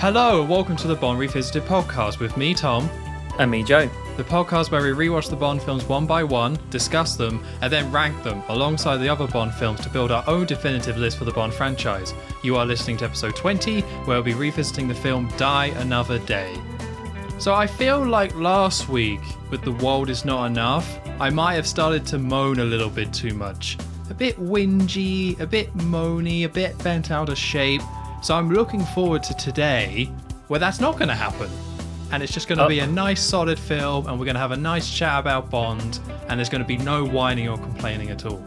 Hello, and welcome to the Bond Revisited podcast with me, Tom. And me, Joe. The podcast where we rewatch the Bond films one by one, discuss them, and then rank them alongside the other Bond films to build our own definitive list for the Bond franchise. You are listening to episode 20, where we'll be revisiting the film Die Another Day. So I feel like last week, with The World Is Not Enough, I might have started to moan a little bit too much. A bit whingy, a bit moany, a bit bent out of shape. So I'm looking forward to today, where that's not going to happen. And it's just going to Oh. be a nice, solid film, and we're going to have a nice chat about Bond, and there's going to be no whining or complaining at all.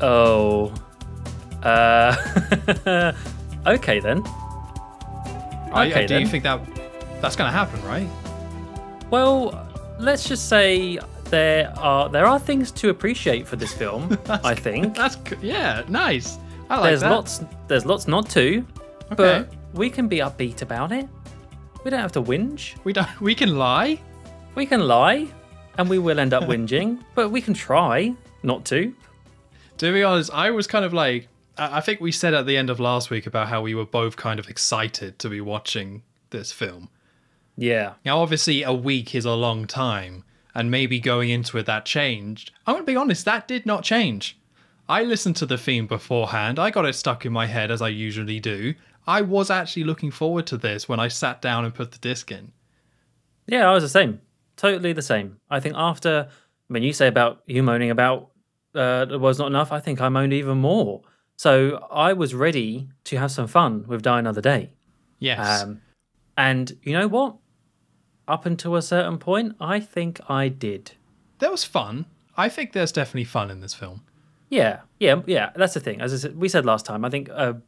Oh. Uh. okay then. I, Okay, do you think that that's going to happen, right? Well, let's just say there are there are things to appreciate for this film. I think That's yeah, nice. I like there's that. lots there's lots not to, Okay. but we can be upbeat about it. We don't have to whinge. We don't. We can lie. We can lie, and we will end up whinging, but we can try not to. To be honest, I was kind of like, I I think we said at the end of last week about how we were both kind of excited to be watching this film. Yeah. Now, obviously, a week is a long time, and maybe going into it that changed. I'm going to be honest, that did not change. I listened to the theme beforehand, I got it stuck in my head as I usually do. I was actually looking forward to this when I sat down and put the disc in. Yeah, I was the same. Totally the same. I think after, when you say about you moaning about uh, it was not enough, I think I moaned even more. So I was ready to have some fun with Die Another Day. Yes. Um, and you know what? Up until a certain point, I think I did. that was fun. I think there's definitely fun in this film. Yeah, yeah, yeah. That's the thing. As I said, we said last time, I think a,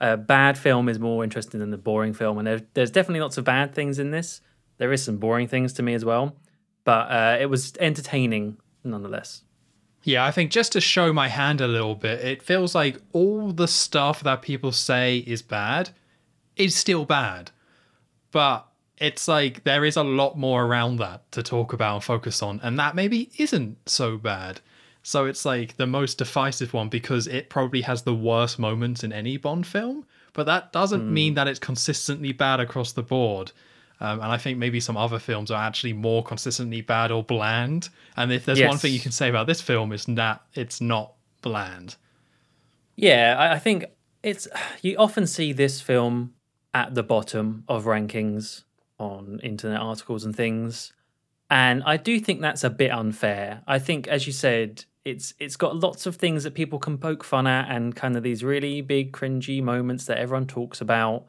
a bad film is more interesting than the boring film, and there, there's definitely lots of bad things in this. There is some boring things to me as well, but uh, it was entertaining nonetheless. Yeah, I think just to show my hand a little bit, it feels like all the stuff that people say is bad is still bad. But it's like there is a lot more around that to talk about and focus on, and that maybe isn't so bad. So it's like the most divisive one because it probably has the worst moments in any Bond film, but that doesn't mean that it's consistently bad across the board. Um, and I think maybe some other films are actually more consistently bad or bland. And if there's one thing you can say about this film, it's that it's not bland. Yeah, I, I think it's you often see this film at the bottom of rankings on internet articles and things, and I do think that's a bit unfair. I think, as you said, it's it's got lots of things that people can poke fun at, and kind of these really big cringy moments that everyone talks about.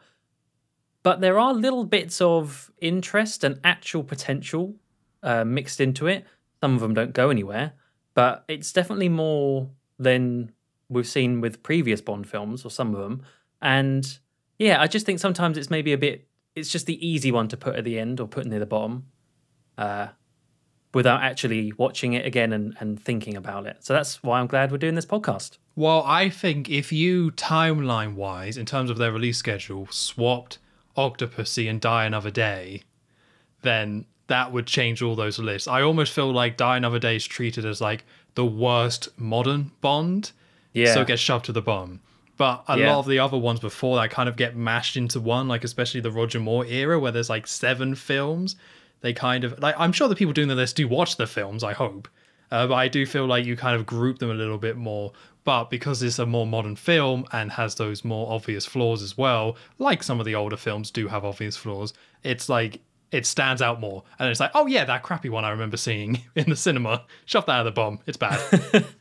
But there are little bits of interest and actual potential uh, mixed into it. Some of them don't go anywhere, but it's definitely more than we've seen with previous Bond films, or some of them. And yeah, I just think sometimes it's maybe a bit. It's just the easy one to put at the end or put near the bottom, uh, without actually watching it again and, and thinking about it. So that's why I'm glad we're doing this podcast. Well, I think if you timeline wise, in terms of their release schedule, swapped Octopussy and Die Another Day, then that would change all those lists. I almost feel like Die Another Day is treated as like the worst modern Bond, Yeah. so it gets shoved to the bottom. But a Yeah. lot of the other ones before that kind of get mashed into one, like especially the Roger Moore era, where there's like seven films. They kind of like I'm sure the people doing the list do watch the films. I hope, uh, but I do feel like you kind of group them a little bit more. But because it's a more modern film and has those more obvious flaws as well, like some of the older films do have obvious flaws, it's like it stands out more. And it's like, oh yeah, that crappy one I remember seeing in the cinema. Shove that out of the bomb. It's bad.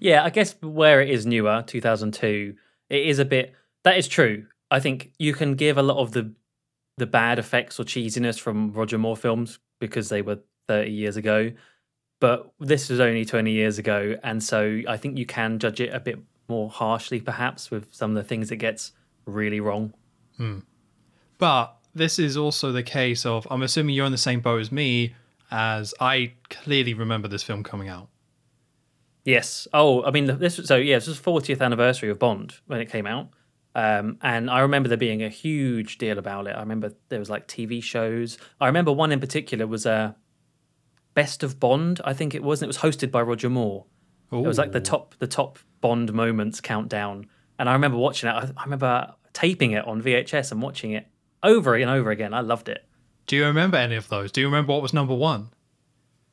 Yeah, I guess where it is newer, 2002, it is a bit. That is true. I think you can give a lot of the the bad effects or cheesiness from Roger Moore films because they were 30 years ago, but this was only 20 years ago, and so I think you can judge it a bit more harshly, perhaps, with some of the things it gets really wrong. Hmm. But this is also the case of I'm assuming you're in the same boat as me, as I clearly remember this film coming out. Yes. Oh, I mean, this. So yeah, this was 40th anniversary of Bond when it came out, um, and I remember there being a huge deal about it. I remember there was like TV shows. I remember one in particular was a uh, Best of Bond. I think it was. And it was hosted by Roger Moore. It was like the top the top Bond moments countdown, and I remember watching it. I, I remember taping it on VHS and watching it over and over again. I loved it. Do you remember any of those? Do you remember what was number one?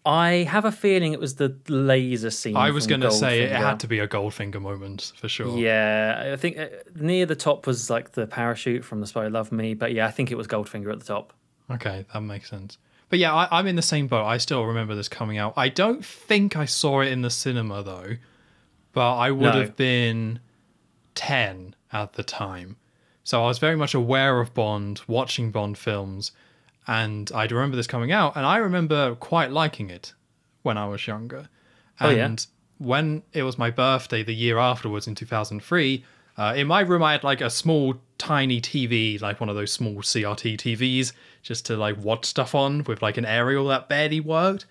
I have a feeling it was the laser scene. I was going to say it had to be a Goldfinger moment for sure. Yeah, I think uh, near the top was like the parachute from The Spy Who Loved Me, but yeah, I think it was Goldfinger at the top. Okay, that makes sense. But yeah, I, I'm in the same boat. I still remember this coming out. I don't think I saw it in the cinema though, but I would No. have been 10 at the time. So I was very much aware of Bond, watching Bond films, and I remember this coming out, and I remember quite liking it when I was younger. Oh, And yeah? when it was my birthday the year afterwards in 2003, uh, in my room I had like a small, tiny TV, like one of those small CRT TVs, just to like watch stuff on with like an aerial that barely worked.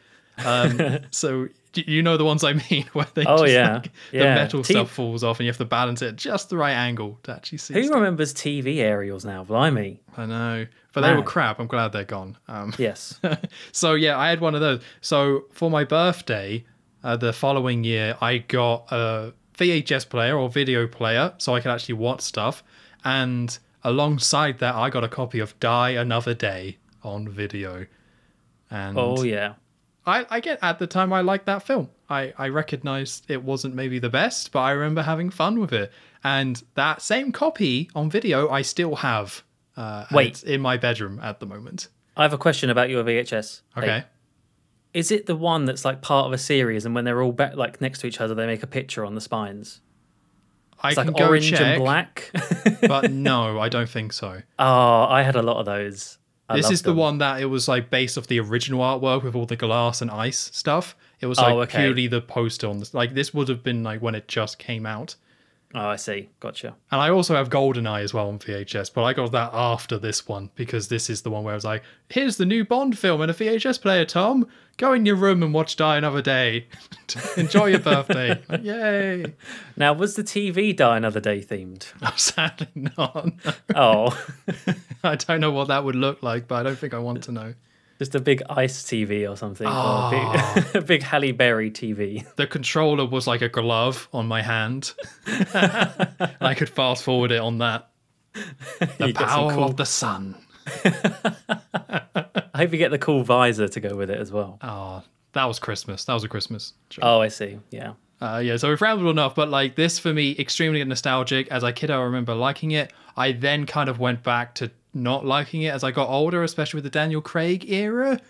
Um, so you know the ones I mean, where they Oh, just, yeah. like, the Yeah. metal T- stuff falls off and you have to balance it at just the right angle to actually see. Who stuff. remembers TV aerials now? Blimey. I know, but they were crap. I'm glad they're gone. Um, Yes. so yeah, I had one of those. So for my birthday, uh, the following year, I got a VHS player or video player, so I could actually watch stuff. And alongside that, I got a copy of Die Another Day on video. And oh yeah. I, I get at the time I liked that film. I, I recognized it wasn't maybe the best, but I remember having fun with it. And that same copy on video, I still have. Uh, Wait. it's in my bedroom at the moment. I have a question about your VHS. Okay. tape. Is it the one that's like part of a series, and when they're all be- like next to each other, they make a picture on the spines? I It's can like go orange check, and black. but no, I don't think so. oh, I had a lot of those. I this is the one that it was like based off the original artwork with all the glass and ice stuff. It was Oh, like okay. purely the poster on this. Like this would have been like when it just came out. Oh, I see. Gotcha. And I also have GoldenEye as well on VHS, but I got that after this one because this is the one where I was like, here's the new Bond film in a VHS player, Tom. Go in your room and watch Die Another Day. Enjoy your birthday. Like, Yay. Now, was the TV Die Another Day themed? Oh, sadly not. Oh, I don't know what that would look like, but I don't think I want to know. Just a big ice TV or something, or a Ah. big, a big Halle Berry TV. The controller was like a glove on my hand. I could fast forward it on that. The power cool- of the sun. I hope you get the cool visor to go with it as well. Oh, that was Christmas. That was a Christmas joke. Oh, I see. Yeah. Uh, yeah, so we've rambled enough, but like this for me, extremely nostalgic. As a kid, I remember liking it. I then kind of went back to not liking it as I got older, especially with the Daniel Craig era.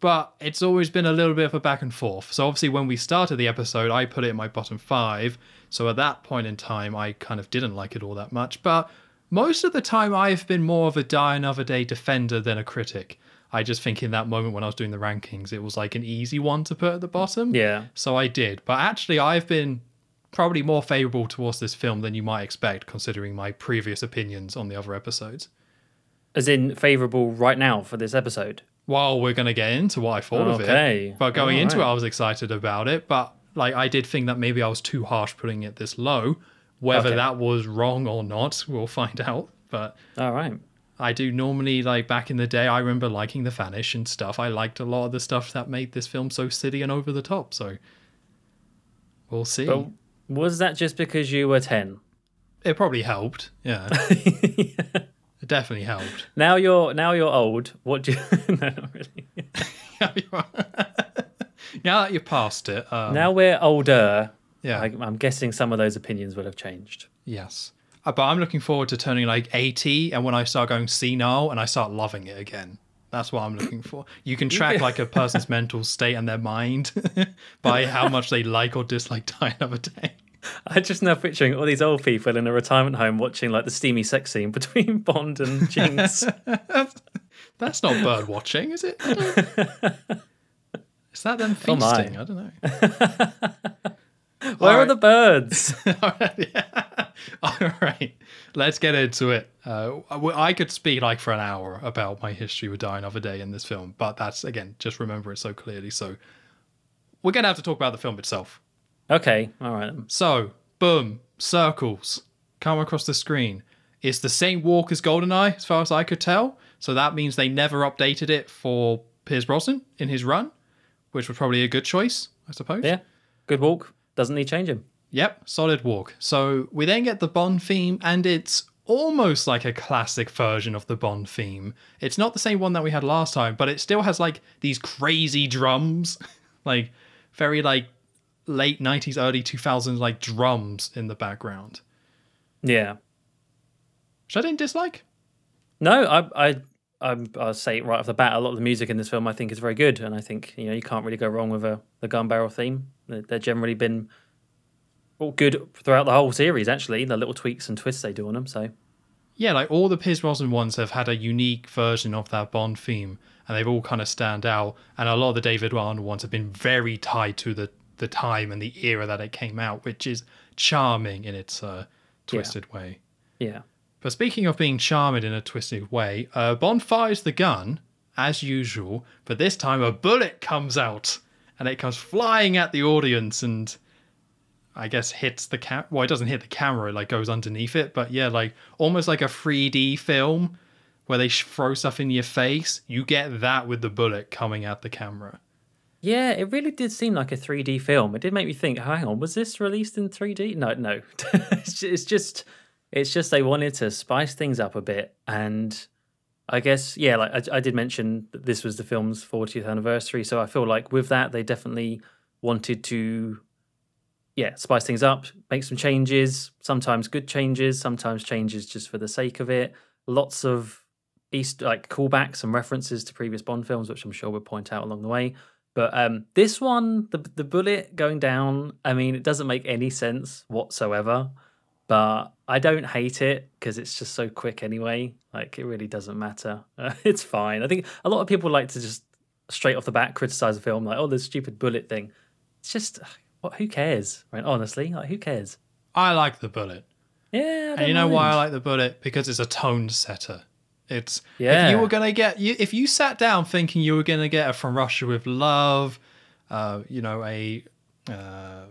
But it's always been a little bit of a back and forth. So obviously, when we started the episode, I put it in my bottom five. So at that point in time, I kind of didn't like it all that much. But most of the time, I've been more of a Die Another Day defender than a critic. I just think in that moment when I was doing the rankings, it was like an easy one to put at the bottom. Yeah. So I did. But actually, I've been probably more favorable towards this film than you might expect, considering my previous opinions on the other episodes. As in favorable right now for this episode. While we're going to get into what I thought of Okay. it, but going All into it. I was excited about it. But like, I did think that maybe I was too harsh putting it this low. Whether Okay. that was wrong or not, we'll find out. But All right. I do normally like back in the day. I remember liking the Vanish and stuff. I liked a lot of the stuff that made this film so silly and over the top. So we'll see. But was that just because you were 10? It probably helped. Yeah. it definitely helped. Now you're now you're old. What do you No, not really. now that you're past it. Um, Now we're older. yeah. I, I'm guessing some of those opinions will have changed. yes. Uh, But I'm looking forward to turning like 80 and when I start going senile and I start loving it again. That's what I'm looking for. You can track like a person's mental state and their mind by how much they like or dislike Die Another Day. I just now picturing all these old people in a retirement home watching like the steamy sex scene between Bond and Jinx. That's not bird watching, is it? Is that them Oh feasting? I don't know. Where are the birds? All right, let's get into it. Uh, I I could speak like for an hour about my history with Die Another Day in this film, but that's again just remember it so clearly. So we're gonna have to talk about the film itself. Okay, all right. So boom, circles come across the screen. It's the same walk as GoldenEye, as far as I could tell. So that means they never updated it for Pierce Brosnan in his run, which was probably a good choice, I suppose. Yeah, good walk. Doesn't need changing. Yep, solid walk. So we then get the Bond theme, and it's almost like a classic version of the Bond theme. It's not the same one that we had last time, but it still has like these crazy drums, like very like late 90s, early 2000s like drums in the background, Yeah. which I didn't dislike. No, I, I, I'll say it right off the bat. A lot of the music in this film, I think, is very good, and I think you know you can't really go wrong with a the gun barrel theme. They- They've generally been all good throughout the whole series. Actually, the little tweaks and twists they do on them. So Yeah, like all the Pierce Brosnan ones have had a unique version of that Bond theme, and they've all kind of stand out. And a lot of the David Arnold ones have been very tied to the the time and the era that it came out, which is charming in its uh, twisted way. yeah, But speaking of being charming in a twisted way, uh, Bond fires the gun as usual, but this time a bullet comes out and it comes flying at the audience and I guess hits the cam. Well, it doesn't hit the camera; it like goes underneath it. But yeah, like almost like a 3D film where they throw stuff in your face. You get that with the bullet coming at the camera. Yeah, it really did seem like a 3D film. It did make me think. Hang on, was this released in 3D? No, no. it's just, it's just they wanted to spice things up a bit, and I guess yeah, like I, I did mention that this was the film's 40th anniversary, so I feel like with that they definitely wanted to yeah, spice things up, make some changes, sometimes good changes, sometimes changes just for the sake of it. Lots of East like callbacks and references to previous Bond films, which I'm sure we'll point out along the way. But um, this one, the the bullet going down, I mean, it doesn't make any sense whatsoever. But I don't hate it because it's just so quick anyway. Like it really doesn't matter. Uh, it's fine. I think a lot of people like to just straight off the bat criticize a film like, oh, this stupid bullet thing. It's just what? Who cares? Right? Honestly, like who cares? I like the bullet. Yeah, And you know why I like the bullet? Because it's a tone setter. It's yeah. if you were gonna get you if you sat down thinking you were gonna get a From Russia with Love, uh, you know, a uh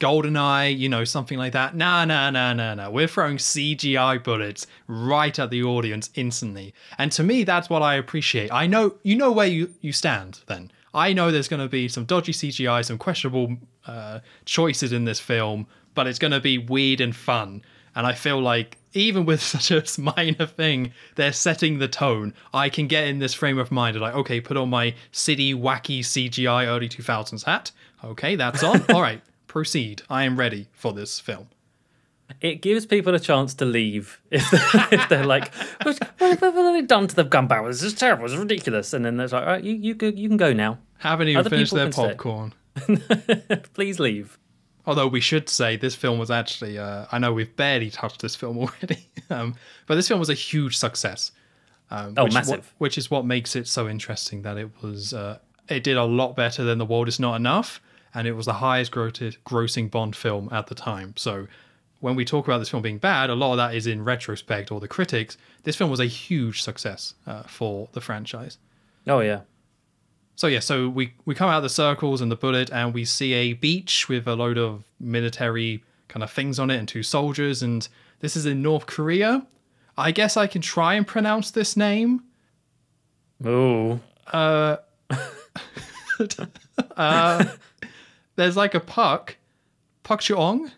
Goldeneye, you know, something like that. Nah, nah, nah, nah, nah. We're throwing CGI bullets right at the audience instantly. And to me, that's what I appreciate. I know you know where you, you stand then. I know there's going to be some dodgy CGI, some questionable uh, choices in this film, but it's going to be weird and fun. And I feel like even with such a minor thing, they're setting the tone. I can get in this frame of mind of like, okay, put on my city wacky CGI early 2000s hat. Okay, that's on. All right, proceed. I am ready for this film. It gives people a chance to leave if they're, if they're like, "What what have they done to the gun barrel? This is terrible. It's ridiculous." And then there's like, "All right, you you you can go now. Haven't even Other finished their popcorn. Please leave." Although we should say this film was actually, uh, I know we've barely touched this film already, um, but this film was a huge success. Um, Oh, which is what- massive. which is what makes it so interesting that it was, uh, it did a lot better than The World Is Not Enough, and it was the highest grossing Bond film at the time. So when we talk about this film being bad, a lot of that is in retrospect or the critics. This film was a huge success uh, for the franchise. Oh yeah, So yeah, so we we come out of the circles and the bullet, and we see a beach with a load of military kind of things on it and two soldiers, and this is in North Korea. I guess I can try and pronounce this name. oh Uh, uh, there's like a puck, Puck Chuong,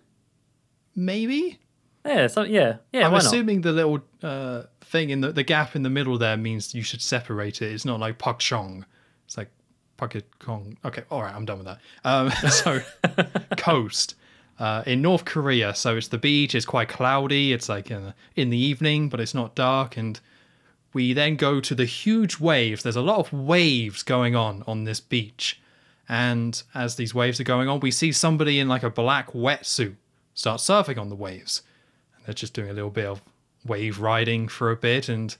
maybe. yeah, so yeah, yeah. I'm why not? assuming the little uh, thing in the the gap in the middle there means you should separate it. It's not like Pak Chong. It's like Pucket Kong. Okay, all right, I'm done with that. Um, so coast uh, in North Korea. So it's the beach. It's quite cloudy. It's like in, in the evening, but it's not dark. And we then go to the huge waves. There's a lot of waves going on on this beach. And as these waves are going on, we see somebody in like a black wetsuit start surfing on the waves. And they're just doing a little bit of wave riding for a bit. And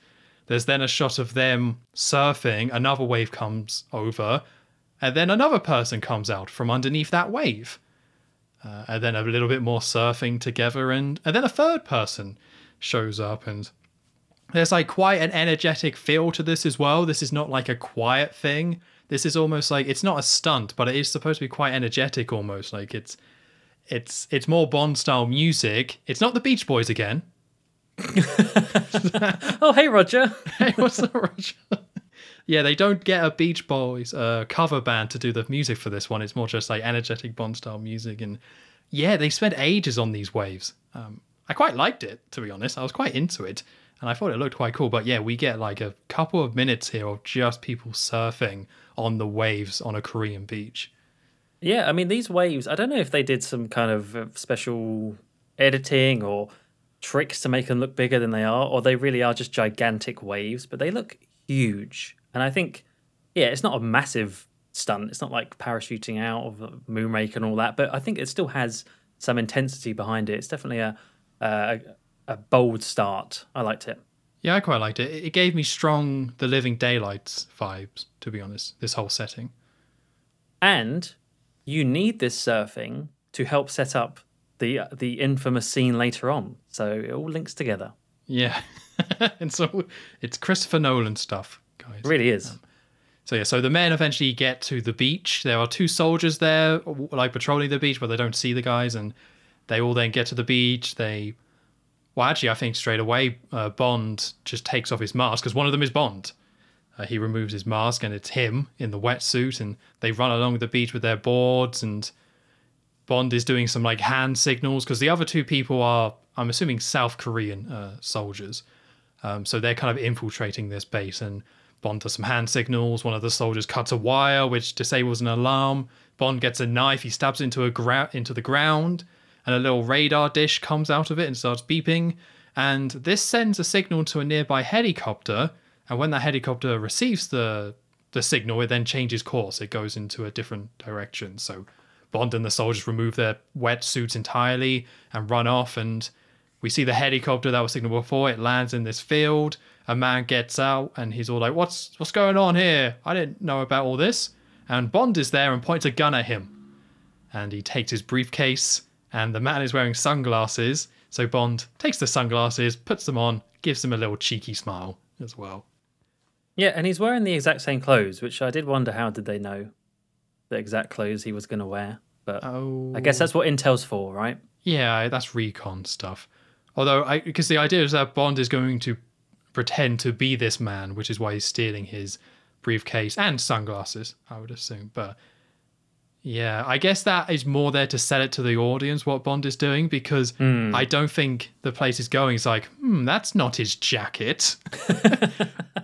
there's then a shot of them surfing. Another wave comes over. And then another person comes out from underneath that wave. Uh, and then a little bit more surfing together. And, and then a third person shows up. And there's like quite an energetic feel to this as well. This is not like a quiet thing. This is almost like it's not a stunt, but it is supposed to be quite energetic almost. Like it's it's it's more Bond style music. It's not the Beach Boys again. Oh hey Roger. Hey, what's up, Roger? yeah, they don't get a Beach Boys uh, cover band to do the music for this one. It's more just like energetic Bond style music, and yeah, they spent ages on these waves. Um, I quite liked it to be honest. I was quite into it, and I thought it looked quite cool. But yeah, we get like a couple of minutes here of just people surfing on the waves on a Korean beach. Yeah, I mean these waves. I don't know if they did some kind of uh, special editing or tricks to make them look bigger than they are, or they really are just gigantic waves. But they look huge, and I think, yeah, it's not a massive stunt. It's not like parachuting out of Moonraker and all that, but I think it still has some intensity behind it. It's definitely a a, a bold start. I liked it. Yeah, I quite liked it. It gave me strong The Living Daylights vibes, to be honest, this whole setting. And you need this surfing to help set up the the infamous scene later on. So it all links together. Yeah. and so it's Christopher Nolan stuff, guys. It really is. Um, so yeah, so the men eventually get to the beach. There are two soldiers there, like patrolling the beach, but they don't see the guys, and they all then get to the beach. They, well, actually, I think straight away, uh, Bond just takes off his mask because one of them is Bond. Uh, he removes his mask, and it's him in the wetsuit, and they run along the beach with their boards, and Bond is doing some like hand signals because the other two people are, I'm assuming, South Korean uh, soldiers. Um, so they're kind of infiltrating this base, and Bond does some hand signals. One of the soldiers cuts a wire, which disables an alarm. Bond gets a knife. He stabs into a gra- into the ground, and a little radar dish comes out of it and starts beeping. And this sends a signal to a nearby helicopter. And when that helicopter receives the the signal, it then changes course. It goes into a different direction. So Bond and the soldiers remove their wetsuits entirely and run off. And we see the helicopter that was signaled before. It lands in this field a man gets out and he's all like, "What's what's going on here? I didn't know about all this." And Bond is there and points a gun at him. And he takes his briefcase and the man is wearing sunglasses. So Bond takes the sunglasses, puts them on, gives him a little cheeky smile as well. Yeah, and he's wearing the exact same clothes, which I did wonder how did they know the exact clothes he was going to wear. But oh. I guess that's what Intel's for, right? Yeah, that's recon stuff. Although, I because the idea is that Bond is going to pretend to be this man, which is why he's stealing his briefcase and sunglasses, I would assume. But yeah, I guess that is more there to sell it to the audience what Bond is doing because mm. I don't think the place is going. It's like, hmm, that's not his jacket.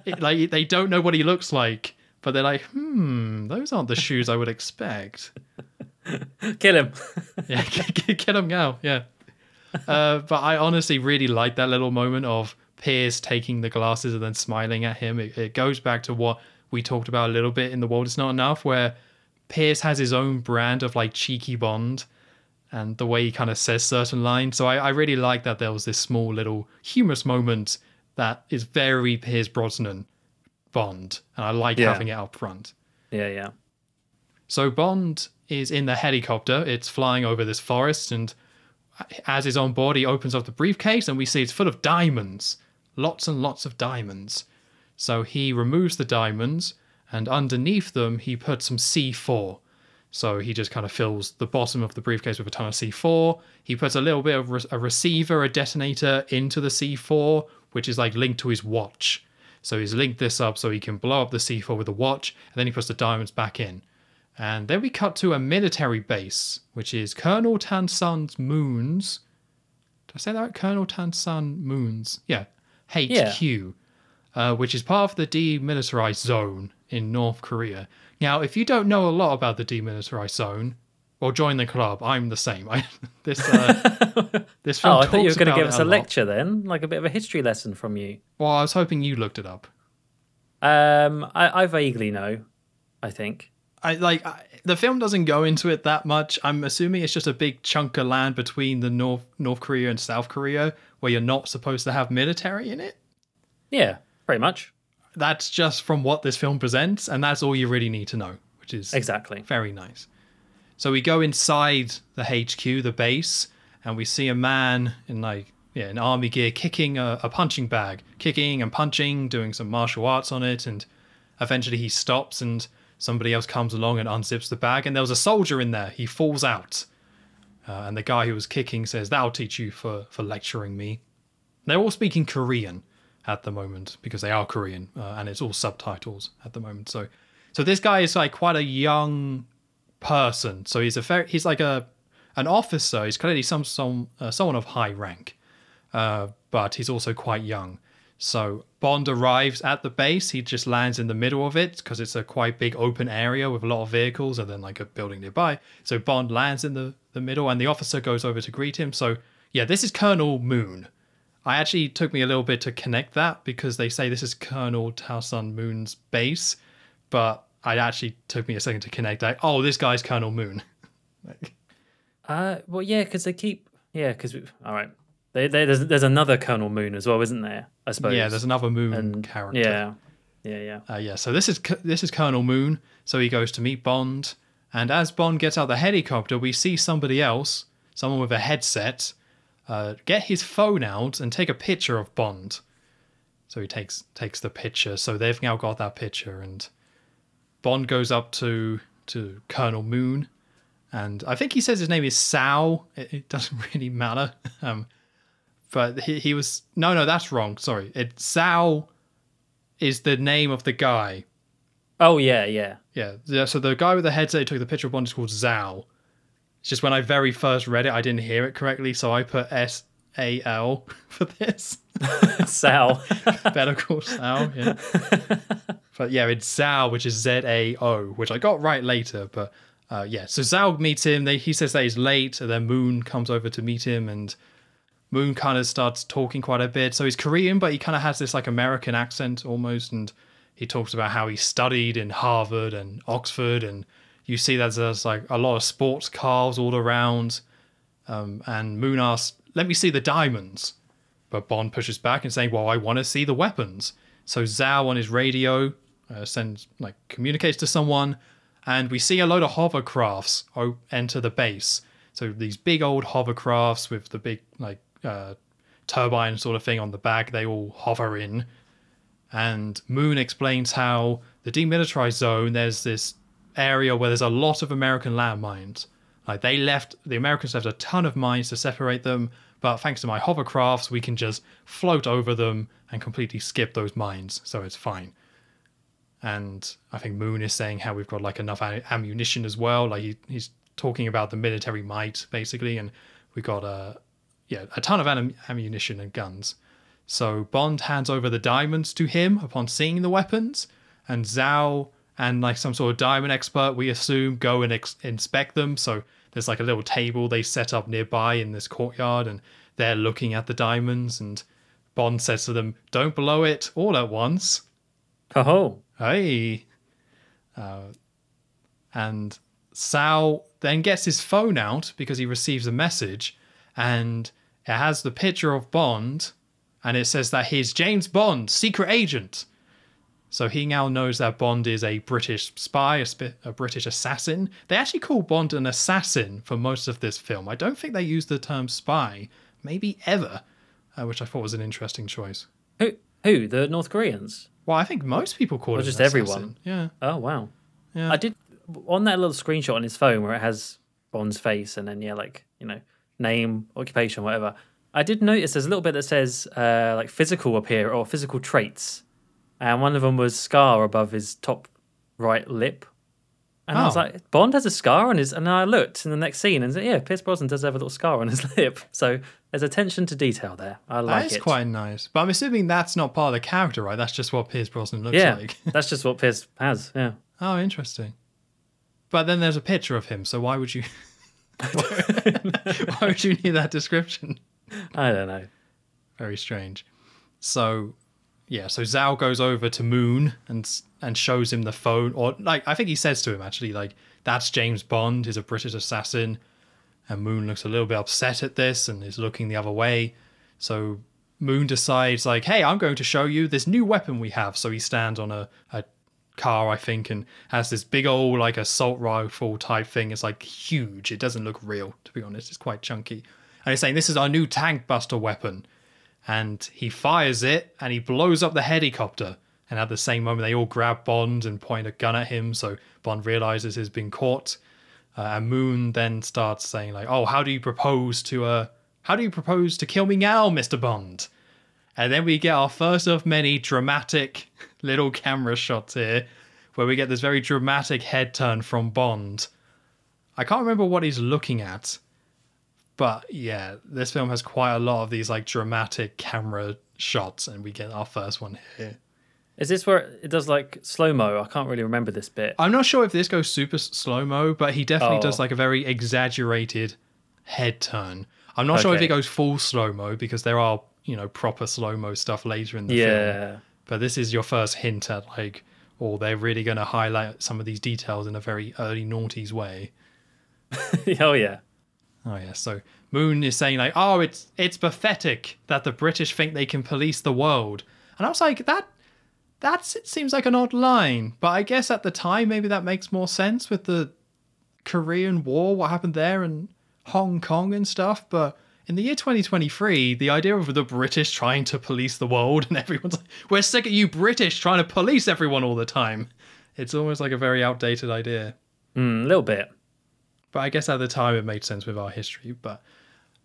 it, like they don't know what he looks like, but they're like, hmm, those aren't the shoes I would expect. Kill him. yeah, kill him now. Yeah. Uh, but I honestly really like that little moment of Pierce taking the glasses and then smiling at him. It, it goes back to what we talked about a little bit in The World Is Not Enough, where Pierce has his own brand of like cheeky Bond and the way he kind of says certain lines. So I, I really like that there was this small little humorous moment that is very Pierce Brosnan Bond. And I like yeah. having it up front. Yeah, yeah. So Bond is in the helicopter. It's flying over this forest and as is on board, he opens up the briefcase and we see it's full of diamonds lots and lots of diamonds. So he removes the diamonds, and underneath them, he puts some C4. So he just kind of fills the bottom of the briefcase with a ton of C4. He puts a little bit of a receiver, a detonator into the C4, which is like linked to his watch. So he's linked this up so he can blow up the C4 with the watch, and then he puts the diamonds back in. And then we cut to a military base, which is Colonel Tansun's Moons. Did I say that right? Colonel Tan Sun Moons. Yeah, HQ, yeah. uh, which is part of the demilitarized zone in North Korea. Now, if you don't know a lot about the demilitarized zone, well, join the club. I'm the same. I, this uh, this film. oh, I thought you were going to give us a, a lecture then, like a bit of a history lesson from you. Well, I was hoping you looked it up. Um, I, I vaguely know. I think. I like I, the film doesn't go into it that much. I'm assuming it's just a big chunk of land between the North North Korea and South Korea where you're not supposed to have military in it. Yeah, pretty much. That's just from what this film presents, and that's all you really need to know, which is exactly very nice. So we go inside the HQ, the base, and we see a man in like yeah, in army gear kicking a, a punching bag, kicking and punching, doing some martial arts on it, and eventually he stops and somebody else comes along and unzips the bag, and there was a soldier in there. He falls out, uh, and the guy who was kicking says, "That'll teach you for for lecturing me." They're all speaking Korean at the moment because they are Korean, uh, and it's all subtitles at the moment. So, so this guy is like quite a young person. So he's a very, he's like a an officer. He's clearly some some uh, someone of high rank. uh, but he's also quite young. So Bond arrives at the base. He just lands in the middle of it because it's a quite big open area with a lot of vehicles and then like a building nearby. So Bond lands in the, the middle and the officer goes over to greet him. So yeah, this is Colonel Moon. I actually took me a little bit to connect that because they say this is Colonel Tao Sun Moon's base, but I actually took me a second to connect that. Oh, this guy's Colonel Moon. like, Uh, well, yeah, because they keep, yeah, because all right, they, they, there's there's another Colonel Moon as well, isn't there? I suppose. yeah, there's another Moon and character. Yeah, yeah, yeah. Uh, yeah, so this is this is Colonel Moon. So he goes to meet Bond, and as Bond gets out the helicopter, we see somebody else, someone with a headset, uh, get his phone out and take a picture of Bond. So he takes takes the picture. So they've now got that picture, and Bond goes up to to Colonel Moon, and I think he says his name is Sal. It, it doesn't really matter. Um, but he, he was no no that's wrong. Sorry, it Sal is the name of the guy. Oh yeah, yeah. Yeah, yeah. So the guy with the headset who took the picture of Bond is called Zao. It's just when I very first read it, I didn't hear it correctly, so I put S A L for this. Sal. Better call Zao. Yeah. But yeah, it's Zao, which is Z A O, which I got right later. But uh, yeah, so Zao meets him. They, he says that he's late, and then Moon comes over to meet him, and Moon kind of starts talking quite a bit. So he's Korean, but he kind of has this like American accent almost, and he talks about how he studied in Harvard and Oxford, and you see that there's like a lot of sports cars all around. Um, and Moon asks, "Let me see the diamonds," but Bond pushes back and saying, "Well, I want to see the weapons." So Zao on his radio uh, sends like communicates to someone, and we see a load of hovercrafts enter the base. So these big old hovercrafts with the big like uh, turbine sort of thing on the back, they all hover in. And Moon explains how the demilitarized zone, there's this area where there's a lot of American landmines. Like they left, the Americans left a ton of mines to separate them, but thanks to my hovercrafts, we can just float over them and completely skip those mines, so it's fine. And I think Moon is saying how we've got like enough ammunition as well. Like he, he's talking about the military might basically, and we got a yeah a ton of am- ammunition and guns. So Bond hands over the diamonds to him upon seeing the weapons, and Zao and like some sort of diamond expert, we assume, go and ex- inspect them. So there's like a little table they set up nearby in this courtyard, and they're looking at the diamonds. And Bond says to them, "Don't blow it all at once." Oh, Hey. Uh, and Sal then gets his phone out because he receives a message and it has the picture of Bond and it says that he's James Bond, secret agent. So he now knows that Bond is a British spy, a, sp- a British assassin. They actually call Bond an assassin for most of this film. I don't think they use the term spy, maybe ever, uh, which I thought was an interesting choice. who? Who? The North Koreans? Well, I think most people call Or it just everyone? Yeah. Oh wow. Yeah. I did on that little screenshot on his phone where it has Bond's face and then yeah, like you know, name, occupation, whatever. I did notice there's a little bit that says uh, like physical appear or physical traits, and one of them was scar above his top right lip. And I was Oh. like, Bond has a scar on his, and I looked in the next scene and said, yeah, Pierce Brosnan does have a little scar on his lip. So there's attention to detail there. I like That is it. quite nice. But I'm assuming that's not part of the character, right? That's just what Pierce Brosnan looks yeah, like. that's just what Pierce has. Yeah. oh, interesting. But then there's a picture of him, so why would you why would you need that description? I don't know. Very strange. So yeah, so Zao goes over to Moon and and shows him the phone or like I think he says to him actually like that's James Bond, he's a British assassin. And Moon looks a little bit upset at this and is looking the other way. So Moon decides, like, hey, I'm going to show you this new weapon we have. So he stands on a, a car, I think, and has this big old, like, assault rifle type thing. It's like huge. It doesn't look real, to be honest. It's quite chunky. And he's saying, this is our new tank buster weapon. And he fires it and he blows up the helicopter. And at the same moment, they all grab Bond and point a gun at him. So Bond realizes he's been caught. Uh, and Moon then starts saying like, "Oh, how do you propose to uh, how do you propose to kill me now, Mister Bond?" And then we get our first of many dramatic little camera shots here, where we get this very dramatic head turn from Bond. I can't remember what he's looking at, But yeah, this film has quite a lot of these like dramatic camera shots, and we get our first one here. Is this where it does like slow mo? I can't really remember this bit. I'm not sure if this goes super slow mo, but he definitely Oh. does like a very exaggerated head turn. I'm not sure if Okay. it goes full slow mo because there are, you know, proper slow mo stuff later in the film. Yeah. But this is your first hint at like, or they're really going to highlight some of these details in a very early noughties way. oh yeah. Oh yeah, so Moon is saying like, "Oh, it's it's pathetic that the British think they can police the world," and I was like, "That that's it seems like an odd line," but I guess at the time maybe that makes more sense with the Korean War, what happened there, and Hong Kong and stuff. But in the year 2023, the idea of the British trying to police the world and everyone's like, "We're sick of you British trying to police everyone all the time," it's almost like a very outdated idea. Mm, a little bit. But I guess at the time it made sense with our history. But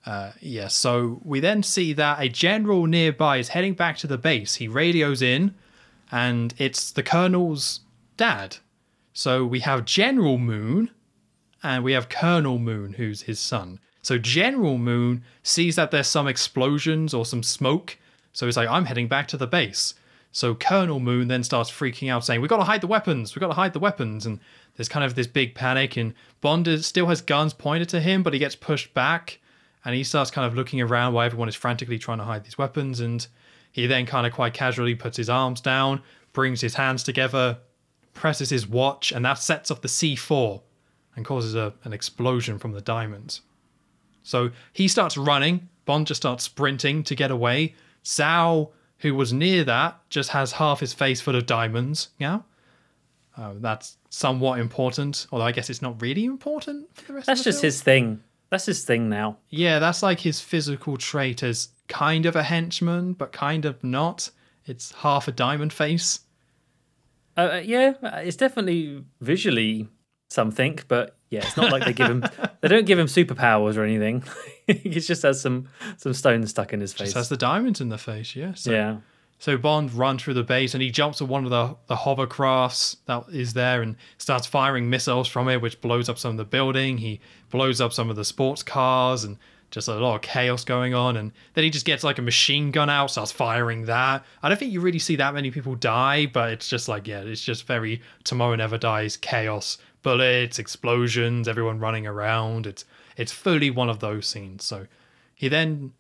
uh, yeah, so we then see that a general nearby is heading back to the base. He radios in, and it's the colonel's dad. So we have General Moon, and we have Colonel Moon, who's his son. So General Moon sees that there's some explosions or some smoke. So he's like, I'm heading back to the base. So Colonel Moon then starts freaking out, saying, We've got to hide the weapons. we've got to hide the weapons." And there's kind of this big panic, and Bond is, still has guns pointed to him, but he gets pushed back, and he starts kind of looking around while everyone is frantically trying to hide these weapons. And he then kind of quite casually puts his arms down, brings his hands together, presses his watch, and that sets off the C4 and causes a, an explosion from the diamonds. So he starts running. Bond just starts sprinting to get away. Zao, who was near that, just has half his face full of diamonds. Yeah. Uh, that's somewhat important, although I guess it's not really important for the rest That's of the just film. his thing. That's his thing now. Yeah, that's like his physical trait as kind of a henchman, but kind of not. It's half a diamond face. Uh, yeah, it's definitely visually something, but yeah, it's not like they give him. they don't give him superpowers or anything. he just has some some stones stuck in his face. Just has the diamonds in the face, yeah. So, yeah. So Bond runs through the base and he jumps to one of the, the hovercrafts that is there and starts firing missiles from it, which blows up some of the building. He blows up some of the sports cars and just a lot of chaos going on. And then he just gets like a machine gun out, starts firing that. I don't think you really see that many people die, but it's just like, yeah, it's just very Tomorrow Never Dies chaos. Bullets, explosions, everyone running around. It's it's fully one of those scenes. So he then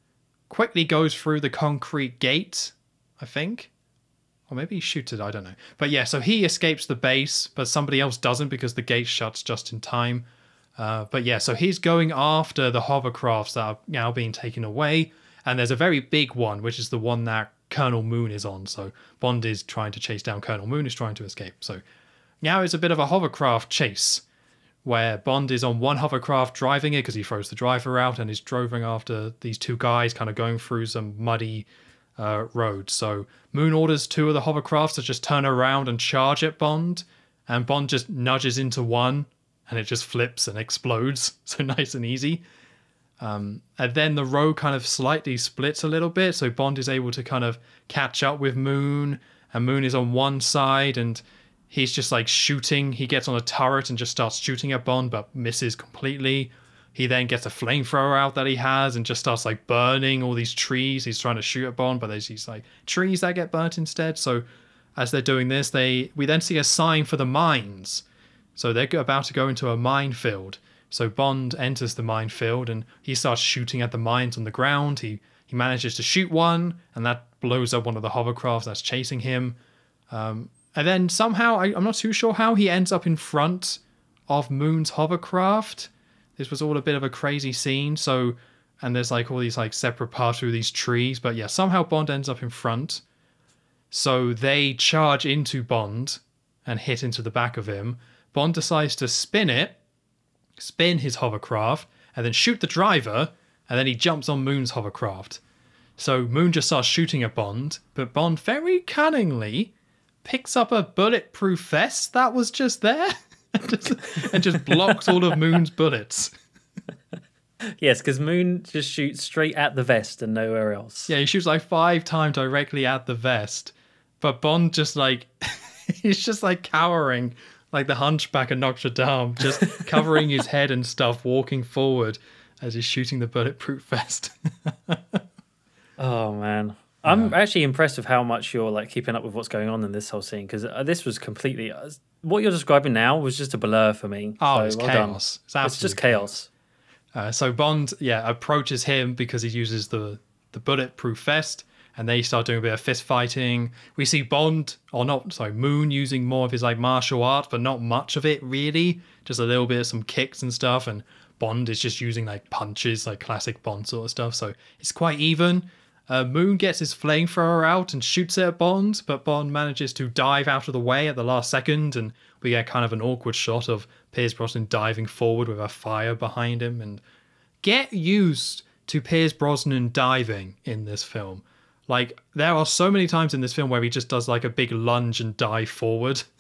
quickly goes through the concrete gate, I think. Or maybe he shoots it, I don't know. But yeah, so he escapes the base, but somebody else doesn't because the gate shuts just in time. Uh, but yeah, so he's going after the hovercrafts that are now being taken away. And there's a very big one, which is the one that Colonel Moon is on. So Bond is trying to chase down Colonel Moon, is trying to escape. So now it's a bit of a hovercraft chase where Bond is on one hovercraft driving it because he throws the driver out and is driving after these two guys, kind of going through some muddy uh, road. So Moon orders two of the hovercrafts to just turn around and charge at Bond, and Bond just nudges into one, and it just flips and explodes. So nice and easy. Um, and then the road kind of slightly splits a little bit, so Bond is able to kind of catch up with Moon, and Moon is on one side, and he's just like shooting. He gets on a turret and just starts shooting at Bond, but misses completely. He then gets a flamethrower out that he has and just starts like burning all these trees. He's trying to shoot at Bond, but there's these like trees that get burnt instead. So as they're doing this, they we then see a sign for the mines. So they're about to go into a minefield. So Bond enters the minefield and he starts shooting at the mines on the ground. He he manages to shoot one, and that blows up one of the hovercrafts that's chasing him. Um, and then somehow, I, I'm not too sure how he ends up in front of Moon's hovercraft. This was all a bit of a crazy scene. So, and there's like all these like separate paths through these trees. But yeah, somehow Bond ends up in front. So they charge into Bond and hit into the back of him. Bond decides to spin it, spin his hovercraft, and then shoot the driver. And then he jumps on Moon's hovercraft. So Moon just starts shooting at Bond, but Bond very cunningly picks up a bulletproof vest that was just there and just, and just blocks all of Moon's bullets. Yes, because Moon just shoots straight at the vest and nowhere else. Yeah, he shoots like five times directly at the vest, but Bond just like he's just like cowering like the hunchback of Notre Dame, just covering his head and stuff, walking forward. as he's shooting the bulletproof vest. Oh man, I'm actually impressed with how much you're like keeping up with what's going on in this whole scene because uh, this was completely uh, what you're describing now was just a blur for me. Oh, So, it's well chaos. It's, It's just absolute chaos. Uh, so Bond, yeah, approaches him because he uses the the bulletproof vest, and they start doing a bit of fist fighting. We see Bond, or not, sorry, Moon using more of his like martial art, but not much of it really. Just a little bit of some kicks and stuff, and Bond is just using like punches, like classic Bond sort of stuff. So it's quite even. Uh, Moon gets his flamethrower out and shoots it at Bond, but Bond manages to dive out of the way at the last second, and we get kind of an awkward shot of Pierce Brosnan diving forward with a fire behind him. And get used to Pierce Brosnan diving in this film. Like there are so many times in this film where he just does like a big lunge and dive forward.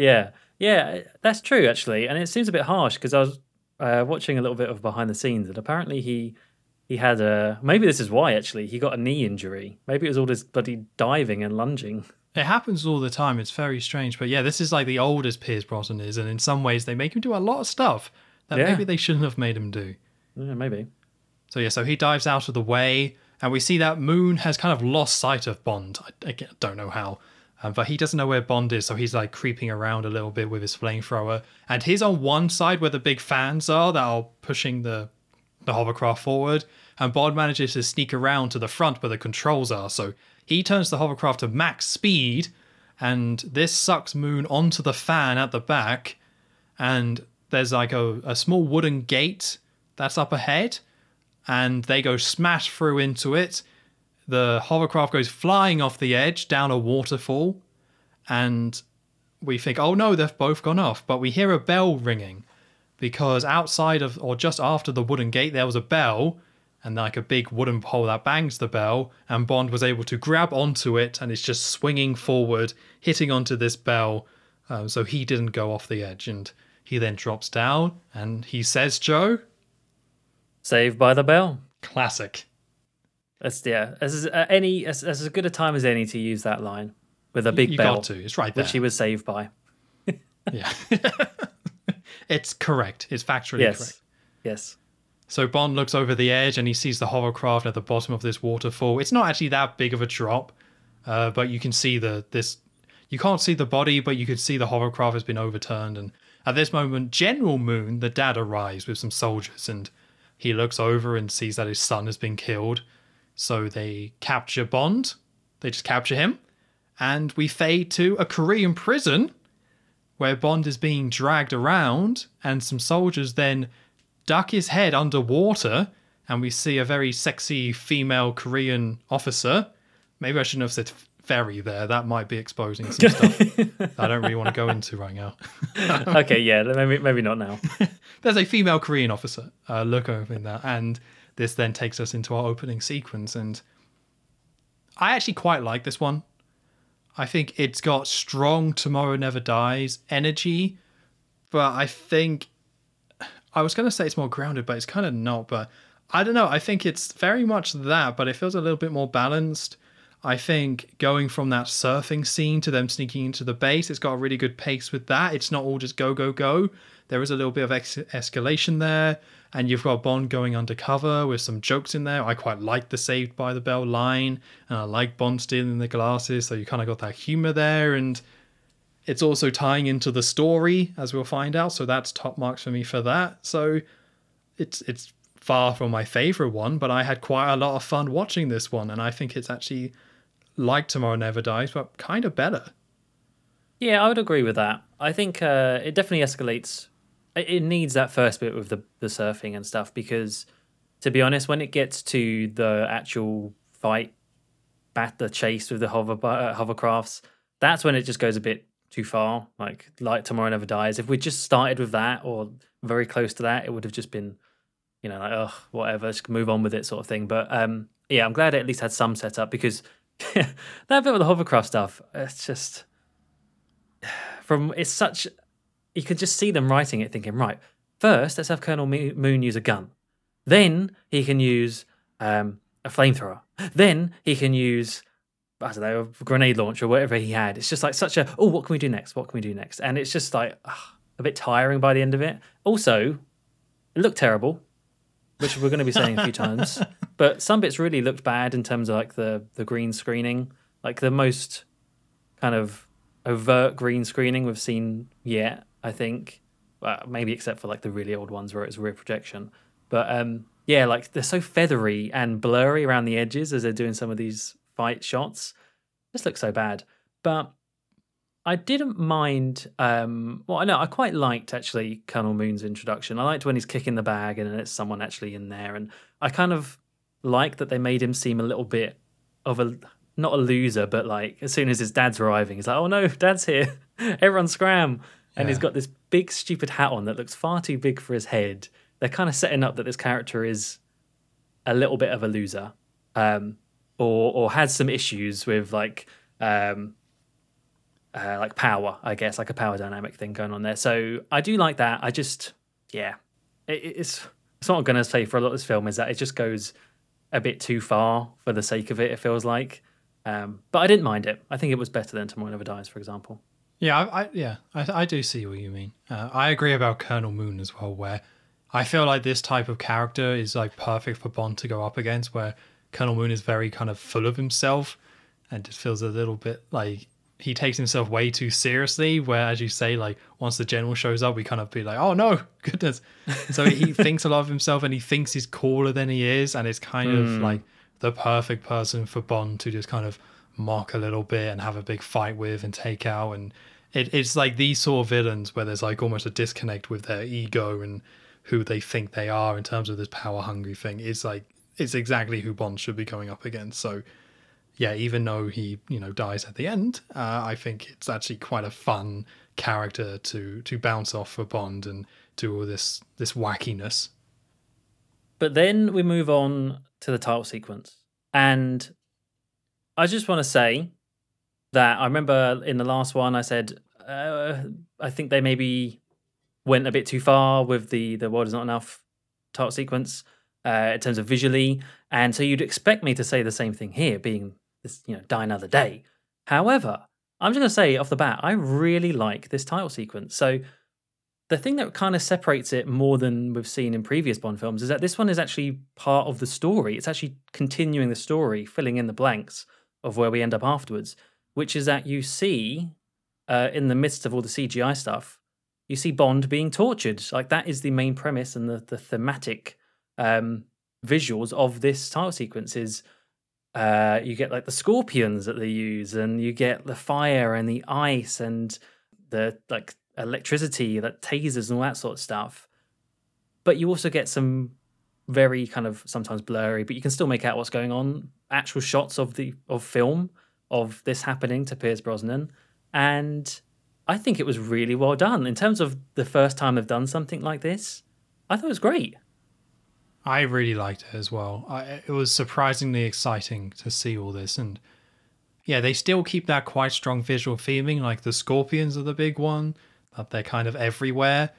Yeah, yeah, that's true actually, and it seems a bit harsh because I was uh, watching a little bit of behind the scenes, and apparently he he had a maybe this is why actually he got a knee injury. Maybe it was all this bloody diving and lunging. It happens all the time. It's very strange, but yeah, this is like the oldest Pierce Brosnan is, and in some ways they make him do a lot of stuff that Yeah. maybe they shouldn't have made him do. Yeah, maybe. So yeah, so he dives out of the way, and we see that Moon has kind of lost sight of Bond. I, I don't know how, um, but he doesn't know where Bond is, so he's like creeping around a little bit with his flamethrower, and he's on one side where the big fans are that are pushing the the hovercraft forward, and Bond manages to sneak around to the front where the controls are. So he turns the hovercraft to max speed, and this sucks Moon onto the fan at the back, and there's like a, a small wooden gate that's up ahead and they go smash through into it. The hovercraft goes flying off the edge down a waterfall, and we think, oh no, they've both gone off. But we hear a bell ringing because outside of, or just after the wooden gate, there was a bell and like a big wooden pole that bangs the bell. And Bond was able to grab onto it and it's just swinging forward, hitting onto this bell. Um, so he didn't go off the edge. And he then drops down and he says, Joe, Saved by the bell. classic. That's yeah. As uh, any as, as good a time as any to use that line with a big you bell, got to. It's right there. which he was saved by. Yeah. it's correct. It's factually Yes, correct. yes. So Bond looks over the edge and he sees the hovercraft at the bottom of this waterfall. It's not actually that big of a drop, uh, but you can see the this. You can't see the body, but you could see the hovercraft has been overturned. And at this moment, General Moon, the dad, arrives with some soldiers, and he looks over and sees that his son has been killed. So they capture Bond. They just capture him, and we fade to a Korean prison where Bond is being dragged around, and some soldiers then duck his head underwater, and we see a very sexy female Korean officer. Maybe I shouldn't have said very there. That might be exposing some stuff I don't really want to go into right now. okay, yeah. Maybe maybe not now. There's a female Korean officer. Uh, look over in that, and this then takes us into our opening sequence. And I actually quite like this one. I think it's got strong "Tomorrow Never Dies" energy, but I think I was going to say it's more grounded, but it's kind of not. But I don't know. I think it's very much that, but it feels a little bit more balanced. I think going from that surfing scene to them sneaking into the base, it's got a really good pace with that. It's not all just go, go, go. There is a little bit of ex- escalation there, and you've got Bond going undercover with some jokes in there. I quite like the Saved by the Bell line, and I like Bond stealing the glasses, so you kind of got that humor there, and it's also tying into the story, as we'll find out. So that's top marks for me for that. So it's it's far from my favorite one, but I had quite a lot of fun watching this one, and I think it's actually like Tomorrow Never Dies, but kind of better. Yeah, I would agree with that. I think uh, it definitely escalates. It needs that first bit with the, the surfing and stuff because, to be honest, when it gets to the actual fight, bat the chase with the hover uh, hovercrafts, that's when it just goes a bit too far. Like like Tomorrow Never Dies. If we just started with that or very close to that, it would have just been, you know, like oh whatever, just move on with it sort of thing. But um, yeah, I'm glad it at least had some setup because that bit with the hovercraft stuff, it's just from it's such you can just see them writing it thinking right first let's have colonel moon use a gun then he can use um, a flamethrower then he can use i don't know a grenade launcher or whatever he had it's just like such a oh what can we do next what can we do next and it's just like ugh, a bit tiring by the end of it also It looked terrible, which we're going to be saying a few times. But some bits really looked bad in terms of like the the green screening, like the most kind of overt green screening we've seen yet. I think, well, maybe except for like the really old ones where it's rear projection. But um, yeah, like they're so feathery and blurry around the edges as they're doing some of these fight shots. This looks so bad, but I didn't mind. Um, well, I know I quite liked actually Colonel Moon's introduction. I liked when he's kicking the bag and it's someone actually in there, and I kind of like that they made him seem a little bit of a not a loser, but like as soon as his dad's arriving, he's like, "Oh no, dad's here! Everyone scram!" And he's got this big stupid hat on that looks far too big for his head. They're kind of setting up that this character is a little bit of a loser, um, or or has some issues with like um, uh, like power, I guess, like a power dynamic thing going on there. So I do like that. I just, yeah, it, it's it's what I'm gonna say for a lot of this film is that it just goes a bit too far for the sake of it. It feels like, um, but I didn't mind it. I think it was better than Tomorrow Never Dies, for example. Yeah, I, I yeah, I, I do see what you mean. Uh, I agree about Colonel Moon as well, where I feel like this type of character is like perfect for Bond to go up against, where Colonel Moon is very kind of full of himself and just feels a little bit like he takes himself way too seriously. Where, as you say, like once the general shows up, we kind of be like, oh no, goodness. so he thinks a lot of himself and he thinks he's cooler than he is, and it's kind of hmm. like the perfect person for Bond to just kind of mock a little bit and have a big fight with and take out. And it, it's like these sort of villains where there's like almost a disconnect with their ego and who they think they are in terms of this power hungry thing. It's like it's exactly who Bond should be going up against. So yeah, even though he you know dies at the end, uh, I think it's actually quite a fun character to to bounce off for Bond and do all this this wackiness. But then we move on to the title sequence. And I just want to say that I remember in the last one I said uh, I think they maybe went a bit too far with the the world is not enough title sequence uh, in terms of visually, and so you'd expect me to say the same thing here, being this you know die another day. However, I'm just going to say off the bat, I really like this title sequence. So the thing that kind of separates it more than we've seen in previous Bond films is that this one is actually part of the story. It's actually continuing the story, filling in the blanks of where we end up afterwards, which is that you see uh, in the midst of all the CGI stuff, you see Bond being tortured. Like that is the main premise and the, the thematic um, visuals of this title sequence is uh, you get like the scorpions that they use, and you get the fire and the ice and the like electricity that tasers and all that sort of stuff. But you also get some very kind of sometimes blurry, but you can still make out what's going on. Actual shots of the of film of this happening to Pierce Brosnan, and I think it was really well done in terms of the first time they've done something like this. I thought it was great. I really liked it as well. I, it was surprisingly exciting to see all this, and yeah, they still keep that quite strong visual theming. Like the scorpions are the big one, that they're kind of everywhere,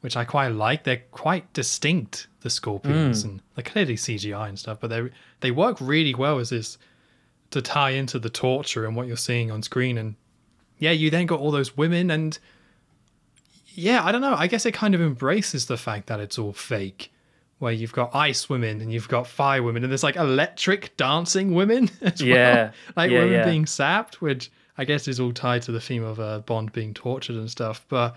which I quite like. They're quite distinct, the scorpions, hmm. and they're clearly CGI and stuff, but they they work really well as this to tie into the torture and what you're seeing on screen. And yeah, you then got all those women, and yeah, I don't know. I guess it kind of embraces the fact that it's all fake where you've got ice women and you've got fire women and there's like electric dancing women as Yeah. well. Like Yeah, women yeah. being sapped, which I guess is all tied to the theme of uh, Bond being tortured and stuff. But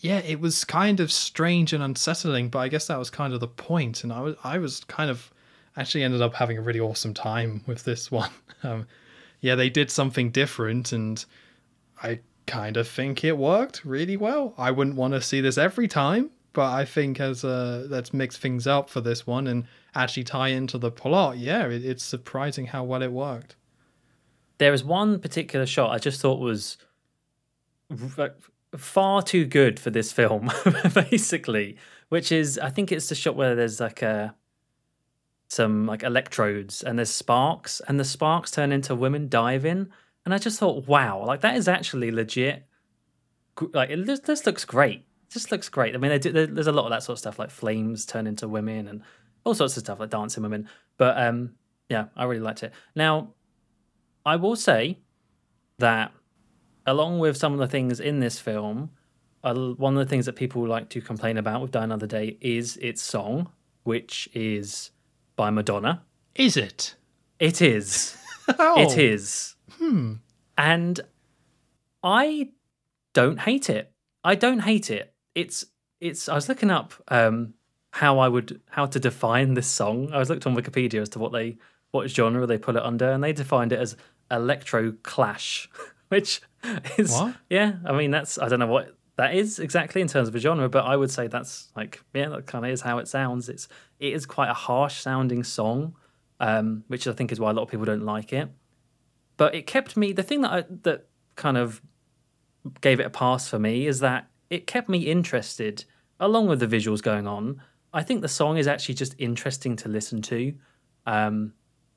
yeah, it was kind of strange and unsettling, but I guess that was kind of the point. And I was I was kind of actually ended up having a really awesome time with this one. Um, yeah, they did something different and I kind of think it worked really well. I wouldn't want to see this every time, but I think as uh, let's mix things up for this one and actually tie into the plot. Yeah, it, it's surprising how well it worked. There is one particular shot I just thought was far too good for this film, basically. Which is, I think it's the shot where there's like a some like electrodes and there's sparks, and the sparks turn into women diving. And I just thought, wow, like that is actually legit. Like it, this looks great. This looks great. I mean, they do, there- there's a lot of that sort of stuff, like flames turn into women and all sorts of stuff, like dancing women. But um, yeah, I really liked it. Now, I will say that along with some of the things in this film, uh, one of the things that people like to complain about with Die Another Day is its song, which is by Madonna. Is it? It is. Oh. It is. Hmm. And I don't hate it. I don't hate it. It's it's I was looking up um how I would how to define this song. I was looked on Wikipedia as to what they what genre they put it under and they defined it as electro clash, which is What? yeah, I mean that's I don't know what that is exactly in terms of a genre, but I would say that's like yeah, that kind of is how it sounds. It's it is quite a harsh sounding song, um, which I think is why a lot of people don't like it. But it kept me. The thing that I, that kind of gave it a pass for me is that it kept me interested, along with the visuals going on. I think the song is actually just interesting to listen to. Um,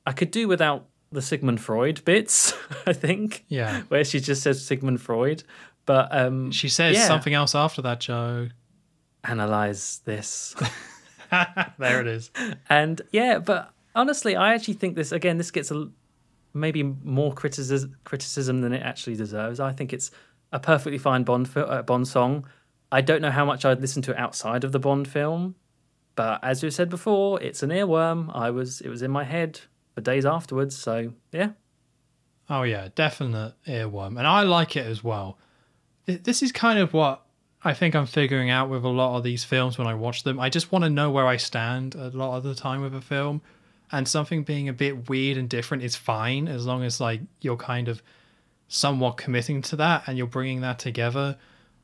I could do without the Sigmund Freud bits. I think Yeah. where she just says Sigmund Freud, but um, She says Yeah. something else after that, Joe. analyze this. there it is. and yeah, but honestly, I actually think this again. This gets a maybe more criticism criticism than it actually deserves. I think it's a perfectly fine Bond uh, Bond song. I don't know how much I'd listen to it outside of the Bond film, but as we said before, it's an earworm. I was it was in my head for days afterwards. So yeah, Oh yeah, definite earworm, and I like it as well. This is kind of what I think I'm figuring out with a lot of these films when I watch them. I just want to know where I stand a lot of the time with a film, and something being a bit weird and different is fine as long as like you're kind of somewhat committing to that and you're bringing that together.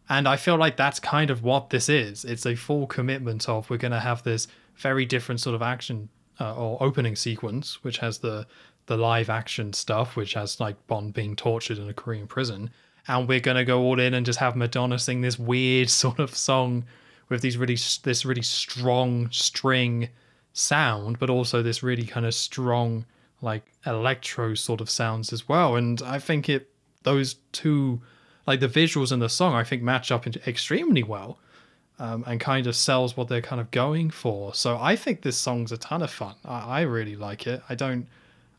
And I feel like that's kind of what this is. It's a full commitment of we're going to have this very different sort of action uh, or opening sequence, which has the the live action stuff, which has like Bond being tortured in a Korean prison, and we're going to go all in and just have Madonna sing this weird sort of song with these really this really strong string sound, but also this really kind of strong like electro sort of sounds as well. And I think it those two like the visuals and the song I think match up extremely well. Um, and kind of sells what they're kind of going for. So I think this song's a ton of fun. I, I really like it. I don't.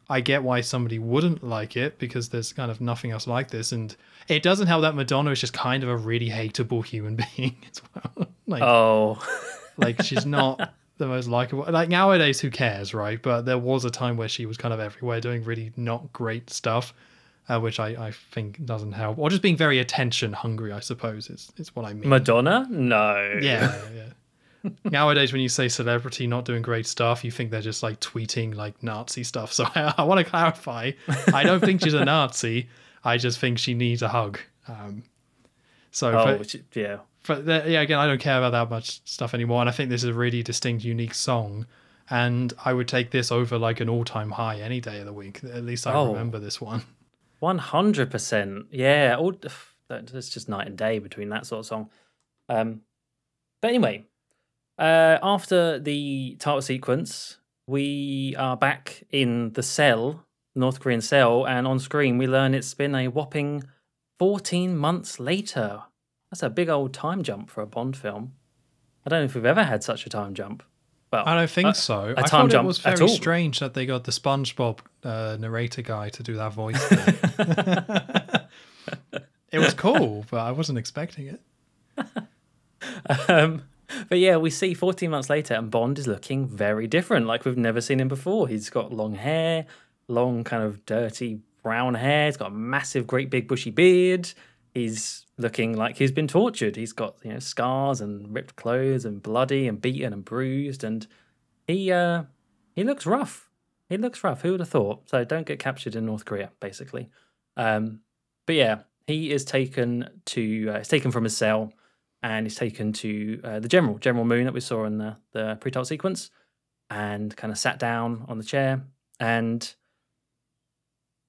I get why somebody wouldn't like it because there's kind of nothing else like this, and it doesn't help that Madonna is just kind of a really hateable human being as well. like, oh like she's not the most likable. Like nowadays, who cares, right? But there was a time where she was kind of everywhere doing really not great stuff, uh, which I, I think doesn't help, or just being very attention hungry. I suppose is is what I mean. Madonna, no, Yeah, yeah. Nowadays, when you say celebrity not doing great stuff, you think they're just like tweeting like Nazi stuff. So I, I want to clarify. I don't think she's a Nazi. I just think she needs a hug. Um, so, oh but, yeah. but yeah, again, I don't care about that much stuff anymore. And I think this is a really distinct, unique song. And I would take this over like an all-time high any day of the week. At least I Oh. remember this one. One hundred percent. Yeah, all, it's just night and day between that sort of song. Um, but anyway, uh, after the title sequence, we are back in the cell, North Korean cell, and on screen we learn it's been a whopping fourteen months later. That's a big old time jump for a Bond film. I don't know if we've ever had such a time jump. Well, I don't think a- so. a I thought it was very strange that they got the SpongeBob uh, narrator guy to do that voice. it was cool, but I wasn't expecting it. Um, but yeah, we see 14 months later, and Bond is looking very different, like we've never seen him before. He's got long hair, long, kind of dirty brown hair. He's got a massive, great big bushy beard. He's looking like he's been tortured. He's got you know scars and ripped clothes and bloody and beaten and bruised, and he uh, he looks rough. He looks rough. Who would have thought? So don't get captured in North Korea, basically. Um, but yeah, he is taken to uh, he's taken from his cell and he's taken to uh, the general, General Moon, that we saw in the, the pre-title sequence, and kind of sat down on the chair. And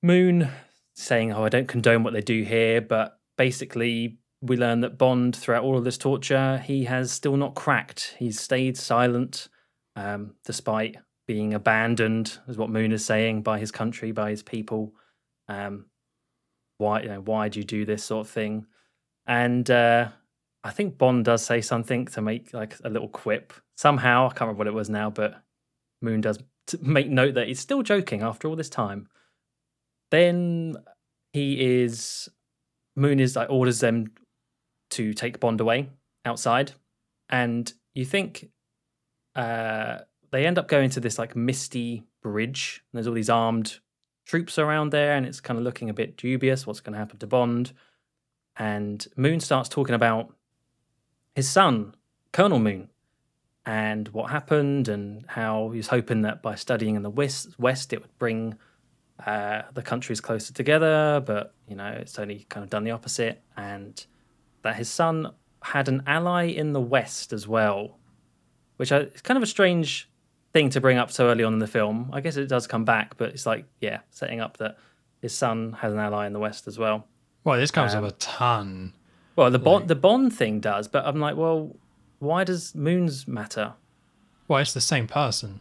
Moon saying, "Oh, I don't condone what they do here," but basically, we learn that Bond, throughout all of this torture, he has still not cracked. He's stayed silent, um, despite being abandoned, is what Moon is saying, by his country, by his people. Um, why, you know, why do you do this sort of thing? And uh, I think Bond does say something to make like a little quip. Somehow, I can't remember what it was now, but Moon does make note that he's still joking after all this time. Then he is Moon is like orders them to take Bond away outside, and you think uh, they end up going to this like misty bridge. And there's all these armed troops around there, and it's kind of looking a bit dubious. What's going to happen to Bond? And Moon starts talking about his son, Colonel Moon, and what happened, and how he's hoping that by studying in the west, west it would bring uh, the countries closer together. But you know, it's only kind of done the opposite, and that his son had an ally in the west as well, which is kind of a strange thing to bring up so early on in the film. I guess it does come back, but it's like, yeah, setting up that his son has an ally in the West as well. Well, this comes um, up a ton. Well, the Bond, the Bond thing does, but I'm like, well, why does Moons matter? Well, it's the same person.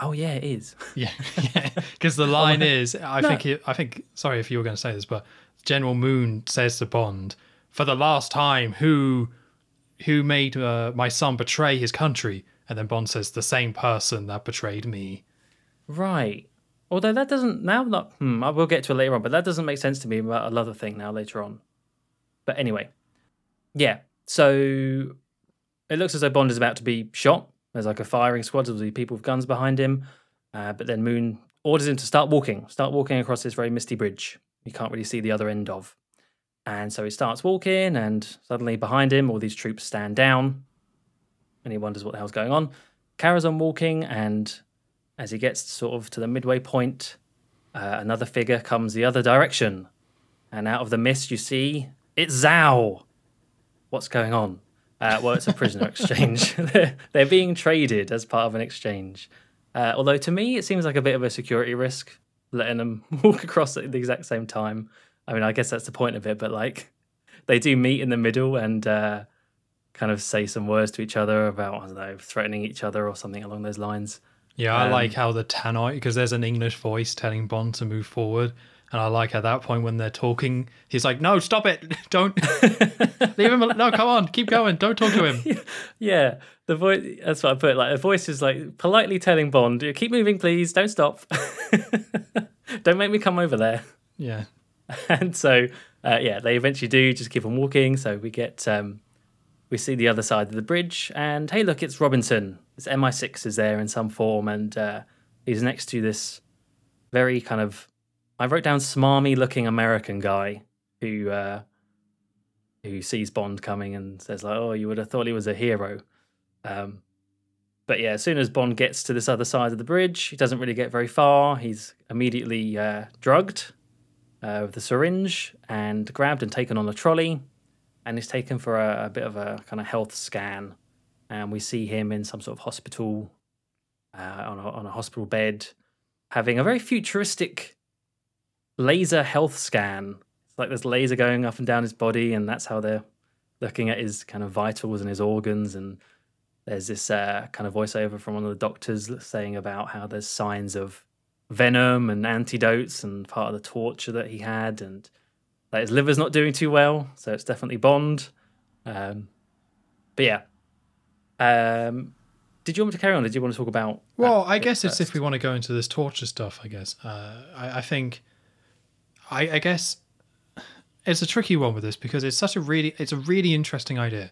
Oh yeah, it is. yeah, yeah. Because the line is, I no. think, it, I think. Sorry if you were going to say this, but General Moon says to Bond, "For the last time, who, who made uh, my son betray his country?" And then Bond says, the same person that betrayed me. Right. Although that doesn't now not hmm, I will get to it later on, but that doesn't make sense to me about another thing now later on. But anyway. Yeah. So it looks as though Bond is about to be shot. There's like a firing squad, there's people with guns behind him. Uh, but then Moon orders him to start walking, start walking across this very misty bridge. You can't really see the other end of. And so he starts walking, and suddenly behind him, all these troops stand down and he wonders what the hell's going on. Carries on walking, and as he gets sort of to the midway point, uh, another figure comes the other direction, and out of the mist you see it's Zao. What's going on? Uh, well, it's a prisoner exchange. they're, they're, being traded as part of an exchange. Uh, although to me, it seems like a bit of a security risk letting them walk across at the exact same time. I mean, I guess that's the point of it, but like they do meet in the middle and uh, kind of say some words to each other about I don't know threatening each other or something along those lines. Yeah, I um, like how the tannoy because there's an English voice telling Bond to move forward, and I like at that point when they're talking, he's like, "No, stop it! Don't leave him. No, come on, keep going. Don't talk to him." yeah, the voice. That's what I put. Like the voice is like politely telling Bond, "Keep moving, please. Don't stop. don't make me come over there." Yeah. And so, uh, yeah, they eventually do just keep on walking. So we get um, we see the other side of the bridge, and hey, look, it's Robinson. It's MI6 is there in some form, and uh, he's next to this very kind of I wrote down smarmy looking American guy who uh, who sees Bond coming and says like, "Oh, you would have thought he was a hero." Um, but yeah, as soon as Bond gets to this other side of the bridge, he doesn't really get very far. He's immediately uh, drugged uh, with a syringe and grabbed and taken on a trolley and he's taken for a, a, bit of a kind of health scan. And we see him in some sort of hospital, uh, on, a, on a hospital bed, having a very futuristic laser health scan. It's like there's laser going up and down his body, and that's how they're looking at his kind of vitals and his organs. And there's this uh, kind of voiceover from one of the doctors saying about how there's signs of venom and antidotes and part of the torture that he had. And that his liver's not doing too well, so it's definitely Bond. Um, but yeah. Um, did you want me to carry on? Did you want to talk about? Well, I guess it's if we want to go into this torture stuff. I guess uh, I, I, think, I, I guess, it's a tricky one with this because it's such a really, it's a really interesting idea.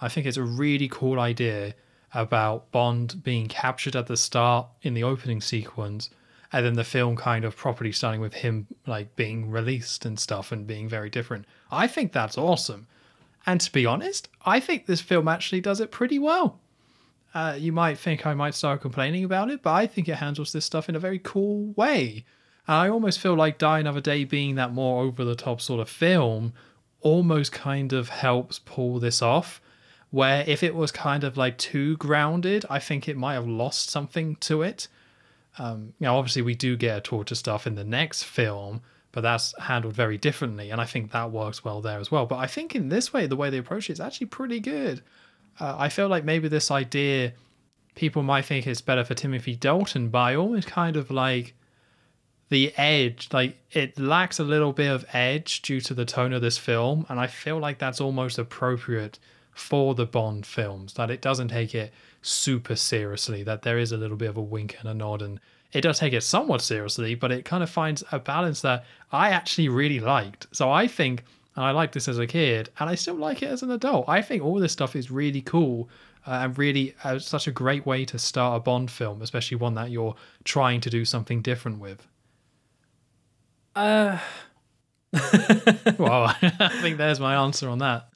I think it's a really cool idea about Bond being captured at the start in the opening sequence and then the film kind of properly starting with him like being released and stuff and being very different. I think that's awesome. And to be honest, I think this film actually does it pretty well. Uh, you might think I might start complaining about it, but I think it handles this stuff in a very cool way. And I almost feel like Die Another Day being that more over the top sort of film almost kind of helps pull this off. Where if it was kind of like too grounded, I think it might have lost something to it. Um, obviously we do get a torture stuff in the next film, but that's handled very differently, and I think that works well there as well. But I think in this way, the way they approach it is actually pretty good. Uh, I feel like maybe this idea, people might think it's better for Timothy Dalton, but I almost kind of like the edge, like it lacks a little bit of edge due to the tone of this film, and I feel like that's almost appropriate for the Bond films, that it doesn't take it super seriously, that there is a little bit of a wink and a nod, and it does take it somewhat seriously, but it kind of finds a balance that I actually really liked. So I think and I liked this as a kid, and I still like it as an adult. I think all this stuff is really cool uh, and really uh, such a great way to start a Bond film, especially one that you're trying to do something different with. Uh, well, I think there's my answer on that.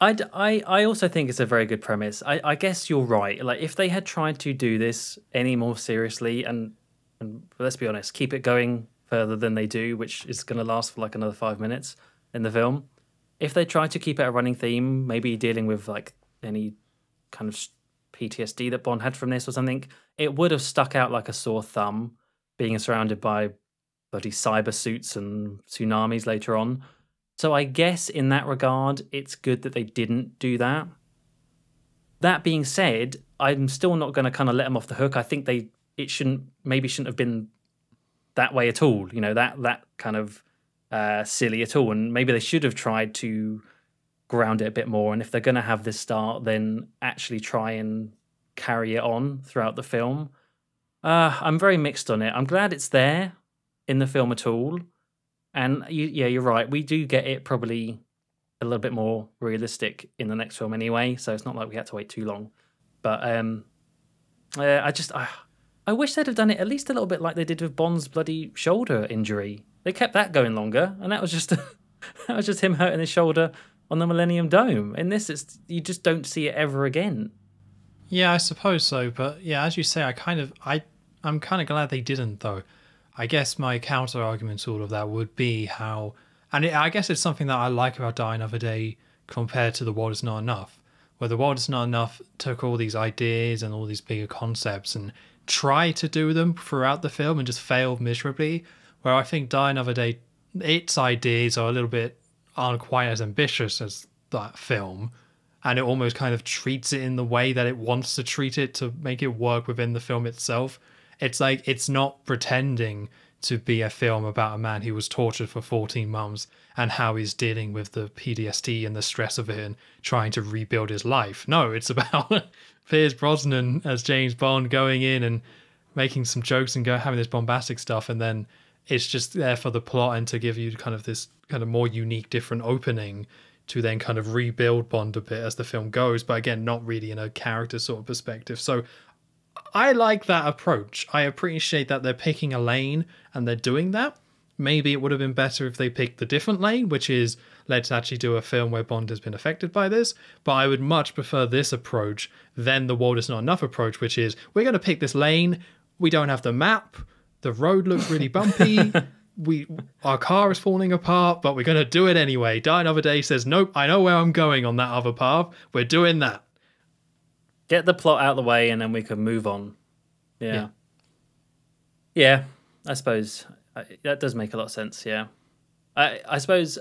I, I, I also think it's a very good premise. I, I guess you're right. Like if they had tried to do this any more seriously and and let's be honest, keep it going further than they do, which is going to last for like another five minutes in the film. If they tried to keep it a running theme, maybe dealing with like any kind of PTSD that Bond had from this or something, it would have stuck out like a sore thumb, being surrounded by bloody cyber suits and tsunamis later on. So I guess in that regard, it's good that they didn't do that. That being said, I'm still not going to kind of let them off the hook. I think they it shouldn't maybe shouldn't have been that way at all. You know that that kind of uh, silly at all, and maybe they should have tried to ground it a bit more. And if they're going to have this start, then actually try and carry it on throughout the film. Uh, I'm very mixed on it. I'm glad it's there in the film at all. And you, yeah, you're right. We do get it probably a little bit more realistic in the next film anyway. So it's not like we had to wait too long. But um, uh, I just, uh, I wish they'd have done it at least a little bit like they did with Bond's bloody shoulder injury. They kept that going longer, and that was just that was just him hurting his shoulder on the Millennium Dome. In this, it's you just don't see it ever again. Yeah, I suppose so. But yeah, as you say, I kind of I I'm kind of glad they didn't though. I guess my counter argument to all of that would be how, and it, I guess it's something that I like about Die Another Day compared to The World Is Not Enough, where The World Is Not Enough took all these ideas and all these bigger concepts and tried to do them throughout the film and just failed miserably. Where I think Die Another Day, its ideas are a little bit aren't quite as ambitious as that film, and it almost kind of treats it in the way that it wants to treat it to make it work within the film itself. It's like it's not pretending to be a film about a man who was tortured for 14 months and how he's dealing with the PTSD and the stress of it and trying to rebuild his life. No, it's about Pierce Brosnan as James Bond going in and making some jokes and go having this bombastic stuff, and then it's just there for the plot and to give you kind of this kind of more unique, different opening to then kind of rebuild Bond a bit as the film goes, but again, not really in a character sort of perspective. So I like that approach. I appreciate that they're picking a lane and they're doing that. Maybe it would have been better if they picked the different lane, which is let's actually do a film where Bond has been affected by this. But I would much prefer this approach than the world is not enough approach, which is we're going to pick this lane. We don't have the map. The road looks really bumpy. we our car is falling apart, but we're going to do it anyway. Die Another Day says, nope, I know where I'm going on that other path. We're doing that. Get the plot out of the way, and then we can move on. Yeah. Yeah, yeah I suppose that does make a lot of sense. Yeah. I I suppose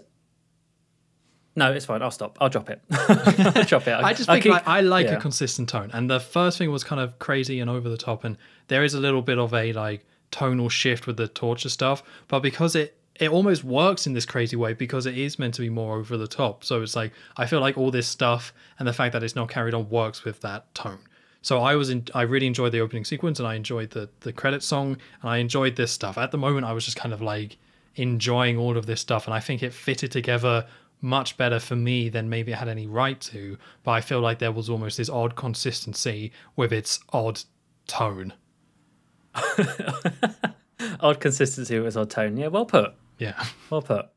no, it's fine. I'll stop. I'll drop it. I'll drop it. I just think keep, like, I like yeah. a consistent tone. And the first thing was kind of crazy and over the top, and there is a little bit of a like tonal shift with the torture stuff, but because it it almost works in this crazy way because it is meant to be more over the top. So it's like I feel like all this stuff and the fact that it's not carried on works with that tone. So I was in, I really enjoyed the opening sequence and I enjoyed the the credit song and I enjoyed this stuff. At the moment I was just kind of like enjoying all of this stuff and I think it fitted together much better for me than maybe it had any right to, but I feel like there was almost this odd consistency with its odd tone. odd consistency with its odd tone. Yeah, well put. Yeah. Well put.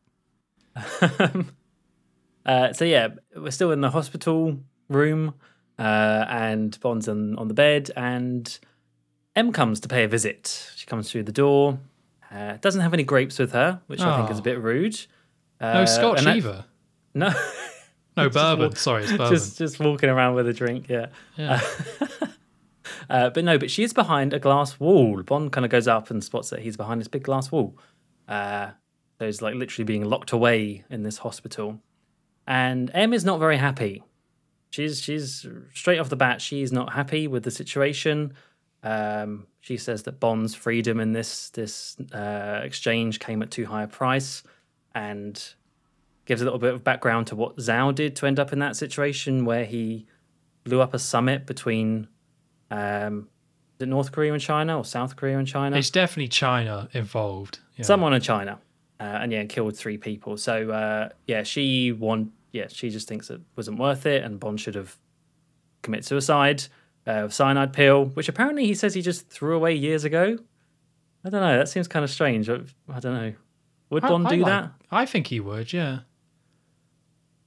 uh, so yeah, we're still in the hospital room, uh, and Bond's on, on the bed, and M comes to pay a visit. She comes through the door. Uh, doesn't have any grapes with her, which oh. I think is a bit rude. no Scotch either. No. No bourbon. Walk, Sorry, it's bourbon. Just just walking around with a drink. Yeah. Yeah. Uh, but no, but she is behind a glass wall. Bond kind of goes up and spots that he's behind this big glass wall. Uh, so he's like literally being locked away in this hospital, and M is not very happy. She's she's straight off the bat. She's not happy with the situation. Um, she says that Bond's freedom in this this uh, exchange came at too high a price, and gives a little bit of background to what Zao did to end up in that situation where he blew up a summit between um, the North Korea and China or South Korea and China. It's definitely China involved. Yeah. Someone in China. uh, and yeah, killed three people. So uh, yeah, she want yeah, she just thinks it wasn't worth it, and Bond should have committed suicide uh, cyanide pill, which apparently he says he just threw away years ago. I don't know. That seems kind of strange. I, I don't know. Would Bond I, I do like- that? I think he would, yeah.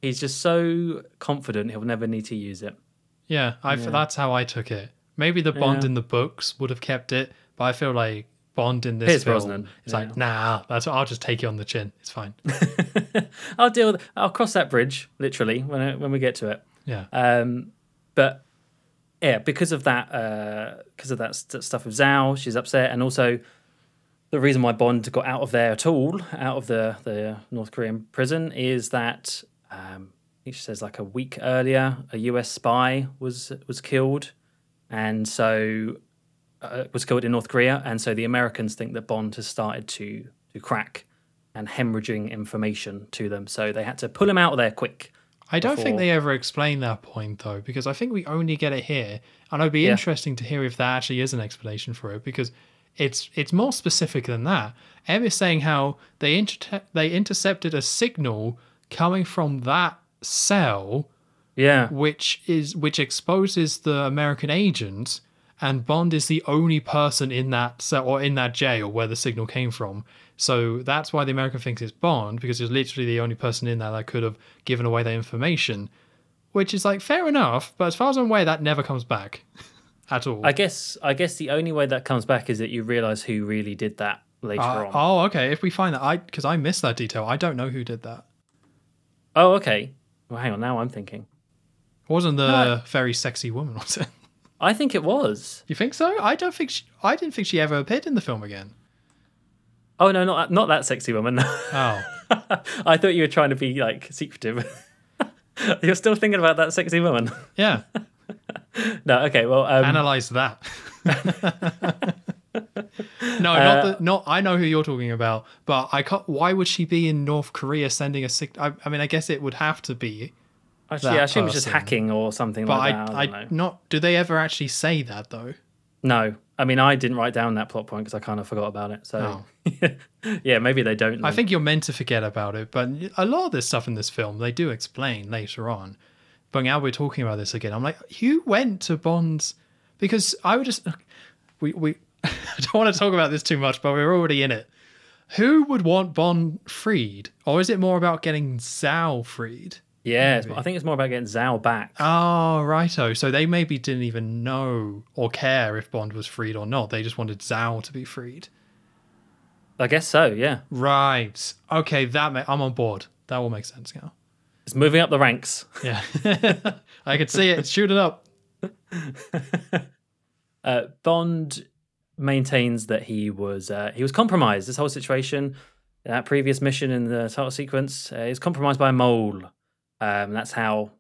He's just so confident he'll never need to use it. Yeah, I f that's how I took it. Maybe the Bond Yeah. in the books would have kept it, but I feel like Bond in this Pierce film, Brosnan, it's yeah. like, nah, that's I'll just take it on the chin. It's fine. I'll deal with. I'll cross that bridge literally when I, when we get to it. Yeah. Um, but yeah, because of that, uh, because of that st- stuff with Zao, she's upset, and also the reason why Bond got out of there at all, out of the the North Korean prison, is that um, she says like a week earlier, a U.S. spy was was killed, and so uh, was killed in North Korea, and so the Americans think that Bond has started to to crack and hemorrhaging information to them, so they had to pull him out of there quick. I don't think they ever explain that point though, because I think we only get it here, and it'd be Yeah. interesting to hear if that actually is an explanation for it, because it's it's more specific than that. M is saying how they inter- they intercepted a signal coming from that cell, Yeah, which is which exposes the American agent, and Bond is the only person in that cell or in that jail where the signal came from. So that's why the American thinks it's Bond because he's literally the only person in there that could have given away that information. Which is like fair enough, but as far as I'm aware, that never comes back at all. I guess I guess the only way that comes back is that you realize who really did that later Uh, on. oh, okay. If we find that, I because I missed that detail. I don't know who did that. Oh, okay. Well, hang on. Now I'm thinking. It wasn't the No. very sexy woman, was it? I think it was. You think so? I don't think she, I didn't think she ever appeared in the film again. Oh no, not not that sexy woman. Oh, I thought you were trying to be like secretive. You're still thinking about that sexy woman. yeah. no, okay. Well, um, Analyze that. no, Uh, not the, not. I know who you're talking about, but I can't. Why would she be in North Korea sending a sick? I, I mean, I guess it would have to be, actually, I assume it's just hacking or something but like I, that. I, I, don't know. not. Do they ever actually say that though? No, I mean I didn't write down that plot point because I kind of forgot about it. So, oh. yeah, maybe they don't. I think you're meant to forget about it, but a lot of this stuff in this film they do explain later on. But now we're talking about this again. I'm like, you went to Bond's because I would just we we I don't want to talk about this too much, but we're already in it. Who would want Bond freed, or is it more about getting Zao freed? Yeah, it's- I think it's more about getting Zao back. Oh, righto. So they maybe didn't even know or care if Bond was freed or not. They just wanted Zao to be freed. I guess so. Yeah, Right. Okay, that ma- I'm on board. That will make sense now. it's moving up the ranks. Yeah. I could see it. Shoot it up. Uh, Bond maintains that he was uh, he was compromised. This whole situation, that previous mission in the title sequence, uh, is compromised by a mole. Um, that's how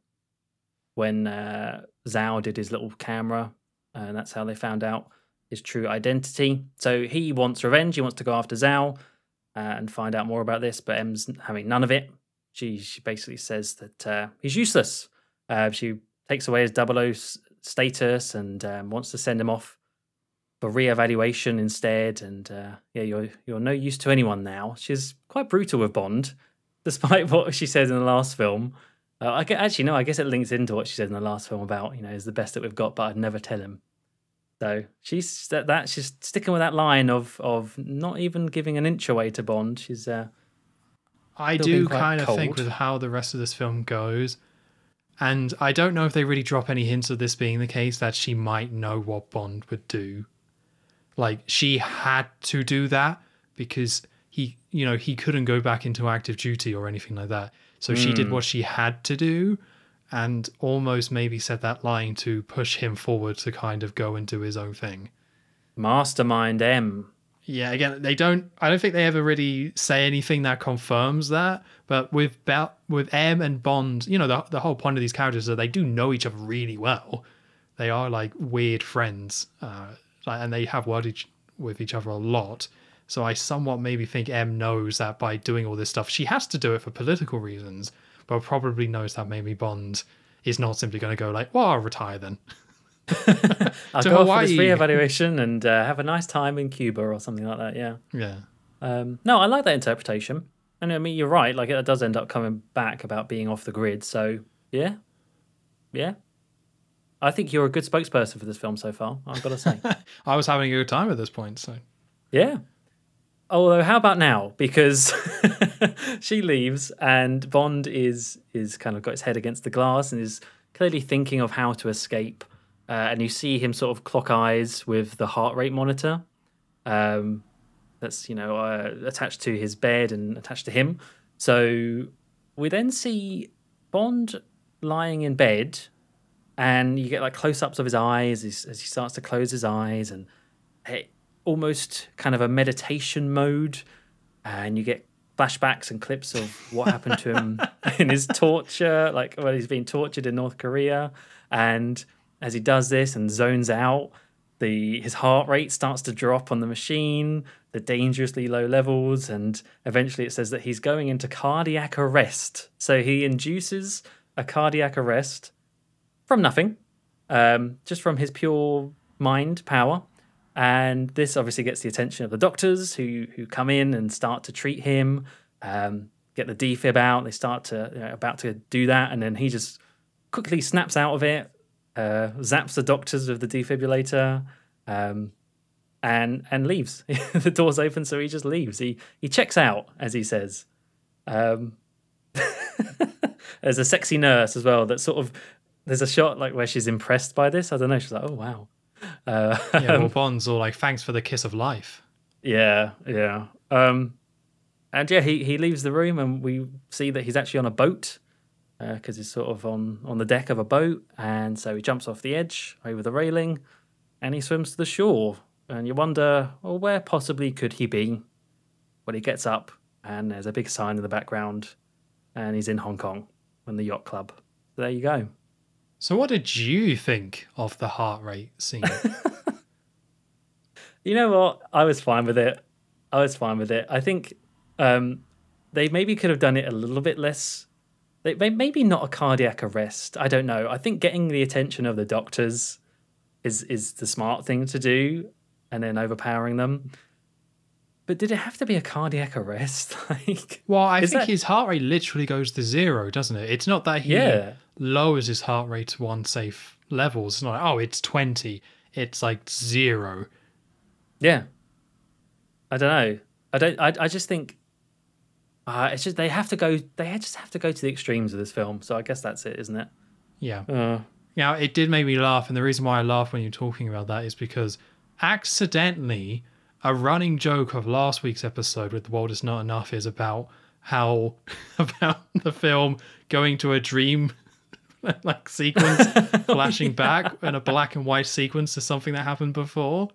when uh, Zao did his little camera, and that's how they found out his true identity. So he wants revenge. He wants to go after Zao uh, and find out more about this. But M's having none of it. She she basically says that uh, he's useless. Uh, she takes away his 00 s- status and um, wants to send him off for reevaluation instead. And uh, yeah, you're you're no use to anyone now. She's quite brutal with Bond, despite what she says in the last film. Uh, I gue- actually no, I guess it links into what she said in the last film about you know is the best that we've got, but I'd never tell him. So she's that, that she's sticking with that line of of not even giving an inch away to Bond. She's uh, I do kind of think with how the rest of this film goes, and I don't know if they really drop any hints of this being the case that she might know what Bond would do. Like she had to do that because he, you know, he couldn't go back into active duty or anything like that. So she did what she had to do and almost maybe said that line to push him forward to kind of go and do his own thing. mastermind M. Yeah, again, they don't. I don't think they ever really say anything that confirms that. But with Bel- with M and Bond, you know, the the whole point of these characters is that they do know each other really well. They are like weird friends, uh, and they have worked each, with each other a lot. So I somewhat maybe think M knows that by doing all this stuff, she has to do it for political reasons, but probably knows that maybe Bond is not simply going to go like, "Well, I'll retire then." I'll To go off for this Hawaii. reevaluation and uh, have a nice time in Cuba or something like that. Yeah. Yeah. Um, no, I like that interpretation. And I mean, you're right. Like it does end up coming back about being off the grid. So yeah, yeah. I think you're a good spokesperson for this film so far. I've got to say. I was having a good time at this point, so yeah. Although, how about now? Because she leaves, and Bond is is kind of got his head against the glass and is clearly thinking of how to escape. Uh, and you see him sort of clock eyes with the heart rate monitor. Um, that's you know uh, attached to his bed and attached to him. So we then see Bond lying in bed, and you get like close-ups of his eyes as, as he starts to close his eyes, and hey, almost kind of a meditation mode, and you get flashbacks and clips of what happened to him in his torture, like when he's being tortured in North Korea, and as he does this and zones out, the his heart rate starts to drop on the machine the dangerously low levels, and eventually it says that he's going into cardiac arrest. So he induces a cardiac arrest from nothing, um, just from his pure mind power. And this obviously gets the attention of the doctors who who come in and start to treat him, um, get the defib out. They start to you know, about to do that, and then he just quickly snaps out of it, uh, zaps the doctors with the defibrillator, um, and and leaves. the door's open, so he just leaves. He he checks out, as he says. Um, there's a sexy nurse as well. That sort of there's a shot like where she's impressed by this. I don't know. She's like, oh wow. Uh, yeah, well, Bond's or like, thanks for the kiss of life. Yeah, yeah. Um, and yeah, he he leaves the room, and we see that he's actually on a boat because uh, he's sort of on on the deck of a boat, and so he jumps off the edge over the railing, and he swims to the shore and you wonder, well, where possibly could he be? When he gets up, and there's a big sign in the background, and he's in Hong Kong in the yacht club. So there you go. So, what did you think of the heart rate scene? you know what? I was fine with it. I was fine with it. I think um, they maybe could have done it a little bit less. They, maybe not a cardiac arrest. I don't know. I think getting the attention of the doctors is is the smart thing to do and then overpowering them. But did it have to be a cardiac arrest? like, well, I think that... his heart rate literally goes to zero, doesn't it? It's not that he yeah. lowers his heart rate to one safe level. It's not like, oh, it's twenty. It's like zero. Yeah. I don't know. I don't. I. I just think. Uh, it's just they have to go. They just have to go to the extremes of this film. So I guess that's it, isn't it? Yeah. Uh, yeah. It did make me laugh, and the reason why I laugh when you're talking about that is because accidentally a running joke of last week's episode with the world is not enough is about how about the film going to a dream like sequence oh, flashing back and a black and white sequence to something that happened before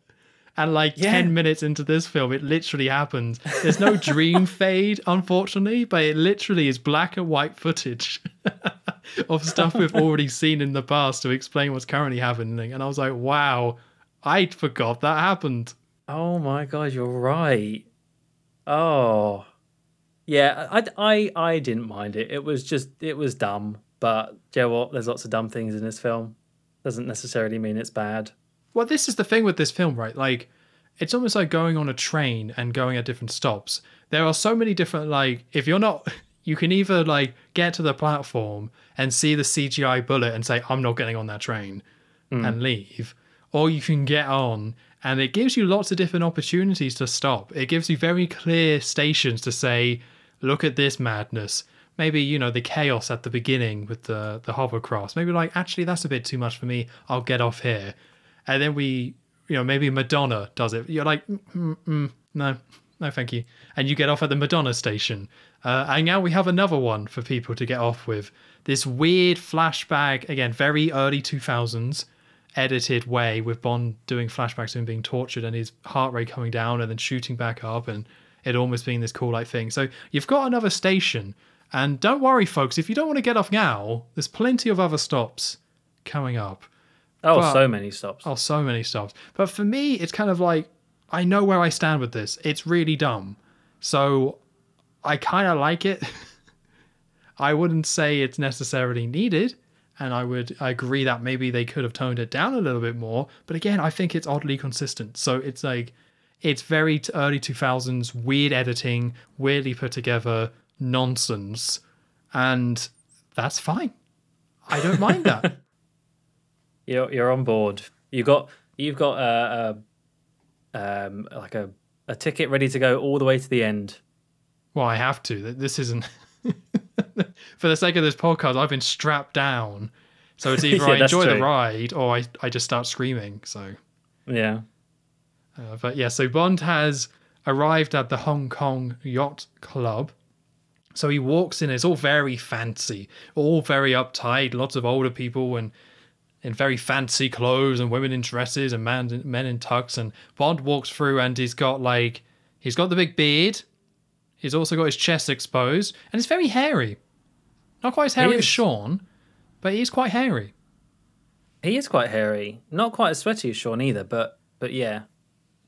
and like yeah. 10 minutes into this film it literally happens there's no dream fade unfortunately but it literally is black and white footage of stuff we've already seen in the past to explain what's currently happening and i was like wow I forgot that happened. Oh my god, you're right. Oh, yeah. I, I, I didn't mind it. It was just it was dumb. But you know what? There's lots of dumb things in this film. Doesn't necessarily mean it's bad. Well, this is the thing with this film, right? Like, it's almost like going on a train and going at different stops. There are so many different like if you're not you can either like get to the platform and see the CGI bullet and say I'm not getting on that train mm. and leave or you can get on and it gives you lots of different opportunities to stop. It gives you very clear stations to say, look at this madness. Maybe, you know, the chaos at the beginning with the, the hovercraft. Maybe like, actually, that's a bit too much for me. I'll get off here. And then we, you know, maybe Madonna does it. You're like, mm, mm, mm no, no, thank you. And you get off at the Madonna station. Uh, and now we have another one for people to get off with. This weird flashback, again, very early 2000s edited way with Bond doing flashbacks to him being tortured and his heart rate coming down and then shooting back up and it almost being this cool like thing. So you've got another station. And don't worry, folks, if you don't want to get off now, there's plenty of other stops coming up. Oh, but, so many stops. Oh, so many stops. But for me, it's kind of like I know where I stand with this. It's really dumb. So I kind of like it. I wouldn't say it's necessarily needed, and I would I agree that maybe they could have toned it down a little bit more. But again, I think it's oddly consistent. So it's like It's very early 2000s, weird editing, weirdly put together nonsense. And that's fine. I don't mind that. You're you're on board. You got you've got a, a um like a a ticket ready to go all the way to the end. Well, I have to. This isn't. For the sake of this podcast, I've been strapped down. So it's either Yeah, I enjoy the ride or I, I just start screaming. So, Yeah. uh, but yeah, so Bond has arrived at the Hong Kong Yacht Club. So he walks in, it's all very fancy, all very uptight, lots of older people and in very fancy clothes and women in dresses and man, men in tux. And Bond walks through and he's got like, he's got the big beard. He's also got his chest exposed and it's very hairy. Not quite as hairy as. Sean, but he's quite hairy. He is quite hairy. Not quite as sweaty as Sean either, but but yeah.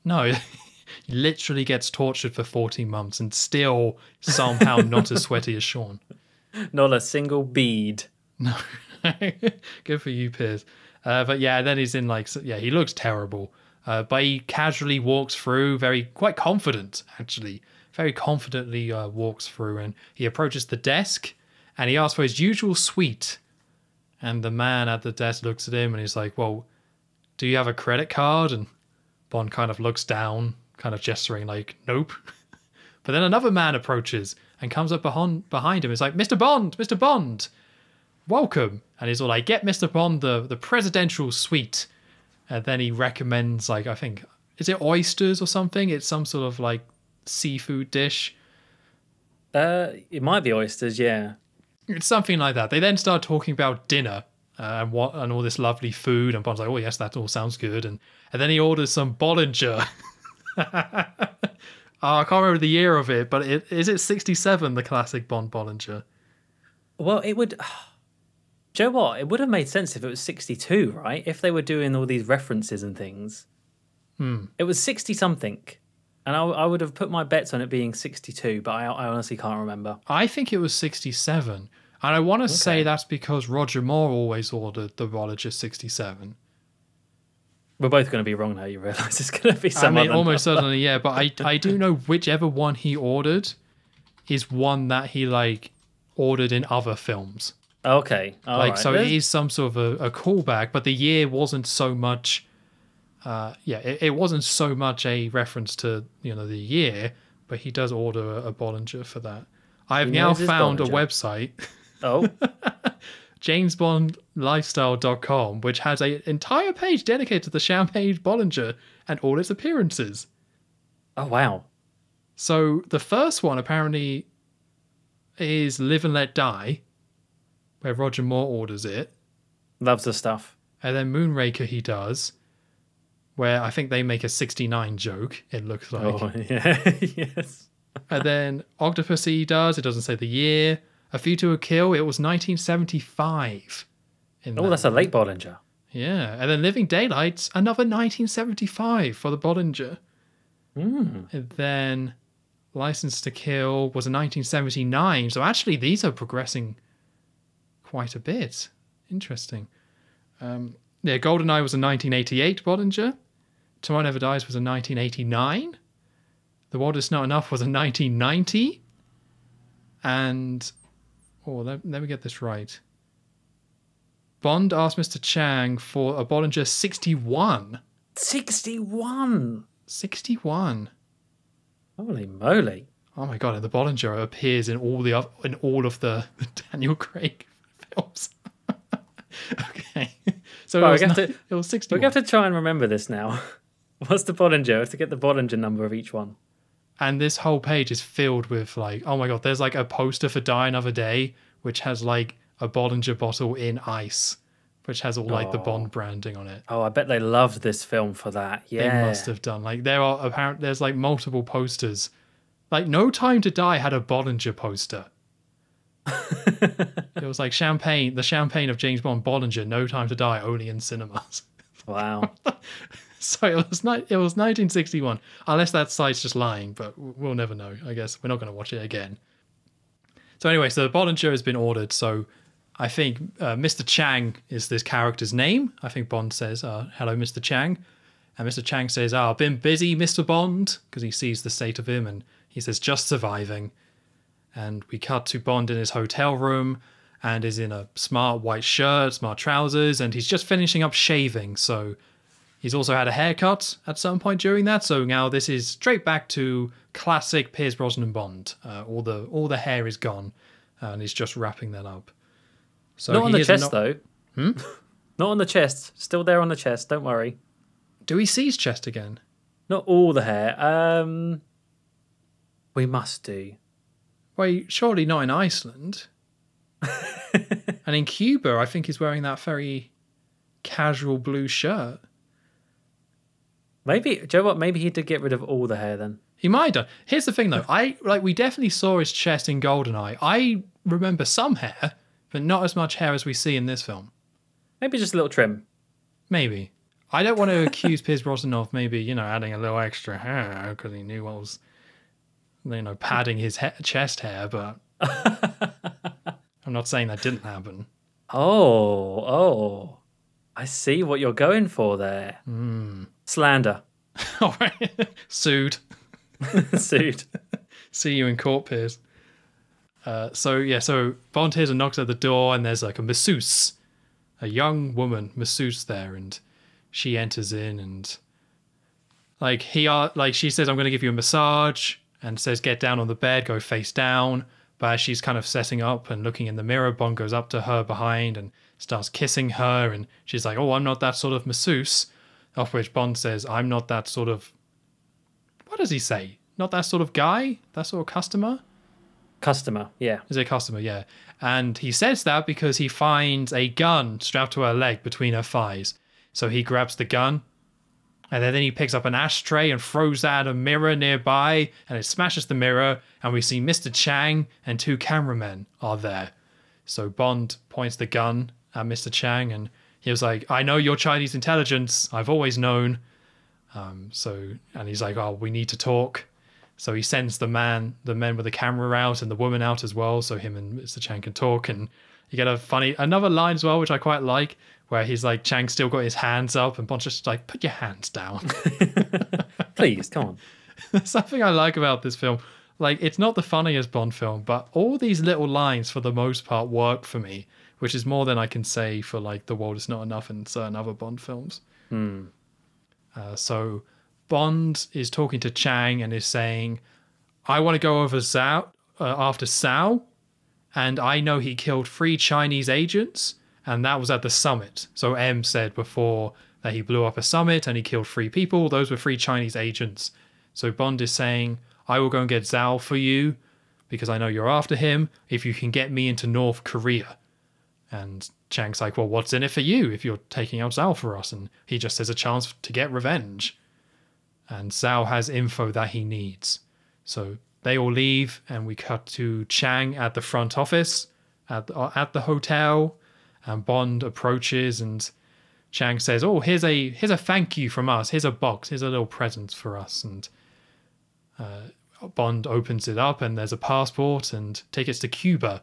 No, he literally gets tortured for 14 months and still somehow not as sweaty as Sean. Not a single bead. No, good for you, Pierce. Uh, but yeah, then he's in like, yeah, he looks terrible. Uh, but he casually walks through, very quite confident actually, very confidently uh, walks through, and he approaches the desk, and he asks for his usual suite. And the man at the desk looks at him, and he's like, "Well, do you have a credit card?" And Bond kind of looks down, kind of gesturing like, "Nope." But then another man approaches and comes up behind behind him. He's like, "Mr. Bond, Mr. Bond." welcome. And he's all like, get Mr. Bond the, the presidential suite. And then he recommends, like, I think, is it oysters or something? It's some sort of like seafood dish. Uh it might be oysters, yeah. It's something like that. They then start talking about dinner uh, and what and all this lovely food. And Bond's like, oh, yes, that all sounds good. And, and then he orders some Bollinger. Oh, I can't remember the year of it, but it, is it 67, the classic Bond Bollinger? Well, it would. Joe, what? It would have made sense if it was 62, right? If they were doing all these references and things. Hmm. It was 60 something. And I, I would have put my bets on it being 62, but I, I honestly can't remember. I think it was 67. And I want to say that's because Roger Moore always ordered the Bollinger 67. We're both going to be wrong now, you realise it's going to be I mean, almost number. certainly, yeah. But I, I do know whichever one he ordered is one that he like ordered in other films. Okay. all like, right. so There's- it is some sort of a, a callback, but the year wasn't so much. Uh, yeah, it, it wasn't so much a reference to you know the year, but he does order a, a Bollinger for that. I have He now found a website. Oh, jamesbondlifestyle.com, which has an entire page dedicated to the Champagne Bollinger and all its appearances. oh wow. So the first one apparently is Live and Let Die, where Roger Moore orders it. Loves the stuff. And then Moonraker he does, where I think they make a 69 joke, it looks like. Oh, yeah. yes. And then Octopussy does, it doesn't say the year. A View to a Kill, it was 1975. In Oh, that that's a late Bollinger. Yeah, and then Living Daylights, another 1975 for the Bollinger. Mm. And then License to Kill was a 1979. So actually, these are progressing quite a bit. Interesting. Um, yeah, GoldenEye was a 1988 Bollinger. Tomorrow Never Dies was a 1989. The World Is Not Enough was a 1990. And, oh, let, let me get this right. Bond asked Mr. Chang for a Bollinger 61. 61. 61. Holy moly. Oh my god! And the Bollinger appears in all the in all of the, the Daniel Craig films. okay, so Well, it, was we have to- it was We're going to have to try and remember this now. What's the Bollinger? We have to get the Bollinger number of each one. and this whole page is filled with like, oh my god! There's like a poster for Die Another Day, which has like a Bollinger bottle in ice, which has all like the Oh. Bond branding on it. Oh, I bet they loved this film for that. They must have done like there are apparent. There's like multiple posters. Like No Time to Die had a Bollinger poster. It was like champagne, the champagne of James Bond Bollinger, No Time to Die, only in cinemas. Wow. So it was it was 1961, unless that site's just lying, but we'll never know. I guess we're not going to watch it again. So anyway, so the Bollinger has been ordered. So I think uh, Mr. Chang is this character's name. I think Bond says, uh, "Hello, Mr. Chang," And Mr. Chang says, Oh, I've been busy, Mr. Bond, because he sees the state of him and he says, Just surviving. And we cut to Bond in his hotel room and is in a smart white shirt, smart trousers, and he's just finishing up shaving. So he's also had a haircut at some point during that. So now this is straight back to classic Pierce Brosnan Bond. Uh, all the all the hair is gone, and he's just wrapping that up. So Not on the chest not- though. Hmm? Not on the chest. Still there on the chest. Don't worry. Do we see his chest again? Not all the hair. Um, we must do. Wait, surely not in Iceland. and in Cuba, I think he's wearing that very casual blue shirt. Maybe. Do you know what? Maybe he did get rid of all the hair then. He might have done. Here's the thing, though. I like we definitely saw his chest in Goldeneye. I remember some hair, but not as much hair as we see in this film. Maybe just a little trim. Maybe. I don't want to accuse Pierce Brosnan of maybe you know adding a little extra hair because he knew what was, you know, padding his he- chest hair. But I'm not saying that didn't happen. Oh, oh. I see what you're going for there. Hmm. Slander. All right, sued. Sued. See you in court, Pierce. Uh, so yeah, so Bond hears and knocks at the door, and there's like a masseuse, a young woman masseuse there, and she enters in, and like he are like she says, "I'm going to give you a massage," and says, "Get down on the bed, go face down." But as she's kind of setting up and looking in the mirror, Bond goes up to her behind and starts kissing her, and she's like, "Oh, I'm not that sort of masseuse." Of which Bond says, "I'm not that sort of." What does he say? Not that sort of guy? That sort of customer? Customer. Yeah. Is it a customer? Yeah. And he says that because he finds a gun strapped to her leg between her thighs. So he grabs the gun and then he picks up an ashtray and throws that at a mirror nearby and it smashes the mirror. And we see Mr. Chang and two cameramen are there. So Bond points the gun at Mr. Chang and he was like, I know you're Chinese intelligence. I've always known. Um, so, and he's like, oh, we need to talk. So he sends the man, the men with the camera out, and the woman out as well, so him and Mr. Chang can talk. And you get a funny another line as well, which I quite like, where he's like, Chang still got his hands up, and Bond's just like, put your hands down. Please, come on. That's something I like about this film. Like, it's not the funniest Bond film, but all these little lines, for the most part, work for me, which is more than I can say for like The World Is Not Enough and certain other Bond films. Uh, so Bond is talking to Chang and is saying, I want to go over Zao uh, after Zao, and I know he killed three Chinese agents, and that was at the summit. So M said before that he blew up a summit and he killed three people. Those were three Chinese agents. So Bond is saying, I will go and get Zao for you because I know you're after him if you can get me into North Korea. And Chang's like, Well, what's in it for you if you're taking out Zao for us? And he just says a chance to get revenge. And Zao has info that he needs. So they all leave, and we cut to Chang at the front office at the, at the hotel. And Bond approaches, and Chang says, "Oh, here's a here's a thank you from us. Here's a box. Here's a little present for us." And uh, Bond opens it up, and there's a passport and tickets to Cuba.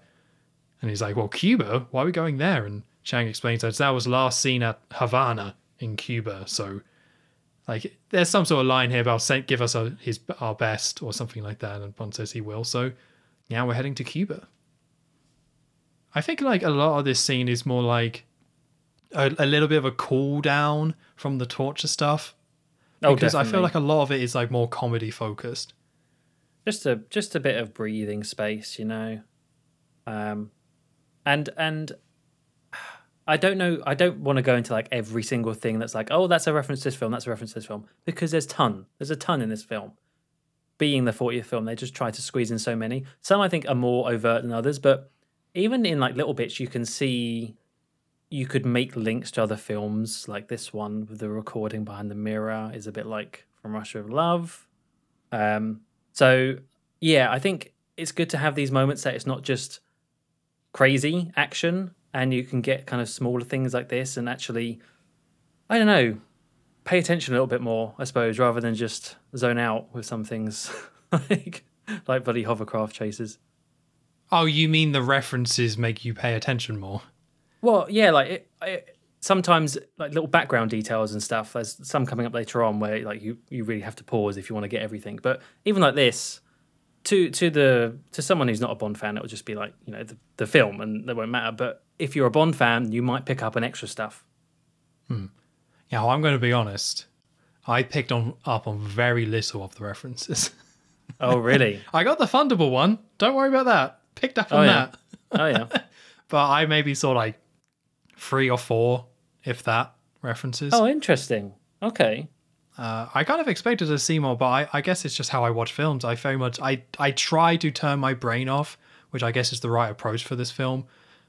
And he's like, "Well, Cuba? Why are we going there?" And Chang explains that that was last seen at Havana in Cuba. So, like, there's some sort of line here about give us a, his our best or something like that. And Bond says he will. So, now we're heading to Cuba. I think like a lot of this scene is more like a, a little bit of a cool down from the torture stuff Oh, because I feel like a lot of it is like more comedy focused. just a just a bit of breathing space, you know. Um, and and I don't know. I don't want to go into like every single thing that's like, oh, that's a reference to this film. That's a reference to this film because there's ton. There's a ton in this film. Being the 40th film, they just try to squeeze in so many. Some I think are more overt than others, but even in like little bits, you can see you could make links to other films like this one with the recording behind the mirror is a bit like from Russia of Love. Um, so yeah, I think it's good to have these moments that it's not just crazy action and you can get kind of smaller things like this and actually I don't know, pay attention a little bit more, I suppose, rather than just zone out with some things like like bloody hovercraft chases. Oh, you mean the references make you pay attention more? Well, yeah, like it, it, sometimes like little background details and stuff. There's some coming up later on where like you you really have to pause if you want to get everything. But even like this, to to the to someone who's not a Bond fan, it will just be like you know the, the film and that won't matter. But if you're a Bond fan, you might pick up an extra stuff. Hmm. Yeah, well, I'm going to be honest. I picked on up on very little of the references. Oh really? I got the Thunderball one. Don't worry about that. Picked up oh, on Oh, yeah. that. oh yeah. But I maybe saw like three or four, if that, references. Oh interesting. Okay. Uh, I kind of expected to see more, but I, I guess it's just how I watch films. I very much I I try to turn my brain off, which I guess is the right approach for this film.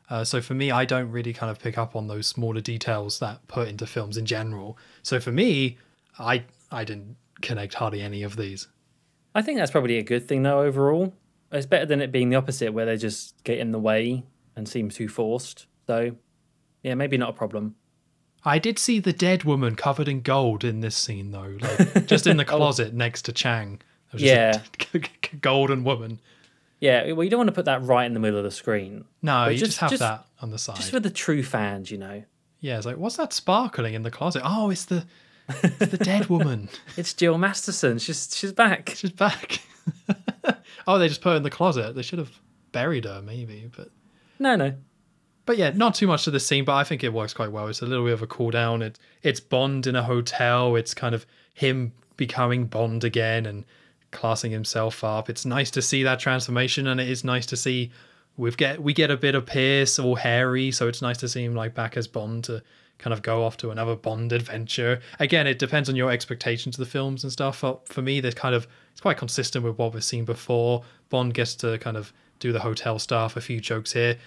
Uh, so for me, I don't really kind of pick up on those smaller details that put into films in general. So for me, I I didn't connect hardly any of these. I think that's probably a good thing though overall. It's better than it being the opposite where they just get in the way and seem too forced. So yeah, maybe not a problem. I did see the dead woman covered in gold in this scene though, like just in the closet oh. next to Chang. There was just a golden woman. Yeah, well you don't want to put that right in the middle of the screen. No, you just- just, have just- that on the side. Just for the true fans, you know. Yeah, it's like, what's that sparkling in the closet? Oh, it's the it's the dead woman. It's Jill Masterson. She's she's back. She's back. oh, they just put her in the closet. They should have buried her, maybe. But No, no. But yeah, not too much to the scene, but I think it works quite well. It's a little bit of a cool down. It it's Bond in a hotel. It's kind of him becoming Bond again and classing himself up. It's nice to see that transformation, and it is nice to see we get we get a bit of Pierce all hairy, so it's nice to see him like back as Bond to kind of go off to another Bond adventure. Again, it depends on your expectations of the films and stuff. For, for me, they're kind of it's quite consistent with what we've seen before. Bond gets to kind of do the hotel stuff, a few jokes here.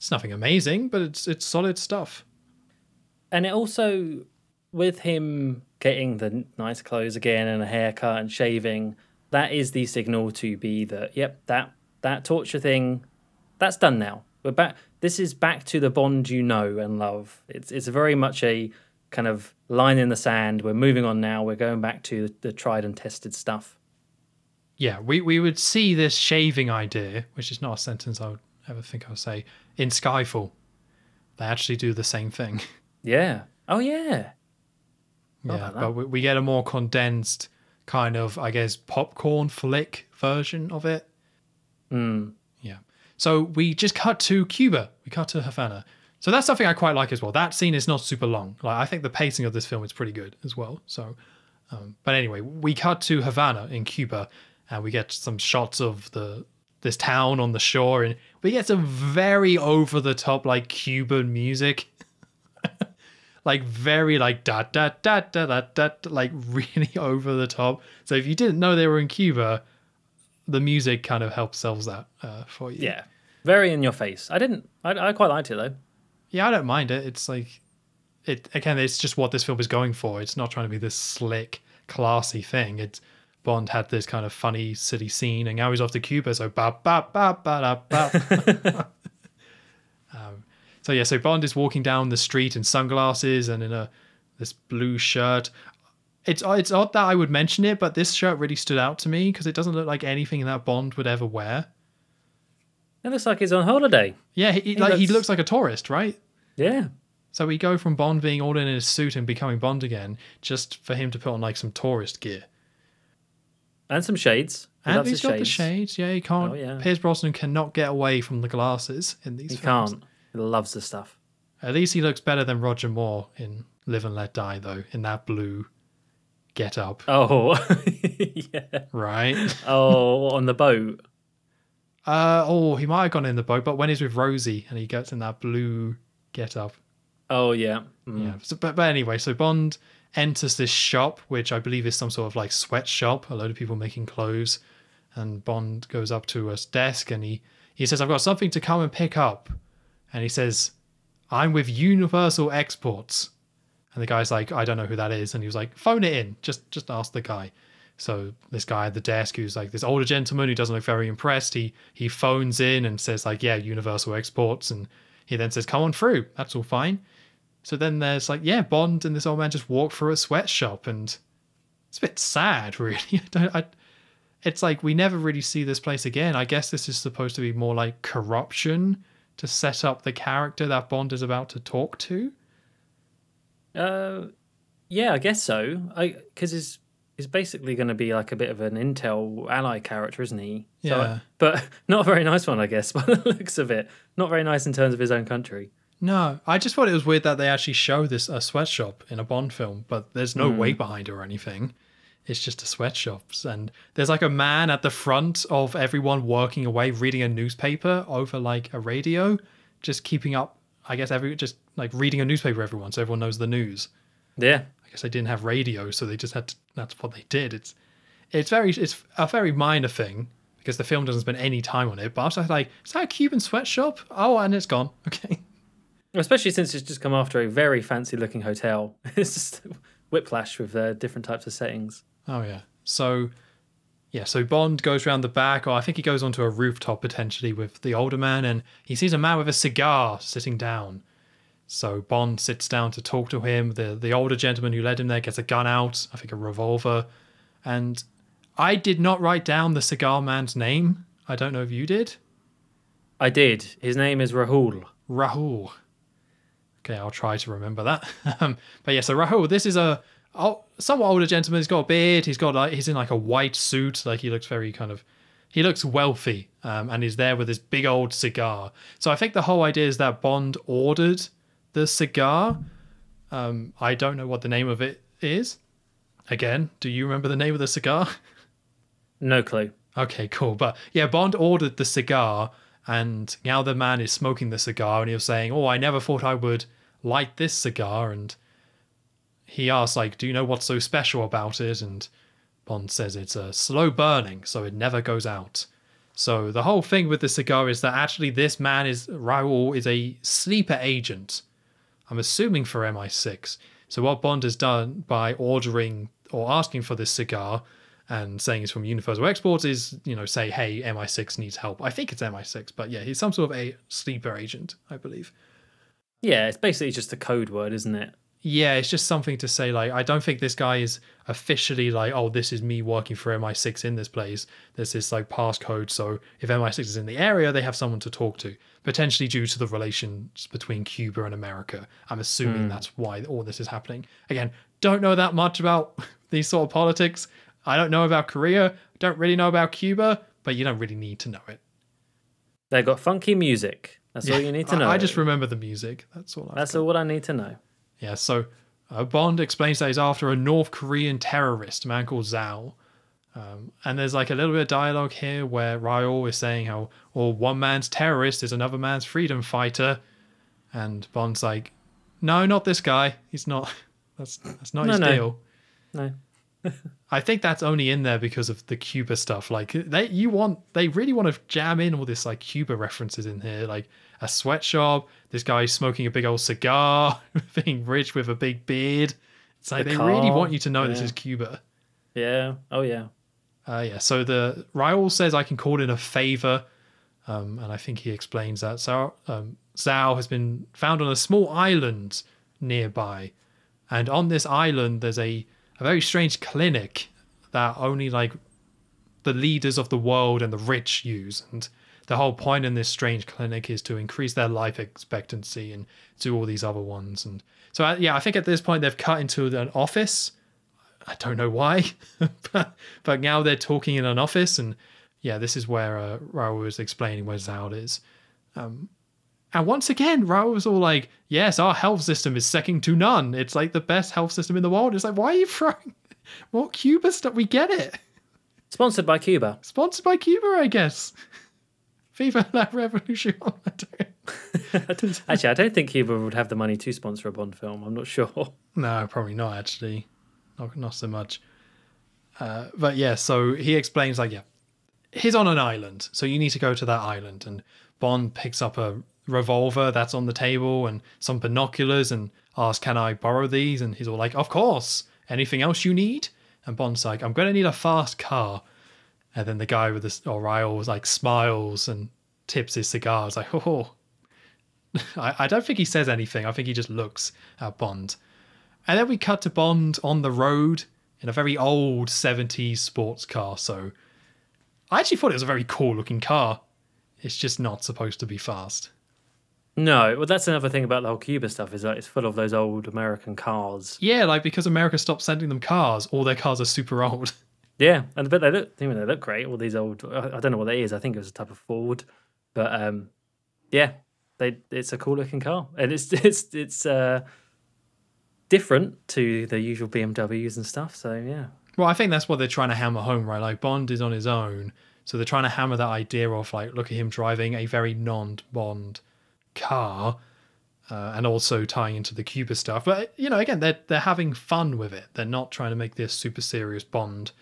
It's nothing amazing, but it's it's solid stuff. And it also with him getting the nice clothes again and a haircut and shaving, that is the signal to be that yep, that that torture thing, that's done now. We're back. This is back to the Bond you know and love. It's it's very much a kind of line in the sand. We're moving on now. We're going back to the tried and tested stuff. Yeah, we, we would see this shaving idea, which is not a sentence I would ever think I'll say, in Skyfall. They actually do the same thing. Yeah. Oh yeah. Forgot yeah, but we, we get a more condensed kind of, I guess, popcorn flick version of it. Mm. Yeah. So we just cut to Cuba. We cut to Havana. So that's something I quite like as well. That scene is not super long. Like I think the pacing of this film is pretty good as well. So, um, but anyway, we cut to Havana in Cuba, and we get some shots of the this town on the shore, and we get some very over the top like Cuban music. like very like da da da da da da like really over the top. So if you didn't know they were in Cuba, the music kind of helps sells that uh, for you. Yeah. Very in your face. I didn't. I, I quite liked it though. yeah, I don't mind it. It's like it again. It's just what this film is going for. It's not trying to be this slick, classy thing. It's Bond had this kind of funny city scene, and now he's off to Cuba. So ba ba ba ba da ba. um, so yeah, so Bond is walking down the street in sunglasses and in a this blue shirt. It's it's odd that I would mention it, but this shirt really stood out to me because it doesn't look like anything that Bond would ever wear. It looks like he's on holiday. Yeah, he, like he looks- looks like a tourist, right? Yeah. So we go from Bond being all in his suit and becoming Bond again, just for him to put on like some tourist gear. And some shades. And he's got the shades. Yeah, he can't. Oh, yeah. Pierce Brosnan cannot get away from the glasses in these He films. can't. He loves the stuff. At least he looks better than Roger Moore in Live and Let Die, though, in that blue get up, Oh, yeah. right? Oh, on the boat. uh, oh, he might have gone in the boat, but when he's with Rosie and he gets in that blue get up, Oh, yeah. Mm. Yeah. So, but, but anyway, so Bond enters this shop, which I believe is some sort of like sweatshop, a load of people making clothes. And Bond goes up to a desk and he, he says, I've got something to come and pick up. And he says, I'm with Universal Exports. And the guy's like, I don't know who that is. And he was like, phone it in. Just just ask the guy. So this guy at the desk who's like this older gentleman who doesn't look very impressed, he he phones in and says, like, yeah, Universal Exports. And he then says, Come on through. That's all fine. So then there's like, yeah, Bond and this old man just walk through a sweatshop, and it's a bit sad, really. I don't, I, it's like we never really see this place again. I guess this is supposed to be more like corruption to set up the character that Bond is about to talk to. Uh, yeah, I guess so. I because he's he's basically going to be like a bit of an intel ally character, isn't he? So, Yeah. but not a very nice one, I guess. By the looks of it, not very nice in terms of his own country. No, I just thought it was weird that they actually show this a sweatshop in a Bond film, but there's no weight hmm. behind it or anything. It's just a sweatshop, and there's like a man at the front of everyone working away, reading a newspaper over like a radio, just keeping up. I guess every just like reading a newspaper, everyone, so everyone knows the news. Yeah, I guess they didn't have radio, so they just had to. That's what they did. It's it's very it's a very minor thing because the film doesn't spend any time on it. But I was like, is that a Cuban sweatshop? Oh, and it's gone. Okay. Especially since it's just come after a very fancy looking hotel. It's just whiplash with uh, different types of settings. Oh yeah. So yeah, so Bond goes around the back, or I think he goes onto a rooftop potentially with the older man, and he sees a man with a cigar sitting down. So Bond sits down to talk to him. The the older gentleman who led him there gets a gun out, I think a revolver. And I did not write down the cigar man's name. I don't know if you did. I did. His name is Raoul. Raoul. Okay, I'll try to remember that. um, but yeah, so Raoul, this is a oh, somewhat older gentleman. He's got a beard. He's got like he's in like a white suit. Like he looks very kind of he looks wealthy, um, and he's there with his big old cigar. So I think the whole idea is that Bond ordered the cigar. Um, I don't know what the name of it is. Again, do you remember the name of the cigar? No clue. Okay, cool. But yeah, Bond ordered the cigar, and now the man is smoking the cigar, and he was saying, "Oh, I never thought I would light this cigar." And he asks, "Like, do you know what's so special about it?" And Bond says it's a slow burning, so it never goes out. So the whole thing with the cigar is that actually this man is Raoul is a sleeper agent. I'm assuming for MI6. So what Bond has done by ordering or asking for this cigar and saying it's from Universal Exports is, you know, say, hey, MI6 needs help. I think it's MI6, but yeah, he's some sort of a sleeper agent, I believe. Yeah, it's basically just a code word, isn't it? Yeah, it's just something to say, like, I don't think this guy is officially like, oh, this is me working for MI6 in this place. There's this like passcode. So if MI6 is in the area, they have someone to talk to, potentially due to the relations between Cuba and America. I'm assuming hmm. that's why all this is happening. Again, don't know that much about these sort of politics. I don't know about Korea, don't really know about Cuba, but you don't really need to know it. They've got funky music. That's all you need to know. I, just remember the music. That's all. I've That's all I need to know. Yeah, so uh, Bond explains that he's after a North Korean terrorist, a man called Zao. Um, and there's like a little bit of dialogue here where Raoul is saying how, well, one man's terrorist is another man's freedom fighter. And Bond's like, no, not this guy. He's not. That's that's not No, his no. deal. No. I think that's only in there because of the Cuba stuff. Like they, you want, they really want to jam in all this like Cuba references in here, like a sweatshop. This guy smoking a big old cigar, being rich with a big beard. It's like The they really want you to know this is Cuba. Yeah. Oh, yeah. Uh, yeah. So the Raoul says I can call in a favor, um, and I think he explains that. So um, Zao has been found on a small island nearby, and on this island there's a a very strange clinic that only like the leaders of the world and the rich use, and the whole point in this strange clinic is to increase their life expectancy and do all these other ones. And so uh, yeah, I think at this point they've cut into an office. I don't know why, but, but now they're talking in an office, and yeah, this is where uh, Raoul is explaining where Zoud is. Um, and once again, Raoul was all like, "Yes, our health system is second to none. It's like the best health system in the world." It's like, why are you throwing more Cuba stuff? We get it. Sponsored by Cuba. Sponsored by Cuba, I guess. Viva la revolution! Actually, I don't think Cuba would have the money to sponsor a Bond film. I'm not sure. No, probably not actually. Not, not so much. Uh, but yeah, so he explains like, yeah, he's on an island, so you need to go to that island. And Bond picks up a revolver that's on the table and some binoculars and asks, "Can I borrow these?" And he's all like, "Of course. Anything else you need?" And Bond's like, "I'm gonna need a fast car." And then the guy with the or was like smiles and tips his cigar. It's like, oh. I, I don't think he says anything. I think he just looks at Bond. And then we cut to Bond on the road in a very old 70s sports car. So I actually thought it was a very cool looking car. It's just not supposed to be fast. No, well, that's another thing about the whole Cuba stuff is that it's full of those old American cars. Yeah, like because America stopped sending them cars, all their cars are super old. Yeah, and but they look, I mean, they look great. All these old, I I don't know what that is. I think it was a type of Ford, but um, yeah, they it's a cool looking car, and it's it's it's uh different to the usual BMWs and stuff. So yeah, Well, I think that's what they're trying to hammer home, right? Like Bond is on his own, so they're trying to hammer that idea of like, look at him driving a very non-Bond car, uh, and also tying into the Cuba stuff. But you know, again, they're they're having fun with it. They're not trying to make this super serious Bond.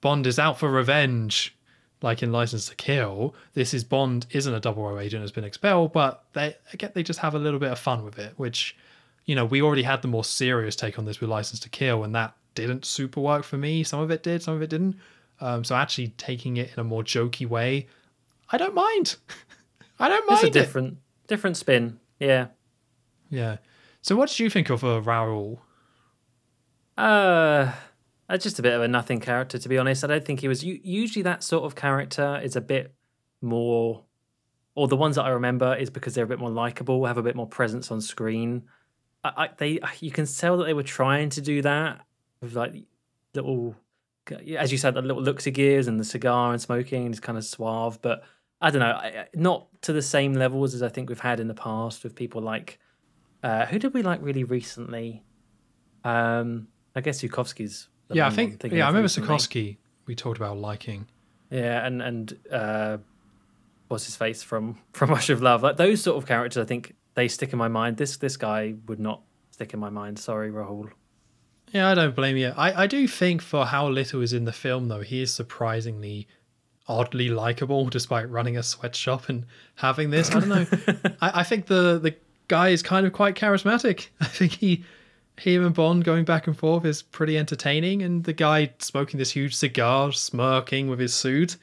Bond is out for revenge, like in License to Kill. This is Bond isn't a double O agent has been expelled, but they again they just have a little bit of fun with it, which you know we already had the more serious take on this with License to Kill, and that didn't super work for me. Some of it did, some of it didn't. Um, so actually taking it in a more jokey way, I don't mind. I don't mind it's a it. Different spin. Yeah. Yeah. So what did you think of uh, Raoul? Uh, uh, just a bit of a nothing character, to be honest. I don't think he was. Usually, that sort of character is a bit more, or the ones that I remember is because they're a bit more likable, have a bit more presence on screen. I, I, they, you can tell that they were trying to do that with like little, as you said, the little looks of gears and the cigar and smoking, and it's kind of suave. But I don't know, not to the same levels as I think we've had in the past with people like, uh, who did we like really recently? Um, I guess Zukovsky's. Yeah, I think yeah, I remember. Zukovsky. We talked about liking. Yeah, and and uh, what's his face from from Rush of Love? Like those sort of characters, I think they stick in my mind. This this guy would not stick in my mind. Sorry, Raoul. Yeah, I don't blame you. I, I do think for how little is in the film, though, he is surprisingly oddly likable despite running a sweatshop and having this. I don't know. I, I think the, the guy is kind of quite charismatic. I think he, him and Bond going back and forth is pretty entertaining. And the guy smoking this huge cigar, smirking with his suit.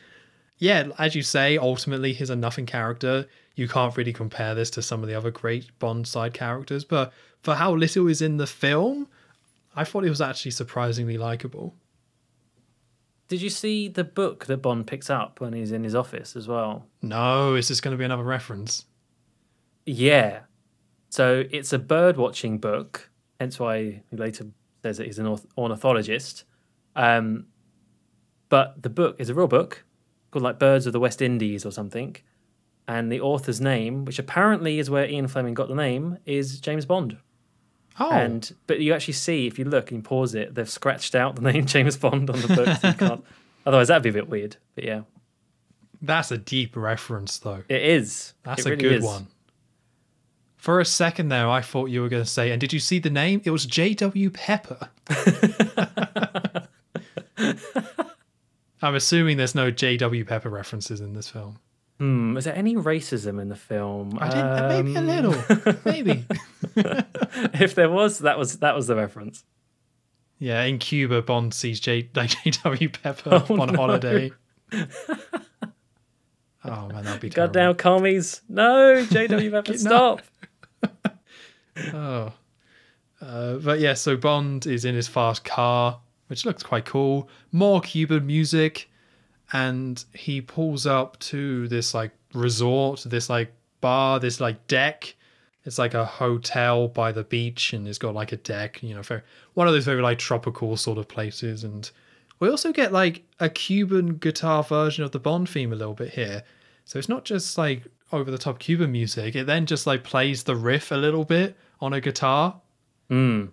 Yeah, as you say, ultimately he's a nothing character. You can't really compare this to some of the other great Bond side characters. But for how little is in the film, I thought he was actually surprisingly likable. Did you see the book that Bond picks up when he's in his office as well? No, is this going to be another reference? Yeah. So it's a bird watching book, hence why he later says that he's an ornithologist. Um, but the book is a real book called like Birds of the West Indies or something. And the author's name, which apparently is where Ian Fleming got the name, is James Bond. Oh, And but you actually see if you look and you pause it, they've scratched out the name James Bond on the book. so you can't. Otherwise, that'd be a bit weird. But yeah, that's a deep reference, though. it is. That's It a really good is. one. For a second there, I thought you were going to say, and did you see the name? It was J.W. Pepper. I'm assuming there's no J.W. Pepper references in this film. Hmm, is there any racism in the film? I didn't, maybe a Um, little, maybe. if there was, that was that was the reference. Yeah, in Cuba, Bond sees J- J.W. Pepper Oh, on no. holiday. oh man, that'd be terrible. Goddamn commies! No, JW Pepper, stop. Oh. Uh, but yeah, so Bond is in his fast car, which looks quite cool. More Cuban music, and he pulls up to this like resort, this like bar, this like deck. It's like a hotel by the beach, and it's got like a deck, you know, very, one of those very like tropical sort of places. And we also get like a Cuban guitar version of the Bond theme a little bit here. So it's not just like over the top Cuban music, it then just like plays the riff a little bit on a guitar, Hmm.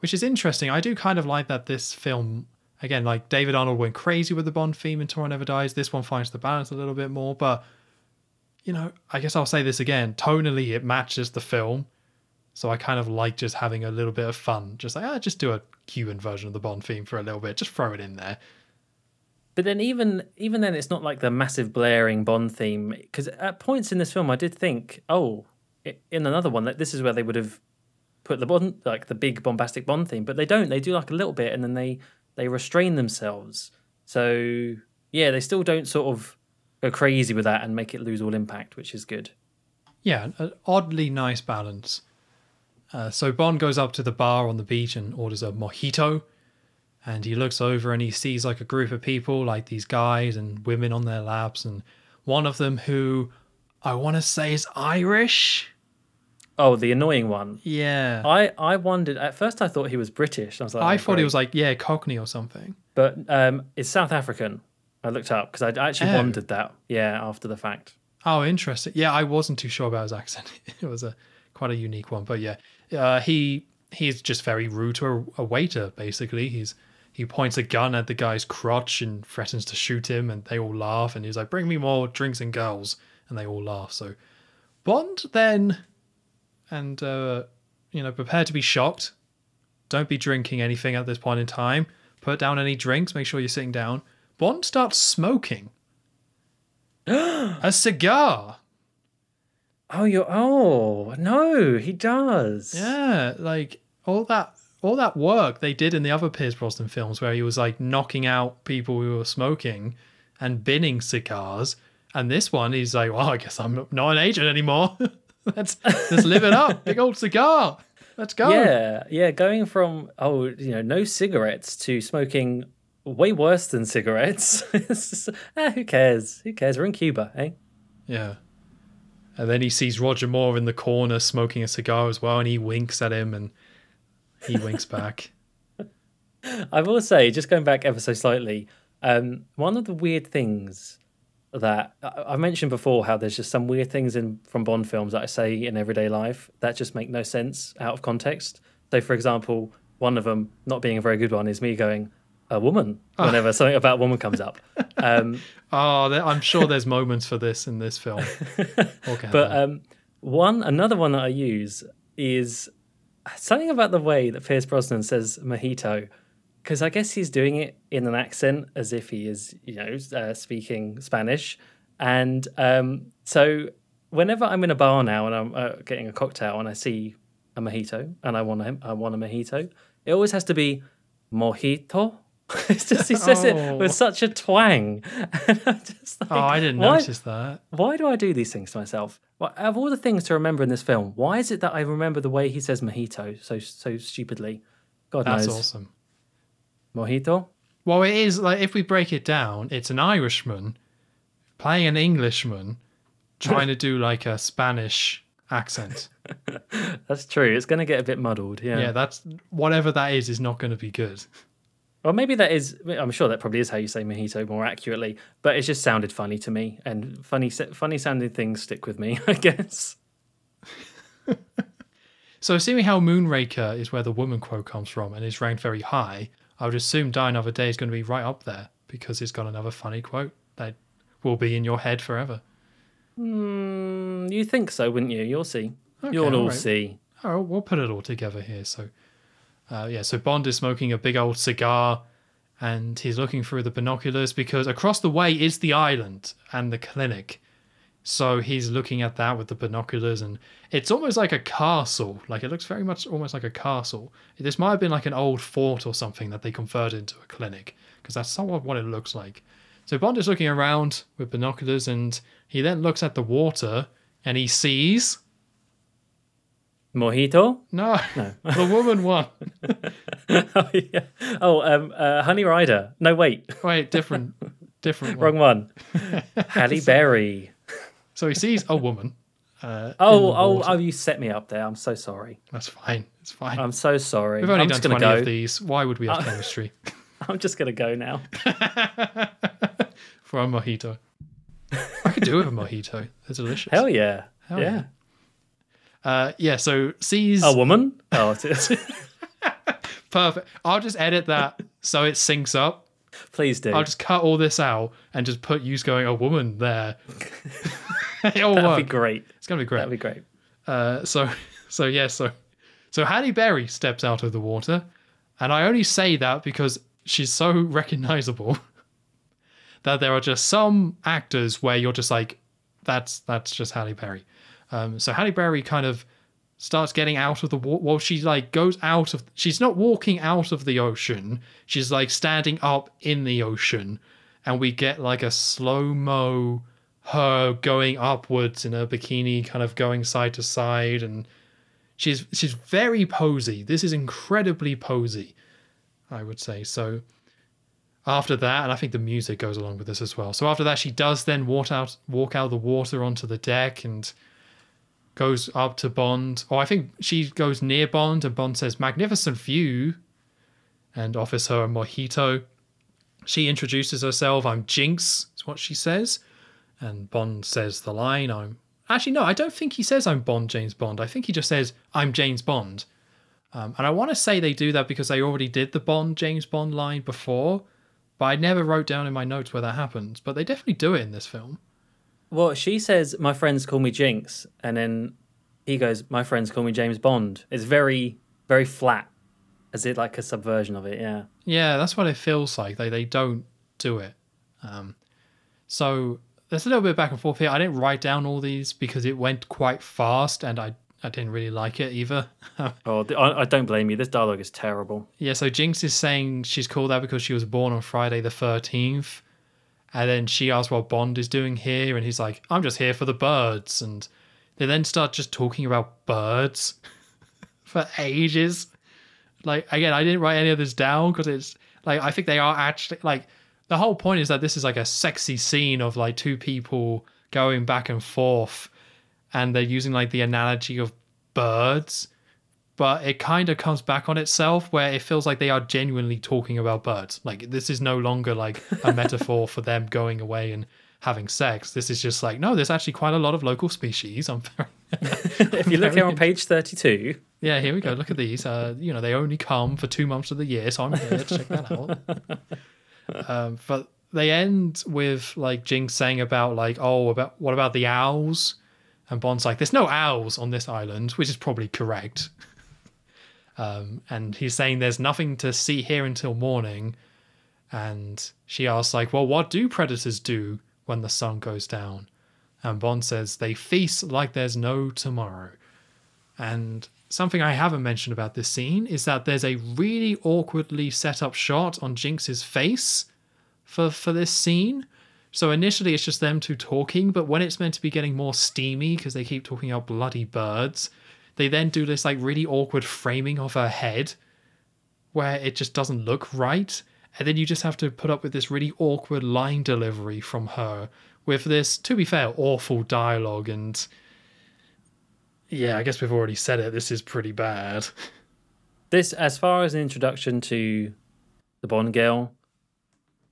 which is interesting. I do kind of like that this film, again, like David Arnold went crazy with the Bond theme in Tomorrow Never Dies. This one finds the balance a little bit more, but you know, I guess I'll say this again. Tonally, it matches the film. So I kind of like just having a little bit of fun. Just like, ah, just do a Cuban version of the Bond theme for a little bit. Just throw it in there. But then even even then, it's not like the massive blaring Bond theme. Because at points in this film, I did think, oh, in another one, that this is where they would have put the Bond, like the big bombastic Bond theme. But they don't. They do like a little bit, and then they they restrain themselves. So yeah, they still don't sort of go crazy with that and make it lose all impact, which is good. Yeah, an oddly nice balance. Uh, so Bond goes up to the bar on the beach and orders a mojito. And he looks over and he sees like a group of people, like these guys and women on their laps. And one of them who I want to say is Irish. Oh, the annoying one. Yeah. I, I wondered at first. I thought he was British. I was like, I oh, thought great. he was like, yeah, Cockney or something. but um, it's South African. I looked up because I actually Oh. wondered that. Yeah, after the fact. Oh, interesting. Yeah, I wasn't too sure about his accent. It was a quite a unique one, but yeah, uh, he he's just very rude to a, a waiter. Basically, he's he points a gun at the guy's crotch and threatens to shoot him, and they all laugh. And he's like, "Bring me more drinks and girls," and they all laugh. So Bond then, and uh, you know, prepare to be shocked. Don't be drinking anything at this point in time. Put down any drinks. Make sure you're sitting down. Bond starts smoking a cigar. Oh, you're. Oh no, he does. Yeah, like all that all that work they did in the other Pierce Brosnan films where he was like knocking out people who were smoking and binning cigars. And this one, he's like, well, I guess I'm not an agent anymore. let's let's live it up. Big old cigar. Let's go. Yeah, yeah. Going from oh, you know, no cigarettes to smoking way worse than cigarettes. Just, eh, who cares? Who cares? We're in Cuba, eh? Yeah. And then he sees Roger Moore in the corner smoking a cigar as well, and he winks at him and he winks back. I will say, just going back ever so slightly, um, one of the weird things that I I mentioned before, how there's just some weird things in from Bond films that I say in everyday life that just make no sense out of context. So, for example, one of them, not being a very good one, is me going, "A woman," whenever something about woman comes up. Um, Oh, I'm sure there's moments for this in this film. Okay. But um, one another one that I use is something about the way that Pierce Brosnan says mojito, because I guess he's doing it in an accent as if he is, you know, uh, speaking Spanish, and um, so whenever I'm in a bar now and I'm uh, getting a cocktail and I see a mojito and I want a, I want a mojito, it always has to be mojito. it's just he says Oh. it with such a twang, and I'm just like, oh, I didn't why- notice that. why do I do these things to myself? Well, out of all the things to remember in this film, why is it that I remember the way he says mojito so so stupidly? God That's knows. awesome. Mojito? Well, it is like if we break it down, it's an Irishman playing an Englishman trying to do like a Spanish accent. That's true. It's going to get a bit muddled. Yeah. Yeah, that's whatever that is is not going to be good. Well, maybe that is. I'm sure that probably is how you say mojito more accurately, but it just sounded funny to me, and funny, funny sounding things stick with me, I guess. So, assuming how Moonraker is where the woman quote comes from and is ranked very high, I would assume Die Another Day is going to be right up there because it's got another funny quote that will be in your head forever. Mm, you think so, wouldn't you? You'll see. Okay, You'll all alright. see. Oh, we'll put it all together here. So, uh, yeah, so Bond is smoking a big old cigar and he's looking through the binoculars because across the way is the island and the clinic. So he's looking at that with the binoculars and it's almost like a castle. Like it looks very much almost like a castle. This might have been like an old fort or something that they converted into a clinic because that's somewhat what it looks like. So Bond is looking around with binoculars and he then looks at the water and he sees Mojito? no, No. the woman one. oh, yeah. oh um, uh, Honey Ryder. No, wait. Wait, different, different one. Wrong one. Halle Berry. So he sees a woman. Uh, Oh, oh, oh! You set me up there. I'm so sorry. That's fine. It's fine. I'm so sorry. We've only I'm done 20 go. of these. Why would we have chemistry I'm just gonna go now. for a mojito? I could do with a mojito. They're delicious. Hell yeah! Hell yeah. yeah. Uh, yeah. So sees A woman? Oh, it's- it's- perfect. I'll just edit that so it syncs up. Please do. I'll just cut all this out and just put you going a woman there. It'll That'd be work. great. It's gonna be great. That'd be great. Uh, so, so yeah, so, so Halle Berry steps out of the water, and I only say that because she's so recognizable that there are just some actors where you're just like, that's that's just Halle Berry. Um, so Halle Berry kind of starts getting out of the water. Well, she like goes out of. She's not walking out of the ocean. She's like standing up in the ocean, and we get like a slow mo her going upwards in her bikini, kind of going side to side, and she's she's very posy. This is incredibly posy, I would say. So after that, and I think the music goes along with this as well. So after that, she does then walk out, walk out the water onto the deck and goes up to Bond. Or I think she goes near Bond, and Bond says, "Magnificent view," and offers her a mojito. She introduces herself. I'm Jinx, is what she says, and Bond says the line. I'm actually no, I don't think he says I'm Bond, James Bond. I think he just says I'm James Bond. Um, and I want to say they do that because they already did the Bond James Bond line before, but I never wrote down in my notes where that happens. But they definitely do it in this film. Well, she says, "My friends call me Jinx," and then he goes, "My friends call me James Bond." It's very, very flat, as it like a subversion of it. Yeah. Yeah, that's what it feels like. They they don't do it. Um, so there's a little bit back and forth here. I didn't write down all these because it went quite fast, and I I didn't really like it either. Oh, I, I don't blame you. This dialogue is terrible. yeah, so Jinx is saying she's called that because she was born on Friday the 13th. And then she asks what Bond is doing here, and he's like, I'm just here for the birds. And they then start just talking about birds for ages. Like, again, I didn't write any of this down because it's like, I think they are actually like, the whole point is that this is like a sexy scene of like two people going back and forth, and they're using like the analogy of birds but it kind of comes back on itself where it feels like they are genuinely talking about birds. Like this is no longer like a metaphor for them going away and having sex. This is just like no, there's actually quite a lot of local species. I'm very if you look here on page thirty-two, yeah. Here we go. Look at these. Uh, you know, they only come for two months of the year, so I'm here to check that out. um, but they end with like Jinx saying about like oh about what about the owls, and Bond's like there's no owls on this island, which is probably correct. Um, and he's saying there's nothing to see here until morning. And she asks, like, well, what do predators do when the sun goes down? And Bond says they feast like there's no tomorrow. And something I haven't mentioned about this scene is that there's a really awkwardly set up shot on Jinx's face for for this scene. So initially it's just them two talking, but when it's meant to be getting more steamy because they keep talking about bloody birds, they then do this like really awkward framing of her head where it just doesn't look right. And then you just have to put up with this really awkward line delivery from her with this, to be fair, awful dialogue. And yeah, I guess we've already said it. This is pretty bad. this as far as an introduction to the Bond girl,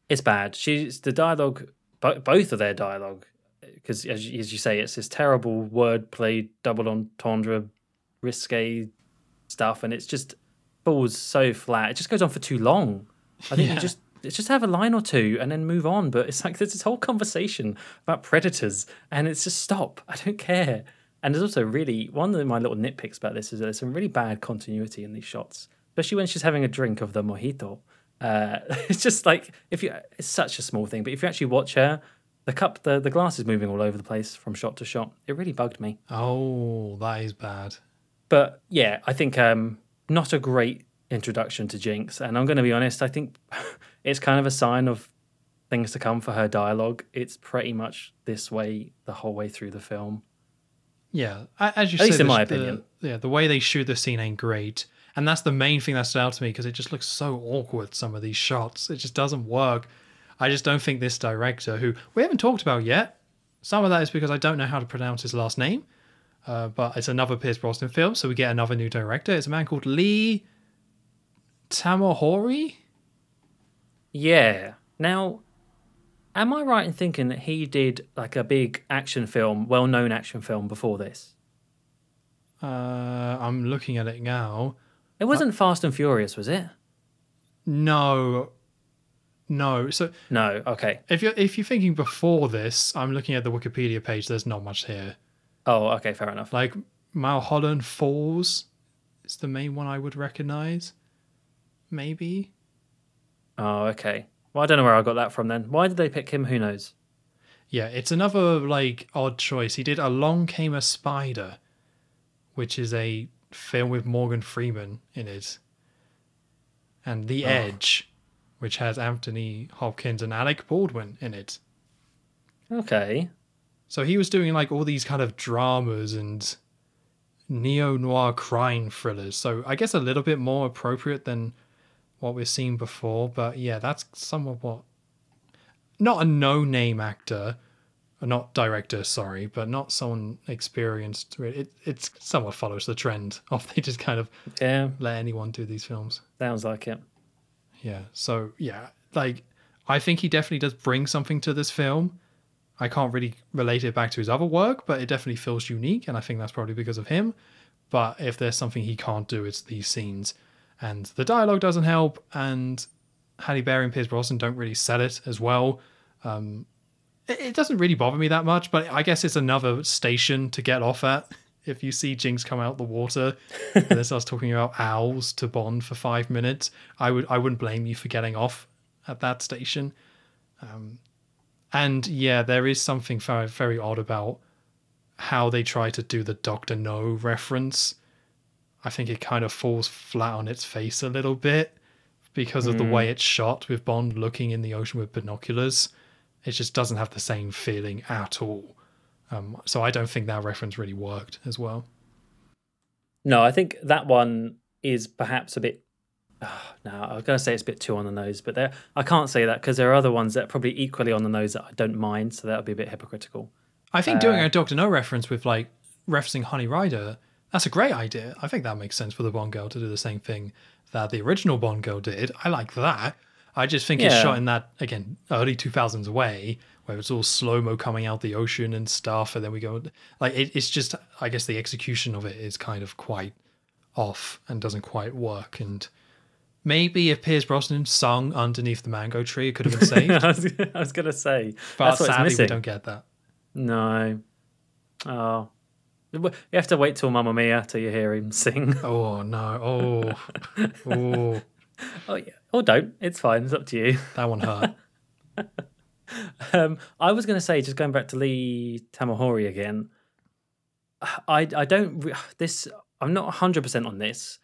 it's bad. She's the dialogue, both of their dialogue, because as, you- say, it's this terrible word wordplay, double entendre, risque stuff, and it's just falls so flat. It just goes on for too long. I think Yeah. you just it's just have a line or two and then move on. But it's like there's this whole conversation about predators, and it's just stop. I don't care. And there's also really one of my little nitpicks about this is that there's some really bad continuity in these shots, especially when she's having a drink of the mojito. Uh, it's just like if you, it's such a small thing, but if you actually watch her, the cup, the, the glass is moving all over the place from shot to shot. It really bugged me. Oh, that is bad. But yeah, I think um, not a great introduction to Jinx. And I'm going to be honest, I think it's kind of a sign of things to come for her dialogue. It's pretty much this way the whole way through the film. Yeah, as you At said, least in my the- opinion. yeah, the way they shoot the scene ain't great, and that's the main thing that stood out to me because it just looks so awkward. Some of these shots, it just doesn't work. I just don't think this director, who we haven't talked about yet, some of that is because I don't know how to pronounce his last name, uh, but it's another Pierce Brosnan film, so we get another new director. It's a man called Lee Tamahori. Yeah. Now, am I right in thinking that he did like a big action film, well known action film before this? Uh, I'm looking at it now. It wasn't Fast and Furious, was it? No, no. So No. Okay. if you're if you're thinking before this, I'm looking at the Wikipedia page. There's not much here. Oh, okay. Fair enough. Like Mulholland Falls is the main one I would recognize. Maybe. Oh, okay. Well, I don't know where I got that from then. Why did they pick him? Who knows? Yeah, it's another like odd choice. He did Along Came a Spider, which is a film with Morgan Freeman in it. And The Oh. Edge, which has Anthony Hopkins and Alec Baldwin in it. Okay. So he was doing like all these kind of dramas and neo noir crime thrillers. So I guess a little bit more appropriate than what we've seen before. But yeah, that's somewhat what not a no-name actor, not director, sorry, but not someone experienced. It it somewhat follows the trend of they just kind of Yeah, let anyone do these films. sounds like it. Yeah. So yeah, like I think he definitely does bring something to this film. I can't really relate it back to his other work, but it definitely feels unique, and I think that's probably because of him. But if there's something he can't do, it's these scenes, and the dialogue doesn't help, and Halle Berry and Pierce Brosnan don't really sell it as well. Um, it, it doesn't really bother me that much, but I guess it's another station to get off at. If you see Jinx come out the water and then starts talking about owls to Bond for five minutes, I would I wouldn't blame you for getting off at that station. Um, and yeah, there is something very very odd about how they try to do the Doctor No reference. I think it kind of falls flat on its face a little bit because of the way it's shot with Bond looking in the ocean with binoculars. It just doesn't have the same feeling at all. Um, so I don't think that reference really worked as well. No, I think that one is perhaps a bit. no, I was going to say it's a bit too on the nose, but there I can't say that because there are other ones that are probably equally on the nose that I don't mind, so that would be a bit hypocritical. I think doing uh, a Doctor No reference with like referencing Honey Ryder, that's a great idea. I think that makes sense for the Bond girl to do the same thing that the original Bond girl did. I like that. I just think it's shot in that again early two thousands way where it's all slow mo coming out the ocean and stuff, and then we go like it, it's just I guess the execution of it is kind of quite off and doesn't quite work. And maybe if Pierce Brosnan sung underneath the mango tree, it could have been saved. I was, I was going to say but that's sadly, we don't get that. No. Oh. You have to wait till Mamma Mia till you hear him sing. Oh no! Oh, oh, Oh yeah. Or don't. It's fine. It's up to you. that one hurt. Um, I was going to say, just going back to Lee Tamahori again. I I don't this. I'm not 100 percent on this,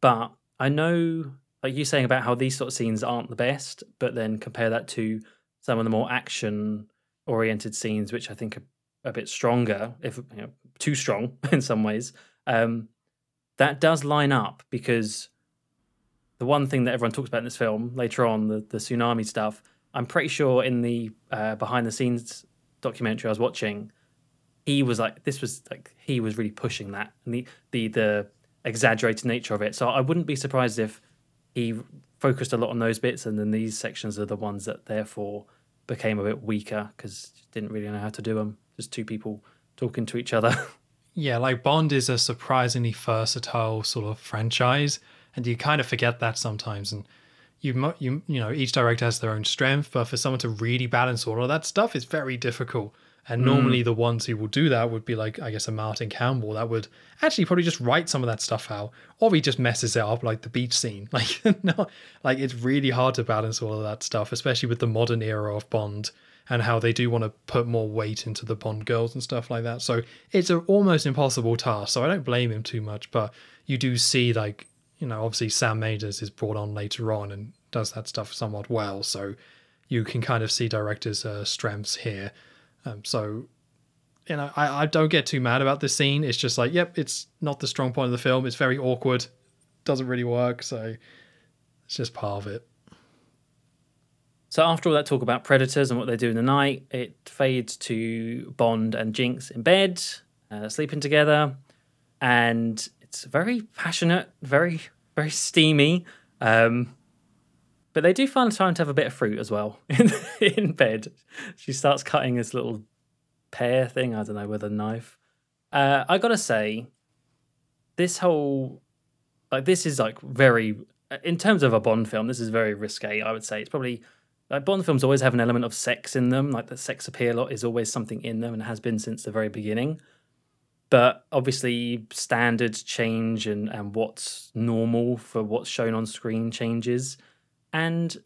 but I know like you saying about how these sort of scenes aren't the best, but then compare that to some of the more action oriented scenes, which I think are a bit stronger, if you know, too strong in some ways. Um, that does line up because the one thing that everyone talks about in this film later on, the, the tsunami stuff, I'm pretty sure in the uh, behind the scenes documentary I was watching, he was like, this was like he was really pushing that and the the the exaggerated nature of it. So I wouldn't be surprised if he focused a lot on those bits, and then these sections are the ones that therefore became a bit weaker because didn't really know how to do them. Just two people talking to each other. Yeah, like Bond is a surprisingly versatile sort of franchise, and you kind of forget that sometimes. And you, you, you know, each director has their own strength, but for someone to really balance all of that stuff is very difficult. And normally, the ones who will do that would be like, I guess, a Martin Campbell that would actually probably just write some of that stuff out, or he just messes it up, like the beach scene. Like, no, like it's really hard to balance all of that stuff, especially with the modern era of Bond and how they do want to put more weight into the Bond girls and stuff like that. So it's an almost impossible task. So I don't blame him too much, but you do see like you know obviously Sam Mendes is brought on later on and does that stuff somewhat well. So you can kind of see directors' uh, strengths here. Um, so you know I, I don't get too mad about this scene. It's just like yep, it's not the strong point of the film. It's very awkward, doesn't really work. So it's just part of it. So after all that talk about predators and what they do in the night, it fades to Bond and Jinx in bed, uh, sleeping together, and it's very passionate, very very steamy. Um, but they do find time to have a bit of fruit as well in, in bed. She starts cutting this little pear thing. I don't know with a knife. Uh, I gotta say, this whole like this is like very in terms of a Bond film. This is very risque. I would say it's probably like Bond films always have an element of sex in them. Like the sex appeal lot is always something in them and has been since the very beginning. But obviously, standards change and, and what's normal for what's shown on screen changes. And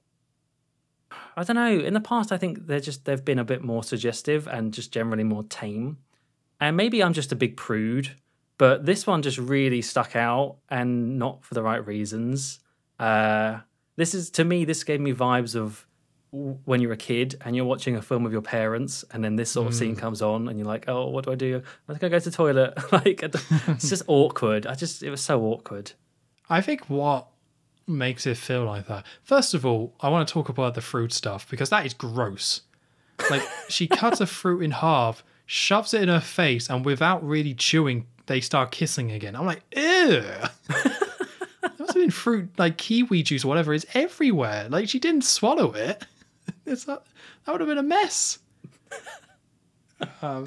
I don't know. In the past, I think they're just they've been a bit more suggestive and just generally more tame. And maybe I'm just a big prude, but this one just really stuck out and not for the right reasons. Uh, this is to me, this gave me vibes of when you're a kid and you're watching a film with your parents, and then this sort of scene comes on, and you're like, "Oh, what do I do? I think I go to the toilet." like, it's just awkward. I just, it was so awkward. I think what makes it feel like that. First of all, I want to talk about the fruit stuff because that is gross. Like she cuts a fruit in half, shoves it in her face, and without really chewing, they start kissing again. I'm like, ew. there must have been fruit like kiwi juice or whatever is everywhere. Like she didn't swallow it. It's that, that would have been a mess. Um,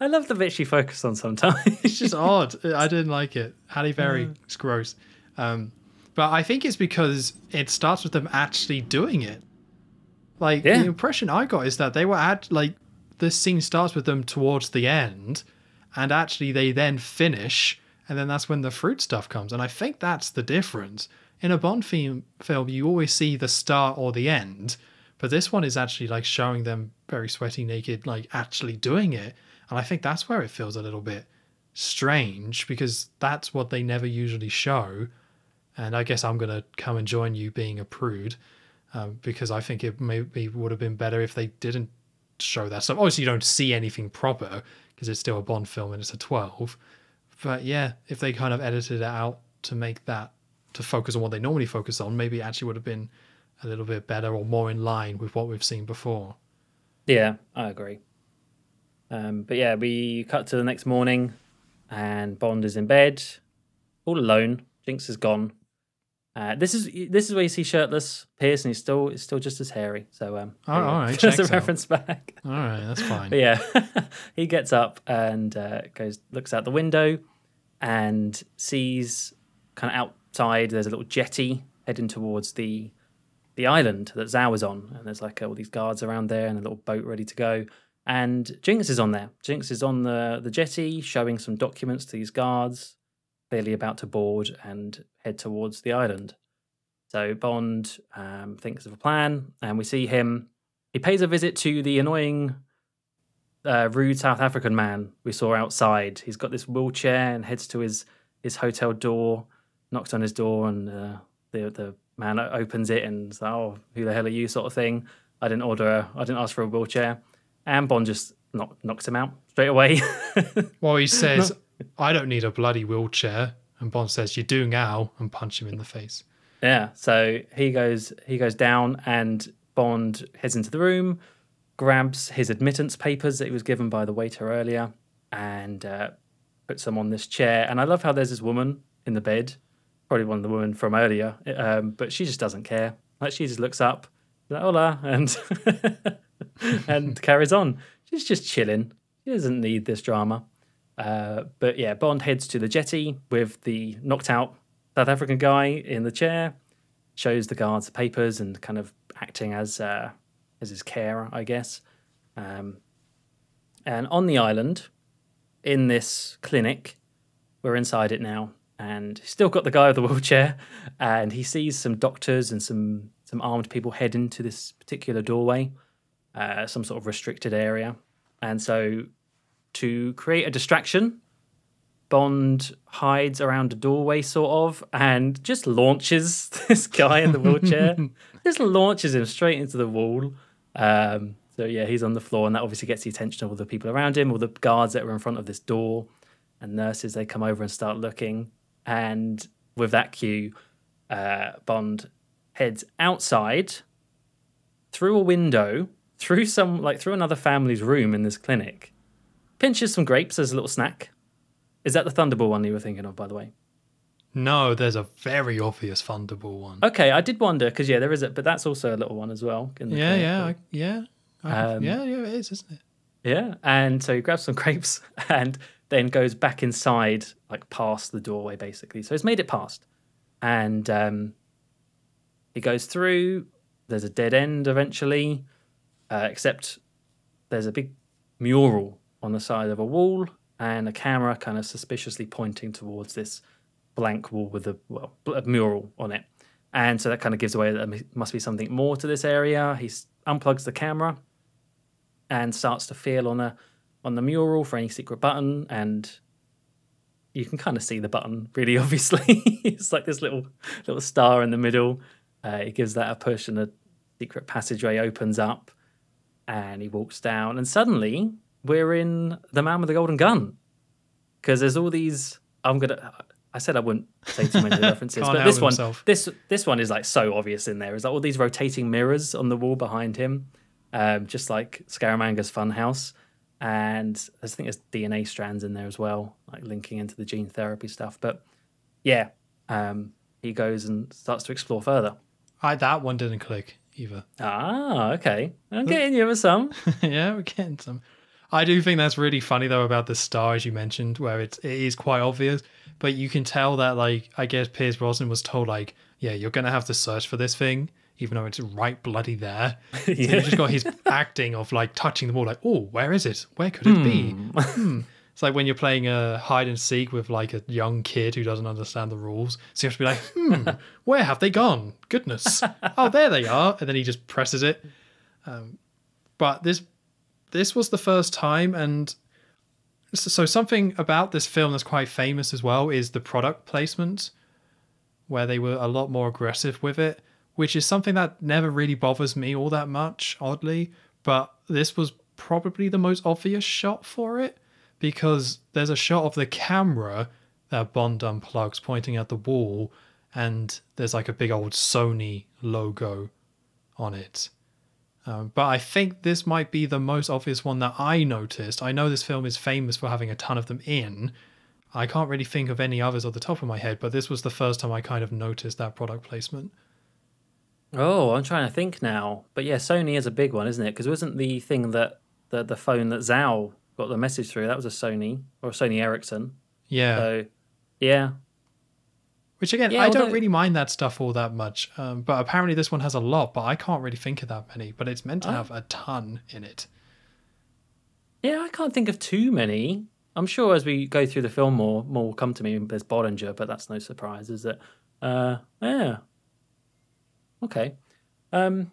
I love the bit she focused on sometimes. it's just odd. I didn't like it. Halle Berry, it's gross. Um, but I think it's because it starts with them actually doing it. Like Yeah. the impression I got is that they were at like this scene starts with them towards the end, and actually they then finish, and then that's when the fruit stuff comes. And I think that's the difference. In a Bond film, film you always see the start or the end, but this one is actually like showing them very sweaty, naked, like actually doing it. And I think that's where it feels a little bit strange because that's what they never usually show. And I guess I'm going to come and join you being a prude um, because I think it maybe would have been better if they didn't show that stuff. Obviously, you don't see anything proper because it's still a Bond film and it's a 12. But yeah, if they kind of edited it out to make that, to focus on what they normally focus on, maybe it actually would have been a little bit better or more in line with what we've seen before. Yeah, I agree. Um, but yeah, we cut to the next morning, and Bond is in bed, all alone. Jinx is gone. Uh, this is this is where you see shirtless Pierce, and he's still he's still just as hairy. So um, oh, anyway, all right, just a out. reference back. All right, that's fine. But yeah, he gets up and uh, goes looks out the window, and sees kind of outside. There's a little jetty heading towards the the island that Zao is on, and there's like all these guards around there and a little boat ready to go. And Jinx is on there. Jinx is on the the jetty, showing some documents to these guards, clearly about to board and head towards the island. So Bond um, thinks of a plan, and we see him. He pays a visit to the annoying, uh, rude South African man we saw outside. He's got this wheelchair and heads to his his hotel door, knocks on his door, and uh, the the man opens it and like, "Oh, who the hell are you?" sort of thing. I didn't order. A, I didn't ask for a wheelchair, and Bond just knock, knocks him out straight away. Well, he says, I don't need a bloody wheelchair. And Bond says, You do now, and punch him in the face. Yeah, so he goes he goes down and Bond heads into the room, grabs his admittance papers that he was given by the waiter earlier, and uh, puts them on this chair. And I love how there's this woman in the bed, probably one of the women from earlier, um, but she just doesn't care. Like she just looks up, like, hola, and and carries on. She's just chilling. She doesn't need this drama. Uh, but yeah, Bond heads to the jetty with the knocked out South African guy in the chair, shows the guards the papers and kind of acting as uh, as his carer, I guess. Um, and on the island, in this clinic, we're inside it now, and still got the guy with the wheelchair, and he sees some doctors and some some armed people head into this particular doorway, uh, some sort of restricted area, and so to create a distraction, Bond hides around a doorway, sort of, and just launches this guy in the wheelchair. just launches him straight into the wall. Um, so yeah, he's on the floor, and that obviously gets the attention of all the people around him, all the guards that are in front of this door, and nurses. They come over and start looking, and with that cue, uh, Bond heads outside through a window, through some like through another family's room in this clinic, pinches some grapes as a little snack. Is that the Thunderball one you were thinking of, by the way? No, there's a very obvious Thunderball one. Okay, I did wonder because yeah, there is a, but that's also a little one as well. in the yeah, yeah, I, yeah. I- Um, yeah, yeah, it is, isn't it? Yeah, and so he grabs some grapes and then goes back inside, like past the doorway, basically. So he's made it past, and um, he goes through. There's a dead end eventually, uh, except there's a big mural on the side of a wall and a camera kind of suspiciously pointing towards this blank wall with a well a mural on it. And so that kind of gives away that there must be something more to this area. He unplugs the camera and starts to feel on a on the mural for any secret button and you can kind of see the button really obviously it's like this little little star in the middle uh, he gives that a push and a secret passageway opens up and he walks down and suddenly we're in the man with the golden gun because there's all these i'm gonna I said I wouldn't say too many references, but this one, himself. this this one is like so obvious in there. Is like all these rotating mirrors on the wall behind him, um, just like Scaramanga's funhouse, and I think there's DNA strands in there as well, like linking into the gene therapy stuff. But yeah, um, he goes and starts to explore further. I, that one didn't click either. Ah, okay, I'm getting you with some. yeah, we're getting some. I do think that's really funny though about the star, as you mentioned, where it's it is quite obvious, but you can tell that like I guess Pierce Brosnan was told like, yeah, you're gonna have to search for this thing, even though it's right bloody there. So you just got his acting of like touching the wall, like, oh, where is it? Where could it be? Hmm. It's like when you're playing a hide and seek with like a young kid who doesn't understand the rules. So you have to be like, hmm, where have they gone? Goodness. Oh, there they are. And then he just presses it. Um, but this this was the first time and so, so something about this film that's quite famous as well is the product placement where they were a lot more aggressive with it which is something that never really bothers me all that much oddly but this was probably the most obvious shot for it because there's a shot of the camera that bond unplugs pointing at the wall and there's like a big old sony logo on it um, but I think this might be the most obvious one that I noticed. I know this film is famous for having a ton of them in. I can't really think of any others off the top of my head, but this was the first time I kind of noticed that product placement. Oh, I'm trying to think now. But yeah, Sony is a big one, isn't it? Because it wasn't the thing that the the phone that Zao got the message through that was a Sony or a Sony Ericsson? Yeah. So yeah, Which again, Yeah, I don't really mind that stuff all that much. Um, but apparently this one has a lot, but I can't really think of that many. But it's meant to Oh. have a ton in it. yeah, I can't think of too many. I'm sure as we go through the film, more more will come to me. There's Bollinger, but that's no surprise, is it? Uh, yeah. Okay. Um,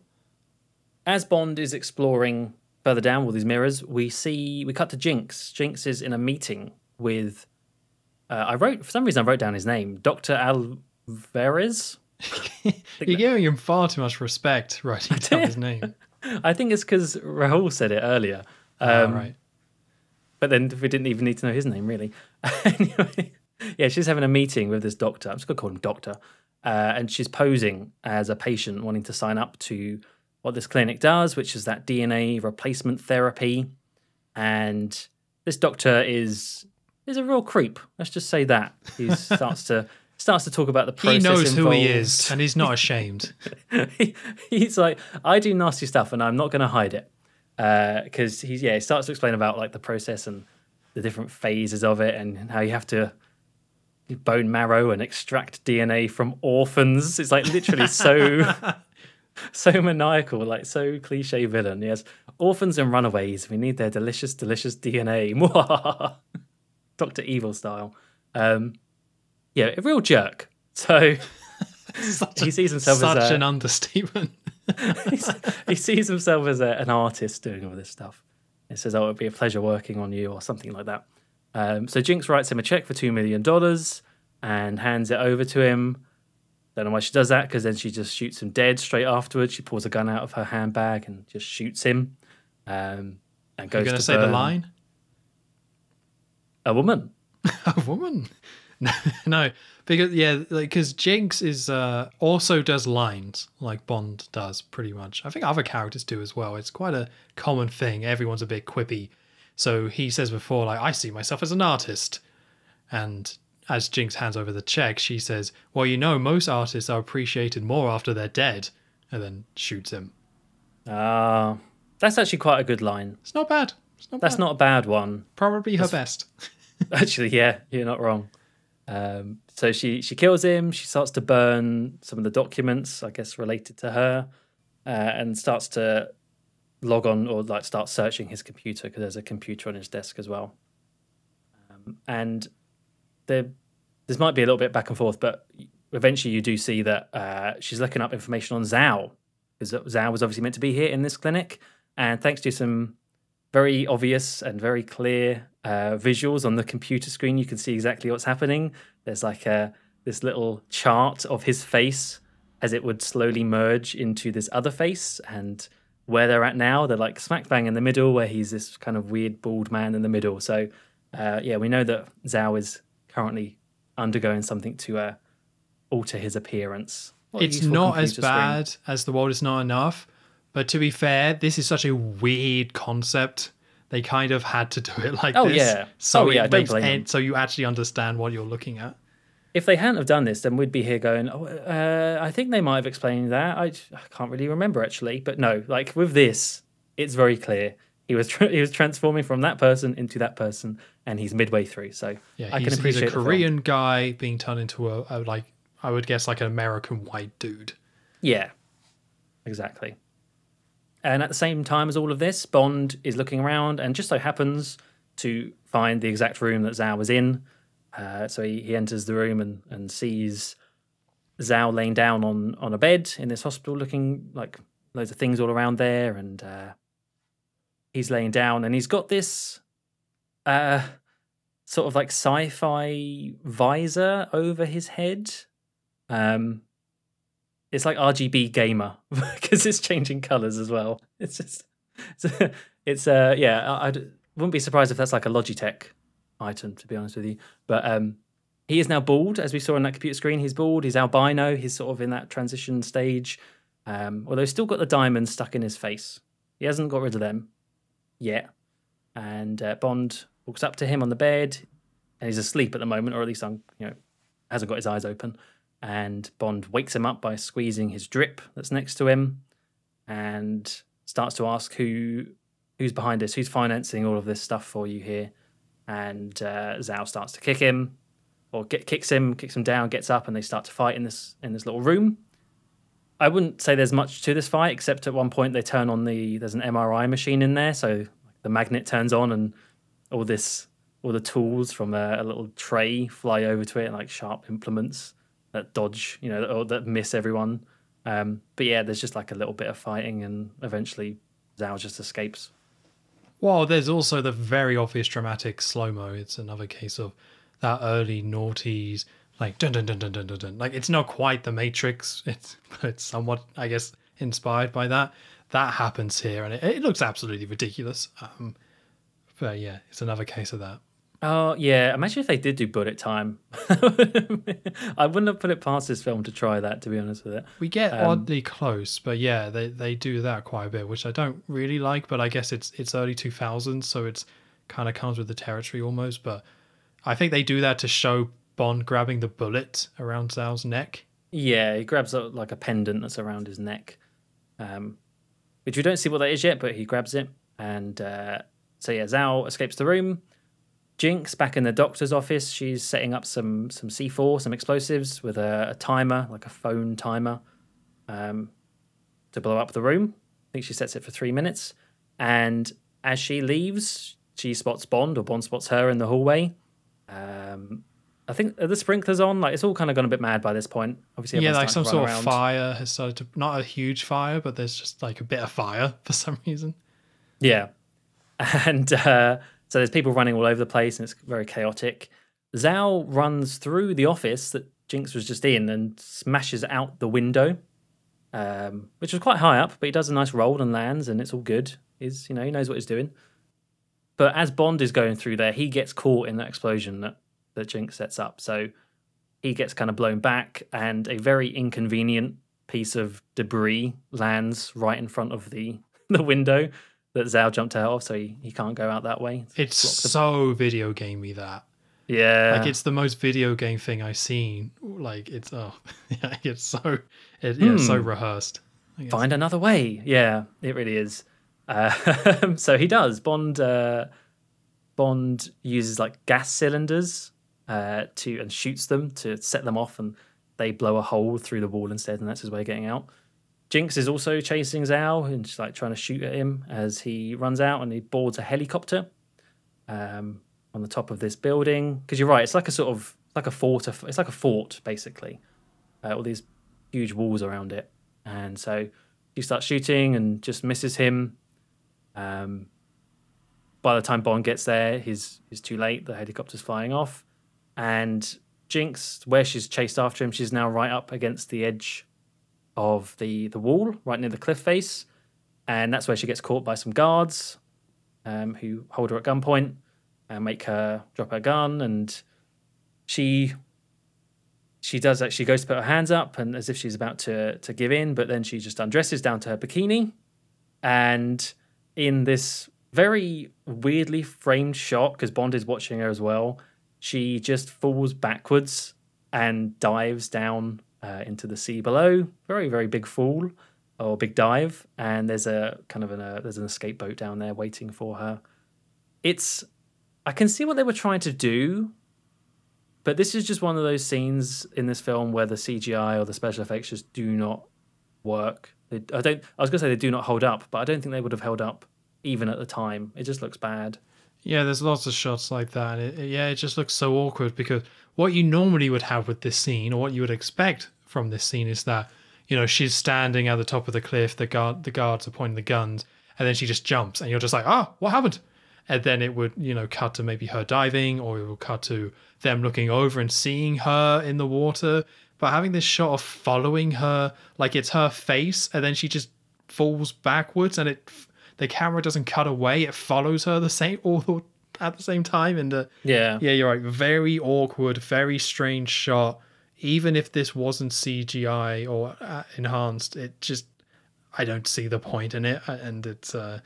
as Bond is exploring further down with these mirrors, we see we cut to Jinx. Jinx is in a meeting with. Uh, I wrote for some reason I wrote down his name, Doctor Alvarez. You're giving him far too much respect writing down his name. I think it's because Raoul said it earlier. Ah, Um, right. But then we didn't even need to know his name, really. anyway, yeah, she's having a meeting with this doctor. I'm just going to call him Doctor. Uh, and she's posing as a patient wanting to sign up to what this clinic does, which is that DNA replacement therapy. And this doctor is is a real creep. Let's just say that. He starts to starts to talk about the process. He knows who he is, and he's not ashamed. he, he's like, I do nasty stuff, and I'm not going to hide it uh, because he's yeah. He starts to explain about like the process and the different phases of it, and how you have to bone marrow and extract DNA from orphans. It's like literally so so maniacal, like so cliche villain. Yes, orphans and runaways. We need their delicious, delicious DNA. Doctor Evil style. Um, yeah, a real jerk. So he a- sees himself such as a, an understatement. He sees himself as a, an artist doing all this stuff. He says, "Oh, it would be a pleasure working on you," or something like that. Um, so Jinx writes him a check for two million dollars and hands it over to him. Don't know why she does that because then she just shoots him dead straight afterwards. She pulls a gun out of her handbag and just shoots him. Um, and goes You're going to to say the line? A woman. a woman. No, no, because yeah, because Jinx is uh, also does lines like Bond does pretty much. I think other characters do as well. It's quite a common thing. Everyone's a bit quippy, so he says before like I see myself as an artist, and as Jinx hands over the check, she says, "Well, you know, most artists are appreciated more after they're dead," and then shoots him. Ah, that's actually quite a good line. It's not bad. Not That's bad. not a bad one. probably her best. Actually, yeah, you're not wrong. Um, so she she kills him. She starts to burn some of the documents, I guess, related to her, uh, and starts to log on or like start searching his computer because there's a computer on his desk as well. Um, and there, this might be a little bit back and forth, but eventually you do see that uh, she's looking up information on Zao because Zao was obviously meant to be here in this clinic, and thanks to some very obvious and very clear uh, visuals on the computer screen. You can see exactly what's happening. There's like a this little chart of his face as it would slowly merge into this other face, and where they're at now, they're like smack bang in the middle, where he's this kind of weird bald man in the middle. So, uh, yeah, we know that Zao is currently undergoing something to uh, alter his appearance. What it's not as screen. bad as the world is not enough but to be fair this is such a weird concept they kind of had to do it like Oh, this yeah. so Oh, yeah, don't blame en- so you actually understand what you're looking at If they hadn't have done this, then we'd be here going, oh, uh, I think they might have explained that. I, I can't really remember actually, but no, like with this, it's very clear. He was tra- he was transforming from that person into that person, and he's midway through. So yeah I can appreciate he's a korean guy being turned into a, a like i would guess like an american white dude Yeah, exactly. And at the same time as all of this, Bond is looking around and just so happens to find the exact room that Zao was in. Uh, so he, he enters the room and, and sees Zao laying down on, on a bed in this hospital, looking like loads of things all around there. And uh, he's laying down and he's got this uh, sort of like sci fi visor over his head. Um, it's like RGB gamer because it's changing colors as well. It's just, it's, it's uh, yeah. I, wouldn't be surprised if that's like a Logitech item, to be honest with you. But um, he is now bald, as we saw on that computer screen. He's bald. He's albino. He's sort of in that transition stage. Um, although he's still got the diamonds stuck in his face. He hasn't got rid of them yet. And uh, Bond walks up to him on the bed, and he's asleep at the moment, or at least I'm, you know, hasn't got his eyes open and Bond wakes him up by squeezing his drip that's next to him, and starts to ask who who's behind this, who's financing all of this stuff for you here, and uh, Zao starts to kick him, or get, kicks him, kicks him down, gets up, and they start to fight in this in this little room. I wouldn't say there's much to this fight, except at one point they turn on the there's an MRI machine in there, so the magnet turns on and all this all the tools from a, a little tray fly over to it, like sharp implements that dodge, you know, or that miss everyone. Um, but yeah, there's just like a little bit of fighting, and eventually Zao just escapes. Well, there's also the very obvious dramatic slow mo. It's another case of that early noughties, like dun dun dun dun dun dun dun. Like it's not quite the Matrix. It's it's somewhat, I guess, inspired by that. That happens here, and it, it looks absolutely ridiculous. Um, but yeah, it's another case of that. Oh yeah, imagine if they did do bullet time. I wouldn't have put it past this film to try that. To be honest with it, We get Um, oddly close, but yeah, they, they do that quite a bit, which I don't really like. But I guess it's it's early two thousands, so it's kind of comes with the territory almost. But I think they do that to show Bond grabbing the bullet around Zao's neck. yeah, he grabs a, like a pendant that's around his neck, um, which we don't see what that is yet, but he grabs it, and uh, so yeah, Zao escapes the room. Jinx back in the doctor's office. She's setting up some some C4, some explosives with a, a timer, like a phone timer, um, to blow up the room. I think she sets it for three minutes. And as she leaves, she spots Bond, or Bond spots her in the hallway. Um, I think are the sprinklers on. Like it's all kind of gone a bit mad by this point. Obviously, yeah, like some sort run of fire has started to not a huge fire, but there's just like a bit of fire for some reason. Yeah. And uh, so there's people running all over the place and it's very chaotic. Zao runs through the office that Jinx was just in and smashes out the window, um, which was quite high up, but he does a nice roll and lands and it's all good. He's, you know, he knows what he's doing. But as Bond is going through there, he gets caught in that explosion that, that Jinx sets up. So he gets kind of blown back and a very inconvenient piece of debris lands right in front of the, the window that Zao jumped out of, so he, he can't go out that way. It's the- so video gamey that yeah, like it's the most video game thing I've seen. Like it's oh yeah, it's so it, yeah, it's so Hmm. rehearsed. Find another way. Yeah, it really is. Uh, so he does. Bond uh, Bond uses like gas cylinders uh, to and shoots them to set them off, and they blow a hole through the wall instead, and that's his way of getting out. Jinx is also chasing Zao and she's like trying to shoot at him as he runs out and he boards a helicopter um, on the top of this building. Because you're right, it's like a sort of like a fort. It's like a fort basically. Uh, all these huge walls around it, and so he starts shooting and just misses him. Um, by the time Bond gets there, he's he's too late. The helicopter's flying off, and Jinx, where she's chased after him, she's now right up against the edge of the the wall, right near the cliff face, and that's where she gets caught by some guards, um, who hold her at gunpoint and make her drop her gun, and she she does. She goes to put her hands up and as if she's about to to give in, but then she just undresses down to her bikini, and in this very weirdly framed shot, because Bond is watching her as well, she just falls backwards and dives down uh, into the sea below. Very very big fall or big dive, and there's a kind of an uh, there's an escape boat down there waiting for her. It's I can see what they were trying to do, but this is just one of those scenes in this film where the CGI or the special effects just do not work. They, I don't. I was gonna say they do not hold up, but I don't think they would have held up even at the time. It just looks bad. Yeah, there's lots of shots like that. It, it- yeah, it just looks so awkward because what you normally would have with this scene, or what you would expect from this scene, is that you know she's standing at the top of the cliff, the guard, the guards are pointing the guns, and then she just jumps, and you're just like, ah, what happened? And then it would, you know, cut to maybe her diving, or it will cut to them looking over and seeing her in the water. But having this shot of following her, like it's her face, and then she just falls backwards, and it the camera doesn't cut away; it follows her the same all at the same time. And uh, Yeah. yeah, you're right, very awkward, very strange shot. Even if this wasn't CGI or uh, enhanced, it just I don't see the point in it, and it's. uh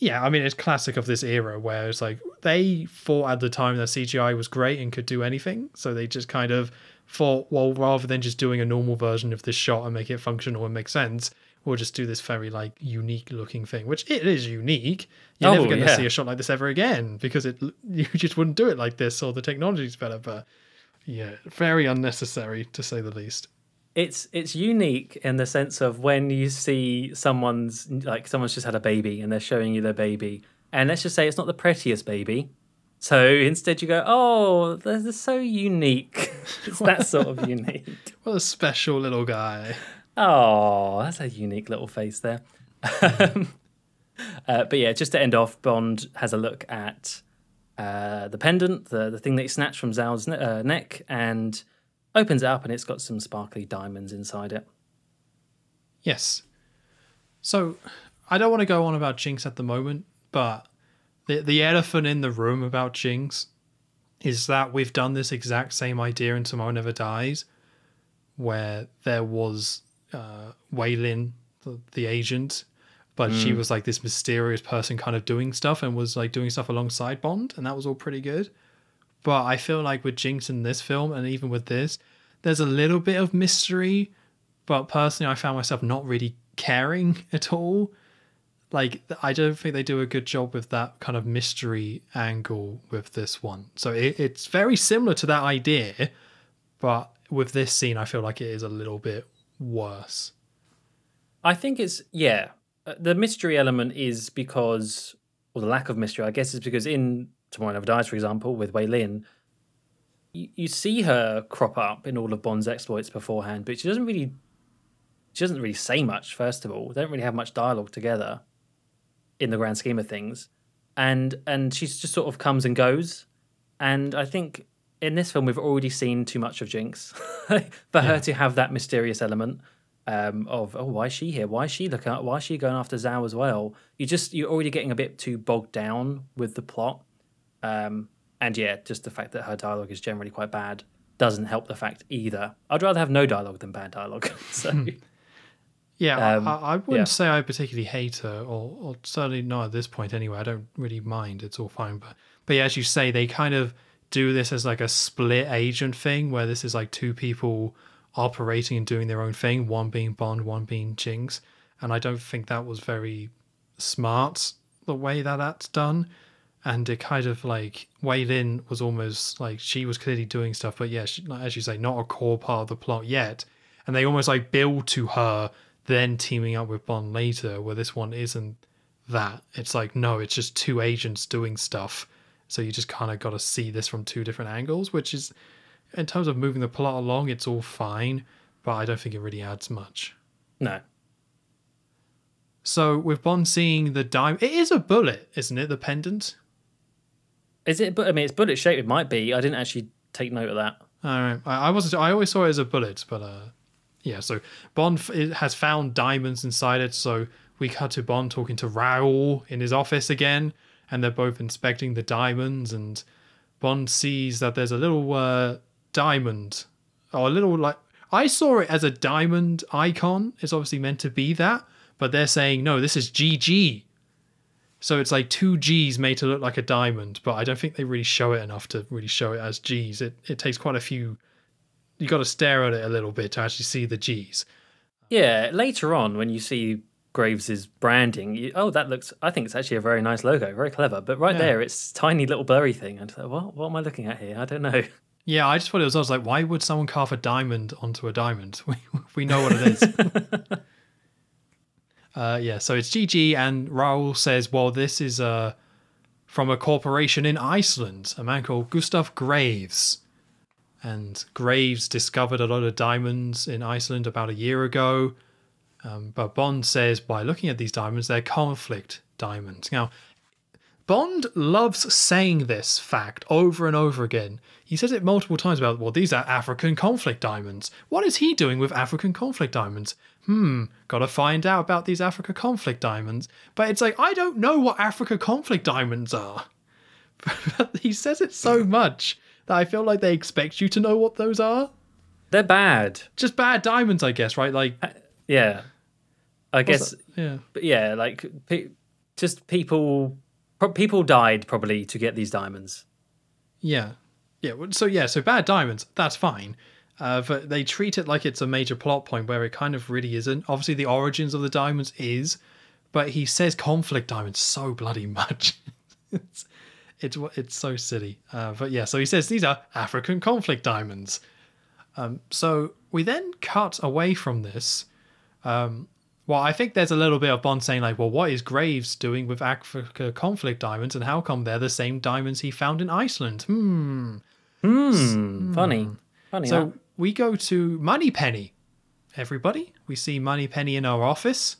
yeah, I mean it's classic of this era where it's like they thought at the time that CGI was great and could do anything, so they just kind of thought, well, rather than just doing a normal version of this shot and make it functional and make sense, we'll just do this very like unique looking thing, which it is unique. You're Oh, never going to yeah. see a shot like this ever again because it you just wouldn't do it like this or the technology's better. But yeah, very unnecessary to say the least. it's it's unique in the sense of when you see someone's like someone's just had a baby and they're showing you their baby and let's just say it's not the prettiest baby so instead you go oh they're, they're so unique it's that sort of unique What a special little guy. Oh that's a unique little face there um, uh, but yeah just to end off bond has a look at uh, the pendant the, the thing that he snatched from Zao's ne- uh, neck and opens it up and it's got some sparkly diamonds inside it Yes. So I don't want to go on about Jinx at the moment, but the the elephant in the room about Jinx is that we've done this exact same idea in Tomorrow Never Dies, where there was uh, Wai Lin, the, the agent, but she was like this mysterious person kind of doing stuff and was like doing stuff alongside Bond, and that was all pretty good. But I feel like with Jinx in this film, and even with this, there's a little bit of mystery but personally i found myself not really caring at all. Like i don't think they do a good job with that kind of mystery angle with this one. So it, it's very similar to that idea but with this scene i feel like it is a little bit worse I think it's yeah. Uh, The mystery element is because, or the lack of mystery, I guess, is because in Tomorrow Never Dies, for example, with Wai Lin, you, you see her crop up in all of Bond's exploits beforehand, but she doesn't really, she doesn't really say much. First of all, they don't really have much dialogue together, in the grand scheme of things, and and she just sort of comes and goes, and I think in this film we've already seen too much of Jinx. For her to have that mysterious element um, of oh why is she here? Why is she looking why is she going after Zao as well? You just you're already getting a bit too bogged down with the plot. Um, and yeah just the fact that her dialogue is generally quite bad doesn't help the fact either. I'd rather have no dialogue than bad dialogue. So yeah Um, I, I wouldn't yeah. say i particularly hate her or, or certainly not at this point anyway. I don't really mind. It's all fine. But but yeah as you say they kind of do this as like a split agent thing where this is like two people operating and doing their own thing one being bond one being jinx. And i don't think that was very smart the way that that's done. And it kind of like Wai Lin was almost like she was clearly doing stuff but yeah she, as you say not a core part of the plot yet. And they almost like build to her then teaming up with bond later where this one isn't that. It's like no it's just two agents doing stuff so you just kind of got to see this from two different angles which is in terms of moving the plot along it's all fine but i don't think it really adds much no so with bond seeing the dime it is a bullet isn't it the pendant is it but I mean it's bullet shaped it might be I didn't actually take note of that All right. I, I wasn't. I always saw it as a bullet, but uh, yeah. So Bond f- it has found diamonds inside it. So we cut to Bond talking to Raoul in his office again, and they're both inspecting the diamonds. And Bond sees that there's a little uh, diamond or a little like I saw it as a diamond icon. It's obviously meant to be that, but they're saying no, this is GG. So it's like two G's made to look like a diamond, but I don't think they really show it enough to really show it as G's. It it takes quite a few. You got to stare at it a little bit to actually see the G's. Yeah, later on when you see Graves's branding, you, oh, that looks. I think it's actually a very nice logo, very clever. But right Yeah. there, it's tiny little blurry thing. And what what am I looking at here? I don't know. Yeah, I just thought it was. I was like, why would someone carve a diamond onto a diamond? We we know what it is. uh, yeah, so it's GG, and Raoul says, well, this is uh, from a corporation in Iceland, a man called Gustav Graves. And Graves discovered a lot of diamonds in Iceland about a year ago. Um, but Bond says, by looking at these diamonds, they're conflict diamonds. Now, Bond loves saying this fact over and over again. He says it multiple times about, well, these are African conflict diamonds. What is he doing with African conflict diamonds? Hmm, gotta find out about these Africa conflict diamonds. But it's like, I don't know what Africa conflict diamonds are. But he says it so much that I feel like they expect you to know what those are. They're bad. Just bad diamonds, I guess, right? Like, Yeah, I guess. yeah. But yeah, like pe- just people. pro- People died probably to get these diamonds. Yeah. Yeah. So, yeah, so bad diamonds, that's fine. Uh, but they treat it like it's a major plot point where it kind of really isn't. Obviously, the origins of the diamonds is, but he says conflict diamonds so bloody much. it's, it's it's so silly. Uh, but yeah, so he says these are African conflict diamonds. Um, so we then cut away from this. Um, well, I think there's a little bit of Bond saying like, well, what is Graves doing with Africa conflict diamonds, and how come they're the same diamonds he found in Iceland? Hmm. Hmm. Funny. Funny. So we go to Moneypenny. Everybody, we see Moneypenny in our office,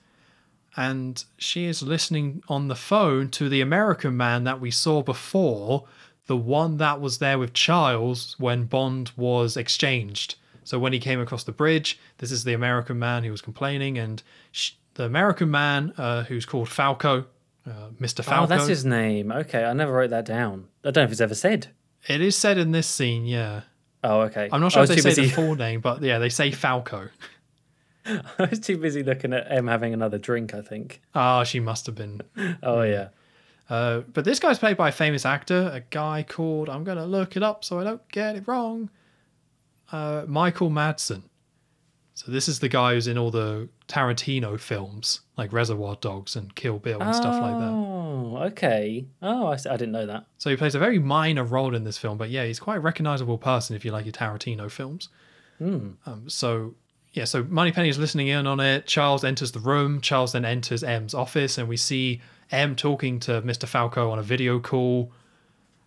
and she is listening on the phone to the American man that we saw before, the one that was there with Charles when Bond was exchanged. So when he came across the bridge, this is the American man who was complaining, and sh- the American man uh, who's called Falco, uh, Mr. Falco. Oh, that's his name. Okay, I never wrote that down. I don't know if it's ever said. It is said in this scene, yeah. Oh, okay. I'm not sure if they say busy. the full name, but yeah, they say Falco. I was too busy looking at M having another drink. I think. Ah, she must have been. Oh yeah. Uh, but this guy's played by a famous actor, a guy called, I'm going to look it up so I don't get it wrong, uh, Michael Madsen. So this is the guy who's in all the Tarantino films, like Reservoir Dogs and Kill Bill and stuff like that. Oh, okay. Oh, I, I didn't know that. So he plays a very minor role in this film, but yeah, he's quite a recognizable person if you like your Tarantino films. Um, so yeah, so Moneypenny is listening in on it. Charles enters the room. Charles then enters M's office, and we see M talking to Mr. Falco on a video call.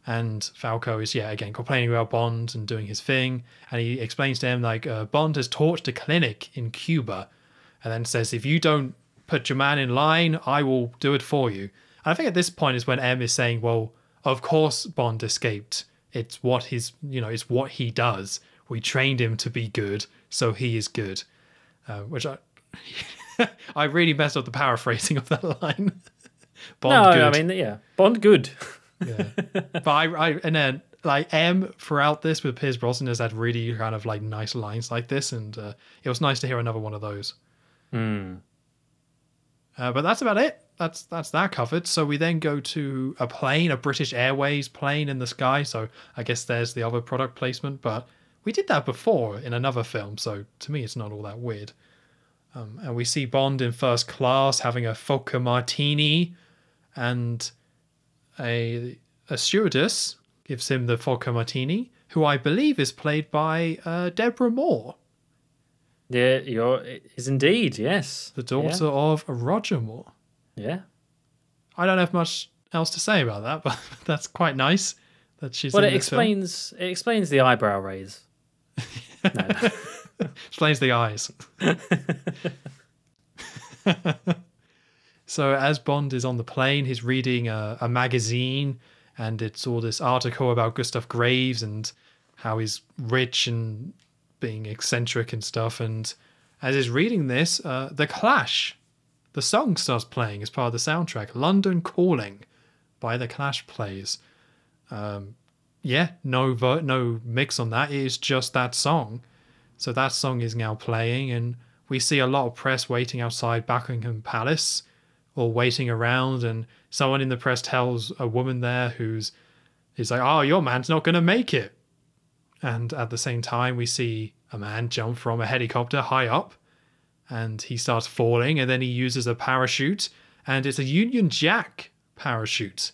And Falco is yeah again complaining about Bond and doing his thing, and he explains to him like uh, Bond has torched a clinic in Cuba, and then says if you don't put your man in line, I will do it for you. And I think at this point is when M is saying, well, of course Bond escaped. It's what his you know it's what he does. We trained him to be good, so he is good. Uh, which I I really messed up the paraphrasing of that line. Bond no, good. I mean, yeah, Bond good. Yeah. but I, I and then like M throughout this with Pierce Brosnan has had really kind of like nice lines like this, and uh, it was nice to hear another one of those. Uh, but that's about it. That's that's that covered. So we then go to a plane, a British Airways plane in the sky. So I guess there's the other product placement, but we did that before in another film. So to me, it's not all that weird. Um, and we see Bond in first class having a vodka martini, and a a stewardess gives him the vodka martini, who I believe is played by uh, Deborah Moore, Yeah, you're is indeed yes. the daughter of Roger Moore. Yeah. I don't have much else to say about that, but that's quite nice that she's. Well, it this film. explains it explains the eyebrow raise. explains the eyes. so as Bond is on the plane, he's reading a, a magazine, and it's all this article about Gustav Graves and how he's rich and being eccentric and stuff. And as he's reading this, uh, the Clash, the song starts playing as part of the soundtrack. London Calling by the Clash plays. Um, yeah, no no mix on that. It is just that song. So that song is now playing, and we see a lot of press waiting outside Buckingham Palace or waiting around. And someone in the press tells a woman there who's is like, "Oh, your man's not going to make it." And at the same time, we see a man jump from a helicopter high up, and he starts falling, and then he uses a parachute, and it's a Union Jack parachute.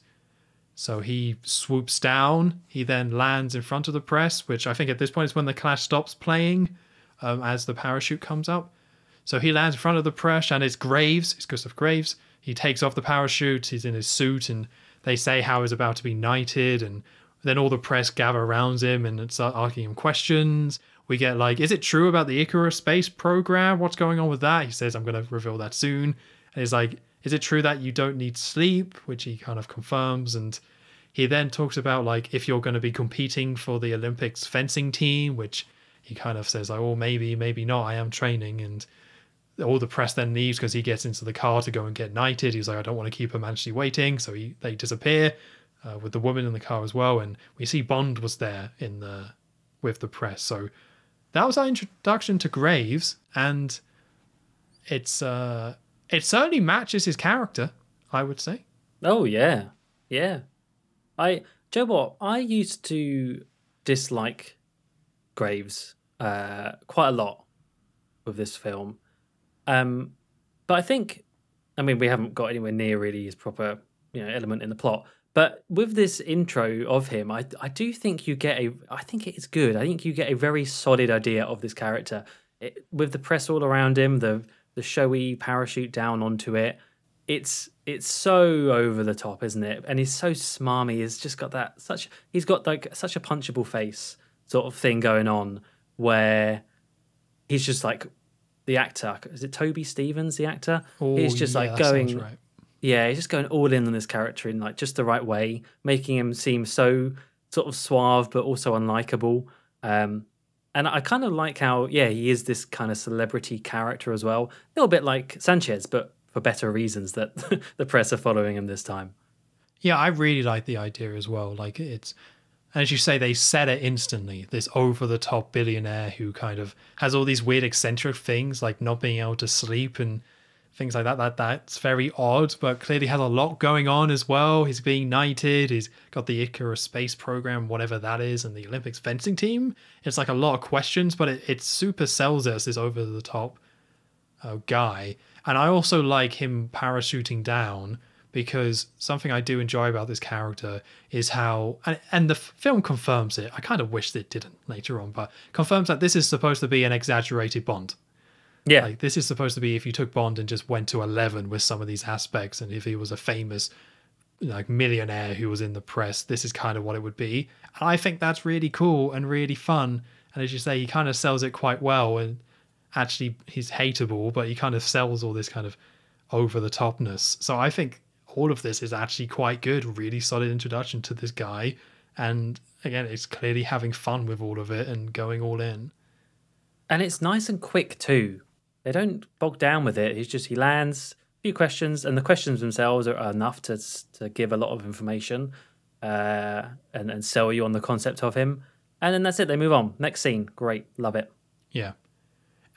So he swoops down. He then lands in front of the press, which I think at this point is when the clash stops playing um, as the parachute comes up. So he lands in front of the press, and it's Graves, it's Gustav Graves. He takes off the parachute, he's in his suit, and they say how he's about to be knighted. And then all the press gather around him and start asking him questions. We get like, is it true about the Icarus space program? What's going on with that? He says, I'm going to reveal that soon. And he's like, is it true that you don't need sleep? Which he kind of confirms. And he then talks about like if you're going to be competing for the Olympics fencing team, which he kind of says like, oh, maybe, maybe not. I am training. And all the press then leaves because he gets into the car to go and get knighted. He's like, I don't want to keep actually waiting. So he they disappear uh, with the woman in the car as well. And we see Bond was there in the with the press. So that was our introduction to Graves, and it's uh it certainly matches his character, I would say. Oh yeah, yeah. I Joe, what I used to dislike Graves uh, quite a lot with this film, um, but I think, I mean, we haven't got anywhere near really his proper you know element in the plot. But with this intro of him, I I do think you get a I think it is good. I think you get a very solid idea of this character it, with the press all around him, the the showy parachute down onto it. It's it's so over the top, isn't it? And he's so smarmy. He's just got that such he's got like such a punchable face sort of thing going on where he's just like the actor. Is it Toby Stephens, the actor? Oh, he's just yeah, like going right. yeah, he's just going all in on this character in like just the right way, making him seem so sort of suave but also unlikable. Um, and I kind of like how yeah he is this kind of celebrity character as well, a little bit like Sanchez, but for better reasons that the press are following him this time. Yeah, I really like the idea as well. Like it's, as you say, they set it instantly. This over the top billionaire who kind of has all these weird eccentric things, like not being able to sleep and things like that. That that's very odd, but clearly has a lot going on as well. He's being knighted. He's got the Icarus space program, whatever that is, and the Olympics fencing team. It's like a lot of questions, but it, it super sells us this over the top uh, guy. And I also like him parachuting down because something I do enjoy about this character is how, and, and the f- film confirms it. I kind of wish it didn't later on, but confirms that this is supposed to be an exaggerated Bond. Yeah, Like this is supposed to be if you took Bond and just went to eleven with some of these aspects, and if he was a famous like millionaire who was in the press, this is kind of what it would be. And I think that's really cool and really fun. And as you say, he kind of sells it quite well. And actually, he's hateable, but he kind of sells all this kind of over the topness. So I think all of this is actually quite good. Really solid introduction to this guy. And again, it's clearly having fun with all of it and going all in. and it's nice and quick too. They don't bog down with it. He's just he lands a few questions, and the questions themselves are enough to to give a lot of information uh, and and sell you on the concept of him. And then that's it. They move on. Next scene. Great. Love it. Yeah.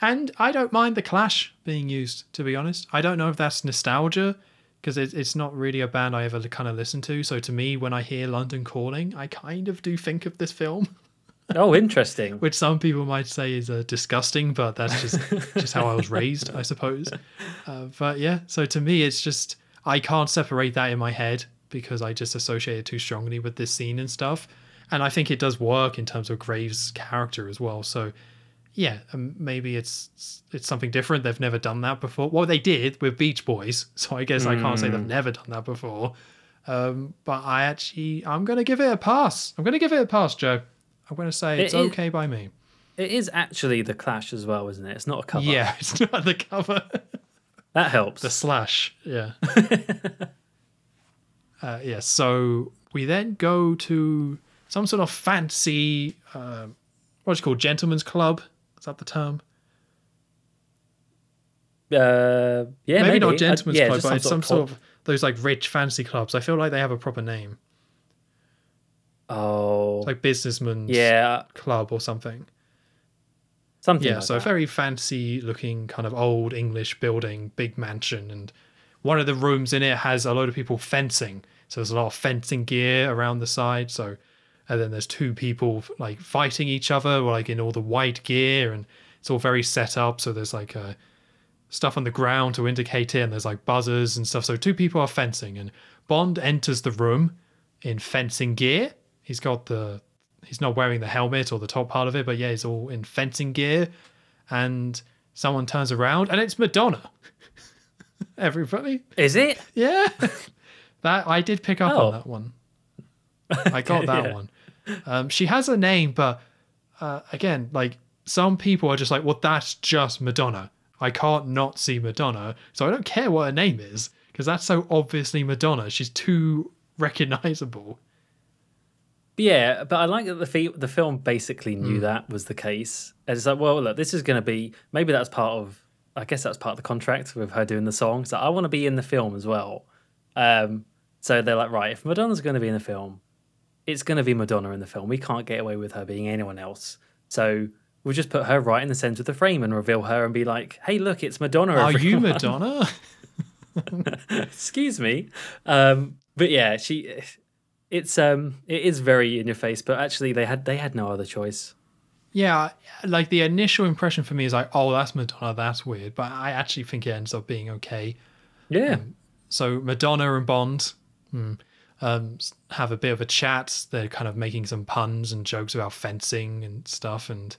And I don't mind the Clash being used, to be honest. I don't know if that's nostalgia, because it, it's not really a band I ever kind of listen to. So to me, when I hear London Calling, I kind of do think of this film, Oh, interesting. which some people might say is uh, disgusting, but that's just just how I was raised, I suppose. Uh, but yeah, so to me, it's just I can't separate that in my head because I just associate it too strongly with this scene and stuff. And I think it does work in terms of Graves' character as well. So yeah, um, maybe it's it's something different. They've never done that before. Well, they did with Beach Boys, so I guess I can't say they've never done that before. Um, but I actually, I'm gonna give it a pass. I'm gonna give it a pass, Joe. I'm gonna say it's It is- okay by me. It is actually the Clash as well, isn't it? It's not a cover. Yeah, it's not the cover. that helps. the slash. Yeah. uh, yeah. So we then go to some sort of fancy, uh, what's it called, gentleman's club. Is that the term? Uh, yeah, maybe, maybe, not Uh, yeah, club, but it's some pub. sort of those like rich fancy clubs. I feel like they have a proper name, Oh, like businessman's yeah. club or something. Something Yeah, like so a very fancy looking kind of old English building, big mansion, and one of the rooms in it has a load of people fencing. So there's a lot of fencing gear around the side. So and then there's two people like fighting each other, like in all the white gear, and it's all very set up. So there's like uh, stuff on the ground to indicate it, and there's like buzzers and stuff. So two people are fencing, and Bond enters the room in fencing gear. He's got the he's not wearing the helmet or the top part of it, but yeah, he's all in fencing gear. And someone turns around, and it's Madonna. Everybody, Is it? yeah, that I did pick up Oh. on that one. I got that Yeah. one. Um, she has a name, but uh, again, like some people are just like, well, that's just Madonna. I can't not see Madonna, so I don't care what her name is because that's so obviously Madonna. She's too recognizable. Yeah, but I like that the fi- the film basically knew that was the case. And it's like, well, look, this is going to be maybe that's part of. I guess that's part of the contract with her doing the song. So I want to be in the film as well. Um, so they're like, right, if Madonna's going to be in the film, it's going to be Madonna in the film. We can't get away with her being anyone else. So we'll just put her right in the center of the frame and reveal her and be like, hey, look, it's Madonna. Are you. Madonna? excuse me um but yeah she it's um it is very in your face but actually they had they had no other choice Yeah, like the initial impression for me is like, oh, that's Madonna, that's weird. But I actually think it ends up being okay. yeah So Madonna and Bond hmm, um, have a bit of a chat. They're kind of making some puns and jokes about fencing and stuff and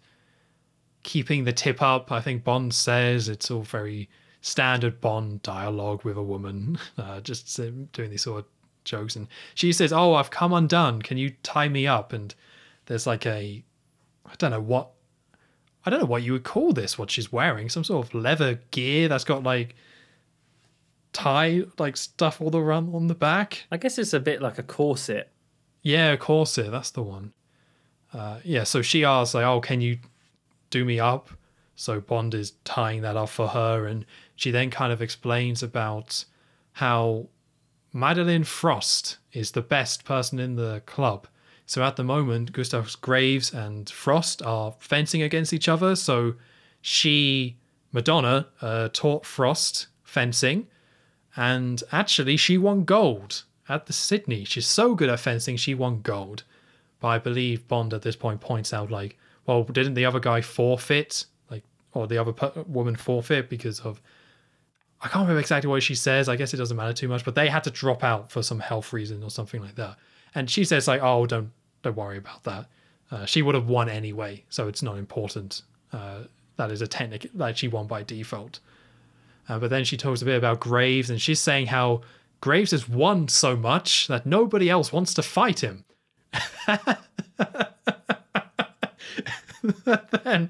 keeping the tip up. I think Bond says it's all very standard Bond dialogue with a woman, uh, just doing these sort of jokes. And she says, "Oh, I've come undone. Can you tie me up?" And there's like a, I don't know what, I don't know what you would call this. What she's wearing, some sort of leather gear that's got like tie like stuff all the around on the back. i guess it's a bit like a corset Yeah, corset, that's the one. Uh, yeah, so she asks like, "Oh, can you do me up?" So Bond is tying that up for her, and she then kind of explains about how Madeline Frost is the best person in the club. So at the moment, Gustav Graves and Frost are fencing against each other. So she, Madonna, uh, taught Frost fencing, and actually she won gold at the Sydney. She's so good at fencing, she won gold. But I believe Bond at this point points out like, well, didn't the other guy forfeit, like, or the other woman forfeit because of I can't remember exactly what she says. I guess it doesn't matter too much, but they had to drop out for some health reason or something like that. And she says like, "Oh, don't don't worry about that. Uh, she would have won anyway, so it's not important. Uh, that is a technique that she won by default." Uh, but then she talks a bit about Graves, and she's saying how Graves has won so much that nobody else wants to fight him. then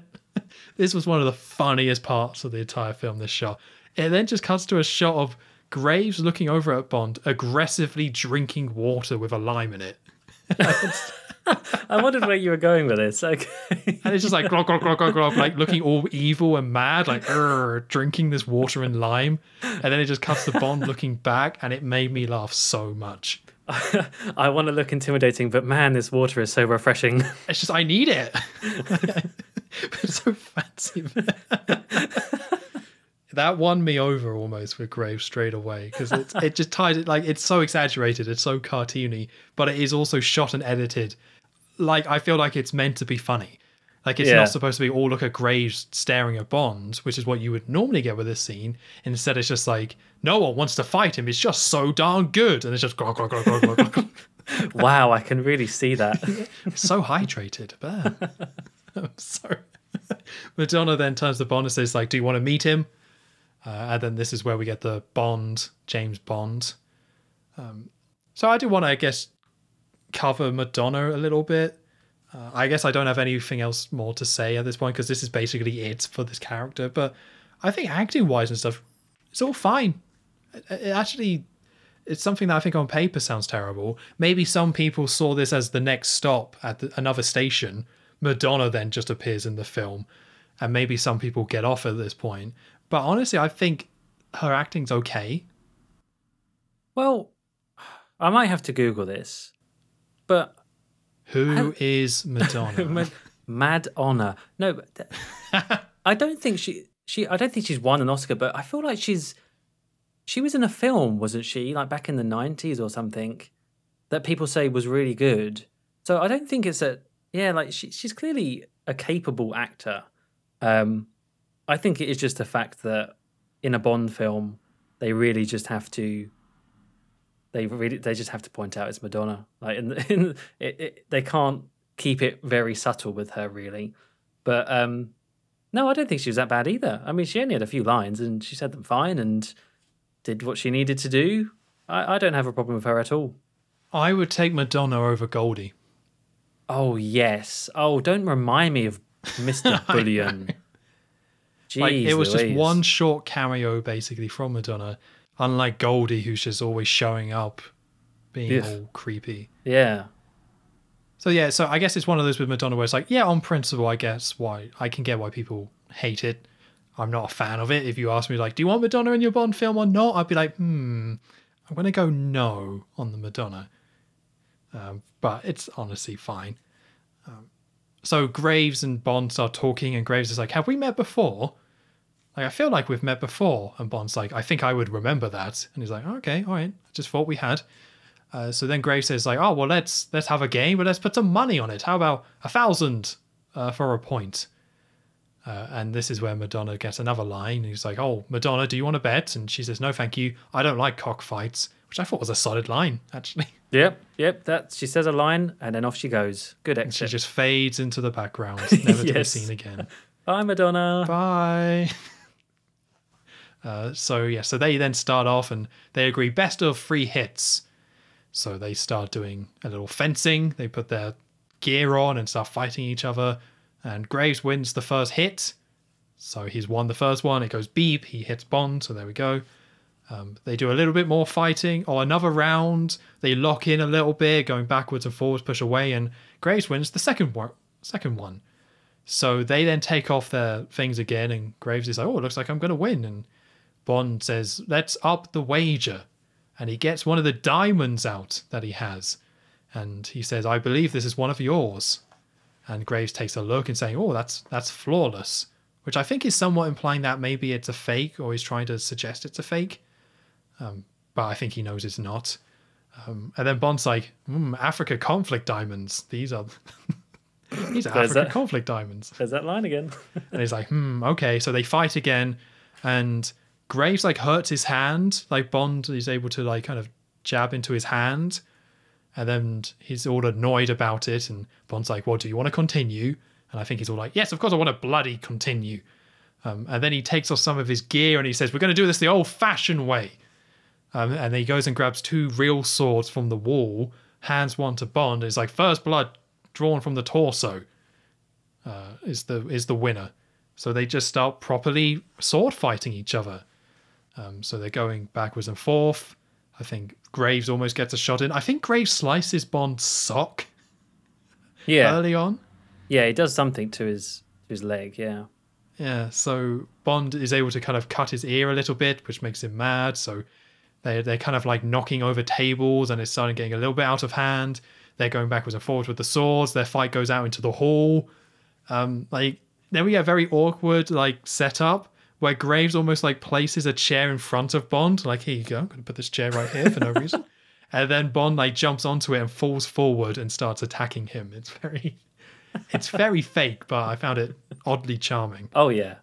this was one of the funniest parts of the entire film. This shot. It then just cuts to a shot of Graves looking over at Bond, aggressively drinking water with a lime in it, i wondered where you were going with this okay and it's just like glog glog glog glog, like looking all evil and mad, like drinking this water and lime, and then it just cuts the Bond looking back, and it made me laugh so much. i want to look intimidating but man this water is so refreshing It's just I need it. it's so fancy. that won me over almost with Graves straight away because it just ties it like it's so exaggerated, it's so cartoony, but it is also shot and edited like I feel like it's meant to be funny. Like it's Yeah. not supposed to be all look at Graves staring at Bond, which is what you would normally get with this scene. Instead, it's just like no one wants to fight him. It's just so darn good, and it's just wow i can really see that so hydrated. But I'm sorry. Madonna then turns to Bond and says, like, do you want to meet him? Uh, and then this is where we get the Bond, James Bond. Um, so I do want to, I guess, cover Madonna a little bit. Uh, I guess I don't have anything else more to say at this point because this is basically it for this character. But I think acting wise and stuff, it's all fine. It, actually it's something that I think on paper sounds terrible. Maybe some people saw this as the next stop at the, another station. Madonna then just appears in the film, and maybe some people get off at this point. But honestly, I think her acting's okay. well i might have to google this but Who is Madonna? Ma- Mad Honor. No, but I don't think she she I don't think she's won an Oscar, but I feel like she's she was in a film, wasn't she? Like back in the nineties or something, that people say was really good. So I don't think it's a yeah, like she, she's clearly a capable actor. Um, I think it is just a fact that in a Bond film, they really just have to. They really they just have to point out it's Madonna. Like in, in it, it, they can't keep it very subtle with her really. But um, no, I don't think she was that bad either. I mean, she only had a few lines and she said them fine and did what she needed to do. I, I don't have a problem with her at all. I would take Madonna over Goldie. Oh yes. Oh, don't remind me of Mr. Bullion. Jeez Like it was just one short cameo basically from Madonna, unlike Goldie, who's just always showing up, being Yes. all creepy. Yeah. So yeah, so I guess it's one of those with Madonna where it's like, yeah, on principle, I guess why I can get why people hate it. I'm not a fan of it. If you ask me like, do you want Madonna in your Bond film or not? I'd be like, hmm, I'm gonna go no on the Madonna. Um, but it's honestly fine. Um, so Graves and Bond start talking, and Graves is like, "Have we met before?" Like, I feel like we've met before, and Bond's like, "I think I would remember that," and he's like, "Okay, all right, I just thought we had." Uh, so then Graves says like, "Oh well, let's let's have a game, but let's put some money on it. How about a thousand uh, for a point?" Uh, and this is where Madonna gets another line. He's like, "Oh, Madonna, do you want to bet?" And she says, "No, thank you. I don't like cockfights," which I thought was a solid line actually. Yep. Yep. That she says a line and then off she goes. Good And she just fades into the background, never to be seen again. Bye, Madonna. Bye. Uh, so yeah, so they then start off and they agree best of three hits. So they start doing a little fencing. They put their gear on and start fighting each other. And Graves wins the first hit. So he's won the first one. It goes beep. He hits Bond. So there we go. Um, they do a little bit more fighting or another round. They lock in a little bit, going backwards and forwards, push away, and Graves wins the second one. Second one. So they then take off their things again, and Graves is like, "Oh, it looks like I'm going to win." And Bond says, "Let's up the wager," and he gets one of the diamonds out that he has, and he says, "I believe this is one of yours." And Graves takes a look and saying, "Oh, that's that's flawless," which I think is somewhat implying that maybe it's a fake, or he's trying to suggest it's a fake. Um, but I think he knows it's not. Um, and then Bond's like, mm, "Africa conflict diamonds. These are." These are There's Africa that. conflict diamonds. There's that line again. And he's like, hmm, okay. So they fight again, and Graves like hurts his hand. Like Bond is able to like kind of jab into his hand, and then he's all annoyed about it. And Bond's like, well, do you want to continue? And I think he's all like, yes, of course I want to bloody continue. Um, and then he takes off some of his gear and he says, we're going to do this the old-fashioned way. Um, and then he goes and grabs two real swords from the wall, hands one to Bond. It's like first blood drawn from the torso uh, is the is the winner. So they just start properly sword fighting each other. Um, so they're going backwards and forth. I think Graves almost gets a shot in. I think Graves slices Bond's sock Yeah. early on. Yeah, he does something to his to his leg, yeah. Yeah, so Bond is able to kind of cut his ear a little bit, which makes him mad. So they they're kind of like knocking over tables, and it's starting getting a little bit out of hand. They're going backwards and forwards with the swords. Their fight goes out into the hall. Um, like then we get a very awkward like setup where Graves almost like places a chair in front of Bond. Like here you go, I'm gonna put this chair right here for no reason. And then Bond like jumps onto it and falls forward and starts attacking him. It's very, it's very fake, but I found it oddly charming. Oh yeah.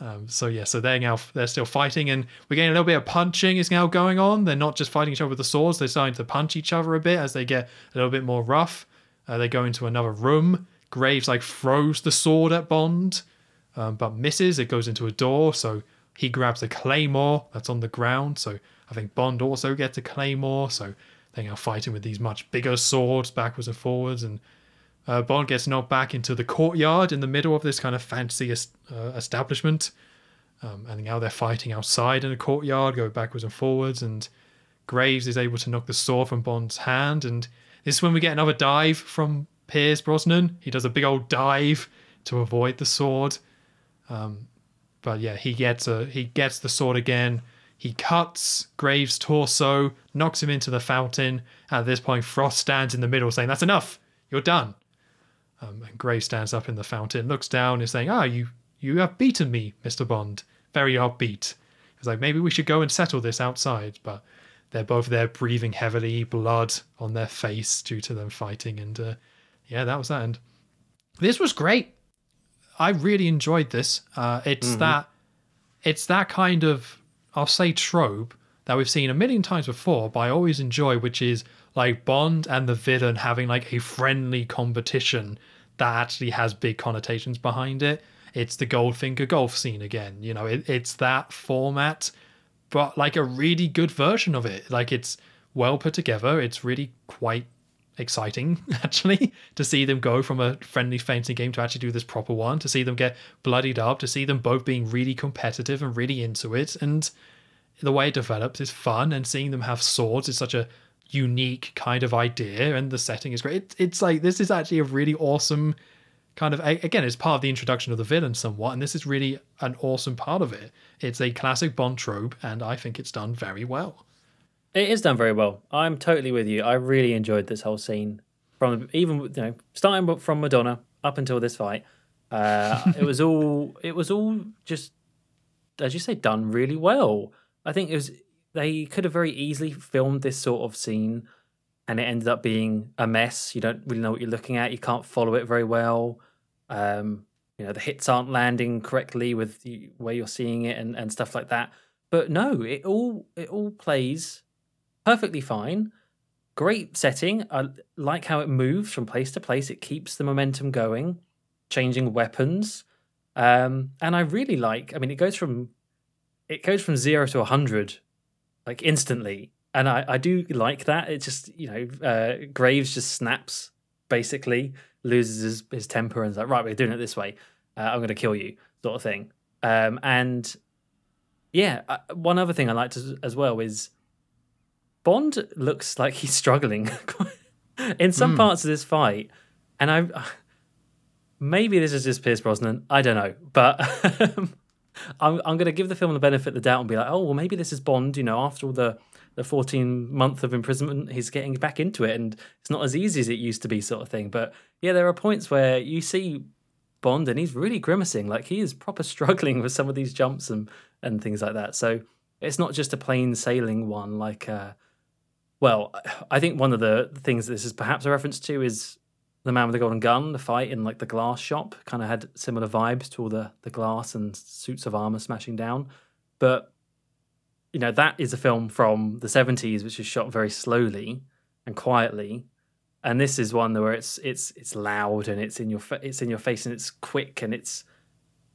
Um, so yeah, so they're now they're still fighting, and we're getting a little bit of punching is now going on. They're not just fighting each other with the swords; they're starting to punch each other a bit as they get a little bit more rough. Uh, they go into another room. Graves like throws the sword at Bond, um, but misses. It goes into a door, so he grabs a claymore that's on the ground. So I think Bond also gets a claymore. So they're now fighting with these much bigger swords backwards and forwards, and uh, Bond gets knocked back into the courtyard in the middle of this kind of fancy es- uh, establishment. Um, and now they're fighting outside in a courtyard, going backwards and forwards. And Graves is able to knock the sword from Bond's hand. And this is when we get another dive from Pierce Brosnan. He does a big old dive to avoid the sword. Um, but yeah, he gets a he gets the sword again. He cuts Graves' torso, knocks him into the fountain. At this point, Frost stands in the middle, saying, "That's enough. You're done." Um, and Gray stands up in the fountain, looks down, is saying, "Ah, you you have beaten me, Mister Bond. Very upbeat." He's like, "Maybe we should go and settle this outside." But they're both there, breathing heavily, blood on their face due to them fighting, and uh, yeah, that was that. And this was great. I really enjoyed this. Uh, it's that it's that kind of I'll say trope that we've seen a million times before, but I always enjoy, which is like Bond and the villain having like a friendly competition that actually has big connotations behind it. It's the Goldfinger golf scene again. You know, it, it's that format, but like a really good version of it. Like it's well put together. It's really quite exciting actually to see them go from a friendly fencing game to actually do this proper one to see them get bloodied up to see them both being really competitive and really into it. And the way it develops is fun and seeing them have swords is such a unique kind of idea and the setting is great. It, it's like this is actually a really awesome kind of again it's part of the introduction of the villain somewhat and this is really an awesome part of it. It's a classic bond trope and i think it's done very well It is done very well. I'm totally with you. I really enjoyed this whole scene from even you know starting from Madonna up until this fight. Uh, it was all it was all just as you say done really well. I think it was they could have very easily filmed this sort of scene and it ended up being a mess. You don't really know what you're looking at. You can't follow it very well. Um, you know the hits aren't landing correctly with the where you're seeing it and, and stuff like that. But no, it all it all plays perfectly fine. Great setting. I like how it moves from place to place. It keeps the momentum going, changing weapons. Um, and I really like. I mean, it goes from it goes from zero to hundred like instantly, and I I do like that. It just you know uh, Graves just snaps basically, loses his, his temper, and is like, right, we're doing it this way. Uh, I'm going to kill you, sort of thing. Um, and yeah, uh, one other thing I liked as, as well is Bond looks like he's struggling in some parts of this fight, and I maybe this is just Pierce Brosnan. I don't know, but I'm I'm going to give the film the benefit of the doubt and be like, oh well, maybe this is Bond. You know, after all the the 14 month of imprisonment, he's getting back into it, and it's not as easy as it used to be, sort of thing. But yeah, there are points where you see Bond and he's really grimacing, like he is proper struggling with some of these jumps and and things like that. So it's not just a plain sailing one like. Uh, well, I think one of the things this is perhaps a reference to is the man with the golden gun, the fight in like the glass shop, kind of had similar vibes to all the the glass and suits of armor smashing down. But you know that is a film from the seventies, which is shot very slowly and quietly, and this is one where it's it's it's loud and it's in your it's in your face and it's quick and it's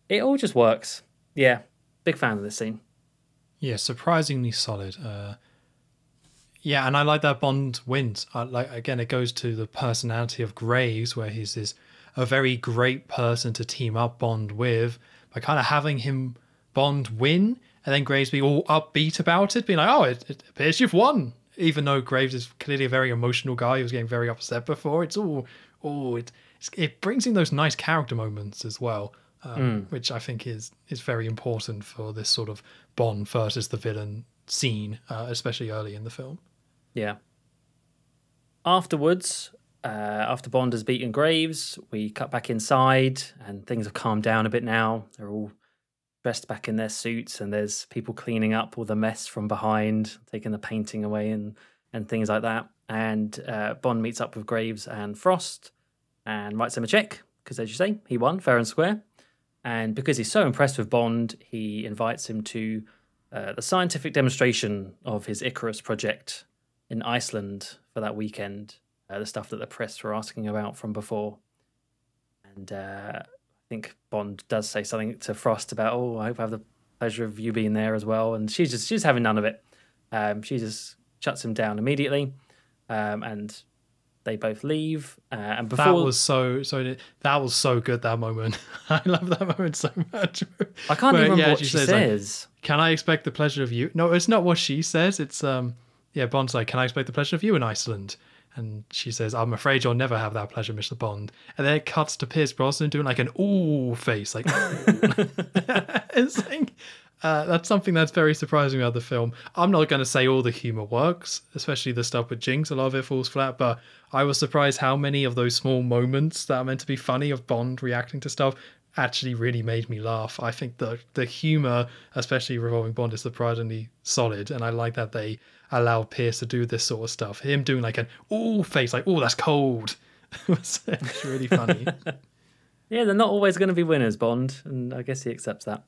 it all just works. Yeah, big fan of this scene. Yeah, surprisingly solid. Uh, yeah, and I like that Bond wins. I like again, it goes to the personality of Graves, where he's this a very great person to team up Bond with by kind of having him Bond win, and then Graves be all upbeat about it, being like, "Oh, it, it appears you've won." Even though Graves is clearly a very emotional guy, he was getting very upset before. It's all, oh, it it brings in those nice character moments as well, um, which I think is is very important for this sort of Bond versus the villain scene, uh, especially early in the film. Yeah. Afterwards, uh, after Bond has beaten Graves, we cut back inside and things have calmed down a bit now. They're all dressed back in their suits and there's people cleaning up all the mess from behind, taking the painting away and, and things like that. And uh, Bond meets up with Graves and Frost and writes him a check because, as you say, he won fair and square. And because he's so impressed with Bond, he invites him to uh, the scientific demonstration of his Icarus project in Iceland for that weekend. Uh, the stuff that the press were asking about from before, and uh, I think Bond does say something to Frost about, "Oh, I hope I have the pleasure of you being there as well." And she's just she's having none of it. Um, she just shuts him down immediately, um, and they both leave. Uh, and before That was so so. That was so good. That moment, I love that moment so much. I can't Where, even remember yeah, what she she says, like, says. Can I expect the pleasure of you? No, it's not what she says. It's um, yeah, Bond's like, can I expect the pleasure of you in Iceland? And she says, I'm afraid you'll never have that pleasure, Mr. Bond. And then it cuts to Pierce Brosnan doing like an ooh face, like, it's like, Uh, that's something that's very surprising about the film. I'm not going to say all the humor works, especially the stuff with Jinx. A lot of it falls flat, but I was surprised how many of those small moments that are meant to be funny of Bond reacting to stuff actually really made me laugh. I think the the humor, especially revolving Bond, is surprisingly solid, and I like that they allow Pierce to do this sort of stuff. Him doing like an "ooh" face, like oh that's cold," it's really funny. yeah, they're not always going to be winners, Bond, and I guess he accepts that.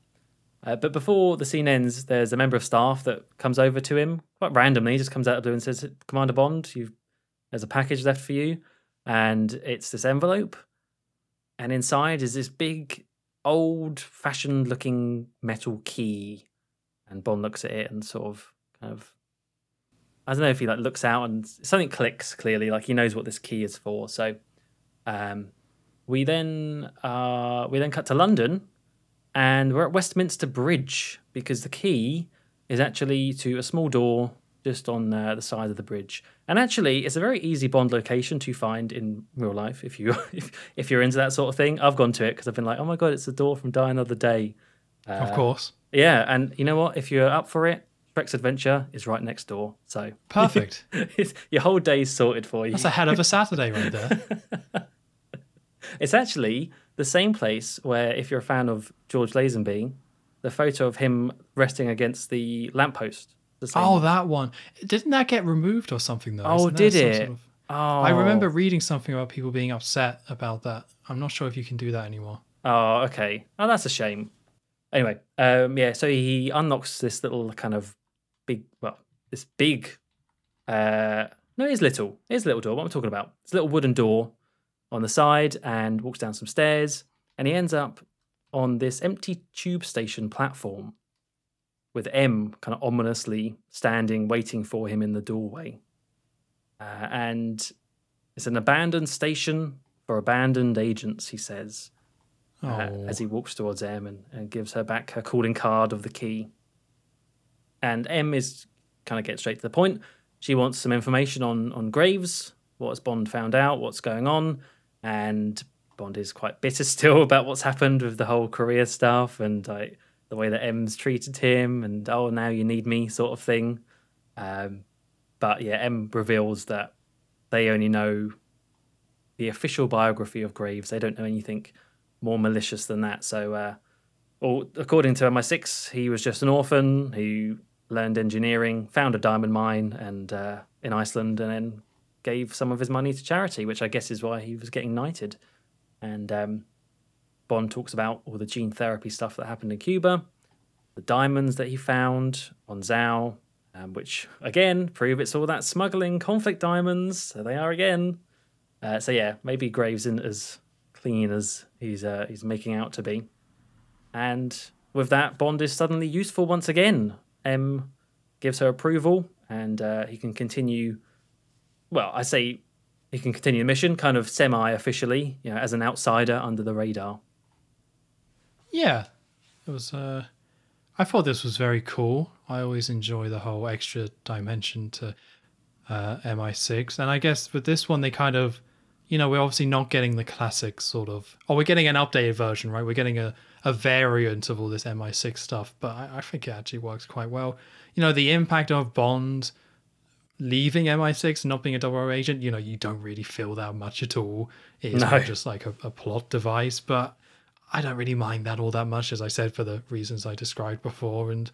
Uh, but before the scene ends, there's a member of staff that comes over to him quite randomly, just comes out of the blue and says, "Commander Bond, you've there's a package left for you, and it's this envelope, and inside is this big, old-fashioned looking metal key." And Bond looks at it and sort of kind of I don't know if he like looks out and something clicks clearly, like he knows what this key is for. So um, we then uh, we then cut to London and we're at Westminster Bridge because the key is actually to a small door just on uh, the side of the bridge. And actually, it's a very easy Bond location to find in real life if you if, if you're into that sort of thing. I've gone to it because I've been like, oh my god, it's the door from Die Another Day. Uh, of course. Yeah, and you know what? If you're up for it, Shrek's Adventure is right next door. So perfect. your whole day's sorted for you. That's a hell of a Saturday right there. it's actually the same place where, if you're a fan of George Lazenby, the photo of him resting against the lamppost. The oh, one. that one. Didn't that get removed or something though? Oh, did it? Sort of... Oh, I remember reading something about people being upset about that. I'm not sure if you can do that anymore. Oh, okay. Oh, that's a shame. Anyway, um, yeah. So he unlocks this little kind of big, well, this big. Uh, no, it is little. It is a little door. What am I'm talking about? It's a little wooden door on the side and walks down some stairs, and he ends up on this empty tube station platform with M kind of ominously standing, waiting for him in the doorway. Uh, and it's an abandoned station for abandoned agents, he says, uh, as he walks towards M and, and gives her back her calling card of the key. And M is kind of get straight to the point. She wants some information on on Graves, what's Bond found out, what's going on, and Bond is quite bitter still about what's happened with the whole career stuff and like the way that M's treated him and oh now you need me sort of thing. Um, but yeah, M reveals that they only know the official biography of Graves. They don't know anything more malicious than that. So, uh, according to MI6, he was just an orphan who learned engineering, found a diamond mine, and uh, in Iceland, and then gave some of his money to charity, which I guess is why he was getting knighted. And um, Bond talks about all the gene therapy stuff that happened in Cuba, the diamonds that he found on Zao, um, which again prove it's all that smuggling conflict diamonds. So they are again. Uh, so yeah, maybe Graves isn't as clean as he's uh, he's making out to be. And with that, Bond is suddenly useful once again. M gives her approval, and uh, he can continue. Well, I say he can continue the mission, kind of semi-officially, you know, as an outsider under the radar. Yeah, it was. Uh, I thought this was very cool. I always enjoy the whole extra dimension to uh, MI6, and I guess with this one they kind of, you know, we're obviously not getting the classic sort of. Oh, we're getting an updated version, right? We're getting a a variant of all this MI6 stuff, but I, I think it actually works quite well. You know, the impact of Bond leaving MI6 not being a double agent, you know, you don't really feel that much at all. It's no. just like a, a, plot device, but I don't really mind that all that much, as I said, for the reasons I described before, and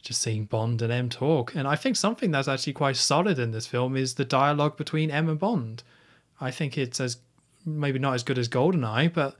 just seeing Bond and M talk. And I think something that's actually quite solid in this film is the dialogue between M and Bond. I think it's as maybe not as good as Goldeneye, but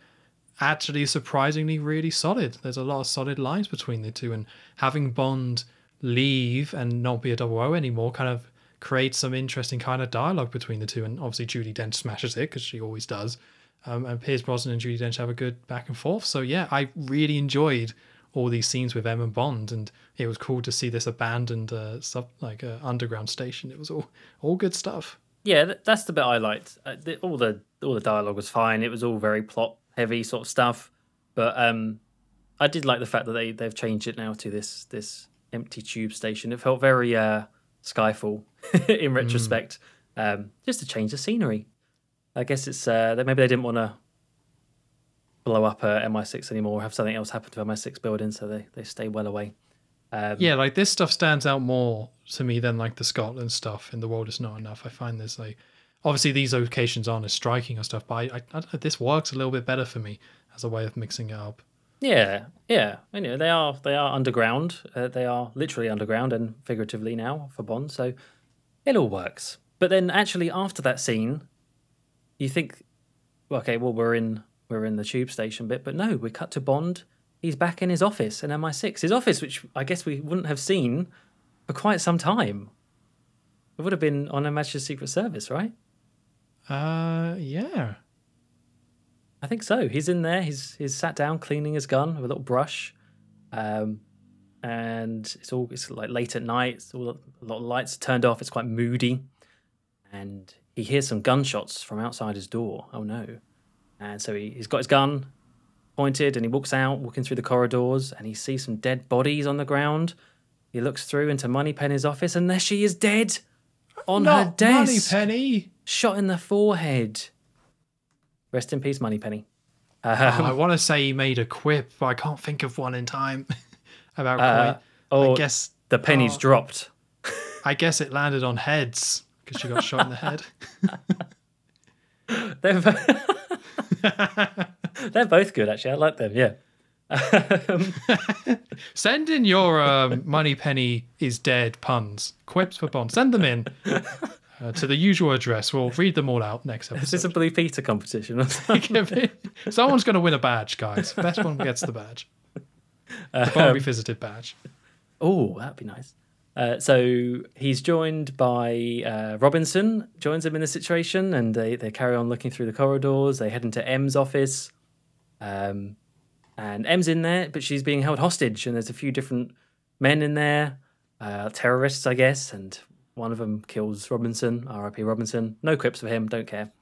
actually surprisingly really solid. There's a lot of solid lines between the two, and having Bond leave and not be a double O anymore kind of creates some interesting kind of dialogue between the two. And obviously, Judi Dench smashes it because she always does. Um, and Pierce Brosnan and Judi Dench have a good back and forth. So yeah, I really enjoyed all these scenes with Emma Bond, and it was cool to see this abandoned uh, sub like uh, underground station. It was all all good stuff. Yeah, that's the bit I liked. Uh, the, all the all the dialogue was fine. It was all very plot heavy sort of stuff. But um, I did like the fact that they they've changed it now to this this empty tube station. It felt very uh, Skyfall in hmm. retrospect, mm. um, just to change the scenery. I guess it's uh, that maybe they didn't want to blow up uh, MI6 anymore, or have something else happen to MI6 building, so they they stay well away. Um, Yeah, like this stuff stands out more to me than like the Scotland stuff in the world is not enough. I find this like obviously these locations aren't as striking or stuff, but I, I, I don't know, this works a little bit better for me as a way of mixing it up. Yeah, yeah. I know they are they are underground. Uh, they are literally underground and figuratively now for Bond. So it all works. But then actually after that scene, you think, okay, well we're in we're in the tube station bit, but no, we cut to Bond. He's back in his office in MI6. His office, which I guess we wouldn't have seen for quite some time. It would have been on Her Majesty's Secret Service, right? Uh, yeah. I think so. He's in there. He's he's sat down cleaning his gun with a little brush, um, and it's all it's like late at night. It's all a lot of lights turned off. It's quite moody, and he hears some gunshots from outside his door. Oh no! And so he, he's got his gun pointed, and he walks out, walking through the corridors, and he sees some dead bodies on the ground. He looks through into Moneypenny's office, and there she is, dead on her Not desk Moneypenny. shot in the forehead. Rest in peace, Moneypenny. Oh, Um, I want to say he made a quip, but I can't think of one in time about uh, oh, I guess the pennies oh. dropped. I guess it landed on heads because she got shot in the head. They're, both good, actually. I like them. Yeah. Um, Send in your um, money penny is dead puns, quips for Bond. Send them in uh, to the usual address. We'll read them all out next is this is a. Blue Peter competition? or something? Someone's going to win a badge, guys. Best one gets the badge. The Bond Revisited badge. oh, that'd be nice. Uh, so he's joined by uh, Robinson, joins him in the situation, and they, they carry on looking through the corridors. They head into M's office. Um, and M's in there, but she's being held hostage, and there's a few different men in there, uh, terrorists, I guess, and one of them kills Robinson, R.I.P. Robinson. No quips for him, don't care.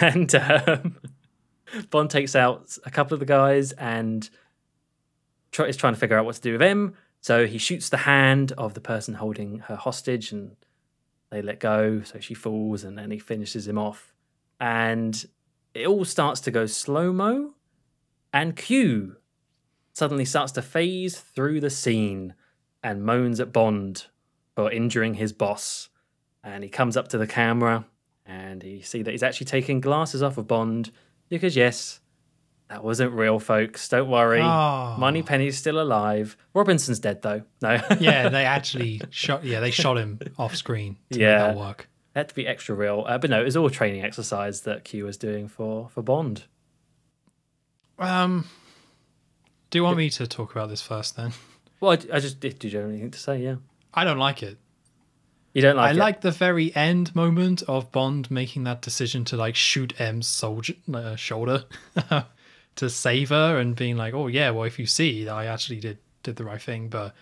And um, Bond takes out a couple of the guys and try, is trying to figure out what to do with him. So he shoots the hand of the person holding her hostage, and they let go. So she falls, and then he finishes him off. And it all starts to go slow mo and Q suddenly starts to phase through the scene and moans at Bond for injuring his boss. And he comes up to the camera and you see that he's actually taking glasses off of Bond because, yes, that wasn't real, folks. Don't worry. Oh. Moneypenny's still alive. Robinson's dead, though. No. Yeah, they actually shot. Yeah, they shot him off screen to Yeah. make that work. had to be extra real. Uh, but no, it was all training exercise that Q was doing for, for Bond. Um, do you want me to talk about this first? Then Well, I, I just did. Did you have anything to say? Yeah. I don't like it. You don't like I it? like the very end moment of Bond making that decision to like shoot M's soldier uh, shoulder to save her and being like, "Oh yeah, well if you see, that I actually did did the right thing." But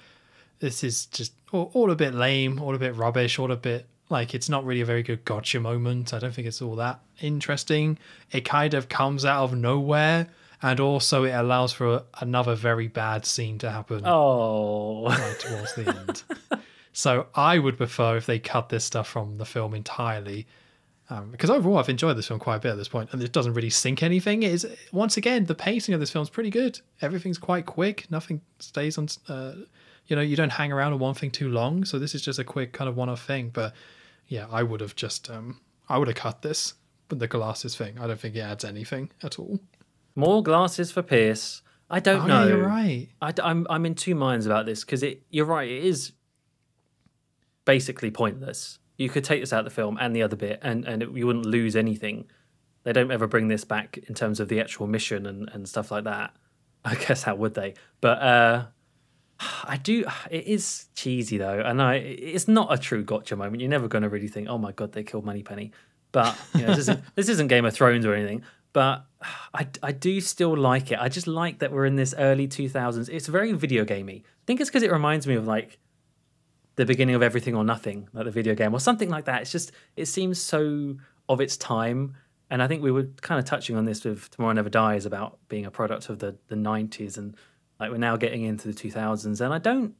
this is just all, all a bit lame, all a bit rubbish, all a bit like it's not really a very good gotcha moment. I don't think it's all that interesting. It kind of comes out of nowhere, and also it allows for a, another very bad scene to happen Oh. right towards the end. So I would prefer if they cut this stuff from the film entirely. Um, because overall, I've enjoyed this film quite a bit at this point, and it doesn't really sink anything. It is once again the pacing of this film is pretty good. Everything's quite quick. Nothing stays on. Uh, you know, you don't hang around on one thing too long. So this is just a quick kind of one-off thing. But yeah, I would have just um, I would have cut this. But the glasses thing, I don't think it adds anything at all. More glasses for Pierce. I don't oh, know. yeah, you're right. I, am I'm, I'm in two minds about this because it. You're right. It is basically pointless. You could take this out of the film and the other bit, and and it, you wouldn't lose anything. They don't ever bring this back in terms of the actual mission and, and stuff like that. I guess how would they? But uh, I do. It is cheesy though, and I it's not a true gotcha moment. You're never going to really think, "Oh my god, they killed Moneypenny." But you know, this isn't this isn't Game of Thrones or anything. But I I do still like it. I just like that we're in this early 2000s. It's very video gamey. I think it's because it reminds me of like the beginning of Everything or Nothing, like the video game or something like that. It's just it seems so of its time. And I think we were kind of touching on this with Tomorrow Never Dies about being a product of the the 90s and like we're now getting into the 2000s and I don't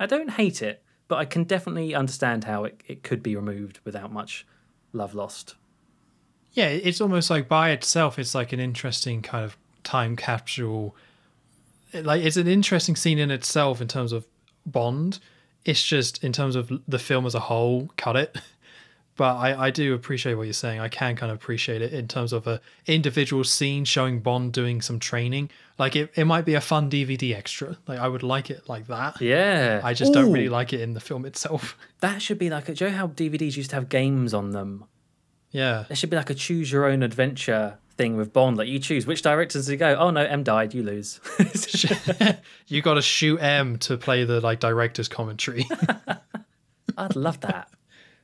I don't hate it, but I can definitely understand how it, it could be removed without much love lost. Yeah, it's almost like by itself, it's like an interesting kind of time capsule. Like it's an interesting scene in itself in terms of Bond. It's just in terms of the film as a whole, cut it. But I, I do appreciate what you're saying. I can kind of appreciate it in terms of a individual scene showing Bond doing some training. Like it, it might be a fun DVD extra. Like I would like it like that. Yeah. I just don't really like it in the film itself. That should be like a, do you know how DVDs used to have games on them? Yeah. There should be like a choose your own adventure thing with Bond. Like you choose which directions to go. Oh no, M died, you lose. you got to shoot M to play the like director's commentary. I'd love that.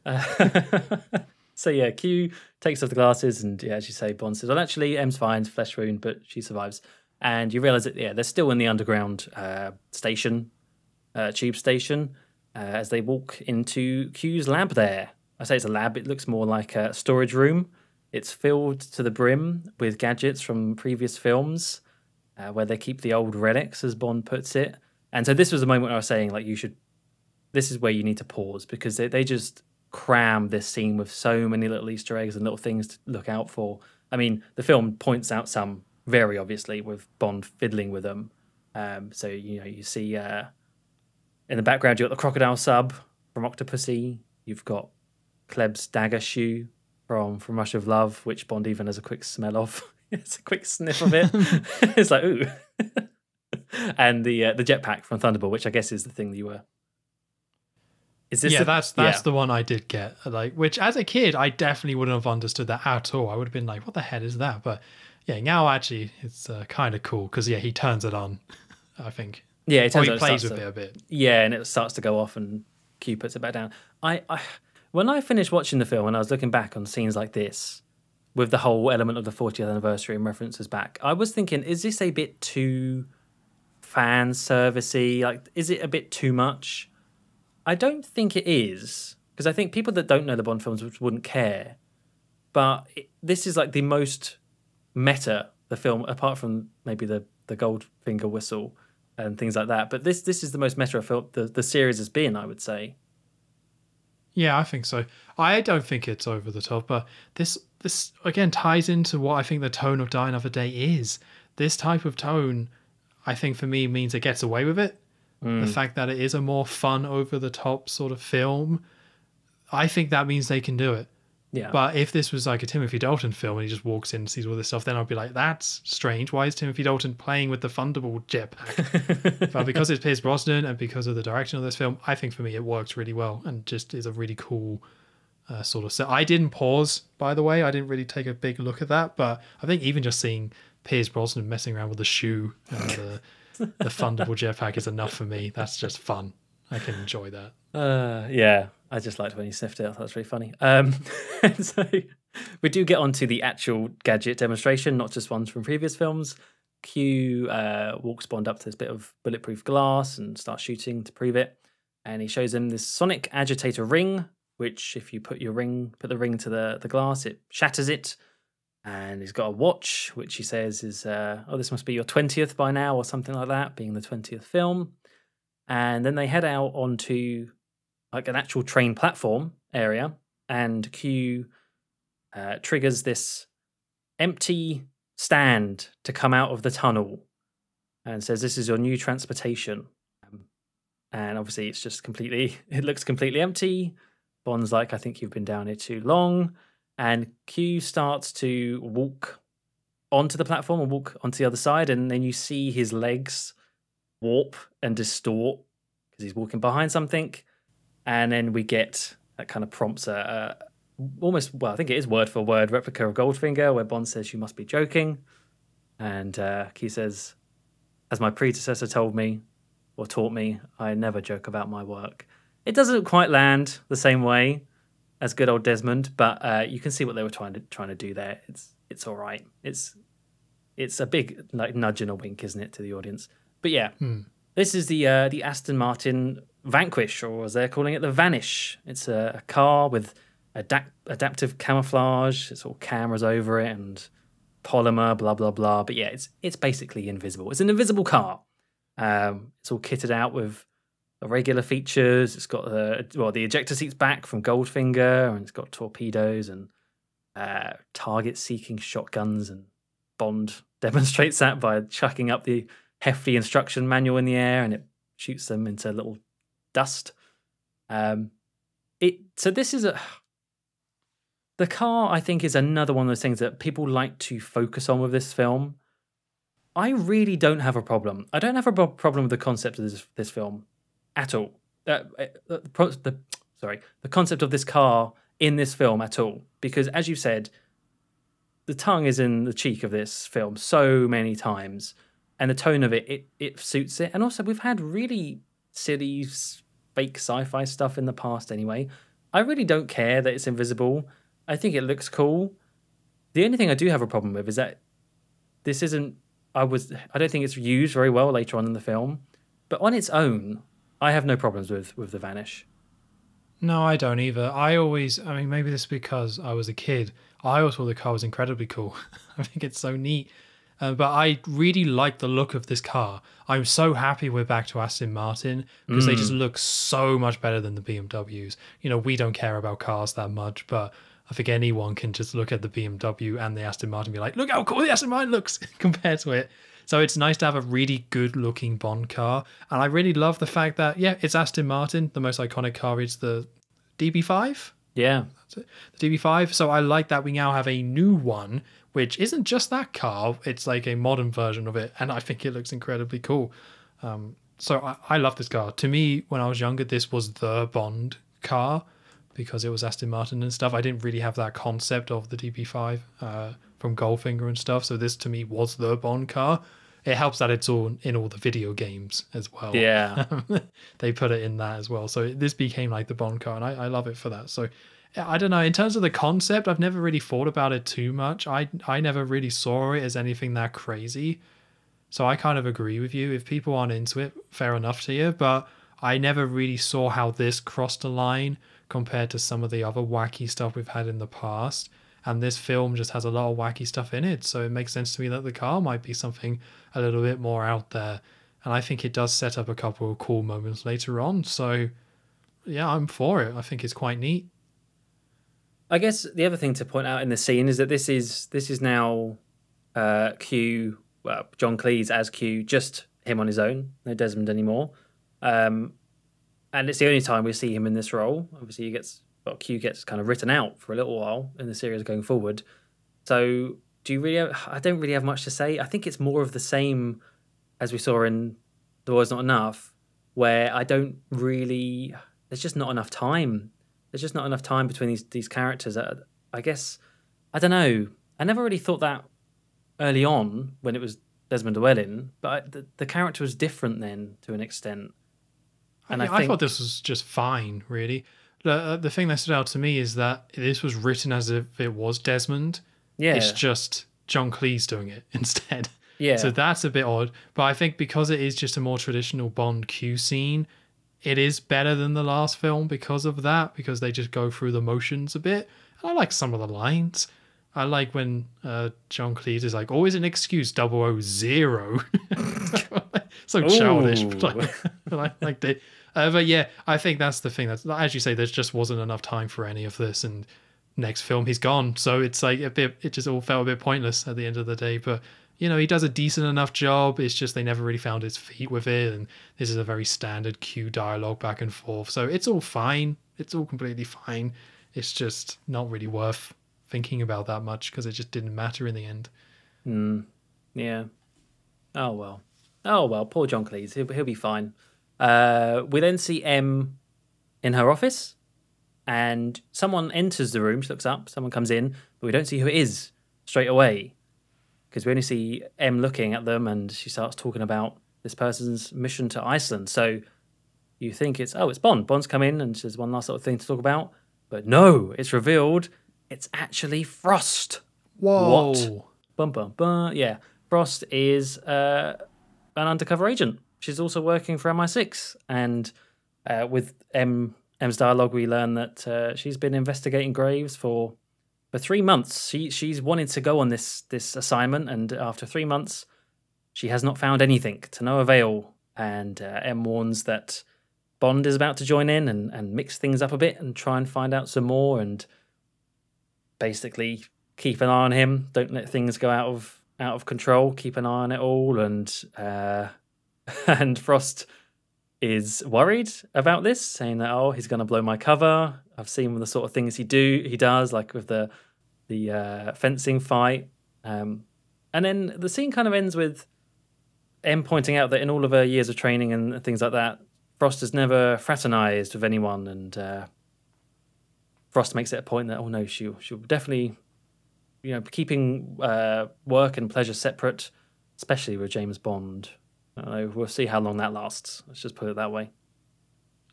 Uh, so yeah, Q takes off the glasses, and yeah, as you say, Bond says, "Well, actually, M's fine, flesh wound, but she survives." And you realize that yeah, they're still in the underground uh, station, uh, tube station, uh, as they walk into Q's lab. There, I say it's a lab. It looks more like a storage room. It's filled to the brim with gadgets from previous films, uh, where they keep the old relics, as Bond puts it. And so this was the moment I was saying like you should this is where you need to pause because they, they just cram this scene with so many little Easter eggs and little things to look out for. I mean, the film points out some very obviously with Bond fiddling with them. Um, so you know you see uh, in the background you have got the crocodile sub from Octopussy. You've got Klebb's dagger shoe from from Russia with Love, which Bond even has a quick smell of. it's a quick sniff of it. it's like ooh. and the uh, the jetpack from Thunderball, which I guess is the thing that you were is this yeah, the- that's that's yeah. the one I did get. Like, which as a kid, I definitely wouldn't have understood that at all. I would have been like, "What the hell is that?" But yeah, now actually, it's uh, kind of cool because yeah, he turns it on. I think, yeah. It or turns he out plays with to- it a bit. Yeah, and it starts to go off, and Q puts it back down. I, I when I finished watching the film, and I was looking back on scenes like this, with the whole element of the 40th anniversary and references back, I was thinking, is this a bit too fan servicey? Like, is it a bit too much? I don't think it is because I think people that don't know the Bond films wouldn't care. But it, this is like the most meta the film, apart from maybe the the Goldfinger whistle and things like that. But this this is the most meta film the, the series has been, I would say. Yeah, I think so. I don't think it's over the top, but this this again ties into what I think the tone of Die Another Day is. This type of tone, I think for me means it gets away with it. The hmm. fact that it is a more fun, over the top sort of film, I think that means they can do it. Yeah. But if this was like a Timothy Dalton film and he just walks in and sees all this stuff, then I'd be like, that's strange. Why is Timothy Dalton playing with the Thunderball jetpack? but because it's Pierce Brosnan and because of the direction of this film, I think for me it works really well and just is a really cool uh, sort of set. I didn't pause, by the way. I didn't really take a big look at that, but I think even just seeing Pierce Brosnan messing around with the shoe and the, the Thunderball jetpack is enough for me. That's just fun. I can enjoy that. Uh, yeah, I just liked when you sniffed it. I thought it was really funny. Um, so we do get onto the actual gadget demonstration, not just ones from previous films. Q uh, walks Bond up to this bit of bulletproof glass and starts shooting to prove it. And he shows him this sonic agitator ring, which if you put your ring, put the ring to the, the glass, it shatters it. And he's got a watch, which he says is, uh, oh, this must be your 20th by now, or something like that, being the 20th film. And then they head out onto like an actual train platform area, and Q uh, triggers this empty stand to come out of the tunnel and says, This is your new transportation. Um, and obviously, it's just completely, it looks completely empty. Bond's like, I think you've been down here too long. And Q starts to walk onto the platform and walk onto the other side. And then you see his legs warp and distort because he's walking behind something. And then we get that kind of prompts a, a almost, well, I think it is word for word replica of Goldfinger, where Bond says, You must be joking. And uh, says, As my predecessor told me or taught me, I never joke about my work. It doesn't quite land the same way as good old Desmond, but uh, you can see what they were trying to trying to do there. It's it's all right. It's it's a big like nudge and a wink, isn't it, to the audience? But yeah, this is the uh, the Aston Martin Vanquish, or as they're calling it, the Vanish. It's a, a car with adapt- adaptive camouflage. It's all cameras over it and polymer, blah blah blah. But yeah, it's it's basically invisible. It's an invisible car. Um, it's all kitted out with regular features. It's got the well, the ejector seats back from Goldfinger, and it's got torpedoes and uh, target-seeking shotguns. And Bond demonstrates that by chucking up the hefty instruction manual in the air, and it shoots them into little dust. Um, it so this is a the car. I think is another one of those things that people like to focus on with this film. I really don't have a problem. I don't have a problem with the concept of this this film at all. Uh, uh, the, the sorry, the concept of this car in this film at all, because as you said, the tongue is in the cheek of this film so many times, and the tone of it it it suits it. And also, we've had really silly fake sci-fi stuff in the past. Anyway, I really don't care that it's invisible. I think it looks cool. The only thing I do have a problem with is that this isn't. I was. I don't think it's used very well later on in the film, but on its own, I have no problems with with the vanish. No, I don't either. I always, I mean, maybe this is because I was a kid. I always thought the car was incredibly cool. I think it's so neat. Uh, but I really like the look of this car. I'm so happy we're back to Aston Martin because they just look so much better than the BMWs. You know, we don't care about cars that much, but I think anyone can just look at the BMW and the Aston Martin and be like, look how cool the Aston Martin looks compared to it. So it's nice to have a really good looking Bond car. And I really love the fact that, yeah, it's Aston Martin. The most iconic car is the DB5. Yeah, The DB5. So I like that we now have a new one, which isn't just that car, it's like a modern version of it. And I think it looks incredibly cool. Um, so I, I love this car. To me, when I was younger, this was the Bond car because it was Aston Martin and stuff. I didn't really have that concept of the DB5 uh, from Goldfinger and stuff. So this to me was the Bond car. It helps that it's all in all the video games as well. yeah. they put it in that as well. So this became like the Bond car, and I, I love it for that. So I don't know. In terms of the concept, I've never really thought about it too much. I I never really saw it as anything that crazy. So I kind of agree with you. If people aren't into it, fair enough to you. But I never really saw how this crossed the line compared to some of the other wacky stuff we've had in the past. And this film just has a lot of wacky stuff in it. So it makes sense to me that the car might be something a little bit more out there. And I think it does set up a couple of cool moments later on. So yeah, I'm for it. I think it's quite neat. I guess the other thing to point out in the scene is that this is this is now uh, Q, well, John Cleese as Q, just him on his own, no Desmond anymore. Um, and it's the only time we see him in this role. Obviously, he gets well, Q gets kind of written out for a little while in the series going forward. So, do you really? Have, I don't really have much to say. I think it's more of the same as we saw in The Was Not Enough, where I don't really. There's just not enough time there's just not enough time between these these characters. I, I guess I don't know. I never really thought that early on when it was Desmond Llewellyn, but I, the the character was different then to an extent. And I, I I think thought this was just fine, really. The, uh, the thing that stood out to me is that this was written as if it was Desmond. yeah, It's just John Cleese doing it instead. yeah, So that's a bit odd. But I think because it is just a more traditional Bond Q scene, it is better than the last film because of that, because they just go through the motions a bit. And I like some of the lines. I like when uh, John Cleese is like, always an excuse, 000. so childish. But I liked it. Uh, but yeah, I think that's the thing. That's as you say, there just wasn't enough time for any of this, and next film he's gone. So it's like a bit. It just all felt a bit pointless at the end of the day. But you know, he does a decent enough job. It's just they never really found his feet with it, and this is a very standard Q dialogue back and forth. So it's all fine. It's all completely fine. It's just not really worth thinking about that much because it just didn't matter in the end. Mm, yeah. Oh well. Oh well. Poor John Cleese. He'll, he'll be fine. Uh, we then see M in her office, and someone enters the room. She looks up. Someone comes in, but we don't see who it is straight away because we only see M looking at them, and she starts talking about this person's mission to Iceland. So you think it's oh, it's Bond. Bond's come in, and there's one last little thing to talk about. But no, it's revealed it's actually Frost. Whoa! What? Bum bum bum. Yeah, Frost is uh, an undercover agent. She's also working for MI6, and uh, with M M's dialogue, we learn that uh, she's been investigating graves for for three months. She she's wanted to go on this this assignment, and after three months, she has not found anything to no avail. And uh, M warns that Bond is about to join in and and mix things up a bit and try and find out some more and basically keep an eye on him. Don't let things go out of out of control. Keep an eye on it all, and uh, and Frost is worried about this, saying that oh he's going to blow my cover. I've seen the sort of things he do he does, like with the the uh, fencing fight, um, and then the scene kind of ends with M pointing out that in all of her years of training and things like that, Frost has never fraternized with anyone, and uh, Frost makes it a point that oh no, she'll she'll definitely, you know, keeping uh, work and pleasure separate, especially with James Bond. I don't know, we'll see how long that lasts. Let's just put it that way.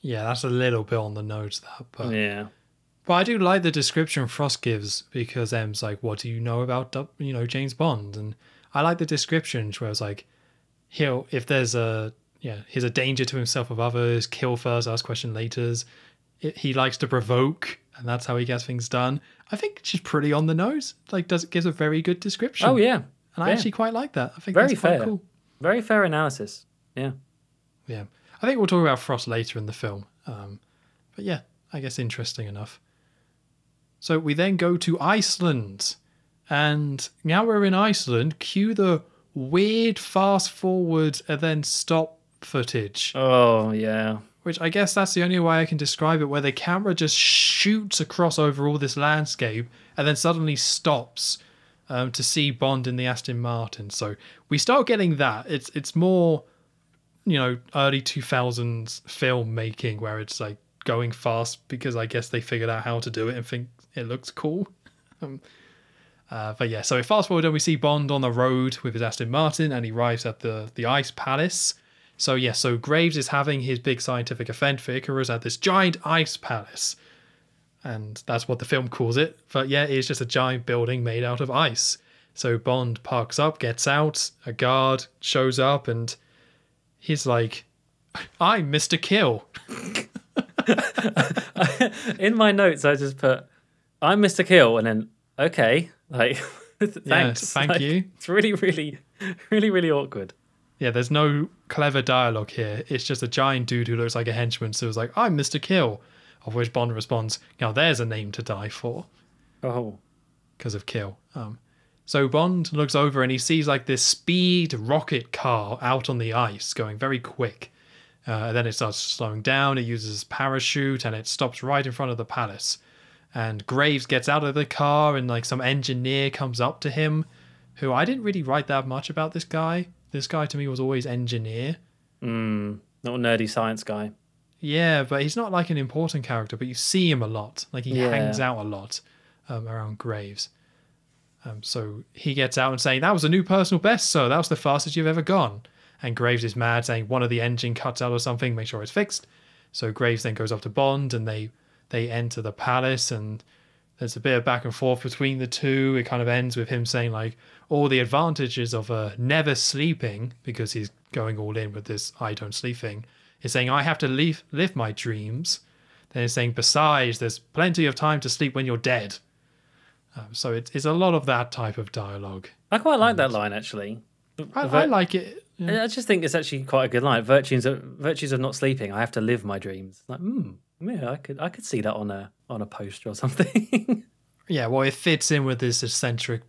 Yeah, that's a little bit on the nose, that. But Yeah, But I do like the description Frost gives because M's like, "What do you know about you know James Bond?" And I like the description where it's like, he'll if there's a yeah, he's a danger to himself of others. Kill first, ask question later. It, he likes to provoke, and that's how he gets things done. I think she's pretty on the nose. Like, does gives a very good description. Oh yeah, and I actually quite like that. I think Very that's fair. cool. very fair analysis. Yeah. Yeah, I think we'll talk about Frost later in the film. Um, but yeah, I guess interesting enough. So we then go to Iceland, and now we're in Iceland. Cue the weird fast forward and then stop footage, Oh yeah. which I guess that's the only way I can describe it, where the camera just shoots across over all this landscape and then suddenly stops um, to see Bond in the Aston Martin. So we start getting that. It's it's more, you know, early two thousands filmmaking where it's like going fast because I guess they figured out how to do it and think it looks cool. Um, uh, but yeah, so we fast forward and we see Bond on the road with his Aston Martin and he arrives at the the Ice Palace. So yeah, so Graves is having his big scientific event for Icarus at this giant ice palace. And that's what the film calls it. But yeah, it's just a giant building made out of ice. So Bond parks up, gets out, a guard shows up, and he's like, I'm Mr. Kill. in my notes, I just put, "I'm Mr. Kill," and then okay, like, thanks, Yes, thank Like, you. It's really, really, really, really awkward. Yeah, there's no clever dialogue here. It's just a giant dude who looks like a henchman. So it's like, I'm Mr. Kill. Of which Bond responds, Now there's a name to die for. Oh, because of kill. Um, so Bond looks over and he sees like this speed rocket car out on the ice going very quick. Uh, and then it starts slowing down. It uses parachute and it stops right in front of the palace. And Graves gets out of the car and like some engineer comes up to him, who I didn't really write that much about this guy. This guy to me was always engineer. mm, not a nerdy science guy. Yeah, but he's not like an important character, but you see him a lot. Like he Yeah. hangs out a lot um, around Graves. Um, so he gets out and saying, That was a new personal best, so that was the fastest you've ever gone. And Graves is mad, saying one of the engine cuts out or something, make sure it's fixed. So Graves then goes up to Bond and they they enter the palace and there's a bit of back and forth between the two. It kind of ends with him saying like all the advantages of uh, never sleeping because he's going all in with this I don't sleep thing. He's saying I have to leave, live my dreams. Then he's saying besides there's plenty of time to sleep when you're dead. Um, so it's, it's a lot of that type of dialogue. I quite like that line actually. I, I like it. Yeah. I just think it's actually quite a good line. Virtues of virtues of not sleeping. I have to live my dreams. Like, hmm, yeah, I could I could see that on a on a poster or something. Yeah, well, it fits in with this eccentric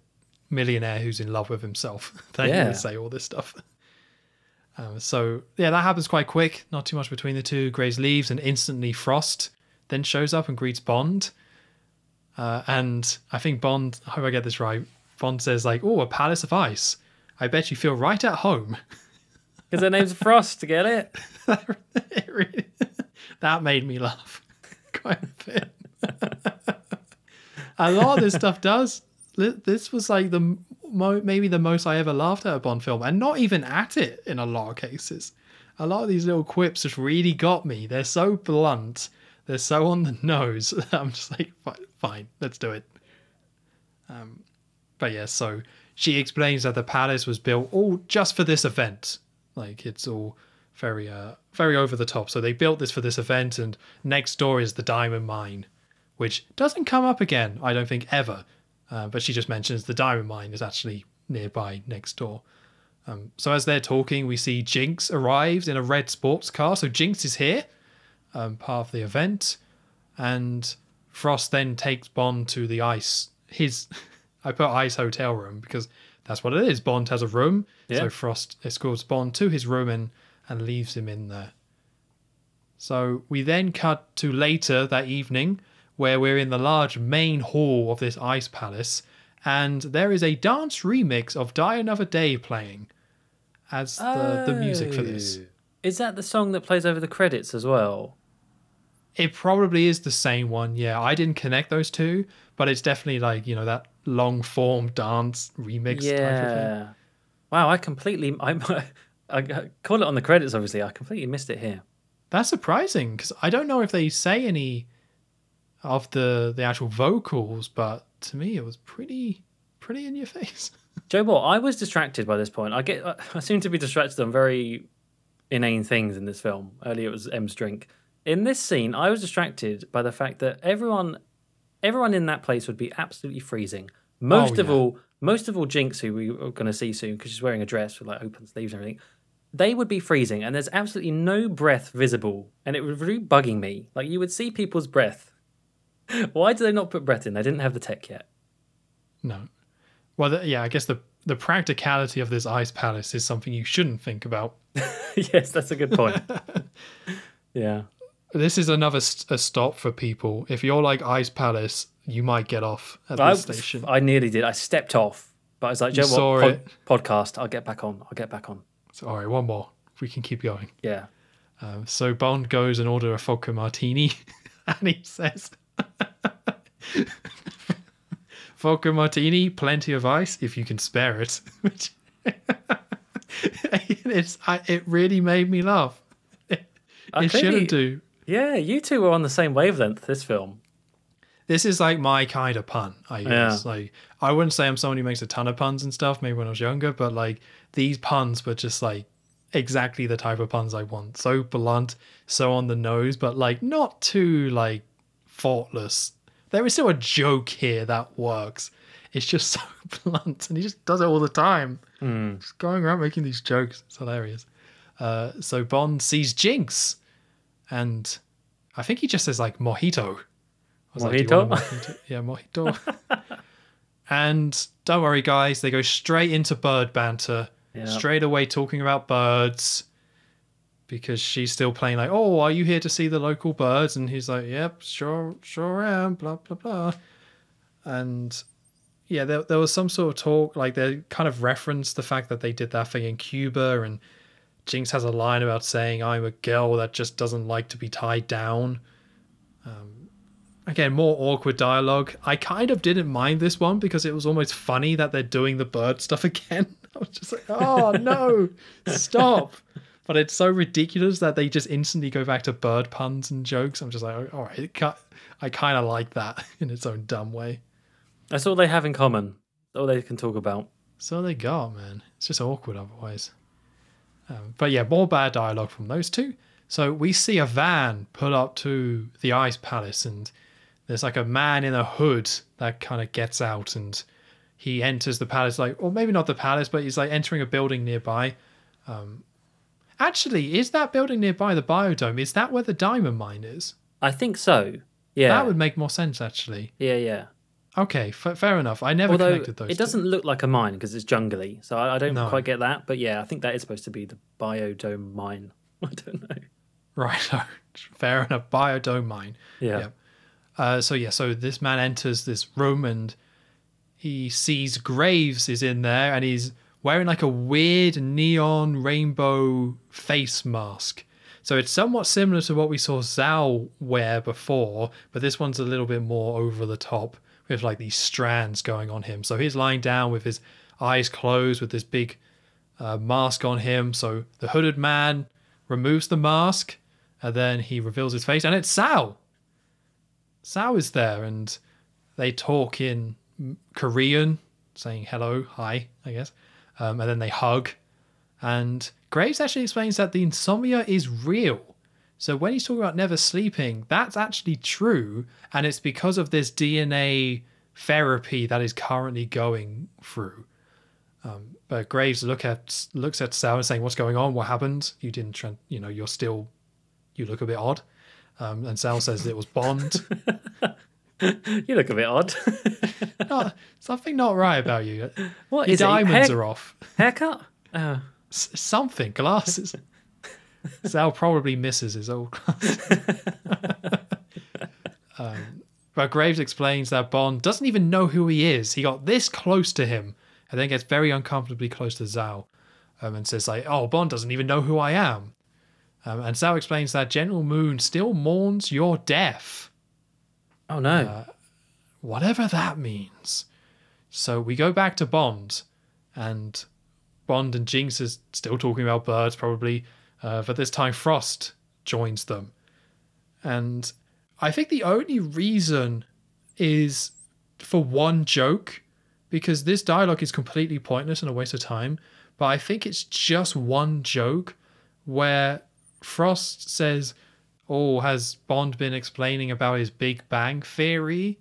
millionaire who's in love with himself. he Yeah. say all this stuff. Um, so yeah, that happens quite quick. Not too much between the two. Graves leaves, and instantly Frost then shows up and greets Bond. Uh, and I think Bond. I hope I get this right. Bond says like, "Oh, a palace of ice. I bet you feel right at home." Because her name's Frost. To get it? That made me laugh quite a bit. a lot of this stuff does. This was like the maybe the most I ever laughed at a Bond film, and not even at it in a lot of cases. A lot of these little quips just really got me. They're so blunt. They're so on the nose. I'm just like, fine, let's do it. Um, but yeah, so she explains that the palace was built all just for this event. Like it's all very uh very over the top. So they built this for this event, and next door is the diamond mine, which doesn't come up again, I don't think ever. Uh, but she just mentions the diamond mine is actually nearby next door. Um, so as they're talking, we see Jinx arrives in a red sports car. So Jinx is here, um, part of the event, and Frost then takes Bond to the ice. His, I put ice hotel room because that's what it is. Bond has a room, Yeah. so Frost escorts Bond to his room and and leaves him in there. So we then cut to later that evening, where we're in the large main hall of this ice palace, and there is a dance remix of Die Another Day playing as the, the music for this. Oh. Is that the song that plays over the credits as well? It probably is the same one. Yeah, I didn't connect those two, but it's definitely like, you know, that long form dance remix type of thing. Yeah. Wow, I completely I, I call it on the credits. Obviously, I completely missed it here. That's surprising because I don't know if they say any of the the actual vocals, but to me it was pretty pretty in your face. Joe, what? I was distracted by this point. I get I seem to be distracted on very inane things in this film. Earlier it was M's drink. In this scene, I was distracted by the fact that everyone everyone in that place would be absolutely freezing. Oh, most of yeah. all, most of all, Jinx, who we are going to see soon because she's wearing a dress with like open sleeves and everything, they would be freezing, and there's absolutely no breath visible, and it was really bugging me. Like you would see people's breath. Why do they not put breath in? They didn't have the tech yet. No. Well, the, yeah, I guess the the practicality of this ice palace is something you shouldn't think about. yes, that's a good point. yeah. This is another st- a stop for people. If you're like Ice Palace, you might get off at I, this station. I nearly did. I stepped off, but I was like, You Joe, saw what? it. podcast. I'll get back on. I'll get back on. So, all right, one more. We can keep going. Yeah. Um, so Bond goes and order a vodka martini, and he says, "Vodka martini, plenty of ice if you can spare it." Which it's I, it really made me laugh. It, I it shouldn't he- do. Yeah, you two were on the same wavelength this film. This is like my kind of pun. I guess. Like I wouldn't say I'm someone who makes a ton of puns and stuff. Maybe when I was younger, but like these puns were just like exactly the type of puns I want. So blunt, so on the nose, but like not too like faultless. There is still a joke here that works. It's just so blunt, and he just does it all the time. Just going around making these jokes. It's hilarious. Uh, so Bond sees Jinx, and I think he just says like mojito. Was like, "Do you want a mojito?" Yeah, mojito. and don't worry, guys. They go straight into bird banter. Yeah. Straight away talking about birds. Because she's still playing like, oh, are you here to see the local birds? And he's like, yep, sure, sure am. Blah blah blah. And yeah, there, there was some sort of talk, like they kind of referenced the fact that they did that thing in Cuba, and Jinx has a line about saying, I'm a girl that just doesn't like to be tied down. Um, again, more awkward dialogue. I kind of didn't mind this one because it was almost funny that they're doing the bird stuff again. I was just like, oh no, stop. But it's so ridiculous that they just instantly go back to bird puns and jokes. I'm just like, all right, I kind of like that in its own dumb way. That's all they have in common. All they can talk about. So they got, man. It's just awkward otherwise. Um, but yeah, more bad dialogue from those two. So we see a van pull up to the ice palace, and there's like a man in a hood that kind of gets out, and he enters the palace, like, or maybe not the palace, but he's like entering a building nearby. Um, actually, is that building nearby the biodome? Is that where the diamond mine is? I think so. Yeah. That would make more sense, actually. yeah, yeah. Okay, f- fair enough. I never Although connected those. it doesn't look like a mine because it's jungly, so I, I don't No. quite get that. But yeah, I think that is supposed to be the biodome mine. I don't know. Right. Fair enough. Biodome mine. Yeah. Yep. Uh, so yeah, so this man enters this room and he sees Graves is in there and he's wearing like a weird neon rainbow face mask. So it's somewhat similar to what we saw Zao wear before, but this one's a little bit more over the top with like these strands going on him. So he's lying down with his eyes closed with this big uh, mask on him. So the hooded man removes the mask and then he reveals his face and it's Zao. Zao is there and they talk in Korean, saying hello, hi, I guess. Um, and then they hug. And Graves actually explains that the insomnia is real. So when he's talking about never sleeping, that's actually true. And it's because of this DNA therapy that is currently going through. Um, but Graves look at looks at Zao and saying, "What's going on? What happened? You didn't, tran you know, you're still, you look a bit odd." Um, and Zao says it was Bond. You look a bit odd. something not right about you. what Your is it? diamonds Hair- are off. haircut? Oh, S- something glasses. Zao probably misses his old class. um, but Graves explains that Bond doesn't even know who he is. He got this close to him and then gets very uncomfortably close to Zao um, and says, like, oh, Bond doesn't even know who I am. Um, and Zao explains that General Moon still mourns your death. Oh no. whatever that means. So we go back to Bond, and Bond and Jinx is still talking about birds, probably, uh, but this time Frost joins them. And I think the only reason is for one joke, because this dialogue is completely pointless and a waste of time. But I think it's just one joke where Frost says, Oh, has Bond been explaining about his Big Bang theory?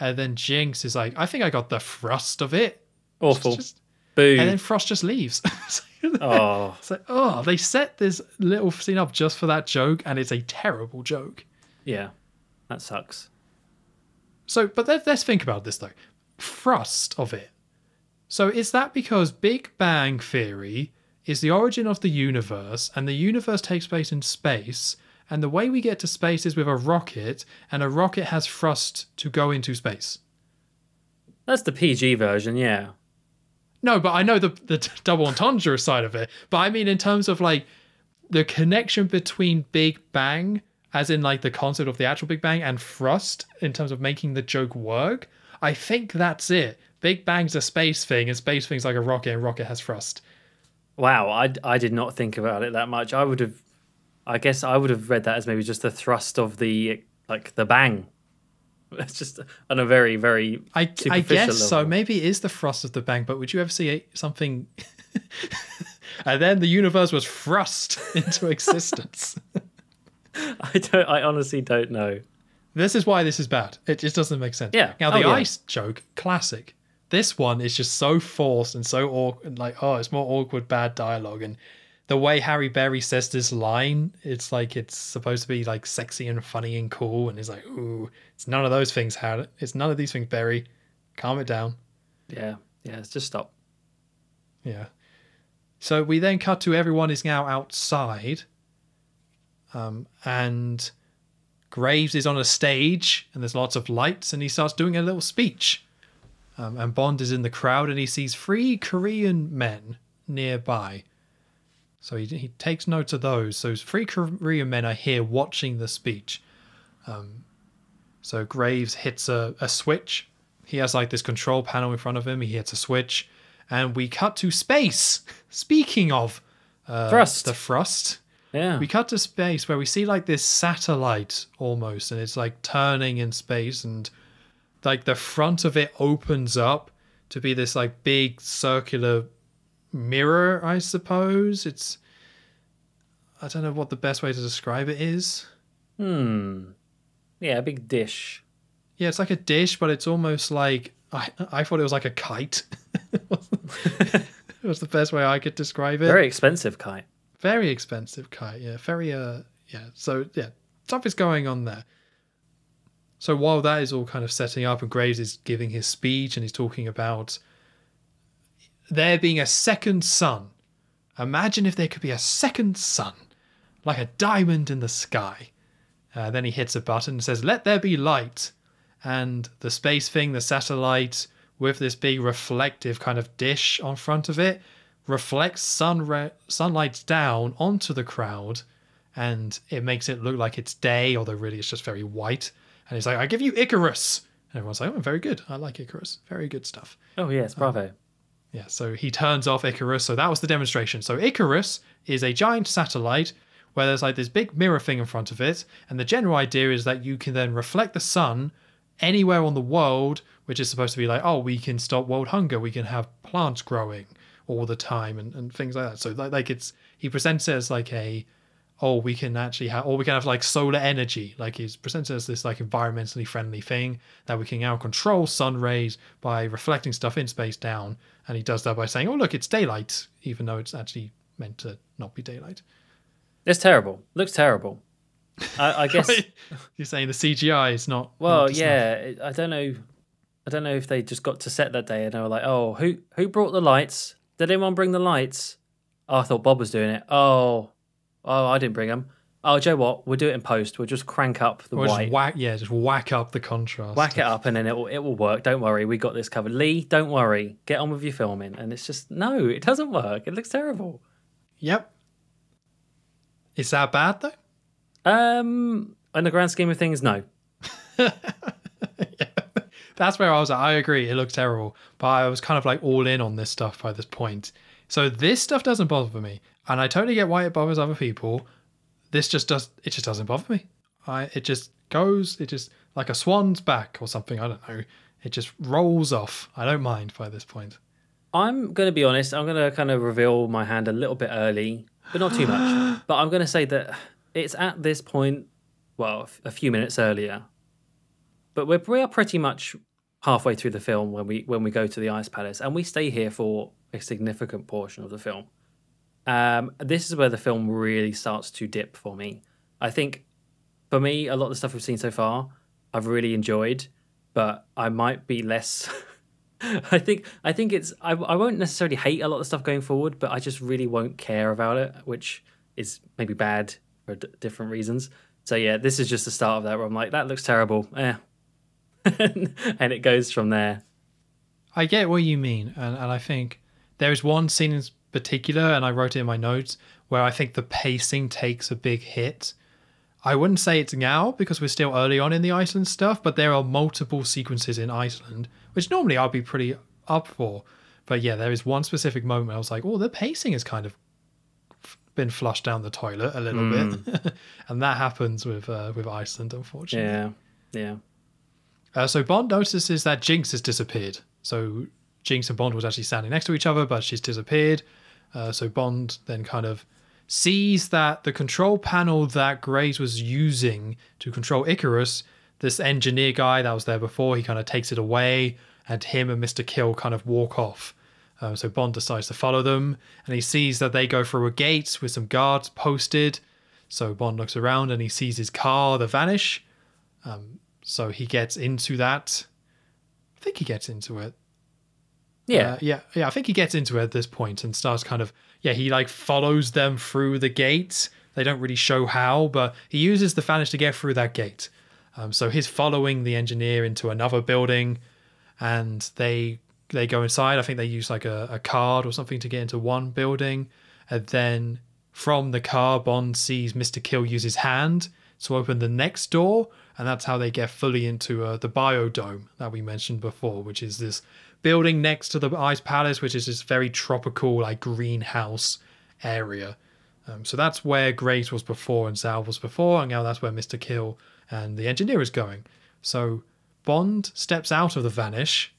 And then Jinx is like, I think I got the thrust of it. Awful. Just- Boo. and then Frost just leaves. oh. It's like, oh, they set this little scene up just for that joke, and it's a terrible joke. Yeah. That sucks. So, but let, let's think about this though. Thrust of it. So, is that because Big Bang Theory is the origin of the universe, and the universe takes place in space, and the way we get to space is with a rocket, and a rocket has thrust to go into space? That's the PG version, yeah. No, but I know the the double entendre side of it. But I mean, in terms of like the connection between Big Bang, as in like the concept of the actual Big Bang, and thrust, in terms of making the joke work, I think that's it. Big Bang's a space thing, and space thing's like a rocket, and rocket has thrust. Wow, I, I did not think about it that much. I would have, I guess I would have read that as maybe just the thrust of the like the bang. It's just on a very very I, I guess so. Maybe it is the thrust of the bang, but would you ever see something? and then the universe was thrust into existence. I don't. I honestly don't know. This is why this is bad. It just doesn't make sense. Yeah. Now the Oh, yeah. ice joke, classic. This one is just so forced and so awkward. Like, oh, it's more awkward, bad dialogue, and the way Harry Berry says this line, it's like it's supposed to be like sexy and funny and cool, and he's like, ooh, it's none of those things. Harry. It's none of these things, Berry. Calm it down. Yeah, yeah. It's just stop. Yeah. So we then cut to everyone is now outside. Um, and Graves is on a stage and there's lots of lights and he starts doing a little speech. Um, and Bond is in the crowd and he sees three Korean men nearby. So he, he takes notes of those. So three Korean men are here watching the speech. Um, so Graves hits a, a switch. He has like this control panel in front of him. He hits a switch, and we cut to space. Speaking of uh, Thrust. the thrust, Yeah. we cut to space where we see like this satellite almost, and it's like turning in space, and like the front of it opens up to be this like big circular mirror, I suppose. It's I don't know what the best way to describe it is. hmm. Yeah, a big dish. Yeah, it's like a dish, but it's almost like I I thought it was like a kite. it was the best way I could describe it. Very expensive kite. Very expensive kite, yeah. Very uh yeah. So yeah, stuff is going on there. So while that is all kind of setting up and Graves is giving his speech and he's talking about there being a second sun. Imagine if there could be a second sun, like a diamond in the sky. Uh, then he hits a button and says, Let there be light. And the space thing, the satellite, with this big reflective kind of dish on front of it, reflects sun ra- sunlight down onto the crowd. And it makes it look like it's day, although really it's just very white. And he's like, I give you Icarus. And everyone's like, Oh, very good. I like Icarus. Very good stuff. Oh yes, bravo. Yeah, so he turns off Icarus. So that was the demonstration. So Icarus is a giant satellite where there's like this big mirror thing in front of it. And the general idea is that you can then reflect the sun anywhere on the world, which is supposed to be like, oh, we can stop world hunger. We can have plants growing all the time and, and things like that. So like, like it's, he presents it as like a, oh, we can actually have, or we can have like solar energy. Like he's presented as this like environmentally friendly thing that we can now control sun rays by reflecting stuff in space down. And he does that by saying, oh, look, it's daylight, even though it's actually meant to not be daylight. It's terrible. Looks terrible. I, I guess. You're saying the CGI is not. Well, not yeah. I don't know. I don't know if they just got to set that day and they were like, "Oh, who who brought the lights? Did anyone bring the lights?" Oh, I thought Bob was doing it. Oh, Oh, I didn't bring them. Oh, Joe, what? We'll do it in post. We'll just crank up the Or white, just whack, yeah, just whack up the contrast. whack it up, and then it will it will work. Don't worry, we got this covered. Lee, don't worry. Get on with your filming. And it's just no, it doesn't work. It looks terrible. Yep. Is that bad though? Um, in the grand scheme of things, no. That's where I was at. I agree, it looks terrible. But I was kind of like all in on this stuff by this point. So this stuff doesn't bother me. And I totally get why it bothers other people. This just does it just doesn't bother me. I it just goes, it just like a swan's back or something, I don't know. It just rolls off. I don't mind by this point. I'm going to be honest. I'm going to kind of reveal my hand a little bit early, but not too much. but I'm going to say that it's at this point, well, a few minutes earlier. But we're we are pretty much halfway through the film when we when we go to the ice palace, and we stay here for a significant portion of the film. Um, this is where the film really starts to dip for me. I think, for me, a lot of the stuff we've seen so far, I've really enjoyed, but I might be less. I think I think it's I, I won't necessarily hate a lot of stuff going forward, but I just really won't care about it, which is maybe bad for different reasons. So yeah, this is just the start of that where I'm like, that looks terrible, eh, and it goes from there. I get what you mean, and, and I think there is one scene in particular, and I wrote it in my notes, where I think the pacing takes a big hit. I wouldn't say it's now because we're still early on in the Iceland stuff, but there are multiple sequences in Iceland, which normally I'd be pretty up for. But yeah, there is one specific moment where I was like, oh, the pacing has kind of been flushed down the toilet a little bit, and that happens with uh, with Iceland, unfortunately. Yeah, yeah. Uh, so Bond notices that Jinx has disappeared. So Jinx and Bond was actually standing next to each other, but she's disappeared. Uh, so Bond then kind of sees that the control panel that Graves was using to control Icarus, this engineer guy that was there before, he kind of takes it away, and him and Mr. Kill kind of walk off. Uh, so Bond decides to follow them, and he sees that they go through a gate with some guards posted. So Bond looks around and he sees his car, the Vanish. Um, so he gets into that. I think he gets into it. Yeah, Uh, yeah, yeah. I think he gets into it at this point and starts kind of yeah. He like follows them through the gate. They don't really show how, but he uses the Vanish to get through that gate. Um, so he's following the engineer into another building, and they they go inside. I think they use like a, a card or something to get into one building, and then from the car, Bond sees Mister Kill use his hand to open the next door, and that's how they get fully into uh, the biodome that we mentioned before, which is this building next to the ice palace, which is this very tropical like greenhouse area. Um, so that's where Grace was before and Zao was before, and now that's where Mister Kill and the engineer is going. So Bond steps out of the vanish,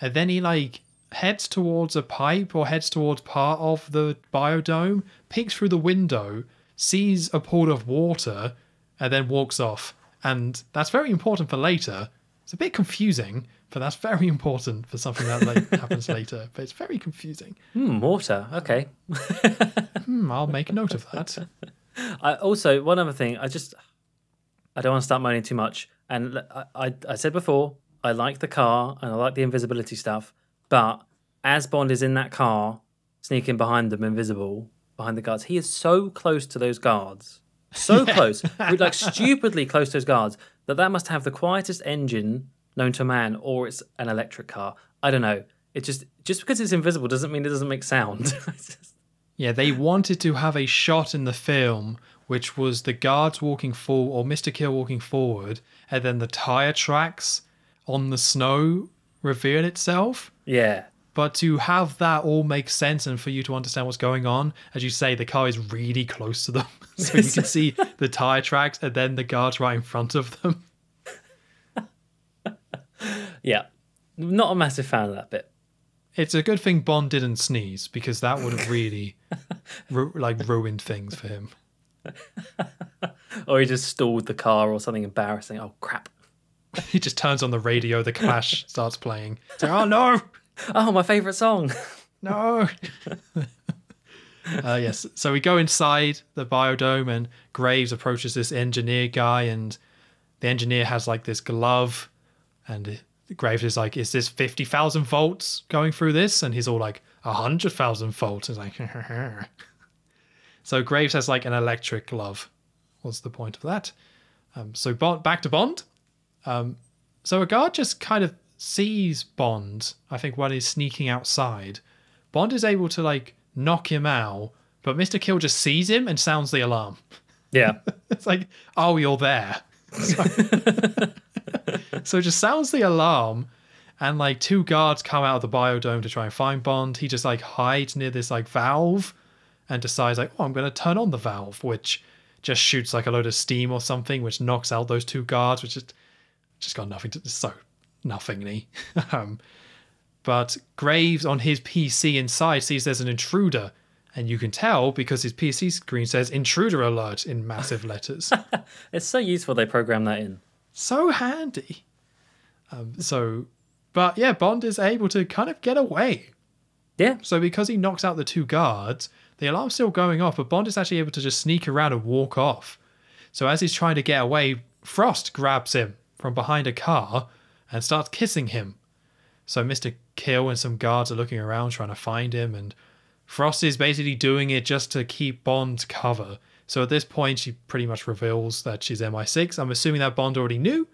and then he like heads towards a pipe or heads towards part of the biodome, peeks through the window, sees a pool of water, and then walks off. And that's very important for later. It's a bit confusing, but that's very important for something that like, happens later. But it's very confusing. hmm, water. Okay. Hmm, I'll make a note of that. I also one other thing. I just I don't want to start moaning too much. And I, I, I said before, I like the car and I like the invisibility stuff. But as Bond is in that car, sneaking behind them, invisible behind the guards, he is so close to those guards, so close, like stupidly close to those guards, that that must have the quietest engine known to man, or it's an electric car. I don't know. It just just because it's invisible doesn't mean it doesn't make sound. Yeah, they wanted to have a shot in the film which was the guards walking forward or Mr. Kill walking forward, and then the tire tracks on the snow reveal itself. yeah, But to have that all make sense and for you to understand what's going on, as you say, the car is really close to them. so you can see the tire tracks and then the guards right in front of them. Yeah. Not a massive fan of that bit. It's a good thing Bond didn't sneeze because that would have really ru- like ruined things for him. Or he just stalled the car or something embarrassing. Oh crap. He just turns on the radio, the Clash starts playing. Like, oh no, Oh, my favorite song. no. uh, yes, so we go inside the biodome, and Graves approaches this engineer guy, and the engineer has like this glove, and Graves is like, "Is this fifty thousand volts going through this?" And he's all like, "A hundred thousand volts." He's like, So Graves has like an electric glove. What's the point of that? Um, so Bond, back to Bond. Um, so a guard just kind of sees Bond, I think, while he's sneaking outside. Bond is able to like knock him out, but Mr. Kill just sees him and sounds the alarm. Yeah. It's like, oh, you're there. So, so it just sounds the alarm, and like two guards come out of the biodome to try and find Bond. He just like hides near this like valve and decides like, oh, I'm gonna turn on the valve, which just shoots like a load of steam or something, which knocks out those two guards, which just just got nothing to so nothingy. um, but Graves on his PC inside sees there's an intruder, and you can tell because his PC screen says "intruder alert" in massive letters. It's so useful they program that in. so handy. Um, so, but yeah, Bond is able to kind of get away. Yeah. So because he knocks out the two guards, the alarm's still going off, but Bond is actually able to just sneak around and walk off. So as he's trying to get away, Frost grabs him from behind a car and starts kissing him. So Mr. Kill and some guards are looking around trying to find him, and Frost is basically doing it just to keep Bond cover. So at this point, she pretty much reveals that she's MI6. I'm assuming that Bond already knew,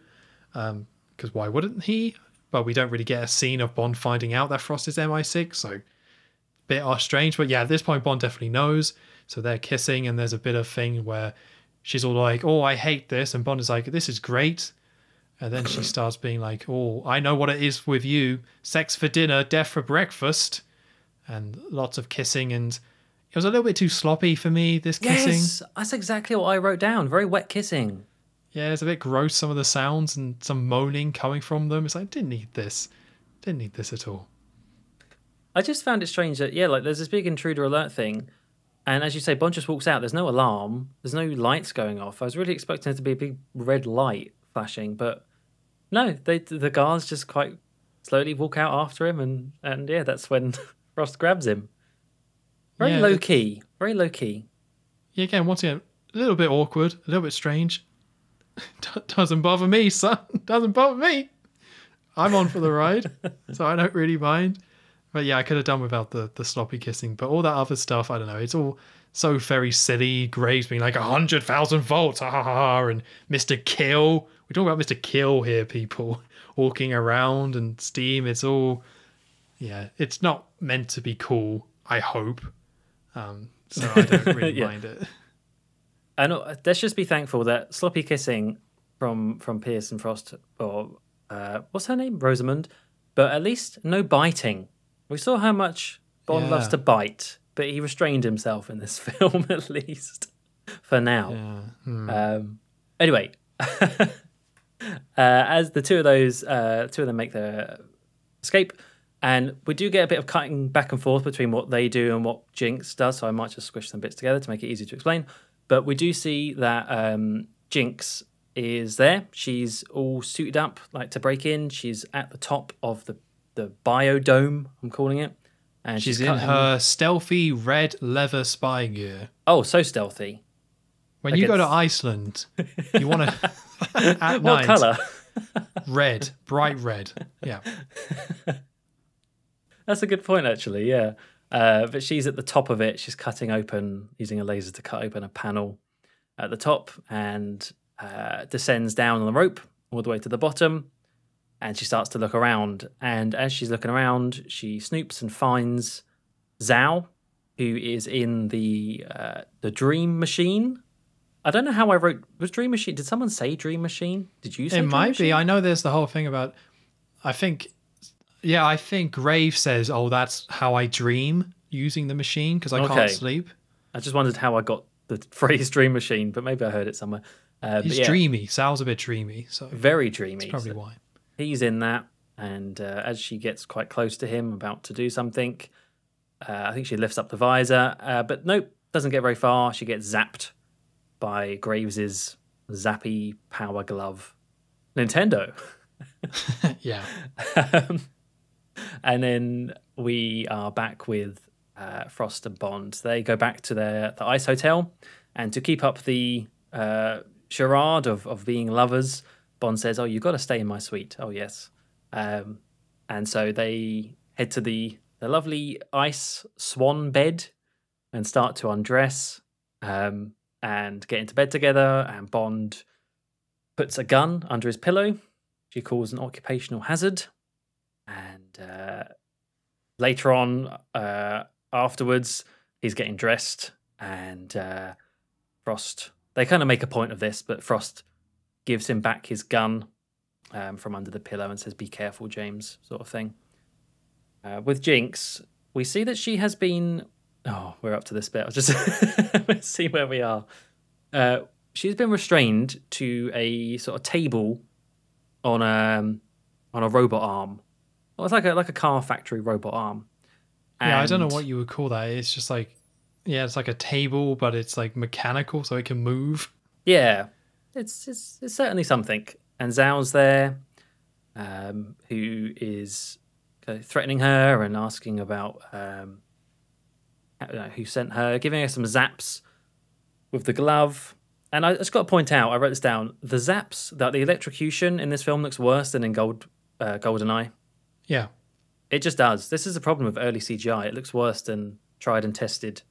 because why wouldn't he? But we don't really get a scene of Bond finding out that Frost is MI6, so bit are strange. But yeah, at this point, Bond definitely knows. So they're kissing, and there's a bit of thing where she's all like, "Oh, I hate this," and Bond is like, "This is great." And then she starts being like, "Oh, I know what it is with you: sex for dinner, death for breakfast," and lots of kissing. And it was a little bit too sloppy for me. This kissing, Yes, that's exactly what I wrote down. Very wet kissing. Yeah, it's a bit gross. Some of the sounds and some moaning coming from them. It's like, didn't need this. Didn't need this at all. I just found it strange that yeah, like there's this big intruder alert thing, and as you say, Bond just walks out. There's no alarm. There's no lights going off. I was really expecting there to be a big red light flashing, but no. They the guards just quite slowly walk out after him, and and yeah, that's when Frost grabs him. Very Yeah, low key. Very low key. Yeah, again, once again, a little bit awkward, a little bit strange. Doesn't bother me, son. Doesn't bother me. I'm on for the ride, so I don't really mind. But yeah, I could have done without the the sloppy kissing. But all that other stuff, I don't know. It's all so very silly. Graves being like a hundred thousand volts, ha ha ha, and Mister Kill. We're talking about Mister Kill here, people walking around and steam. It's all, yeah. It's not meant to be cool. I hope. Um, so I don't really Yeah. mind it. And uh, let's just be thankful that sloppy kissing from from Pierce and Frost, or uh, what's her name, Rosamund, but at least no biting. We saw how much Bond loves to bite, but he restrained himself in this film at least for now. Yeah. Hmm. Um, anyway, uh, as the two of those, uh, two of them make their escape, and we do get a bit of cutting back and forth between what they do and what Jinx does. So I might just squish some bits together to make it easy to explain. But we do see that um, Jinx is there. She's all suited up, like to break in. She's at the top of the the biodome. I'm calling it, and She's she's, in her stealthy red leather spy gear. Oh, so stealthy. When Like you go to Iceland, you want to at What night color? red, bright red. Yeah, That's a good point, actually. Yeah. Uh, but she's at the top of it. She's cutting open, using a laser to cut open a panel at the top and uh, descends down on the rope all the way to the bottom. And she starts to look around. And as she's looking around, she snoops and finds Zao, who is in the uh, the Dream Machine. I don't know how I wrote. Was Dream Machine? Did someone say Dream Machine? Did you say it Dream might Machine? be. I know there's the whole thing about. I think, yeah, I think Grave says, "Oh, that's how I dream using the machine because I Okay. can't sleep." I just wondered how I got the phrase Dream Machine, but maybe I heard it somewhere. Uh, He's yeah, dreamy. Zao's a bit dreamy, so very dreamy. probably So why. he's in that, and uh, as she gets quite close to him, about to do something, uh, I think she lifts up the visor, uh, but nope, doesn't get very far. She gets zapped by Graves's zappy power glove, Nintendo. yeah, Um, and then we are back with uh, Frost and Bond. They go back to their the ice hotel, and to keep up the uh, charade of, of being lovers, Bond says, "Oh, you've got to stay in my suite." Oh, yes. Um, and so they head to the the lovely ice swan bed and start to undress. um, and get into bed together. And Bond puts a gun under his pillow. She calls an occupational hazard. And uh, later on, uh, afterwards, he's getting dressed, and uh, Frost. They kind of make a point of this, but Frost gives him back his gun um, from under the pillow and says, "Be careful, James," sort of thing. Uh, with Jinx, we see that she has been. Oh, we're up to this bit. I'll just see where we are. Uh, she's been restrained to a sort of table on a um, on a robot arm. Well, it's like a like a car factory robot arm. yeah, I don't know what you would call that. It's just like, yeah, it's like a table, but it's like mechanical, so it can move. Yeah, it's it's, it's certainly something. And Zao's there, um, who is threatening her and asking about um, who sent her, giving her some zaps with the glove. And I just got to point out, I wrote this down. The zaps, that the electrocution in this film looks worse than in Gold uh, Goldeneye. Yeah. It just does. This is the problem with early CGI. It looks worse than tried and tested,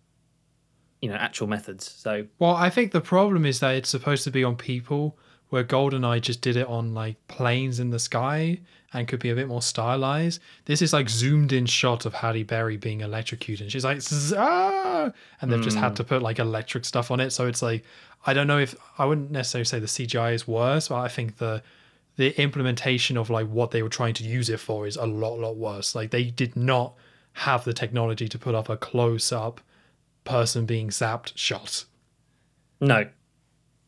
you know, actual methods. So Well, I think the problem is that it's supposed to be on people, where GoldenEye just did it on like planes in the sky and could be a bit more stylized. This is like zoomed in shot of Halle Berry being electrocuted. And she's like, ah! and they've just had to put like electric stuff on it. So it's like, I don't know if I wouldn't necessarily say the CGI is worse, but I think the the implementation of like what they were trying to use it for is a lot, lot worse. Like they did not have the technology to put up a close up person being zapped shot. No,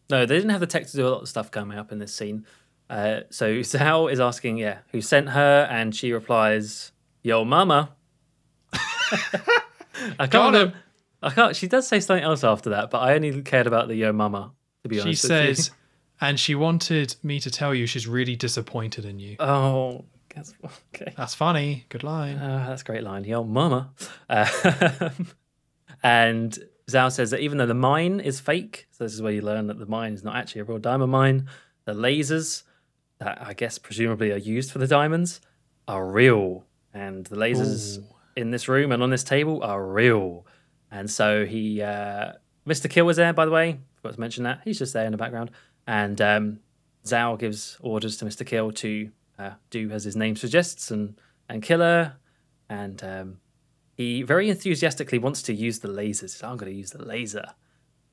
no, they didn't have the tech to do a lot of stuff coming up in this scene. Uh, so Zao is asking, yeah, who sent her, and she replies, "Yo, mama." I can't. I can't. She does say something else after that, but I only cared about the "Yo, mama." To be She honest, you. says, and she wanted me to tell you she's really disappointed in you. "Oh, that's okay." That's funny. Good line. Uh, that's a great line. Yo, mama. Uh, and Zao says that even though the mine is fake, so this is where you learn that the mine is not actually a real diamond mine, the lasers that I guess presumably are used for the diamonds are real. And the lasers Ooh. in this room and on this table are real. And so he, uh, Mr. Kill was there, by the way. Forgot to mention that. He's just there in the background. And um, Zao gives orders to Mr. Kill to uh, do as his name suggests and, and kill her. And um, he very enthusiastically wants to use the lasers. I'm going to use the laser.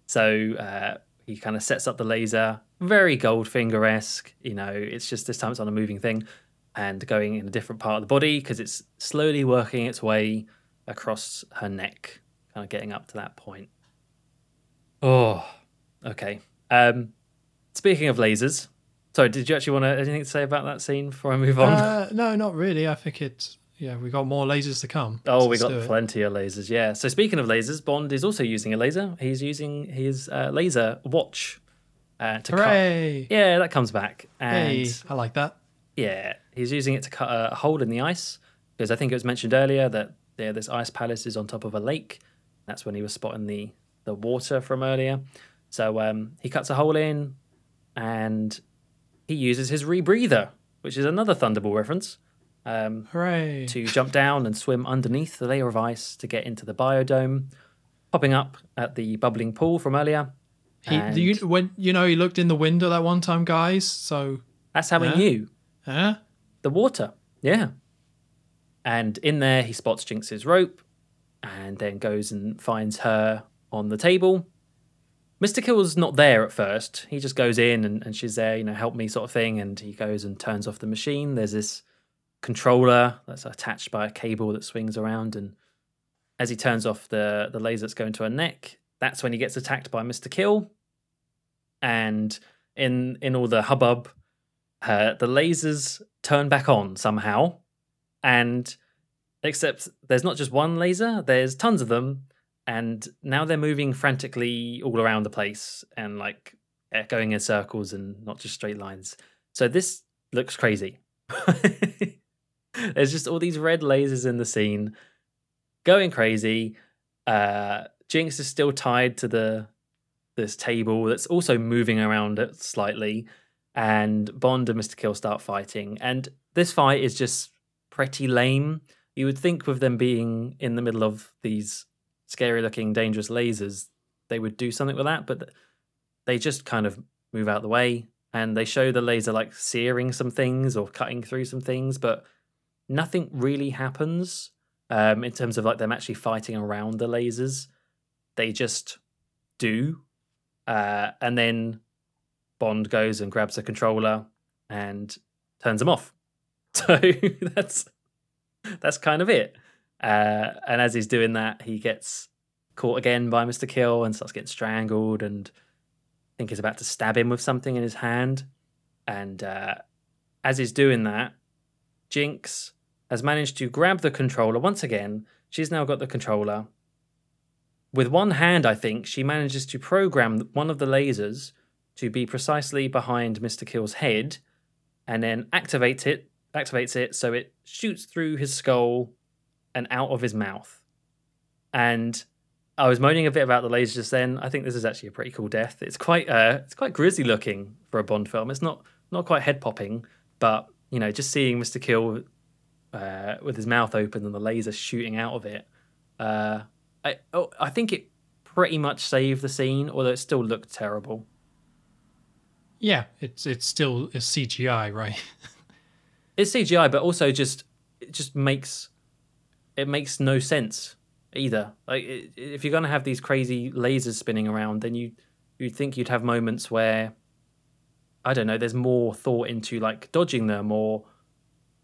So uh, he kind of sets up the laser, very Goldfinger esque. You know, it's just this time it's on a moving thing and going in a different part of the body because it's slowly working its way across her neck, kind of getting up to that point. Oh, okay. Um, speaking of lasers, sorry, did you actually want to anything to say about that scene before I move on? Uh, no, not really. I think it's yeah. We got more lasers to come. Oh, So we got do it. plenty of lasers. Yeah. So speaking of lasers, Bond is also using a laser. He's using his uh, laser watch uh, to cut. Hooray! Yeah, that comes back, and Hey, I like that. yeah, he's using it to cut a hole in the ice because I think it was mentioned earlier that there this ice palace is on top of a lake. That's when he was spotting the the water from earlier. So um, he cuts a hole in, and he uses his rebreather, which is another Thunderball reference. Um, Hooray! to jump down and swim underneath the layer of ice to get into the biodome, popping up at the bubbling pool from earlier. He, and you, when you know he looked in the window that one time, guys. So, that's how Huh? he knew huh? the water. Yeah. And in there, he spots Jinx's rope and then goes and finds her on the table. Mr. Kill's not there at first. He just goes in and, and she's there, you know, help me sort of thing. And he goes and turns off the machine. There's this controller that's attached by a cable that swings around. And as he turns off the, the laser that's going to her neck, that's when he gets attacked by Mr. Kill. And in in all the hubbub, uh, the lasers turn back on somehow. And except there's not just one laser, there's tons of them. And now they're moving frantically all around the place and like going in circles and not just straight lines. So this looks crazy. there's just all these red lasers in the scene going crazy. Uh, Jinx is still tied to the this table that's also moving around it slightly and Bond and Mr. Kill start fighting. And this fight is just pretty lame. You would think with them being in the middle of these scary looking dangerous lasers, they would do something with that, but they just kind of move out the way and they show the laser like searing some things or cutting through some things, but nothing really happens um, in terms of like them actually fighting around the lasers. They just do. Uh, and then Bond goes and grabs the controller and turns them off. So that's that's kind of it. Uh, and as he's doing that, he gets caught again by Mr. Kill and starts getting strangled and I think he's about to stab him with something in his hand. And uh, as he's doing that, Jinx has managed to grab the controller once again. She's now got the controller. With one hand, I think, she manages to program one of the lasers to be precisely behind Mr. Kill's head and then activates it, activates it so it shoots through his skull and out of his mouth. And I was moaning a bit about the laser just then. I think this is actually a pretty cool death. It's quite uh, it's quite grisly looking for a Bond film. It's not not quite head popping, but you know, just seeing Mr. Kill uh, with his mouth open and the laser shooting out of it, uh, I oh, I think it pretty much saved the scene, although it still looked terrible. Yeah, it's it's still a CGI, right? it's CGI, but also just it just makes it makes no sense either. Like it, if you're gonna have these crazy lasers spinning around, then you you'd think you'd have moments where I don't know, there's more thought into like dodging them or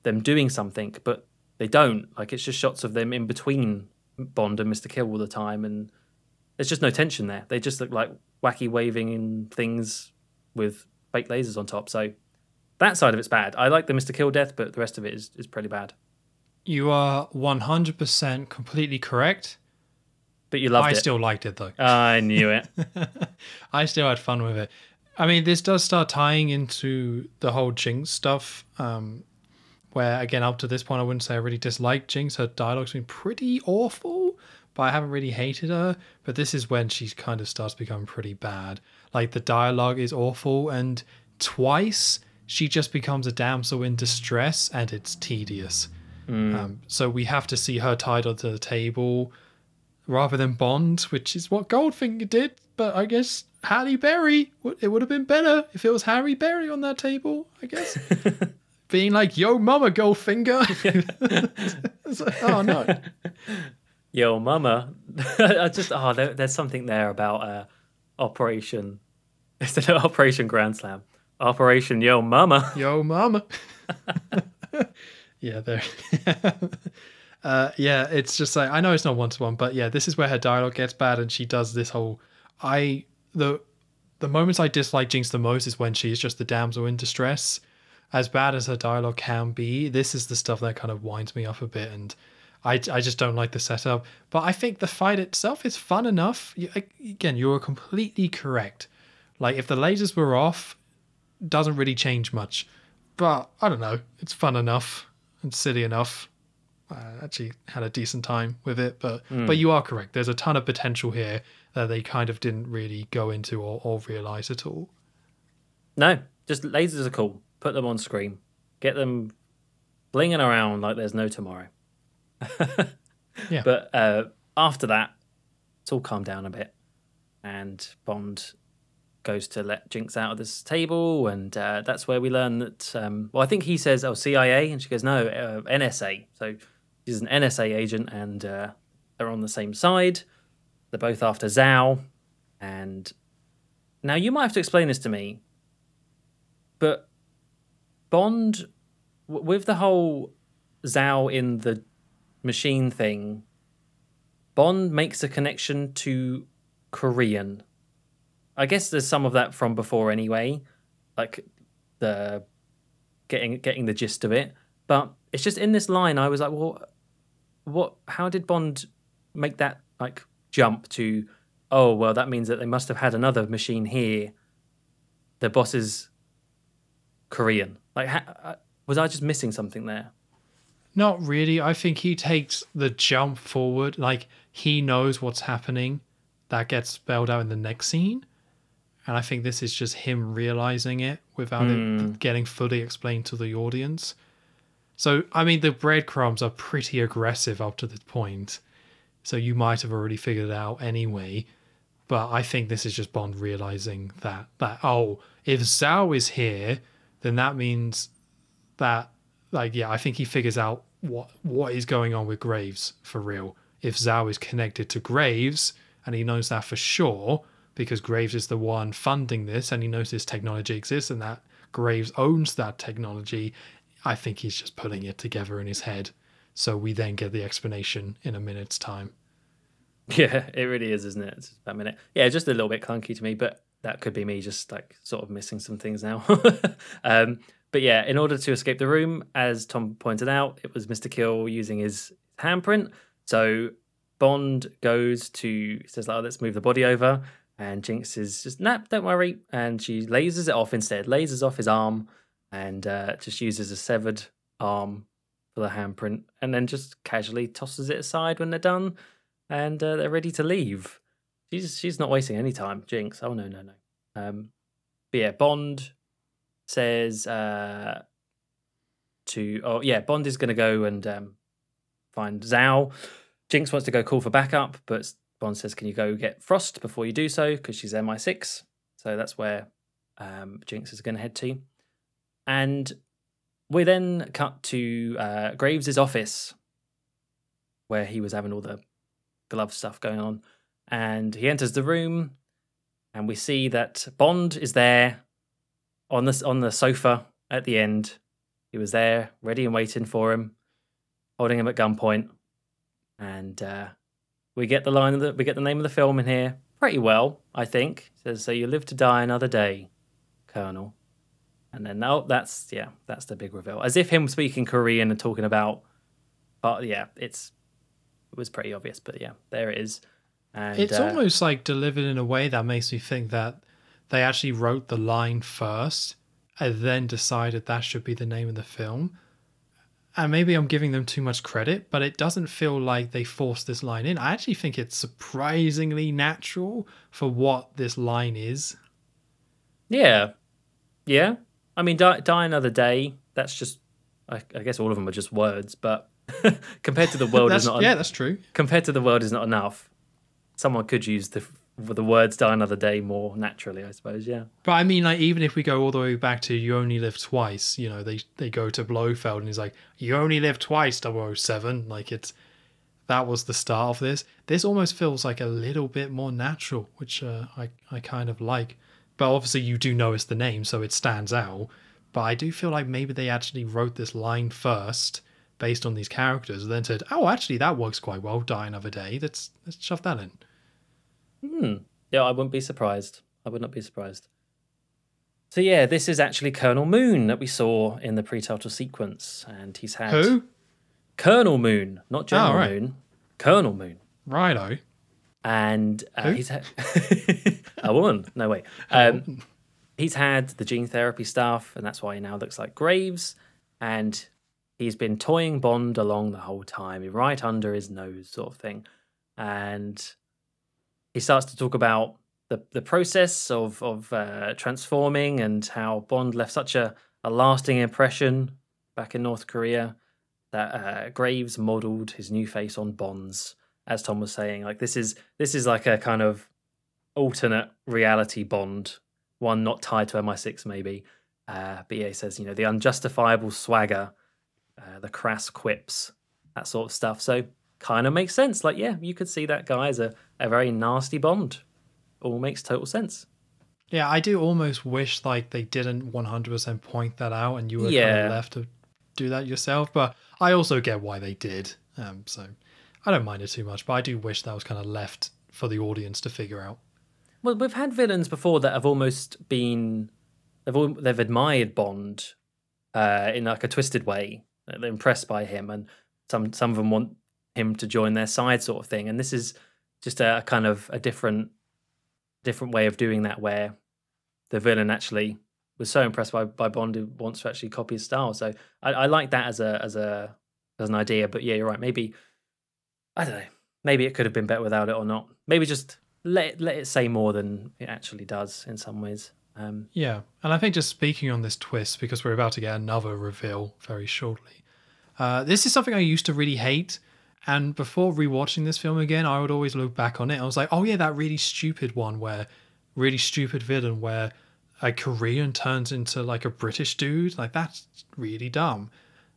them doing something, but they don't. Like it's just shots of them in between Bond and Mr. Kill all the time, and there's just no tension there. They just look like wacky waving things with fake lasers on top. So that side of it's bad. I like the Mr. Kill death, but the rest of it is, is pretty bad. You are 100% completely correct. But you loved I it. I still liked it though. I knew it. I still had fun with it. I mean, this does start tying into the whole Jinx stuff. Um, where again, up to this point, I wouldn't say I really disliked Jinx. Her dialogue's been pretty awful, but I haven't really hated her. But this is when she kind of starts becoming pretty bad. Like the dialogue is awful, and twice she just becomes a damsel in distress, and it's tedious. Mm. Um, so we have to see her tied onto the table rather than Bond, which is what Goldfinger did. But I guess Halle Berry, it would have been better if it was Harry Berry on that table, I guess. Being like, yo, mama, Goldfinger. like, oh, no. Yo, mama. I just, oh, there, there's something there about uh, Operation, instead of Operation Grand Slam, Operation Yo, mama. Yo, mama. Yeah, there. uh, yeah, it's just like I know it's not one to one, but yeah, this is where her dialogue gets bad, and she does this whole. I the the moments I dislike Jinx the most is when she's just the damsel in distress. As bad as her dialogue can be, this is the stuff that kind of winds me up a bit, and I, I just don't like the setup. But I think the fight itself is fun enough. You, again, you are completely correct. Like if the lasers were off, doesn't really change much. But I don't know, it's fun enough and silly enough. I actually had a decent time with it, but Mm. but you are correct. There's a ton of potential here that they kind of didn't really go into or, or realize at all. No, just lasers are cool. Put them on screen. Get them blinging around like there's no tomorrow. Yeah. But uh, after that, it's all calmed down a bit. And Bond goes to let Jinx out of this table. And uh, that's where we learn that, um, well, I think he says, oh, CIA. And she goes, no, uh, NSA. So she's an NSA agent and uh, they're on the same side. They're both after Zao. And now you might have to explain this to me, but Bond, with the whole Zao in the machine thing, Bond makes a connection to Korean. I guess there's some of that from before anyway, like the getting getting the gist of it. But it's just in this line, I was like, well, what? How did Bond make that like jump to? Oh well, that means that they must have had another machine here. The boss is Korean. Like, ha- uh, was I just missing something there? Not really. I think he takes the jump forward. Like he knows what's happening. That gets spelled out in the next scene. And I think this is just him realizing it without it hmm. getting fully explained to the audience. So, I mean, the breadcrumbs are pretty aggressive up to this point. So you might have already figured it out anyway. But I think this is just Bond realizing that that oh, if Zao is here, then that means that like yeah, I think he figures out what what is going on with Graves for real. If Zao is connected to Graves, and he knows that for sure because Graves is the one funding this, and he knows this technology exists, and that Graves owns that technology. I think he's just putting it together in his head. So we then get the explanation in a minute's time. Yeah, it really is, isn't it? It's about a minute. Yeah, just a little bit clunky to me, but that could be me just like sort of missing some things now. um, but yeah, in order to escape the room, as Tom pointed out, it was Mr. Kill using his handprint. So Bond goes to says, oh, let's move the body over. And Jinx is just, nap, don't worry. And she lasers it off instead, lasers off his arm and uh, just uses a severed arm for the handprint and then just casually tosses it aside when they're done and uh, they're ready to leave. She's she's not wasting any time, Jinx. Oh no, no, no. Um, but yeah, Bond says uh, to oh yeah, Bond is going to go and um, find Zao. Jinx wants to go call for backup, but Bond says, "Can you go get Frost before you do so?" Because she's MI6. So that's where um, Jinx is going to head to. And we then cut to uh, Graves' office, where he was having all the glove stuff going on. And he enters the room, and we see that Bond is there on the on the sofa at the end. He was there, ready and waiting for him, holding him at gunpoint. And uh, we get the line of the we get the name of the film in here pretty well, I think. It says, "So you live to die another day, Colonel." And then oh, that's yeah, that's the big reveal. As if him speaking Korean and talking about, but yeah, it's it was pretty obvious. But yeah, there it is. And, it's uh, almost like delivered in a way that makes me think that they actually wrote the line first and then decided that should be the name of the film. And maybe I'm giving them too much credit, but it doesn't feel like they forced this line in. I actually think it's surprisingly natural for what this line is. Yeah, yeah. I mean, die, die another day. That's just, I, I guess, all of them are just words. But compared to the world is not. yeah, that's true. compared to the world is not enough. Someone could use the the words "die another day" more naturally, I suppose. Yeah. But I mean, like, even if we go all the way back to "You Only Live Twice," you know, they they go to Blofeld and he's like, "You only live twice, 007. Like, it's that was the start of this. This almost feels like a little bit more natural, which uh, I I kind of like. But obviously, you do know the name, so it stands out. But I do feel like maybe they actually wrote this line first based on these characters, and then said, "Oh, actually, that works quite well. Die another day. Let's let's shove that in." Hmm. Yeah, I wouldn't be surprised. I would not be surprised. So yeah, this is actually Colonel Moon that we saw in the pre-title sequence, and he's had Who? Colonel Moon, not General Oh, right. Moon, Colonel Moon, Righto. and uh, he's had a woman. No way. Um, he's had the gene therapy stuff, and that's why he now looks like Graves. And he's been toying Bond along the whole time, right under his nose, sort of thing. And he starts to talk about the the process of of uh, transforming and how Bond left such a, a lasting impression back in North Korea that uh, Graves modelled his new face on Bond's. As Tom was saying, like this is this is like a kind of alternate reality Bond, one not tied to MI6 maybe. Uh, but yeah, he says you know the unjustifiable swagger, uh, the crass quips, that sort of stuff. So kind of makes sense. Like yeah, you could see that guy as a, a very nasty Bond. All makes total sense. Yeah, I do almost wish like they didn't 100% point that out and you were kind of left to do that yourself. But I also get why they did. Um, so I don't mind it too much, but I do wish that was kind of left for the audience to figure out. Well, we've had villains before that have almost been they've all, they've admired Bond uh, in like a twisted way. They're impressed by him, and some some of them want him to join their side, sort of thing. And this is just a kind of a different different way of doing that, where the villain actually was so impressed by, by Bond who wants to actually copy his style. So I, I like that as a as a as an idea. But yeah, you're right. Maybe I don't know. Maybe it could have been better without it or not. Maybe just let it, let it say more than it actually does in some ways. Um, Yeah, and I think just speaking on this twist, because we're about to get another reveal very shortly, uh, this is something I used to really hate. And before rewatching this film again, I would always look back on it. I was like, oh yeah, that really stupid one where, really stupid villain where a Korean turns into like a British dude. Like that's really dumb.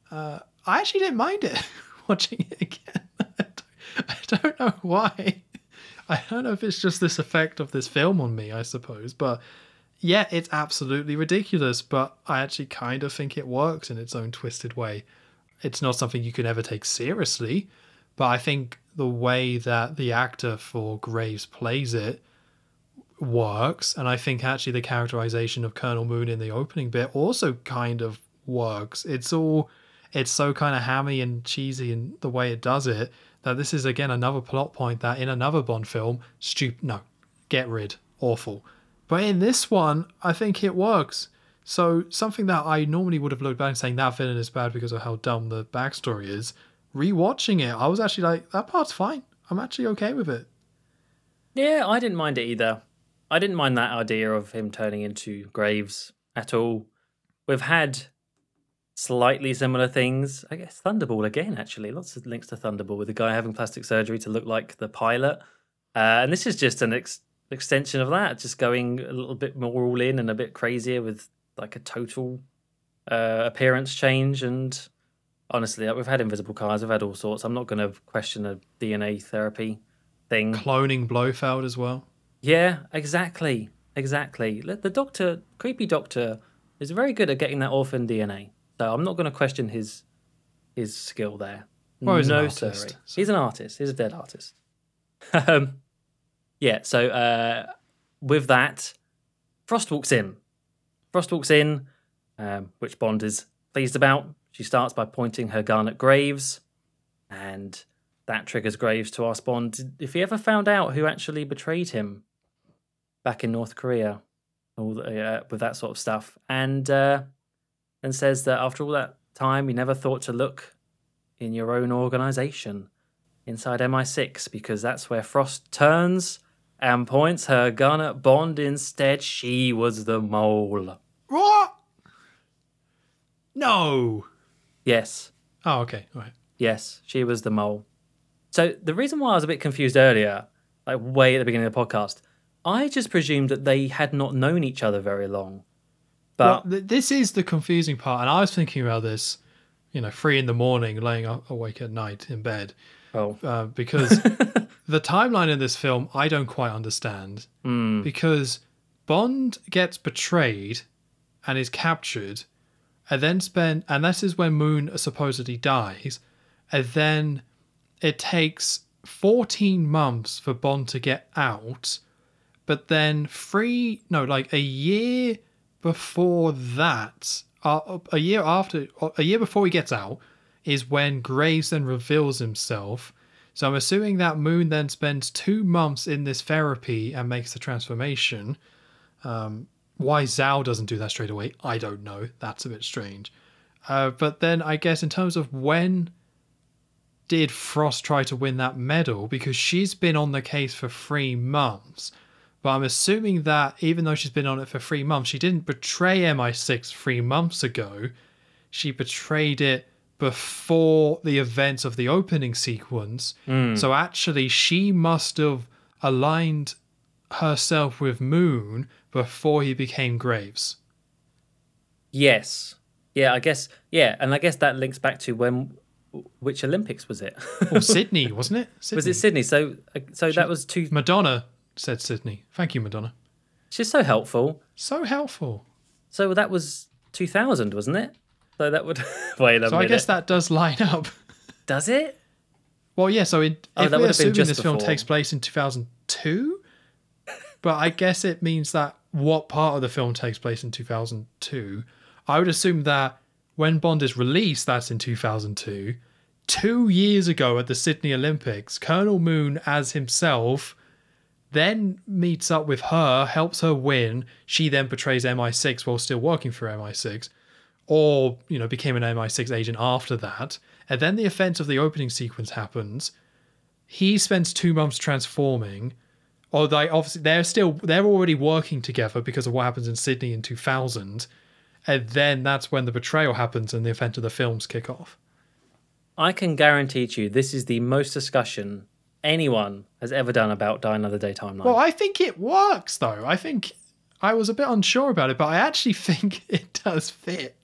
Uh, I actually didn't mind it watching it again. I don't, I don't know why. I don't know if it's just this effect of this film on me, I suppose, but yeah, it's absolutely ridiculous, but I actually kind of think it works in its own twisted way. It's not something you can ever take seriously, but I think the way that the actor for Graves plays it works, and I think actually the characterization of Colonel Moon in the opening bit also kind of works. It's all it's so kind of hammy and cheesy in the way it does it that this is again another plot point that in another Bond film, stupid no, get rid, awful. But in this one, I think it works. So something that I normally would have looked back and saying that villain is bad because of how dumb the backstory is, rewatching it, I was actually like, that part's fine. I'm actually okay with it. Yeah, I didn't mind it either. I didn't mind that idea of him turning into Graves at all. We've had slightly similar things. I guess Thunderball again, actually. Lots of links to Thunderball with the guy having plastic surgery to look like the pilot. Uh, and this is just an ex- extension of that, just going a little bit more all in and a bit crazier with like a total uh, appearance change. And honestly, like, we've had invisible cars, we've had all sorts. I'm not going to question a DNA therapy thing. Cloning Blofeld as well. Yeah, exactly. Exactly. The doctor, creepy doctor, is very good at getting that orphan DNA. So I'm not going to question his his skill there. Well, he's no, an artist, sorry. so- He's an artist. He's a dead artist. um, yeah. So uh, with that, Frost walks in. Frost walks in, um, which Bond is pleased about. She starts by pointing her gun at Graves, and that triggers Graves to ask Bond if he ever found out who actually betrayed him back in North Korea, all the, uh, with that sort of stuff, and uh, and says that after all that time, he never thought to look in your own organization inside MI6 because that's where Frost turns and points her gun at Bond instead. She was the mole. What? No. Yes, Oh, okay. All right. yes, she was the mole. So the reason why I was a bit confused earlier, like way at the beginning of the podcast, I just presumed that they had not known each other very long. Well, But th- this is the confusing part, and I was thinking about this, you know, three in the morning, laying awake at night in bed, oh, uh, because the timeline in this film I don't quite understand. mm, Because Bond gets betrayed and is captured, and then spend, and this is when Moon supposedly dies, and then it takes 14 months for Bond to get out, but then three, no, like a year before that, uh, a year after, a year before he gets out, is when Graves then reveals himself. So I'm assuming that Moon then spends two months in this therapy and makes the transformation. Um, why Zao doesn't do that straight away, I don't know. That's a bit strange. Uh, but then I guess in terms of when did Frost try to win that medal, because she's been on the case for three months. But I'm assuming that even though she's been on it for three months, she didn't betray MI6 three months ago. She betrayed it before the events of the opening sequence. So actually, she must have aligned herself with Moon before he became Graves. yes, yeah, I guess, yeah, and I guess that links back to when, which Olympics was it? Or oh, Sydney, wasn't it? Sydney. was it Sydney? So, so that was two. Madonna said Sydney. Thank you, Madonna. She's so helpful. So helpful. So that was 2000, wasn't it? So that would wait a So I guess that does line up. does it? Well, yeah. So in, Oh, if that we're would have been assuming just this film takes place in 2002, but I guess it means that what part of the film takes place in 2002? I would assume that when Bond is released, that's in 2002. Two years ago at the Sydney Olympics, Colonel Moon as himself then meets up with her, helps her win. She then betrays MI6 while still working for MI6, or you know became an MI6 agent after that. And then the event of the opening sequence happens. He spends two months transforming. Or they obviously they're still they're already working together because of what happens in Sydney in 2000, and then that's when the betrayal happens and the event of the films kick off. I can guarantee to you this is the most discussion anyone has ever done about Die Another Day timeline. Well, I think it works though. I think I was a bit unsure about it, but I actually think it does fit.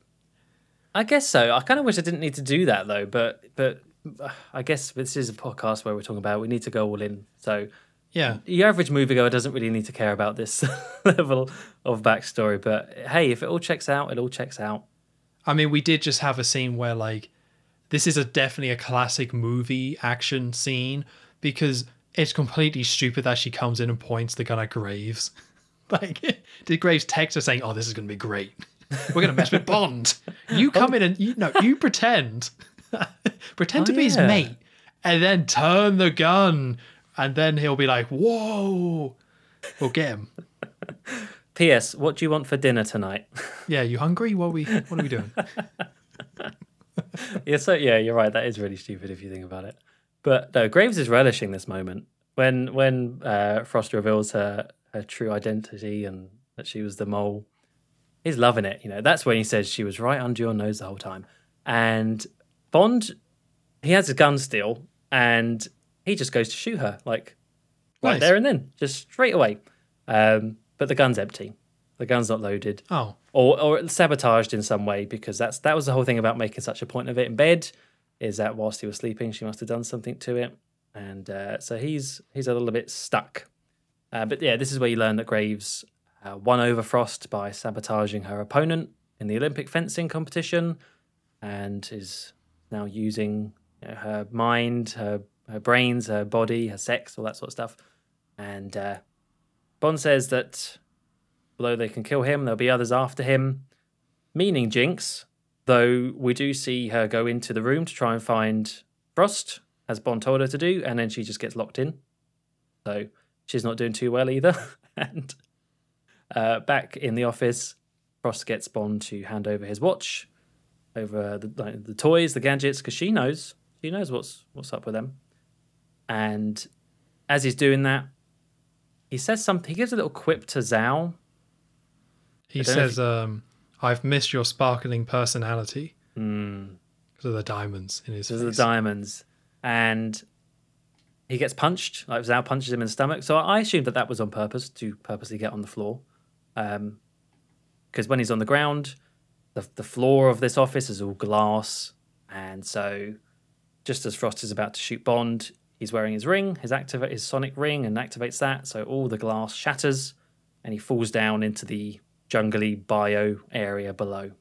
I guess so. I kind of wish I didn't need to do that though, but but uh, I guess this is a podcast where we're talking about we need to go all in. So Yeah. the average moviegoer doesn't really need to care about this level of backstory. But hey, if it all checks out, it all checks out. I mean, we did just have a scene where like this is a definitely a classic movie action scene because it's completely stupid that she comes in and points the gun at Graves. like, did Graves text her saying, "Oh, this is going to be great. We're going to mess with Bond. You come in and you no, you pretend, pretend Oh, to be his oh, mate, and then turn the gun, and then he'll be like, "Whoa." We'll get him. P.S. What do you want for dinner tonight? Yeah, you hungry? What are we? What are we doing? yeah, so yeah, you're right. That is really stupid if you think about it. But no, Graves is relishing this moment when when uh, Frost reveals her her true identity and that she was the mole. He's loving it. You know, that's when he says she was right under your nose the whole time. And Bond, he has a gun still, and he just goes to shoot her like right there and then, just straight away. Um, but the gun's empty. The gun's not loaded. Oh, or or sabotaged in some way because that's that was the whole thing about making such a point of it in bed is that whilst he was sleeping she must have done something to it. And uh, so he's he's a little bit stuck. Uh, but yeah this is where you learn that graves uh, won over frost by sabotaging her opponent in the olympic fencing competition and is now using you know, her mind her her brains her body her sex all that sort of stuff and uh, bond says that although they can kill him, there'll be others after him, meaning Jinx, though we do see her go into the room to try and find Frost, as Bond told her to do, and then she just gets locked in. So she's not doing too well either. and uh, back in the office, Frost gets Bond to hand over his watch, over the, like, the toys, the gadgets, because she knows she knows what's what's up with them. And as he's doing that, he says something. He gives a little quip to Zao, he I don't know if says, um, "I've missed your sparkling personality." Mm, because of the diamonds in his There's the diamonds, and he gets punched. Like Zao punches him in the stomach. So I assumed that that was on purpose to purposely get on the floor, because when he's on the ground, the the floor of this office is all glass, and so just as Frost is about to shoot Bond, he's wearing his ring, his activate his sonic ring, and activates that. So all the glass shatters, and he falls down into the jungly bio area below.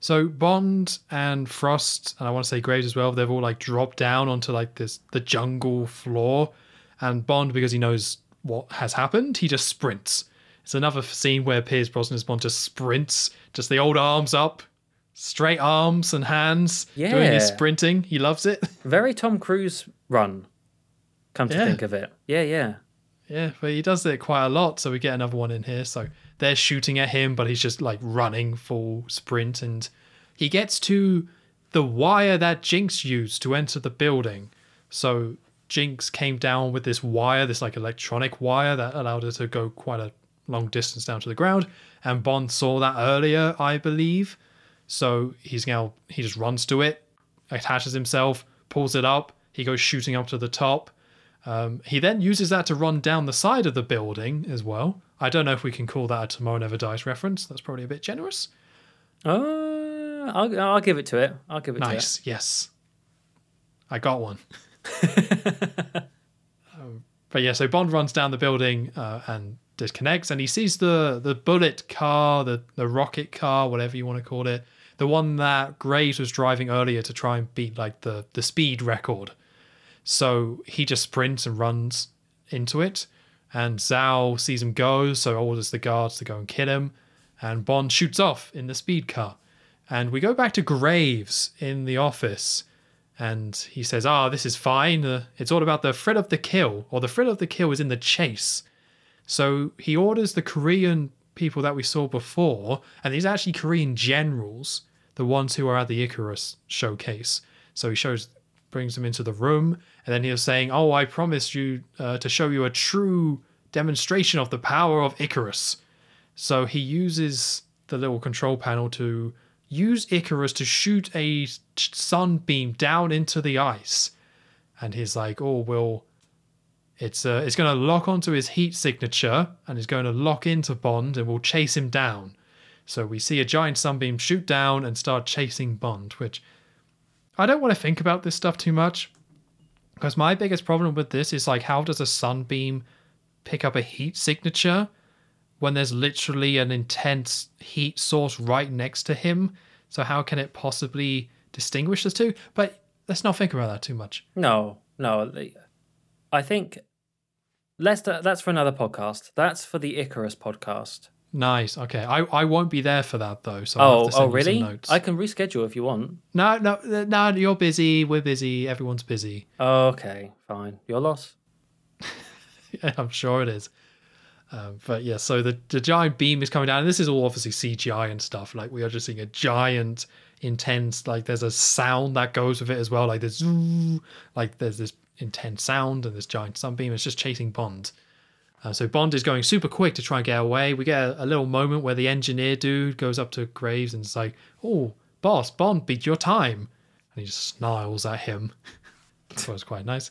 So Bond and Frost, and I want to say Graves as well, they've all like dropped down onto like this the jungle floor, and Bond, because he knows what has happened, he just sprints. It's another scene where Pierce Brosnan's Bond just sprints, just the old arms up, straight arms and hands, yeah. doing his sprinting. He loves it. Very Tom Cruise run. Come to Yeah. think of it, yeah, yeah. Yeah, but he does it quite a lot, so we get another one in here. So they're shooting at him, but he's just like running full sprint, and he gets to the wire that Jinx used to enter the building. So Jinx came down with this wire, this like electronic wire that allowed her to go quite a long distance down to the ground, and Bond saw that earlier, I believe. So he's now he just runs to it, attaches himself, pulls it up. He goes shooting up to the top. Um, he then uses that to run down the side of the building as well. I don't know if we can call that a Tomorrow Never Dies reference. That's probably a bit generous. Uh, I'll, I'll give it to it. I'll give it to it. Nice, yes. I got one. Um, but yeah, so Bond runs down the building uh, and disconnects, and he sees the the bullet car, the the rocket car, whatever you want to call it, the one that Graves was driving earlier to try and beat like the the speed record. So he just sprints and runs into it, and Zao sees him go, so orders the guards to go and kill him, and Bond shoots off in the speed car. And we go back to Graves in the office, and he says, "Ah, this is fine. Uh, it's all about the thrill of the kill, or the thrill of the kill is in the chase." So he orders the Korean people that we saw before, and these are actually Korean generals, the ones who are at the Icarus showcase. So he shows, brings them into the room, and then he was saying, "Oh, I promised you uh, to show you a true demonstration of the power of Icarus." So he uses the little control panel to use Icarus to shoot a sunbeam down into the ice. And he's like, oh, well, it's uh, it's going to lock onto his heat signature and it's going to lock into Bond and will chase him down. So we see a giant sunbeam shoot down and start chasing Bond, which I don't want to think about this stuff too much because my biggest problem with this is like, how does a sunbeam pick up a heat signature when there's literally an intense heat source right next to him? So how can it possibly distinguish the two? But let's not think about that too much. No, no. I think let's that's for another podcast. That's for the Icarus podcast. Nice. Okay. I, I won't be there for that though. So oh oh really? I can reschedule if you want. No no no. You're busy. We're busy. Everyone's busy. Okay, fine. Your loss. yeah, I'm sure it is. Um, but yeah, so the the giant beam is coming down, and this is all obviously CGI and stuff. Like we are just seeing a giant, intense. Like there's a sound that goes with it as well. Like there's like there's this intense sound and this giant sunbeam. It's just chasing Bond. Uh, so Bond is going super quick to try and get away. We get a, a, little moment where the engineer dude goes up to Graves and is like, "Oh, boss, Bond beat your time," and he just snarls at him. that was quite nice.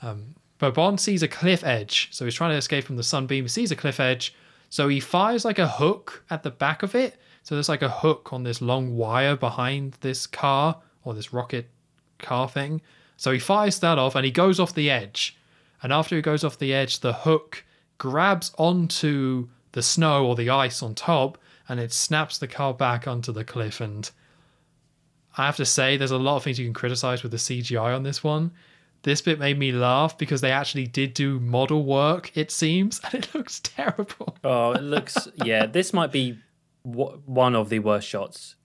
Um, but Bond sees a cliff edge, so he's trying to escape from the sunbeam. He sees a cliff edge, so he fires like a hook at the back of it. So there's like a hook on this long wire behind this car or this rocket car thing. So he fires that off and he goes off the edge. And after he goes off the edge, the hook grabs onto the snow or the ice on top and it snaps the car back onto the cliff. And I have to say, there's a lot of things you can criticize with the CGI on this one. This bit made me laugh because they actually did do model work, it seems, and it looks terrible. Oh, it looks, yeah, this might be one of the worst shots.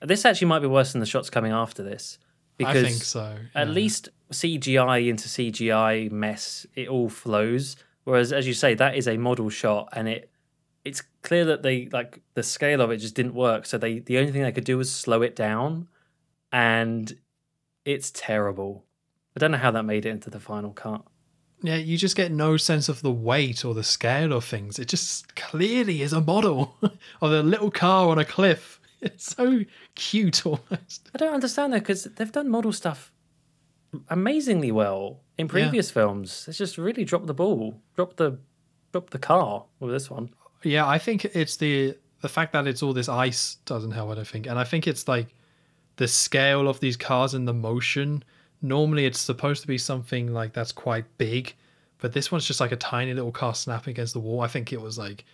This actually might be worse than the shots coming after this. Because I think so. Yeah. At least CGI into CGI mess, it all flows. Whereas, as you say, that is a model shot, and it it's clear that they like the scale of it just didn't work. So they the only thing they could do was slow it down, and it's terrible. I don't know how that made it into the final cut. Yeah, you just get no sense of the weight or the scale of things. It just clearly is a model of a little car on a cliff. It's so cute almost. I don't understand that because they've done model stuff amazingly well in previous yeah. films. It's just really dropped the ball, dropped the dropped the car with this one. Yeah, I think it's the the fact that it's all this ice doesn't help. I don't think, and I think it's like the scale of these cars and the motion. Normally, it's supposed to be something like that's quite big, but this one's just like a tiny little car snapping against the wall. I think it was like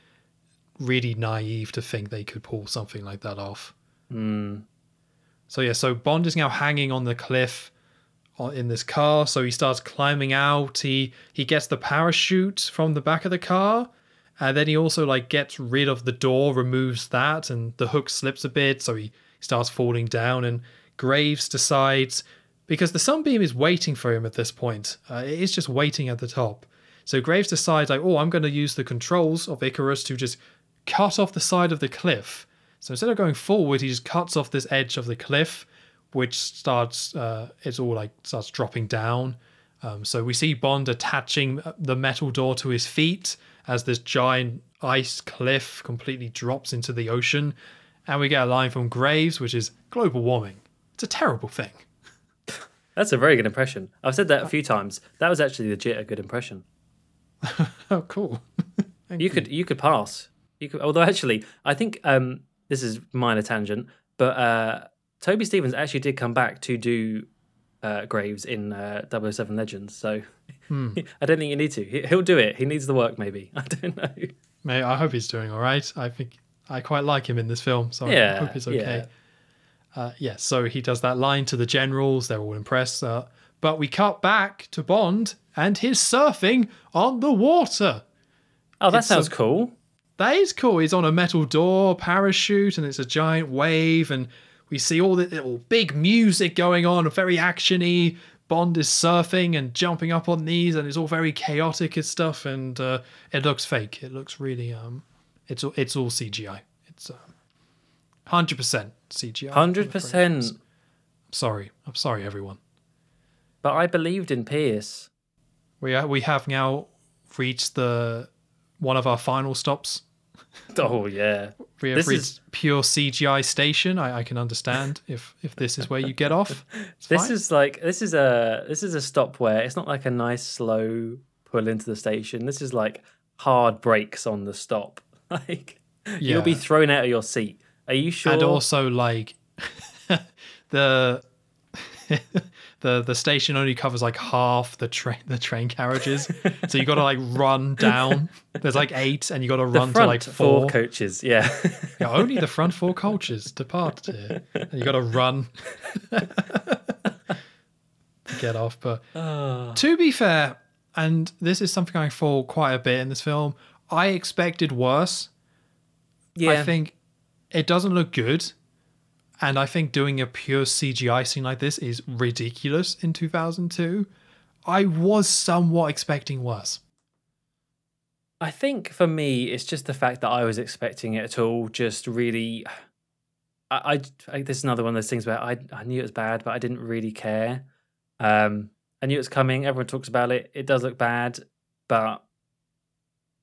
really naive to think they could pull something like that off. Mm. So yeah, so Bond is now hanging on the cliff in this car. So he starts climbing out. He he gets the parachute from the back of the car, and then he also like gets rid of the door, removes that, and the hook slips a bit. So he starts falling down. And Graves decides because the sunbeam is waiting for him at this point. Uh, it is just waiting at the top. So Graves decides like, oh, I'm going to use the controls of Icarus to just cut off the side of the cliff. So instead of going forward, he just cuts off this edge of the cliff which starts uh, it's all like starts dropping down. Um, so we see Bond attaching the metal door to his feet as this giant ice cliff completely drops into the ocean, and we get a line from Graves, which is global warming. It's a terrible thing. That's a very good impression. I've said that a few times. That was actually legit a good impression. oh, cool. you, you could you could pass. You could, although actually, I think um, this is minor tangent, but uh, Toby Stephens actually did come back to do uh, Graves in uh, 007 Legends, so hmm. I don't think you need to. He'll do it. He needs the work, maybe. I don't know. Mate, I hope he's doing all right. I think I quite like him in this film, so yeah, I hope he's okay. Yeah. Uh, yeah, so he does that line to the generals. They're all impressed. Uh, but we cut back to Bond and his surfing on the water. Oh, that it's sounds a, cool. That is cool. He's on a metal door, parachute, and it's a giant wave, and we see all the little big music going on, very actiony. Bond is surfing and jumping up on these, and it's all very chaotic and stuff. And uh, it looks fake. It looks really um, it's all it's all CGI. It's um, hundred percent CGI. Hundred percent. I'm sorry. I'm sorry, everyone. But I believed in Pierce. We are, we have now reached the one of our final stops Oh yeah. Have is- pure CGI station. I, I can understand if if this is where you get off. It's This fine. is like this is a this is a stop where it's not like a nice slow pull into the station. This is like hard brakes on the stop. Like you'll be thrown out of your seat. Are you sure? and also like the the the station only covers like half the train the train carriages so you gotta like run down there's like eight and you gotta run to like four four coaches. Yeah. yeah, only the front four coaches depart here and you gotta run to get off but Ah. to be fair and this is something i fall quite a bit in this film i expected worse yeah. I think it doesn't look good. And I think doing a pure CGI scene like this is ridiculous in 2002. I was somewhat expecting worse. I think for me, it's just the fact that I was expecting it at all. Just really, I, I, I this is another one of those things where I, I knew it was bad, but I didn't really care. Um, I knew it was coming. Everyone talks about it. It does look bad, but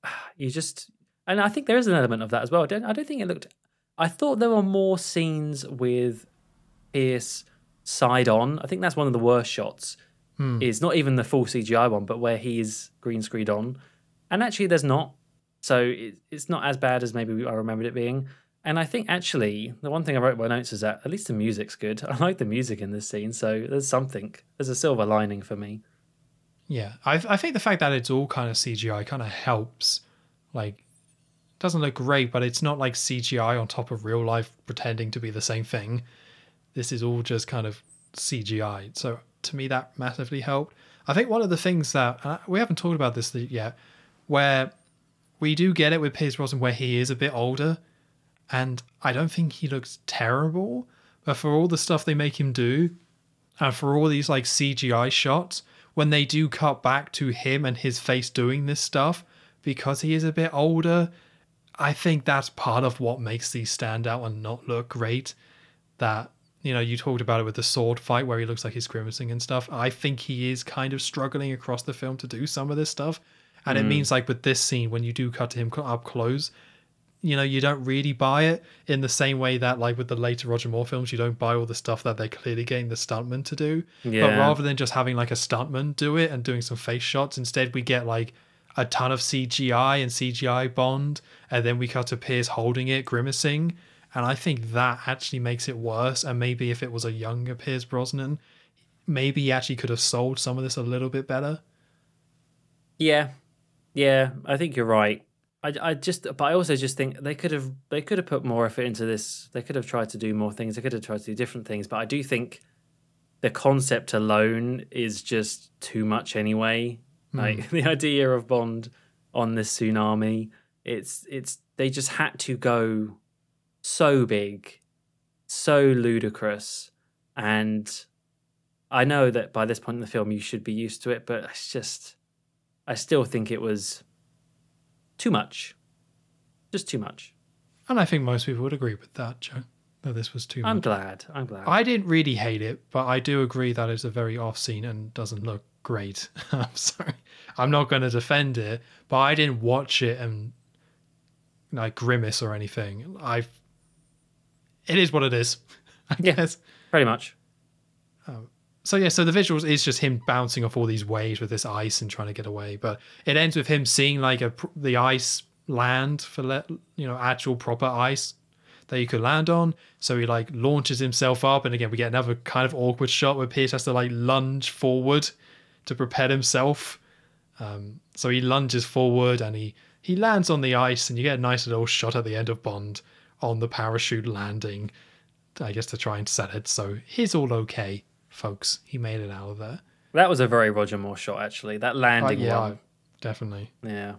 you just, and I think there is an element of that as well. I don't, I don't think it looked. I thought there were more scenes with Pierce side on. I think that's one of the worst shots. Hmm. Is not even the full CGI one, but where he is green screened on. And actually, there's not. So it, it's not as bad as maybe I remembered it being. And I think actually, the one thing I wrote in my notes is that at least the music's good. I like the music in this scene. So there's something. There's a silver lining for me. Yeah, I, I think the fact that it's all kind of CGI kind of helps. Like, doesn't look great, but it's not like CGI on top of real life pretending to be the same thing. This is all just kind of CGI. So to me, that massively helped. I think one of the things that uh, we haven't talked about this yet, where we do get it with Pierce Brosnan, where he is a bit older, and I don't think he looks terrible. But for all the stuff they make him do, and for all these like CGI shots, when they do cut back to him and his face doing this stuff, because he is a bit older, I think that's part of what makes these stand out and not look great. That, you know, you talked about it with the sword fight where he looks like he's grimacing and stuff. I think he is kind of struggling across the film to do some of this stuff. And it mm. means like with this scene, when you do cut to him up close, you know, you don't really buy it in the same way that, like with the later Roger Moore films, you don't buy all the stuff that they're clearly getting the stuntman to do. Yeah. But rather than just having like a stuntman do it and doing some face shots, instead we get like a ton of CGI and CGI Bond, and then we cut to Pierce holding it, grimacing. And I think that actually makes it worse. And maybe if it was a younger Pierce Brosnan, maybe he actually could have sold some of this a little bit better. Yeah, yeah, I think you're right. I, I just, but I also just think they could have they could have put more effort into this. They could have tried to do more things. They could have tried to do different things. But I do think the concept alone is just too much anyway. Hmm. Like the idea of Bond on this tsunami, it's it's they just had to go so big, so ludicrous, and I know that by this point in the film you should be used to it, but it's just I still think it was too much. Just too much. And I think most people would agree with that, Joe, that this was too I'm much. glad. I'm glad. I didn't really hate it, but I do agree that it's a very off scene and doesn't look great. I'm sorry. I'm not going to defend it, but I didn't watch it and like grimace or anything. I it is what it is. I Yeah. guess. Pretty much. Um, so yeah, so the visuals is just him bouncing off all these waves with this ice and trying to get away, but it ends with him seeing like a the ice land for let you know actual proper ice that you could land on. So he like launches himself up, and again we get another kind of awkward shot where Pierce has to like lunge forward to prepare himself. Um, so he lunges forward and he he lands on the ice, and you get a nice little shot at the end of Bond on the parachute landing. I guess to try and set it. So he's all okay, folks. He made it out of there. That was a very Roger Moore shot, actually. That Uh, landing yeah, one. definitely. Yeah.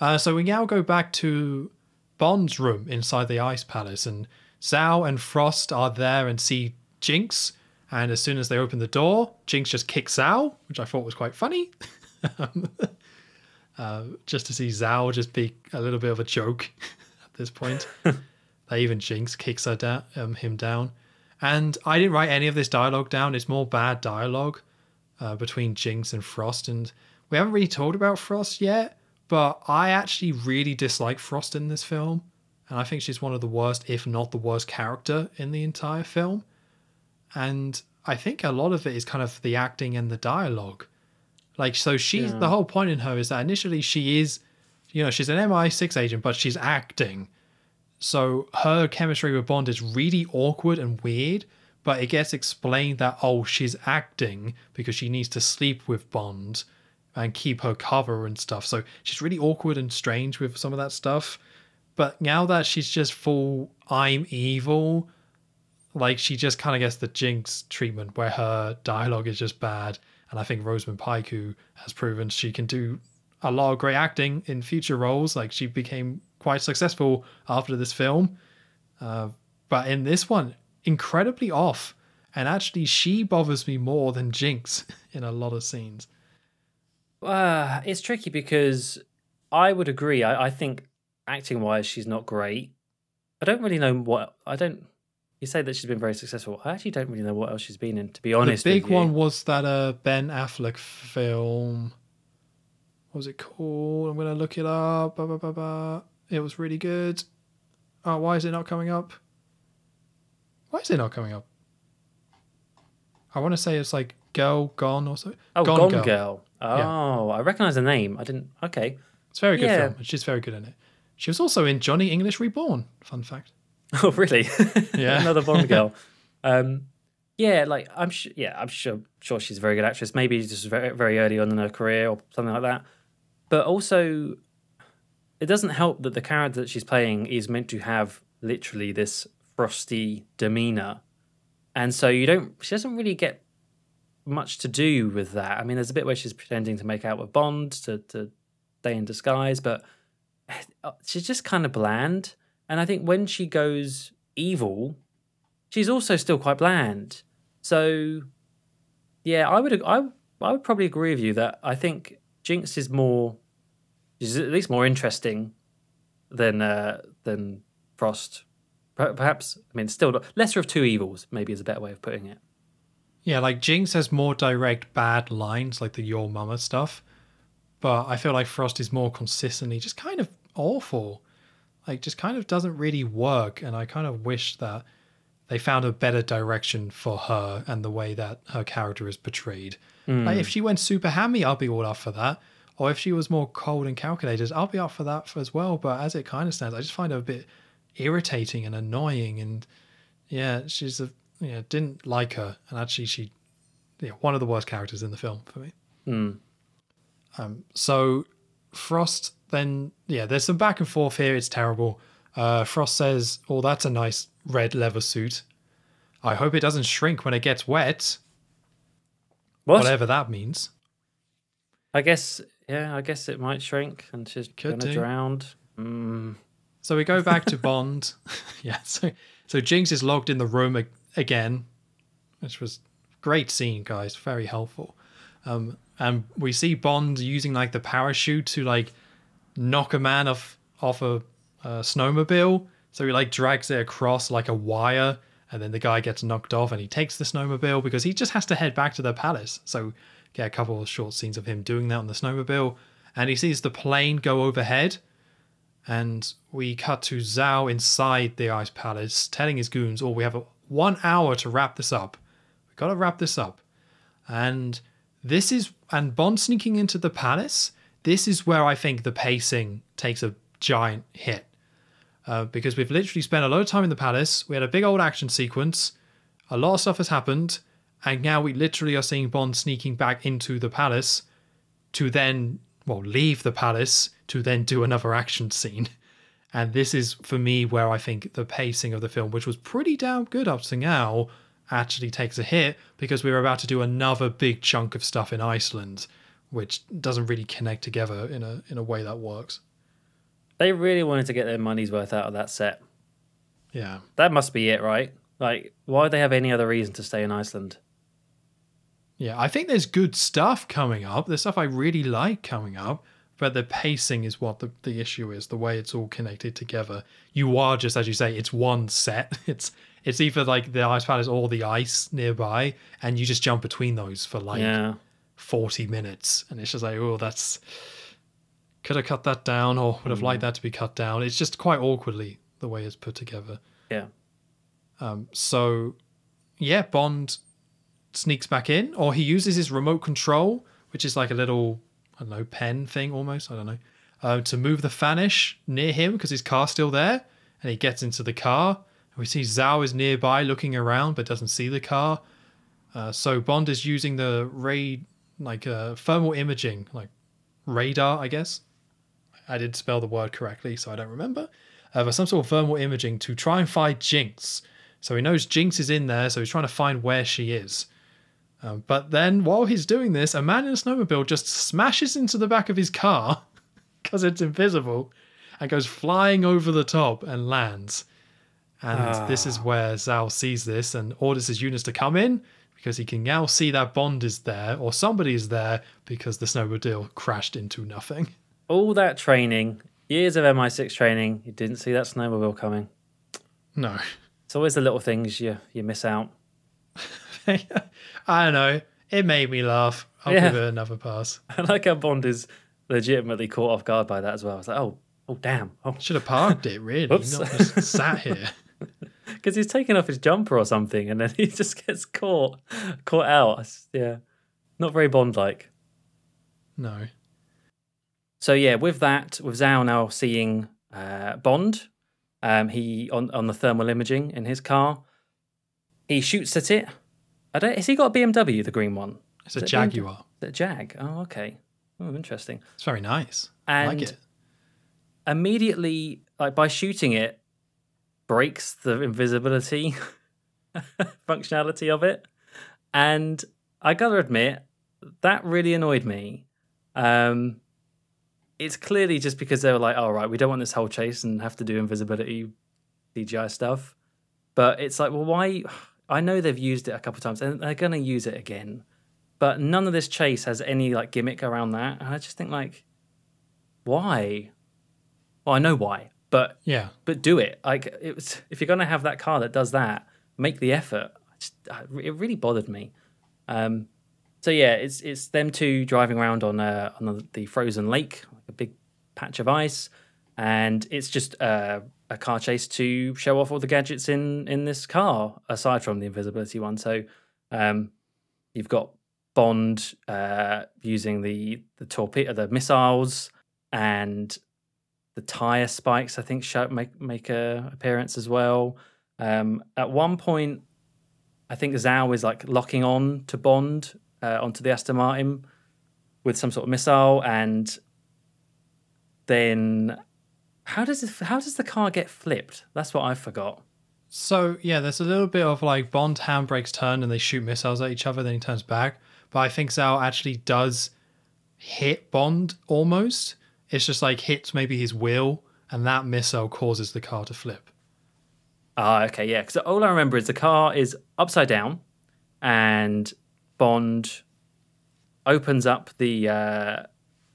Uh, so we now go back to Bond's room inside the Ice Palace, and Zao and Frost are there and see Jinx. And as soon as they open the door, Jinx just kicks Zao, which I thought was quite funny. uh, just to see Zao just be a little bit of a joke at this point. that even Jinx kicks her down, um, him down. And I didn't write any of this dialogue down. It's more bad dialogue uh, between Jinx and Frost. And we haven't really talked about Frost yet, But I actually really dislike Frost in this film. And I think she's one of the worst, if not the worst character in the entire film. And I think a lot of it is kind of the acting and the dialogue. Like, so she's Yeah. the whole point in her is that initially she is, you know, she's an MI6 agent, but she's acting. So her chemistry with Bond is really awkward and weird, but it gets explained that, oh, she's acting because she needs to sleep with Bond and keep her cover and stuff. So she's really awkward and strange with some of that stuff. But now that she's just full, I'm evil, like she just kind of gets the Jinx treatment where her dialogue is just bad. And I think Rosamund Pike, who has proven she can do a lot of great acting in future roles, like she became quite successful after this film. Uh, but in this one, incredibly off. And actually, she bothers me more than Jinx in a lot of scenes. Uh, it's tricky because I would agree. I, I think acting wise, she's not great. I don't really know what I don't. You say that she's been very successful. I actually don't really know what else she's been in. To be honest, the big one was that uh, Ben Affleck film. What was it called? I'm gonna look it up. Ba, ba, ba, ba. It was really good. Oh, why is it not coming up? Why is it not coming up? I want to say it's like Girl Gone or so. Oh, Gone, Girl. Girl. Oh, I recognize the name. I didn't. Okay. It's a very good Yeah. film, and she's very good in it. She was also in Johnny English Reborn. Fun fact. Oh, really? Yeah. Another Bond girl. Um, yeah, like I'm sure. Yeah, I'm sure. Sure, she's a very good actress. Maybe just very, very early on in her career or something like that. But also, it doesn't help that the character that she's playing is meant to have literally this frosty demeanor, and so you don't. She doesn't really get much to do with that. I mean, there's a bit where she's pretending to make out with Bond to to stay in disguise, but uh, she's just kind of bland. And I think when she goes evil, she's also still quite bland. So, yeah, I would I I would probably agree with you that I think Jinx is more, is at least more interesting than uh, than Frost. Perhaps I mean still not- lesser of two evils. Maybe is a better way of putting it. Yeah, like Jinx has more direct bad lines, like the Your Mama stuff. But I feel like Frost is more consistently just kind of awful. Like, just kind of doesn't really work. And I kind of wish that they found a better direction for her and the way that her character is portrayed. Like, if she went super hammy, I'll be all up for that. Or if she was more cold and calculated, I'll be up for that as well. But as it kind of stands, I just find her a bit irritating and annoying. And yeah, she's a yeah, didn't like her, and actually she, yeah, one of the worst characters in the film for me. Hmm. Um, so Frost then yeah, there's some back and forth here. It's terrible. Uh, Frost says, "Oh, that's a nice red leather suit. I hope it doesn't shrink when it gets wet, What? whatever that means." I guess yeah. I guess it might shrink and she's Could gonna do. drown. Mm. So we go back to Bond. yeah, so so Jinx is logged in the room ag- again, which was great scene, guys. Very helpful. Um, and we see Bond using like the parachute to like knock a man off off a, a snowmobile. So he like drags it across like a wire, and then the guy gets knocked off, and he takes the snowmobile because he just has to head back to the palace. So get a couple of short scenes of him doing that on the snowmobile, and he sees the plane go overhead and we cut to Zao inside the Ice Palace, telling his goons, "Oh, we have a, one hour to wrap this up. We got to wrap this up." And this is and Bond sneaking into the palace. This is where I think the pacing takes a giant hit uh, because we've literally spent a lot of time in the palace. We had a big old action sequence. A lot of stuff has happened, and now we literally are seeing Bond sneaking back into the palace to then well leave the palace to then do another action scene. And this is for me where I think the pacing of the film, which was pretty damn good up to now, actually takes a hit because we were about to do another big chunk of stuff in Iceland, which doesn't really connect together in a in a way that works. They really wanted to get their money's worth out of that set. Yeah. That must be it, right? Like, why would they have any other reason to stay in Iceland? Yeah, I think there's good stuff coming up. There's stuff I really like coming up, but the pacing is what the, the issue is, the way it's all connected together. You are just as you say, it's one set. It's it's either like the ice palace or the ice nearby, and you just jump between those for like yeah. 40 minutes. And it's just like, oh, that's could have cut that down or would have liked that to be cut down. It's just quite awkwardly the way it's put together. Yeah. Um, so, yeah, Bond sneaks back in, or he uses his remote control, which is like a little, I don't know, pen thing almost. I don't know, uh, to move the Vanish near him because his car's still there, and he gets into the car. We see Zao is nearby looking around but doesn't see the car. Uh, so Bond is using the ray, like uh, thermal imaging, like radar, I guess. I did spell the word correctly, so I don't remember. Uh, but some sort of thermal imaging to try and find Jinx. So he knows Jinx is in there, so he's trying to find where she is. Um, but then, while he's doing this, a man in a snowmobile just smashes into the back of his car because it's invisible and goes flying over the top and lands. And this is ah. where Zao sees this and orders his units to come in because he can now see that Bond is there or somebody is there because the snowmobile crashed into nothing. All that training, years of MI6 training, you didn't see that snowmobile coming. No. It's always the little things you you miss out. I don't know. It made me laugh. I'll Yeah. give it another pass. I like how Bond is legitimately caught off guard by that as well. It's like, oh, oh, damn, oh, Should have parked it, really, not just sat here. because he's taking off his jumper or something, and then he just gets caught, caught out. Yeah, not very Bond-like. No. So yeah, with that, with Zao now seeing uh, Bond, um, he on on the thermal imaging in his car, he shoots at it. I don't. Has he got a BMW, the green one? It's a it Jaguar. A Jag? Oh, okay. Oh, interesting. It's very nice. I And like it. immediately, like by shooting it, breaks the invisibility functionality of it. And I gotta admit, that really annoyed me. Um, it's clearly just because they were like, "All right, we don't want this whole chase and have to do invisibility CGI stuff." But it's like, well, why? I know they've used it a couple times, and they're gonna use it again. But none of this chase has any like gimmick around that, and I just think like, why? Well, I know why, but Yeah. but do it. Like it was, if you're gonna have that car that does that, make the effort. Just, it really bothered me. Um, so yeah, it's it's them two driving around on uh, on the- frozen lake, like a big patch of ice, and it's just uh, a car chase to show off all the gadgets in in this car, aside from the invisibility one. So um, you've got Bond uh, using the the torpedo, the missiles, and the tire spikes. I think show, make make a appearance as well. Um, at one point, I think Zao is like locking on to Bond uh, onto the Aston Martin with some sort of missile, and then how does it, how does the car get flipped? That's what I forgot. So yeah, there's a little bit of like Bond handbrakes turn and they shoot missiles at each other, then he turns back. But I think Zao actually does hit Bond almost. It's just like hits maybe his wheel, and that missile causes the car to flip. Ah, okay, yeah. Because all I remember is the car is upside down, and Bond opens up the uh,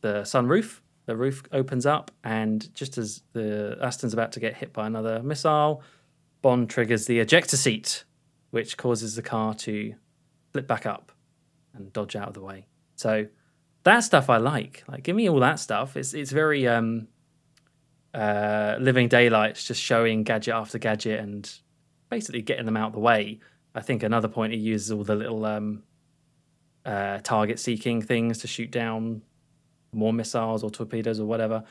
the sunroof. The roof opens up, and just as the Aston's about to get hit by another missile, Bond triggers the ejector seat, which causes the car to flip back up and dodge out of the way. So that stuff I like. Like, give me all that stuff. It's it's very um, uh, Living Daylights, just showing gadget after gadget and basically getting them out of the way. I think another point he uses all the little um, uh, target seeking things to shoot down more missiles or torpedoes or whatever.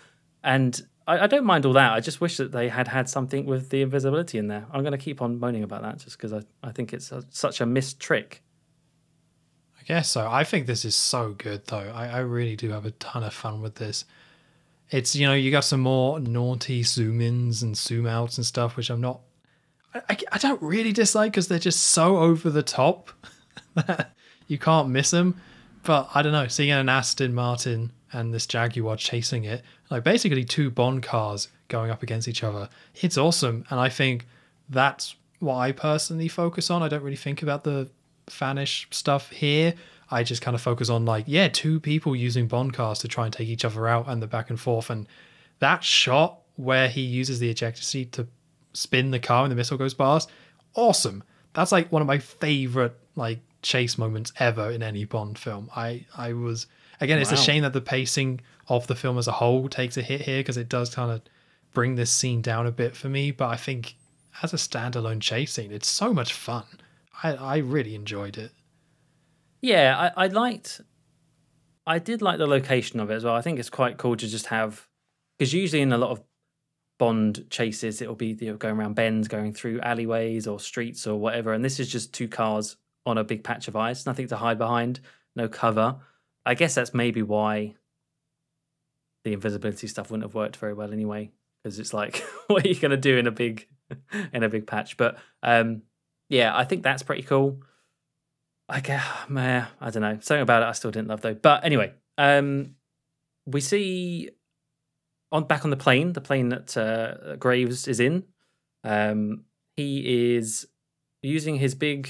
And I, I don't mind all that. I just wish that they had had something with the invisibility in there. I'm going to keep on moaning about that just because I, I think it's a, such a missed trick. I guess so. I think this is so good though. I, I really do have a ton of fun with this. It's you know you got some more naughty zoom ins and zoom outs and stuff, which I'm not. I, I, don't really dislike because they're just so over the top that you can't miss them. But I don't know, seeing an Aston Martin and this Jaguar chasing it, like basically two Bond cars going up against each other, it's awesome. And I think that's what I personally focus on. I don't really think about the Vanish stuff here. I just kind of focus on like, yeah, two people using Bond cars to try and take each other out and the back and forth. And that shot where he uses the ejector seat to spin the car and the missile goes past, awesome. That's like one of my favorite like chase moments ever in any Bond film. I I was Again, it's a shame that the pacing of the film as a whole takes a hit here because it does kind of bring this scene down a bit for me. But I think as a standalone chase scene, it's so much fun. I, I really enjoyed it. Yeah, I, I liked. I did like the location of it as well. I think it's quite cool to just have because usually in a lot of Bond chases, it'll be you know, going around bends, going through alleyways or streets or whatever, and this is just two cars on a big patch of ice, nothing to hide behind, no cover. I guess that's maybe why the invisibility stuff wouldn't have worked very well anyway, because it's like, what are you going to do in a big in a big patch? But um, yeah, I think that's pretty cool. I guess, man, I don't know. Something about it I still didn't love though. But anyway, um, we see on back on the plane, the plane that uh, Graves is in. Um, he is using his big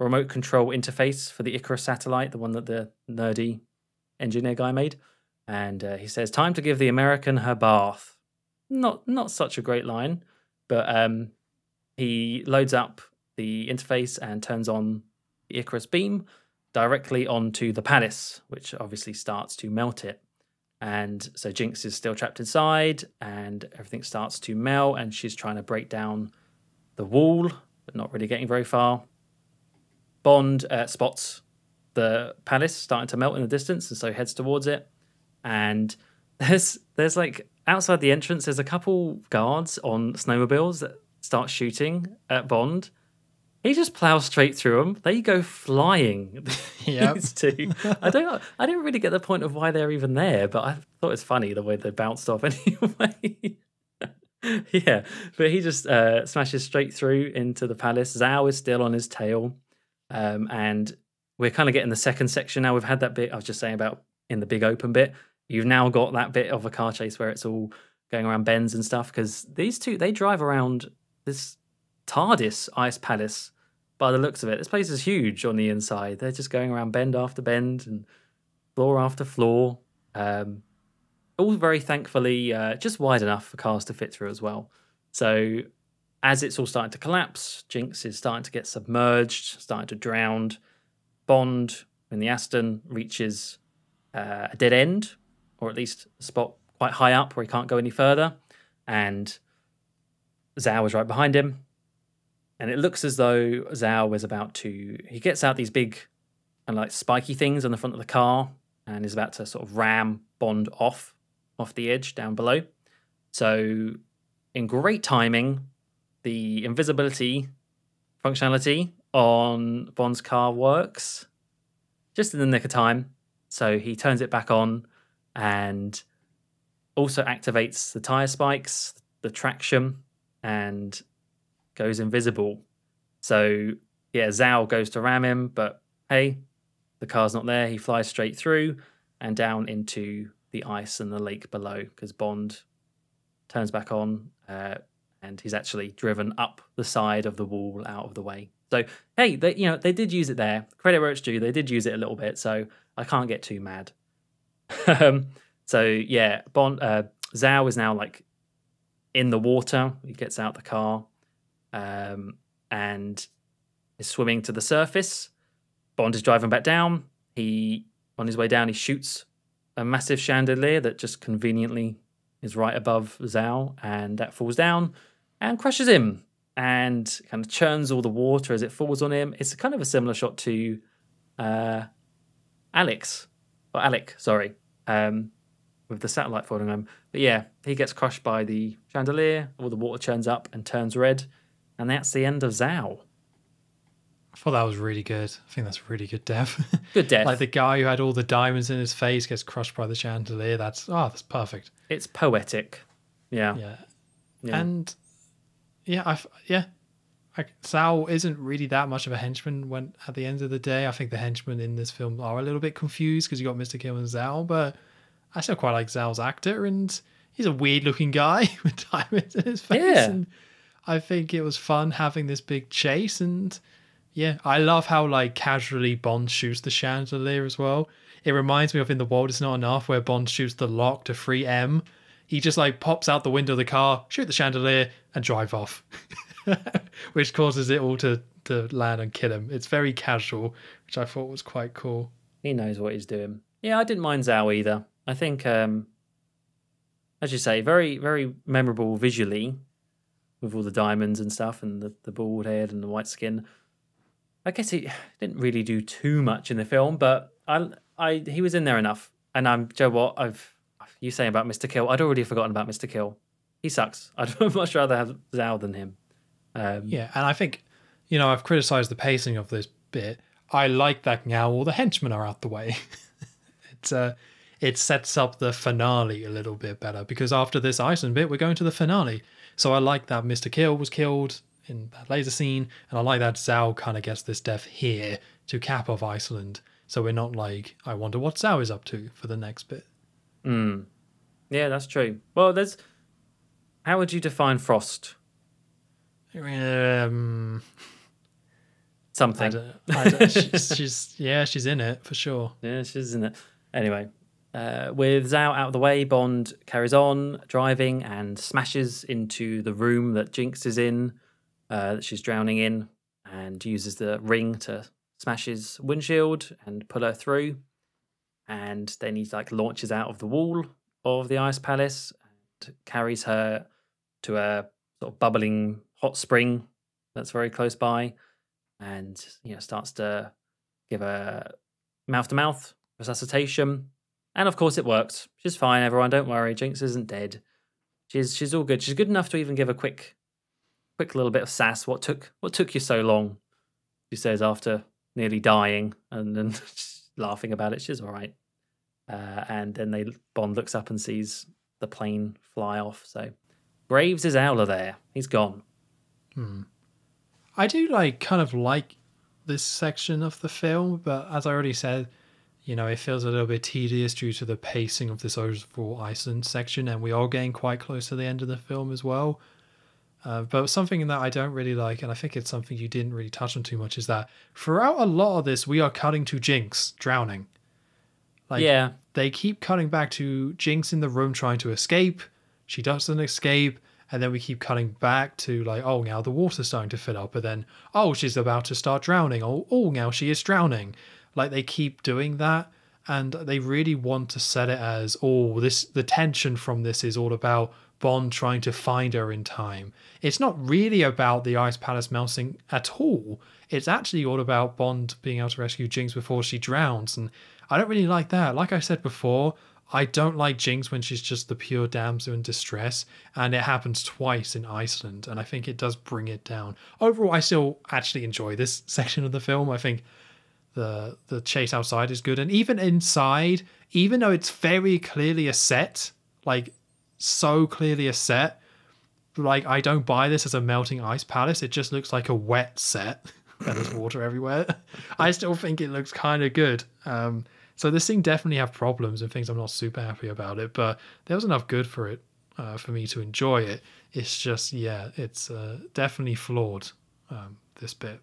remote control interface for the Icarus satellite, the one that the nerdy engineer guy made, and uh, he says, "Time to give the American her bath." Not not such a great line, but um, he loads up the interface and turns on the Icarus beam directly onto the palace, which obviously starts to melt it. And so Jinx is still trapped inside, and everything starts to melt, and she's trying to break down the wall, but not really getting very far. Bond uh, spots the palace starting to melt in the distance, and so heads towards it. And there's there's like outside the entrance, there's a couple guards on snowmobiles that start shooting at Bond. He just plows straight through them. They go flying. Yep. These two. I don't. I didn't really get the point of why they're even there, but I thought it was funny the way they bounced off anyway. yeah, but he just uh, smashes straight through into the palace. Zao is still on his tail, um, and we're kind of getting the second section now. We've had that bit I was just saying about in the big open bit. You've now got that bit of a car chase where it's all going around bends and stuff because these two they drive around this TARDIS ice palace. By the looks of it, this place is huge on the inside. They're just going around bend after bend and floor after floor. Um, all very thankfully uh, just wide enough for cars to fit through as well. So as it's all starting to collapse, Jinx is starting to get submerged, starting to drown. Bond in the Aston reaches uh, a dead end, or at least a spot quite high up where he can't go any further. And Zao is right behind him. And it looks as though Zao is about to. He gets out these big and like spiky things on the front of the car and is about to sort of ram Bond off off the edge down below. So, in great timing, the invisibility functionality on Bond's car works just in the nick of time. So he turns it back on and also activates the tire spikes, the traction, and goes invisible. So yeah, Zao goes to ram him, but hey, the car's not there. He flies straight through and down into the ice and the lake below because Bond turns back on uh, and he's actually driven up the side of the wall out of the way. So hey, they you know they did use it there. Credit where it's due. They did use it a little bit, so I can't get too mad. um, so yeah, Bond uh, Zao is now like in the water. He gets out the car um, and is swimming to the surface. Bond is driving back down. He on his way down, he shoots a massive chandelier that just conveniently is right above Zao, and that falls down and crushes him and kind of churns all the water as it falls on him. It's kind of a similar shot to uh, Alex or Alec, sorry, um, with the satellite falling on him. But yeah, he gets crushed by the chandelier. All the water churns up and turns red, and that's the end of Zao. I thought that was really good. I think that's really good death. Good death. like the guy who had all the diamonds in his face gets crushed by the chandelier. That's oh, that's perfect. It's poetic. Yeah. Yeah. Yeah. And yeah, I yeah, like Sal isn't really that much of a henchman. When at the end of the day, I think the henchmen in this film are a little bit confused because you got Mr. Kim and Zao, but I still quite like Zao's actor, and he's a weird looking guy with diamonds in his face. Yeah. And I think it was fun having this big chase, and yeah, I love how like casually Bond shoots the chandelier as well. It reminds me of in The World Is Not Enough, where Bond shoots the lock to free M. He just like pops out the window of the car, shoot the chandelier, and drive off, which causes it all to to land and kill him. It's very casual, which I thought was quite cool. He knows what he's doing. Yeah, I didn't mind Zao either. I think, um, as you say, very, very memorable visually with all the diamonds and stuff and the, the bald head and the white skin. I guess he didn't really do too much in the film, but I, I, he was in there enough. And I'm, Joe, what I've, you saying about Mr. Kil, I'd already forgotten about Mr. Kil. He sucks. I'd much rather have Zao than him. Um, Yeah, and I think, you know, I've criticized the pacing of this bit. I like that now all the henchmen are out the way. it's uh, it sets up the finale a little bit better because after this Iceland bit, we're going to the finale. So I like that Mr. Kil was killed in that laser scene, and I like that Zao kind of gets this death here to cap off Iceland. So we're not like, I wonder what Zao is up to for the next bit. mm. Yeah, that's true. Well, there's. How would you define Frost? Um, I Something. don't, I don't, she's, she's yeah, she's in it for sure. Yeah, she's in it. Anyway, uh, with Zao out of the way, Bond carries on driving and smashes into the room that Jinx is in, uh, that she's drowning in, and uses the ring to smash his windshield and pull her through. And then he like launches out of the wall of the ice palace and carries her to a sort of bubbling hot spring that's very close by, and you know starts to give her mouth to mouth resuscitation. And of course it worked. She's fine, everyone. Don't worry. Jinx isn't dead. She's she's all good. She's good enough to even give a quick quick little bit of sass. What took what took you so long? She says after nearly dying and then laughing about it. She's all right. Uh, and then they Bond looks up and sees the plane fly off. So Graves is out of there. He's gone. I do like kind of like this section of the film, but as I already said, you know, it feels a little bit tedious due to the pacing of this overall Iceland section, and we are getting quite close to the end of the film as well. Uh, but something that I don't really like, and I think it's something you didn't really touch on too much, is that throughout a lot of this, we are cutting to Jinx drowning. Like, yeah. they keep cutting back to Jinx in the room trying to escape. She doesn't escape. And then we keep cutting back to like, oh, now the water's starting to fill up. But then, oh, she's about to start drowning. Oh, oh, now she is drowning. Like they keep doing that. And they really want to set it as, oh, this the tension from this is all about Bond trying to find her in time. It's not really about the Ice Palace melting at all. It's actually all about Bond being able to rescue Jinx before she drowns. And I don't really like that. Like I said before, I don't like Jinx when she's just the pure damsel in distress, and it happens twice in Iceland, and I think it does bring it down. Overall, I still actually enjoy this section of the film. I think the the chase outside is good, and even inside, even though it's very clearly a set, like so clearly a set, like I don't buy this as a melting ice palace. It just looks like a wet set. and there's water everywhere. I still think it looks kind of good. Um, so this thing definitely have problems and things I'm not super happy about it, but there was enough good for it uh, for me to enjoy it. It's just yeah, it's uh, definitely flawed. Um, this bit.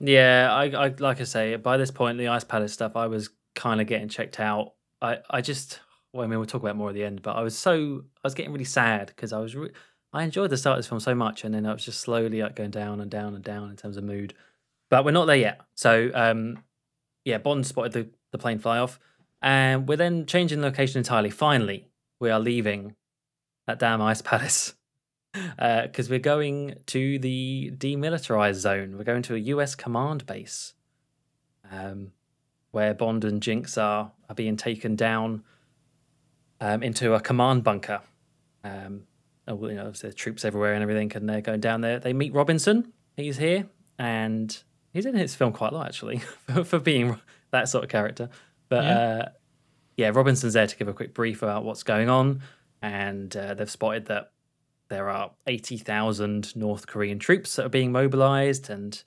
Yeah, I, I like I say, by this point, the Ice Palace stuff, I was kind of getting checked out. I, I just, well, I mean, we'll talk about more at the end, but I was so, I was getting really sad because I was, re- I enjoyed the start of this film so much, and then I was just slowly like going down and down and down in terms of mood. But we're not there yet. So, um, yeah, Bond spotted the, the plane fly off, and we're then changing location entirely. Finally, we are leaving that damn Ice Palace because we're going to the demilitarized zone. We're going to a US command base um, where Bond and Jinx are, are being taken down um, into a command bunker. Um, oh, you know, there's troops everywhere and everything, and they're going down there. They meet Robinson. He's here, and he's in his film quite a lot actually for, for being that sort of character. But Yeah. uh, yeah, Robinson's there to give a quick brief about what's going on, and uh, they've spotted that there are 80,000 North Korean troops that are being mobilized and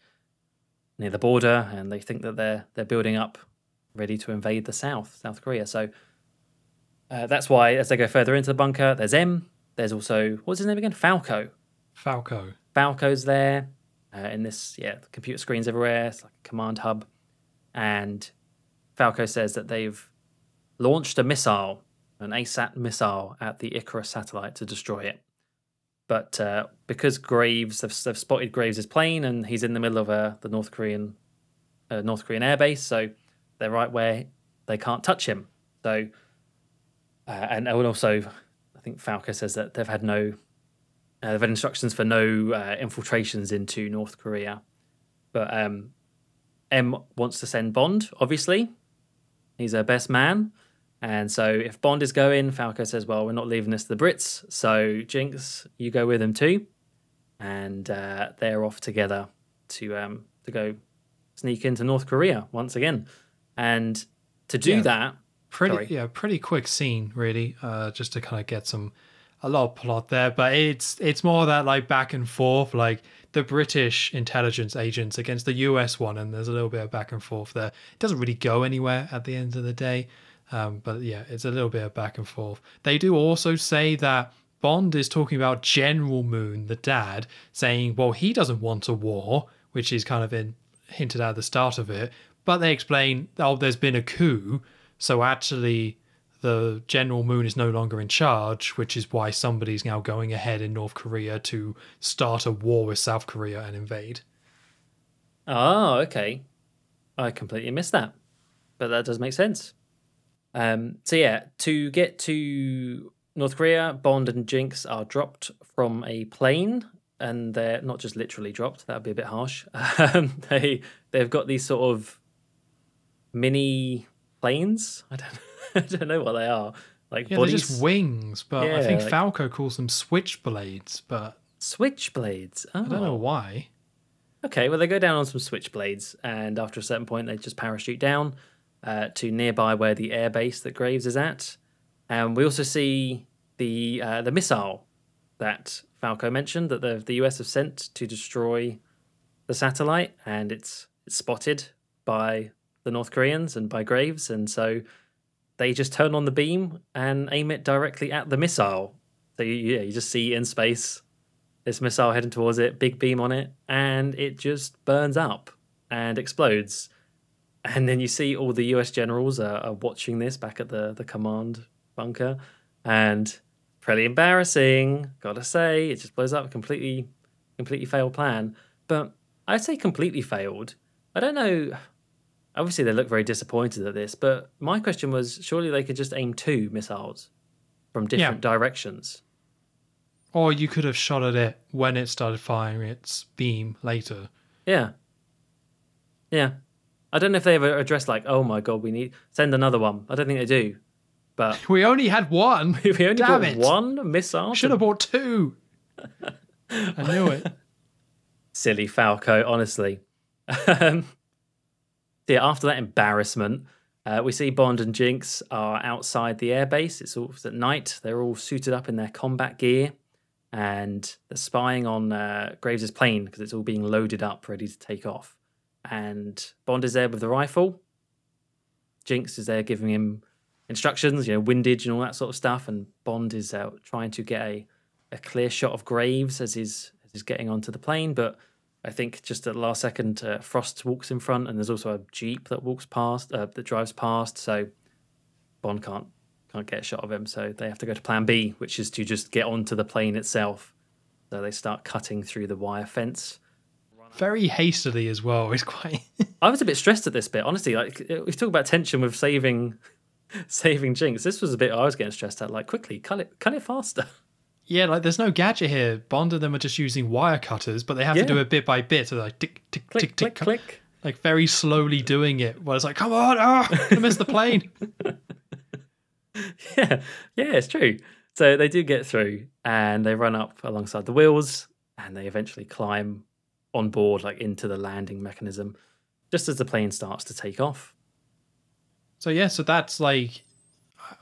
near the border, and they think that they're they're building up, ready to invade the South, South Korea. So uh, that's why, as they go further into the bunker, there's M. There's also what's his name again? Falco. Falco. Falco's there uh, in this, yeah, computer screens everywhere. It's like a command hub. And Falco says that they've launched a missile, an ASAT missile, at the Icarus satellite to destroy it. But uh, because Graves, they've, they've spotted Graves' plane and he's in the middle of uh, the North Korean uh, North Korean airbase, so they're right where they can't touch him. So, uh, and also, I think Falco says that they've had no, uh, they've had instructions for no uh, infiltrations into North Korea. But um, M wants to send Bond, obviously. He's her best man. And so if Bond is going, Falco says, Well, we're not leaving this to the Brits. So Jinx, you go with him too. And uh, they're off together to um, to go sneak into North Korea once again. And to do Yeah. that, pretty Sorry. yeah pretty quick scene really uh just to kind of get some a lot of plot there but it's it's more that like back and forth like the british intelligence agents against the us one and there's a little bit of back and forth there it doesn't really go anywhere at the end of the day um but yeah it's a little bit of back and forth they do also say that bond is talking about general moon the dad saying well he doesn't want a war which is kind of in hinted at the start of it but they explain oh there's been a coup so actually, the General Moon is no longer in charge, which is why somebody's now going ahead in North Korea to start a war with South Korea and invade. Oh, okay. I completely missed that, but that does make sense. Um, so yeah, to get to North Korea, Bond and Jinx are dropped from a plane, and they're not just literally dropped. That would be a bit harsh. Um, they they've got these sort of mini planes. I don't I don't know what they are. Like Yeah, they're just wings, but I think like- Falco calls them switchblades, but switchblades. Oh. I don't know why. Okay, well, they go down on some switchblades, and after a certain point, they just parachute down uh, to nearby where the airbase that Graves is at. And we also see the uh, the missile that Falco mentioned that the the US have sent to destroy the satellite, and it's, it's spotted by the North Koreans and by Graves, and so they just turn on the beam and aim it directly at the missile. So you, yeah, you just see in space this missile heading towards it, big beam on it, and it just burns up and explodes. And then you see all the US generals are, are watching this back at the, the command bunker, and pretty embarrassing, gotta say. It just blows up completely, completely failed plan. But I'd say completely failed. I don't know. Obviously, they look very disappointed at this, but my question was surely they could just aim two missiles from different directions. Or you could have shot at it when it started firing its beam later. Yeah. Yeah. I don't know if they ever address like, oh my god, we need send another one. I don't think they do. But We only had one. we only Damn got it. one missile. Should have bought two. I knew it. Silly Falco, honestly. Um, yeah, after that embarrassment, uh, we see Bond and Jinx are outside the airbase. It's all at night. They're all suited up in their combat gear, and they're spying on uh, Graves' plane because it's all being loaded up, ready to take off. And Bond is there with the rifle. Jinx is there giving him instructions, you know, windage and all that sort of stuff. And Bond is out trying to get a, a clear shot of Graves as he's as he's getting onto the plane. But I think just at the last second, uh, Frost walks in front, and there's also a jeep that walks past, uh, that drives past. So Bond can't can't get a shot of him. So they have to go to Plan B, which is to just get onto the plane itself. So they start cutting through the wire fence. Very hastily as well. It's quite. I was a bit stressed at this bit, honestly. Like we talk about tension with saving, saving Jinx. This was a bit I was getting stressed at. Like quickly, cut it, cut it faster. Yeah, like there's no gadget here. Bond and them are just using wire cutters, but they have Yeah. to do it bit by bit. So like tick, tick, Click, tick, click, tick, click. like very slowly doing it. Well, it's like, come on, ah, I missed the plane. yeah, yeah, it's true. So they do get through, and they run up alongside the wheels, and they eventually climb on board, like into the landing mechanism, just as the plane starts to take off. So yeah, so that's like,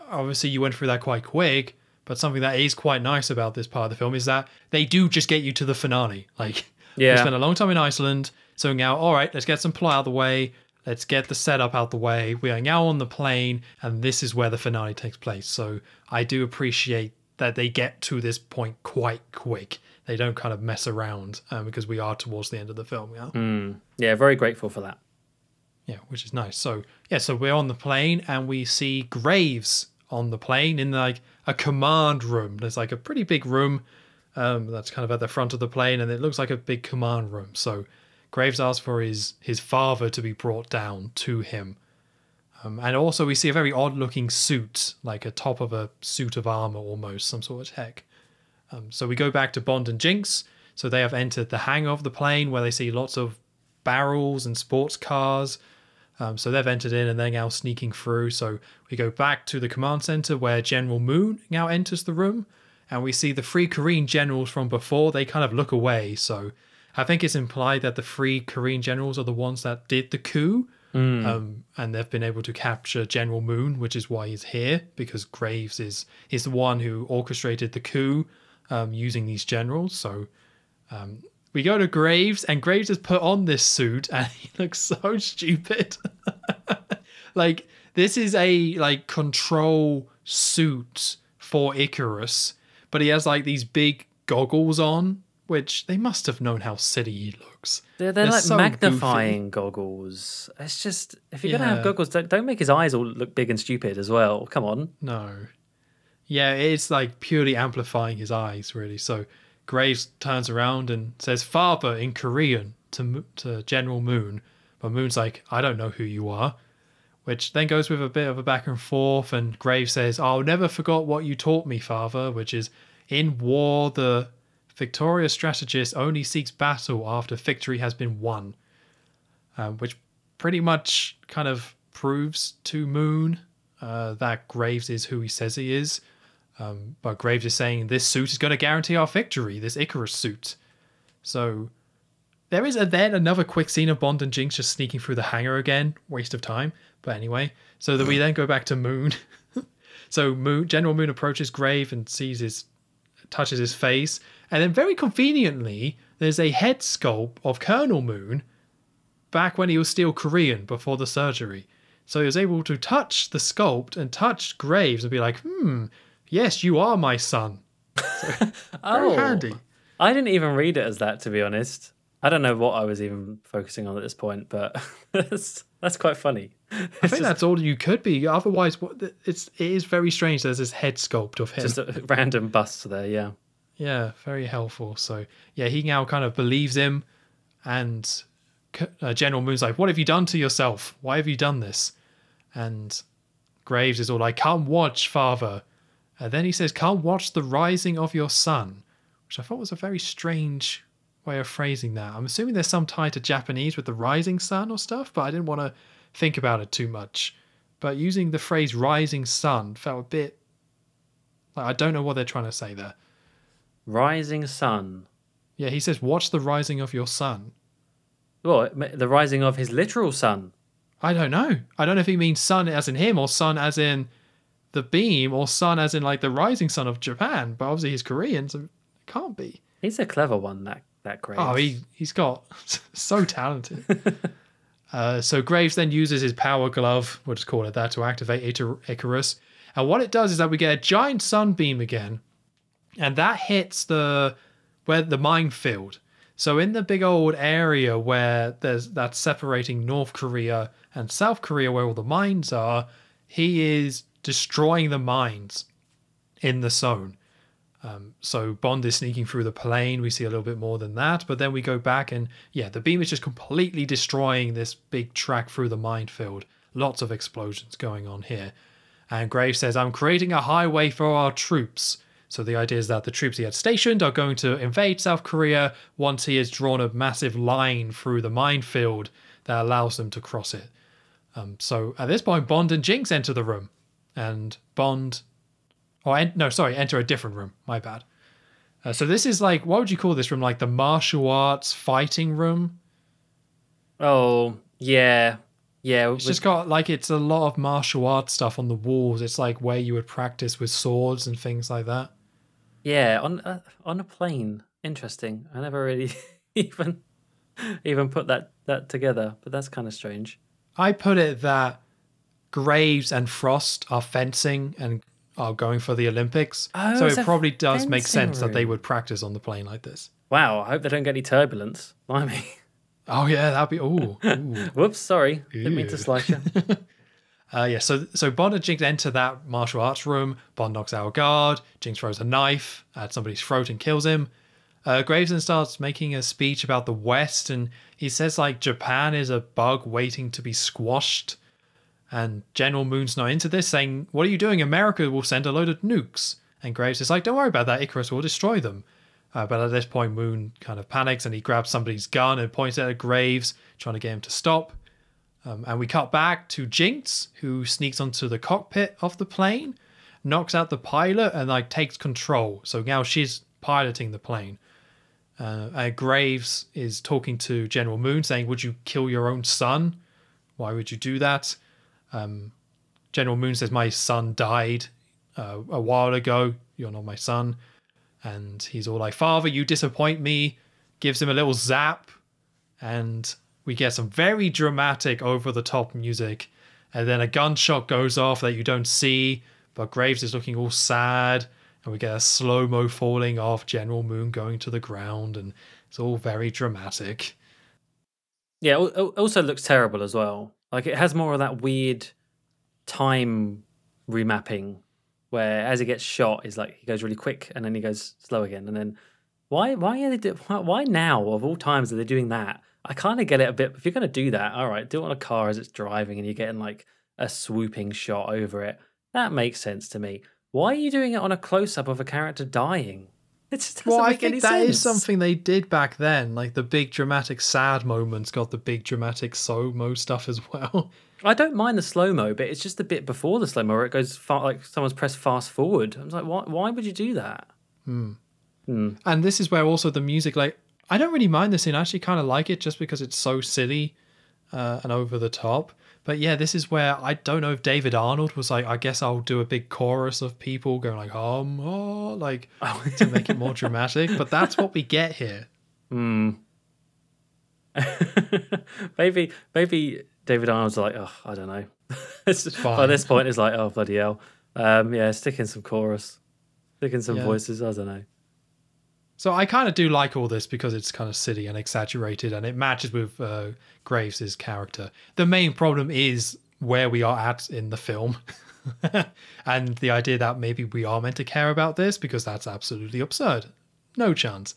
obviously you went through that quite quick, but something that is quite nice about this part of the film is that they do just get you to the finale. Like, we spent a long time in Iceland, so now, all right, let's get some plot out of the way. Let's get the setup out the way. We are now on the plane, and this is where the finale takes place. So I do appreciate that they get to this point quite quick. They don't kind of mess around um, because we are towards the end of the film. Yeah. Mm. Yeah, very grateful for that. Yeah, which is nice. So yeah, so we're on the plane and we see Graves on the plane in like a command room. There's like a pretty big room um, that's kind of at the front of the plane, and it looks like a big command room. So Graves asks for his his father to be brought down to him. Um, and also, we see a very odd looking suit, like a top of a suit of armor almost, some sort of tech. Um, so we go back to Bond and Jinx. So they have entered the hangar of the plane where they see lots of barrels and sports cars. Um, so they've entered in and they're now sneaking through. So we go back to the command center where General Moon now enters the room. And we see the three Korean generals from before. They kind of look away. So I think it's implied that the three Korean generals are the ones that did the coup. Um, and they've been able to capture General Moon, which is why he's here, because Graves is is the one who orchestrated the coup um, using these generals. So um, we go to Graves, and Graves has put on this suit, and he looks so stupid. like this is a like control suit for Icarus, but he has like these big goggles on, which they must have known how silly he looks. They're, they're, like so magnifying goggles. It's just if you're gonna have goggles, don't, don't make his eyes all look big and stupid as well. Come on. No. Yeah, it's like purely amplifying his eyes, really. So Graves turns around and says "father" in Korean to to General Moon, but Moon's like, "I don't know who you are," which then goes with a bit of a back and forth. And Graves says, "I'll never forget what you taught me, father," which is in war the victorious strategist only seeks battle after victory has been won, um, which pretty much kind of proves to Moon uh, that Graves is who he says he is. Um, but Graves is saying this suit is going to guarantee our victory, this Icarus suit. So there is a, then another quick scene of Bond and Jinx just sneaking through the hangar again. Waste of time. But anyway, so that we then go back to Moon. so Moon, General Moon approaches Grave and sees his, touches his face. And then very conveniently, there's a head sculpt of Colonel Moon back when he was still Korean before the surgery. So he was able to touch the sculpt and touch Graves and be like, hmm, yes, you are my son. Very Oh, handy. I didn't even read it as that, to be honest. I don't know what I was even focusing on at this point, but that's that's quite funny. I think that's all you could be. Otherwise, what it's it is very strange. There's this head sculpt of him. Just a random bust there, yeah. Yeah, very helpful. So yeah, he now kind of believes him, and uh, General Moon's like, "What have you done to yourself? Why have you done this?" And Graves is all like, "Come watch, father." And then he says, "Come watch the rising of your sun," which I thought was a very strange way of phrasing that. I'm assuming there's some tie to Japanese with the rising sun or stuff, but I didn't want to think about it too much. But using the phrase "rising sun" felt a bit like I don't know what they're trying to say there. Rising sun. Yeah, he says, "Watch the rising of your sun." Well, the rising of his literal sun. I don't know. I don't know if he means sun as in him, or sun as in the beam, or sun as in like the rising sun of Japan. But obviously he's Korean, so it can't be. He's a clever one, that that Graves. Oh, he he's got so talented. uh, so Graves then uses his power glove, we'll just call it that, to activate Icarus. And what it does is that we get a giant sunbeam again, and that hits the where the minefield. So in the big old area where there's that's separating North Korea and South Korea, where all the mines are, he is destroying the mines in the zone. Um, so Bond is sneaking through the plane. We see a little bit more than that, but then we go back and yeah, the beam is just completely destroying this big track through the minefield. Lots of explosions going on here. And Graves says, I'm creating a highway for our troops. So the idea is that the troops he had stationed are going to invade South Korea once he has drawn a massive line through the minefield that allows them to cross it. Um, so at this point, Bond and Jinx enter the room. And Bond or en- no, sorry, enter a different room. My bad. Uh, so this is like, what would you call this room? Like the martial arts fighting room. Oh, yeah. Yeah. It's just got like it's a lot of martial arts stuff on the walls. It's like where you would practice with swords and things like that. Yeah, on uh, on a plane. Interesting. I never really even even put that that together, but that's kind of strange. I put it that Graves and Frost are fencing and are going for the Olympics. Oh, so it probably does make sense that they would practice on the plane like this. Wow, I hope they don't get any turbulence. Blimey. Oh yeah, that'd be ooh. ooh. Whoops, sorry. Didn't mean to slice you. Uh, yeah, so so Bond and Jinx enter that martial arts room. Bond knocks out a guard. Jinx throws a knife at somebody's throat and kills him. Uh, Graves then starts making a speech about the West, and he says like Japan is a bug waiting to be squashed. And General Moon's not into this, saying, What are you doing? America will send a load of nukes. And Graves is like, Don't worry about that. Icarus will destroy them. Uh, but at this point, Moon kind of panics and he grabs somebody's gun and points it at Graves, trying to get him to stop. Um, and we cut back to Jinx, who sneaks onto the cockpit of the plane, knocks out the pilot, and like takes control. So now she's piloting the plane. Uh, Graves is talking to General Moon, saying, "Would you kill your own son? Why would you do that?" Um, General Moon says, "My son died uh, a while ago. You're not my son." And he's all like, "Father, you disappoint me." Gives him a little zap, and we get some very dramatic, over-the-top music. And then a gunshot goes off that you don't see, but Graves is looking all sad and we get a slow mo falling off General Moon going to the ground, and it's all very dramatic. Yeah, it also looks terrible as well. Like it has more of that weird time remapping where as he gets shot, is like he goes really quick and then he goes slow again, and then why why are they do, why now of all times are they doing that? I kind of get it a bit. If you're going to do that, all right, do it on a car as it's driving and you're getting like a swooping shot over it. That makes sense to me. Why are you doing it on a close up of a character dying? It just doesn't well, I think that sense. is something they did back then. Like the big dramatic sad moments got the big dramatic slow mo stuff as well. I don't mind the slow mo, but it's just the bit before the slow mo where it goes far, like someone's pressed fast forward. I was like, why? Why would you do that? Hmm. Hmm. And this is where also the music, like, I don't really mind this scene. I actually kind of like it just because it's so silly uh, and over the top. But yeah, this is where I don't know if David Arnold was like, I guess I'll do a big chorus of people going like, um, oh, like to make it more dramatic. But that's what we get here. Hmm. maybe, maybe David Arnold's like, oh, I don't know. By this point, it's like, oh bloody hell. Um, yeah, stick in some chorus, stick in some yeah. voices. I don't know. So I kind of do like all this because it's kind of silly and exaggerated, and it matches with uh, Graves' character. The main problem is where we are at in the film, and the idea that maybe we are meant to care about this because that's absolutely absurd. No chance.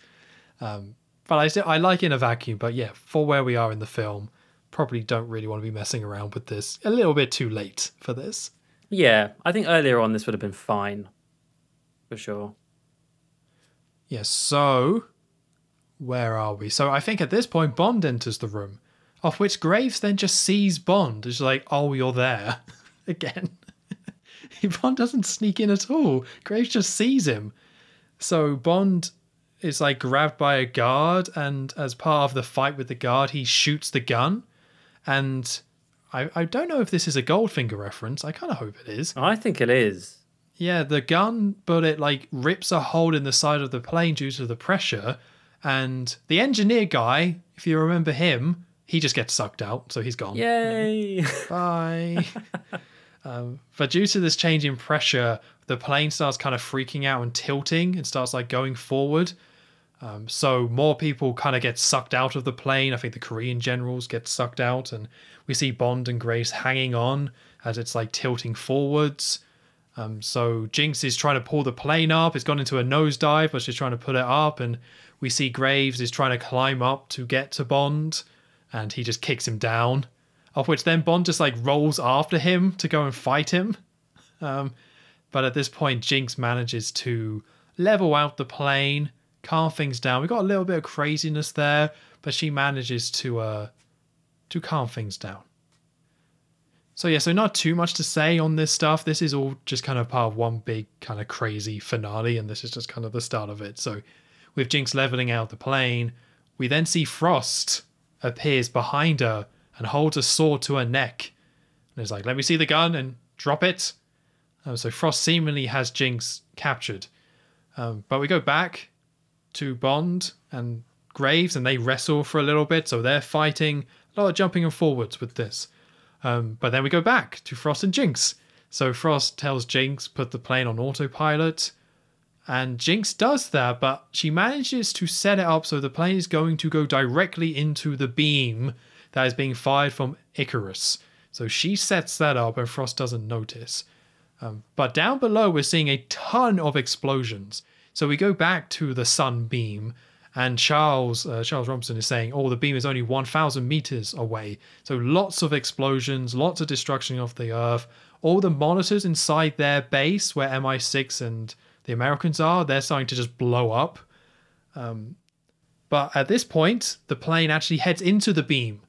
Um, but I still I like in a vacuum. But yeah, for where we are in the film, probably don't really want to be messing around with this. A little bit too late for this. Yeah, I think earlier on this would have been fine, for sure. Yes, so where are we? So I think at this point Bond enters the room, of which Graves then just sees Bond. It's like, oh, you're there again. Bond doesn't sneak in at all. Graves just sees him. So Bond is like grabbed by a guard, and as part of the fight with the guard, he shoots the gun. And I, I don't know if this is a Goldfinger reference. I kind of hope it is. I think it is. Yeah, the gun bullet like rips a hole in the side of the plane due to the pressure, and the engineer guy, if you remember him, he just gets sucked out, so he's gone. Yay! Bye. um, but due to this change in pressure, the plane starts kind of freaking out and tilting and starts like going forward. Um, so more people kind of get sucked out of the plane. I think the Korean generals get sucked out, and we see Bond and Grace hanging on as it's like tilting forwards. Um, so Jinx is trying to pull the plane up. It's gone into a nosedive, but she's trying to put it up. And we see Graves is trying to climb up to get to Bond, and he just kicks him down. Of which then Bond just like rolls after him to go and fight him. Um, but at this point, Jinx manages to level out the plane, calm things down. We got a little bit of craziness there, but she manages to uh to calm things down. So yeah, so not too much to say on this stuff. This is all just kind of part of one big kind of crazy finale, and this is just kind of the start of it. So with Jinx leveling out the plane, we then see Frost appears behind her and holds a sword to her neck. And is like, let me see the gun and drop it. Um, so Frost seemingly has Jinx captured. Um, but we go back to Bond and Graves and they wrestle for a little bit. So they're fighting. A lot of jumping and forwards with this. Um, but then we go back to Frost and Jinx. So Frost tells Jinx put the plane on autopilot, and Jinx does that, but she manages to set it up so the plane is going to go directly into the beam that is being fired from Icarus. So she sets that up, and Frost doesn't notice. Um, but down below, we're seeing a ton of explosions. So we go back to the sun beam, And Charles uh, Charles Robinson is saying, "Oh, the beam is only 1,000 meters away." So lots of explosions, lots of destruction of the Earth. All the monitors inside their base, where MI6 and the Americans are, they're starting to just blow up. Um, but at this point, the plane actually heads into the beam,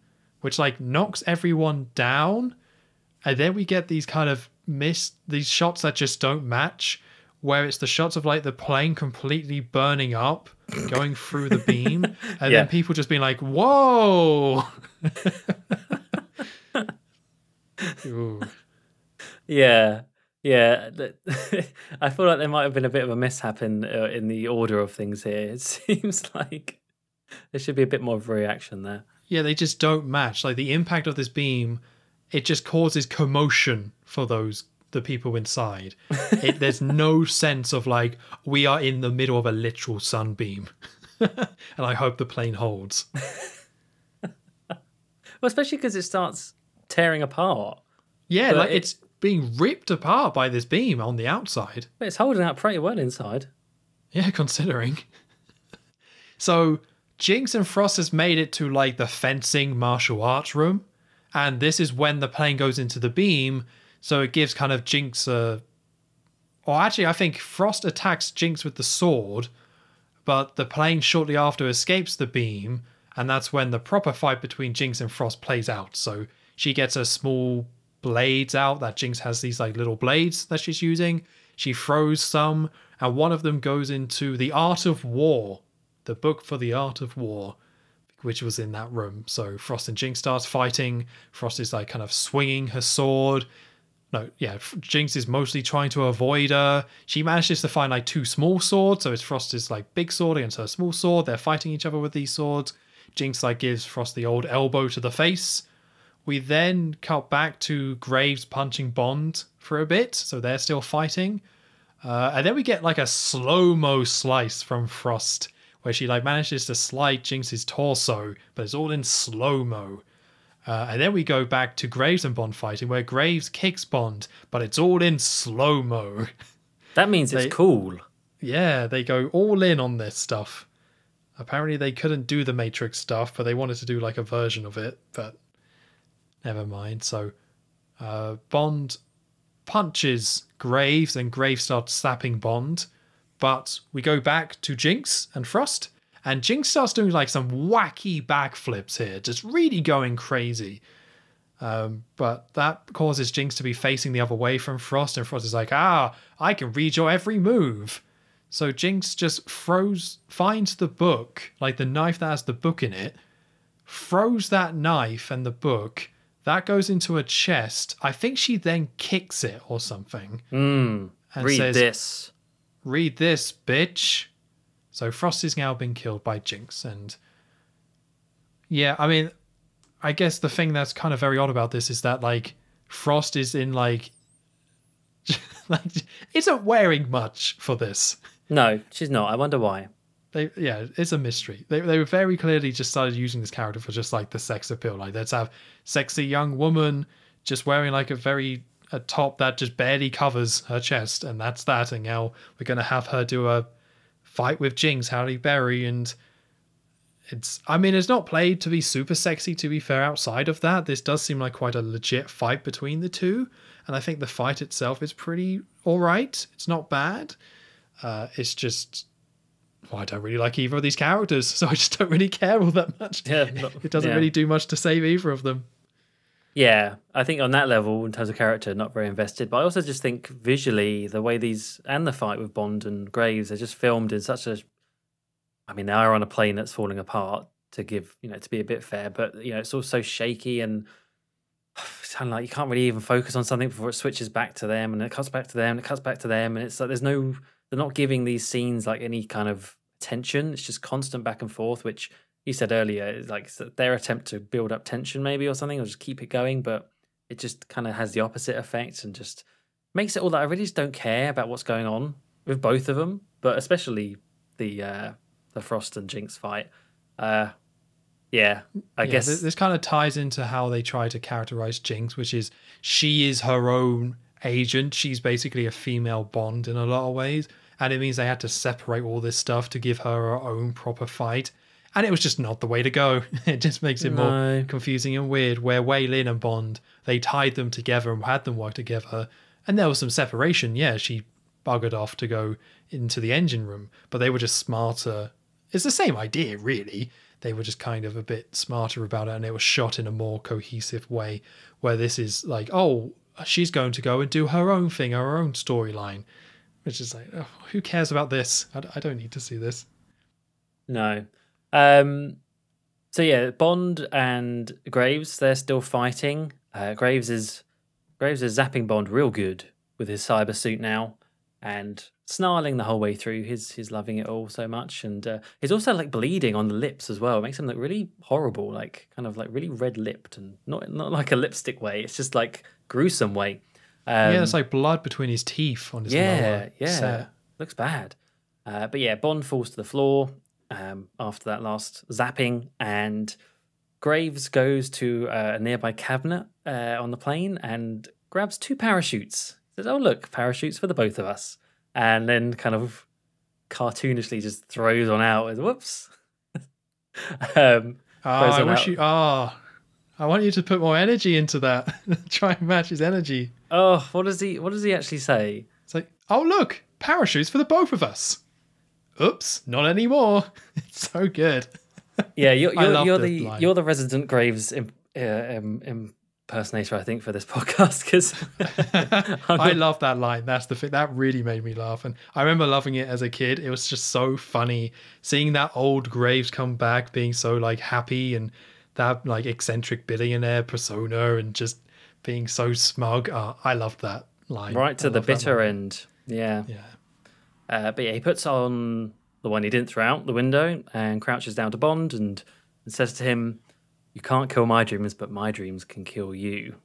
which like knocks everyone down, and then we get these kind of missed these shots that just don't match where it's the shots of like the plane completely burning up, going through the beam, and Yeah. then people just being like, "Whoa!" Yeah, yeah. I feel like there might have been a bit of a mishap in uh, in the order of things here. It seems like there should be a bit more of a reaction there. Yeah, they just don't match. Like the impact of this beam, it just causes commotion for those the people inside. It, there's no sense of like we are in the middle of a literal sunbeam, and I hope the plane holds. Well, especially because it starts tearing apart. Yeah, But like it- it's being ripped apart by this beam on the outside. But it's holding out pretty well inside. Yeah, considering. so Jinx and Frost has made it to like the fencing martial arts room, and this is when the plane goes into the beam. So it gives kind of Jinx a. Or actually, I think Frost attacks Jinx with the sword, but the plane shortly after escapes the beam, and that's when the proper fight between Jinx and Frost plays out. So she gets her small blades out that Jinx has these like little blades that she's using. She throws some, and one of them goes into the Art of War, the book for the Art of War, which was in that room. So Frost and Jinx starts fighting. Frost is like kind of swinging her sword. No, yeah, Jinx is mostly trying to avoid her. She manages to find like two small swords, so it's Frost's like big sword against her small sword. They're fighting each other with these swords. Jinx like gives Frost the old elbow to the face. We then cut back to Graves punching Bond for a bit, so they're still fighting. Uh, and then we get like a slow mo slice from Frost, where she like manages to slide Jinx's torso, but it's all in slow mo. Uh, and then we go back to Graves and Bond fighting, where Graves kicks Bond, but it's all in slow mo. That means it's cool. yeah, they go all in on this stuff. Apparently, they couldn't do the Matrix stuff, but they wanted to do like a version of it, but never mind. So, uh, Bond punches Graves, and Graves starts slapping Bond. But we go back to Jinx and Frost, and Jinx starts doing like some wacky backflips here, just really going crazy. Um, but that causes Jinx to be facing the other way from Frost, and Frost is like, ah, I can read your every move. So Jinx just throws, finds the book, like the knife that has the book in it, throws that knife and the book. That goes into a chest. I think she then kicks it or something. Mm. And Read says, this. Read this, bitch. So Frost is now been killed by Jinx, and yeah, I mean, I guess the thing that's kind of very odd about this is that like Frost is in like, like isn't wearing much for this. No, she's not. I wonder why. They, yeah, it's a mystery. They, they were very clearly just started using this character for just like the sex appeal. Like, let's have sexy young woman just wearing like a very a top that just barely covers her chest, and that's that. And now we're gonna have her do a fight with Jinx, Halle Berry, and it's. I mean, it's not played to be super sexy. To be fair, outside of that, this does seem like quite a legit fight between the two, and I think the fight itself is pretty all right. It's not bad. Uh, it's just well, I don't really like either of these characters, so I just don't really care all that much. Yeah, not- it doesn't yeah. really do much to save either of them. Yeah, I think on that level, in terms of character, not very invested. But I also just think visually, the way these and the fight with Bond and Graves are just filmed in such a. I mean, they are on a plane that's falling apart to give you know to be a bit fair, but you know it's all so shaky and sound like you can't really even focus on something before it switches back to them, and it cuts back to them, and it cuts back to them, and it's like there's no they're not giving these scenes like any kind of tension. It's just constant back and forth, which you said earlier like their attempt to build up tension maybe or something or just keep it going but it just kind of has the opposite effect and just makes it all that i really just don't care about what's going on with both of them but especially the uh the frost and jinx fight uh yeah i Yeah, guess th- this kind of ties into how they try to characterize Jinx, which is she is her own agent. She's basically a female Bond in a lot of ways, and it means they had to separate all this stuff to give her her own proper fight. And it was just not the way to go. It just makes it more confusing and weird. Where Wai Lin and Bond, they tied them together and had them work together, and there was some separation. Yeah, she buggered off to go into the engine room, but they were just smarter. It's the same idea, really. They were just kind of a bit smarter about it, and it was shot in a more cohesive way. Where this is like, oh, she's going to go and do her own thing, her own storyline, which is like, oh, who cares about this? I, I don't need to see this. No. Um, so yeah, Bond and Graves, they're still fighting. Uh, Graves is Graves is zapping Bond real good with his cyber suit now, and snarling the whole way through. He's he's loving it all so much, and uh, he's also like bleeding on the lips as well. It makes him look really horrible, like kind of like really red lipped, and not not like a lipstick way. It's just like gruesome way. Um, yeah, there's like blood between his teeth on his yeah, lower yeah, set. looks bad. Uh, but yeah, Bond falls to the floor um, after that last zapping, and Graves goes to uh, a nearby cabinet uh, on the plane and grabs two parachutes. Says, "Oh look, parachutes for the both of us," and then kind of cartoonishly just throws on out. As, Whoops. um, Oh, I wish out. you. Oh, I want you to put more energy into that. Try and match his energy. oh, what does he? What does he actually say? It's like, oh look, parachutes for the both of us. Oops, not anymore. It's so good. Yeah, you're you're, you're the line. you're the resident Graves imp, uh, um, impersonator, I think, for this podcast because I love that line. That's the thing that really made me laugh, and I remember loving it as a kid. It was just so funny seeing that old Graves come back, being so like happy and that like eccentric billionaire persona, and just being so smug. Uh, I loved that line. right to the bitter end. Yeah. Yeah. Uh, but yeah, he puts on the one he didn't throw out the window and crouches down to Bond and, and says to him, "You can't kill my dreams, but my dreams can kill you."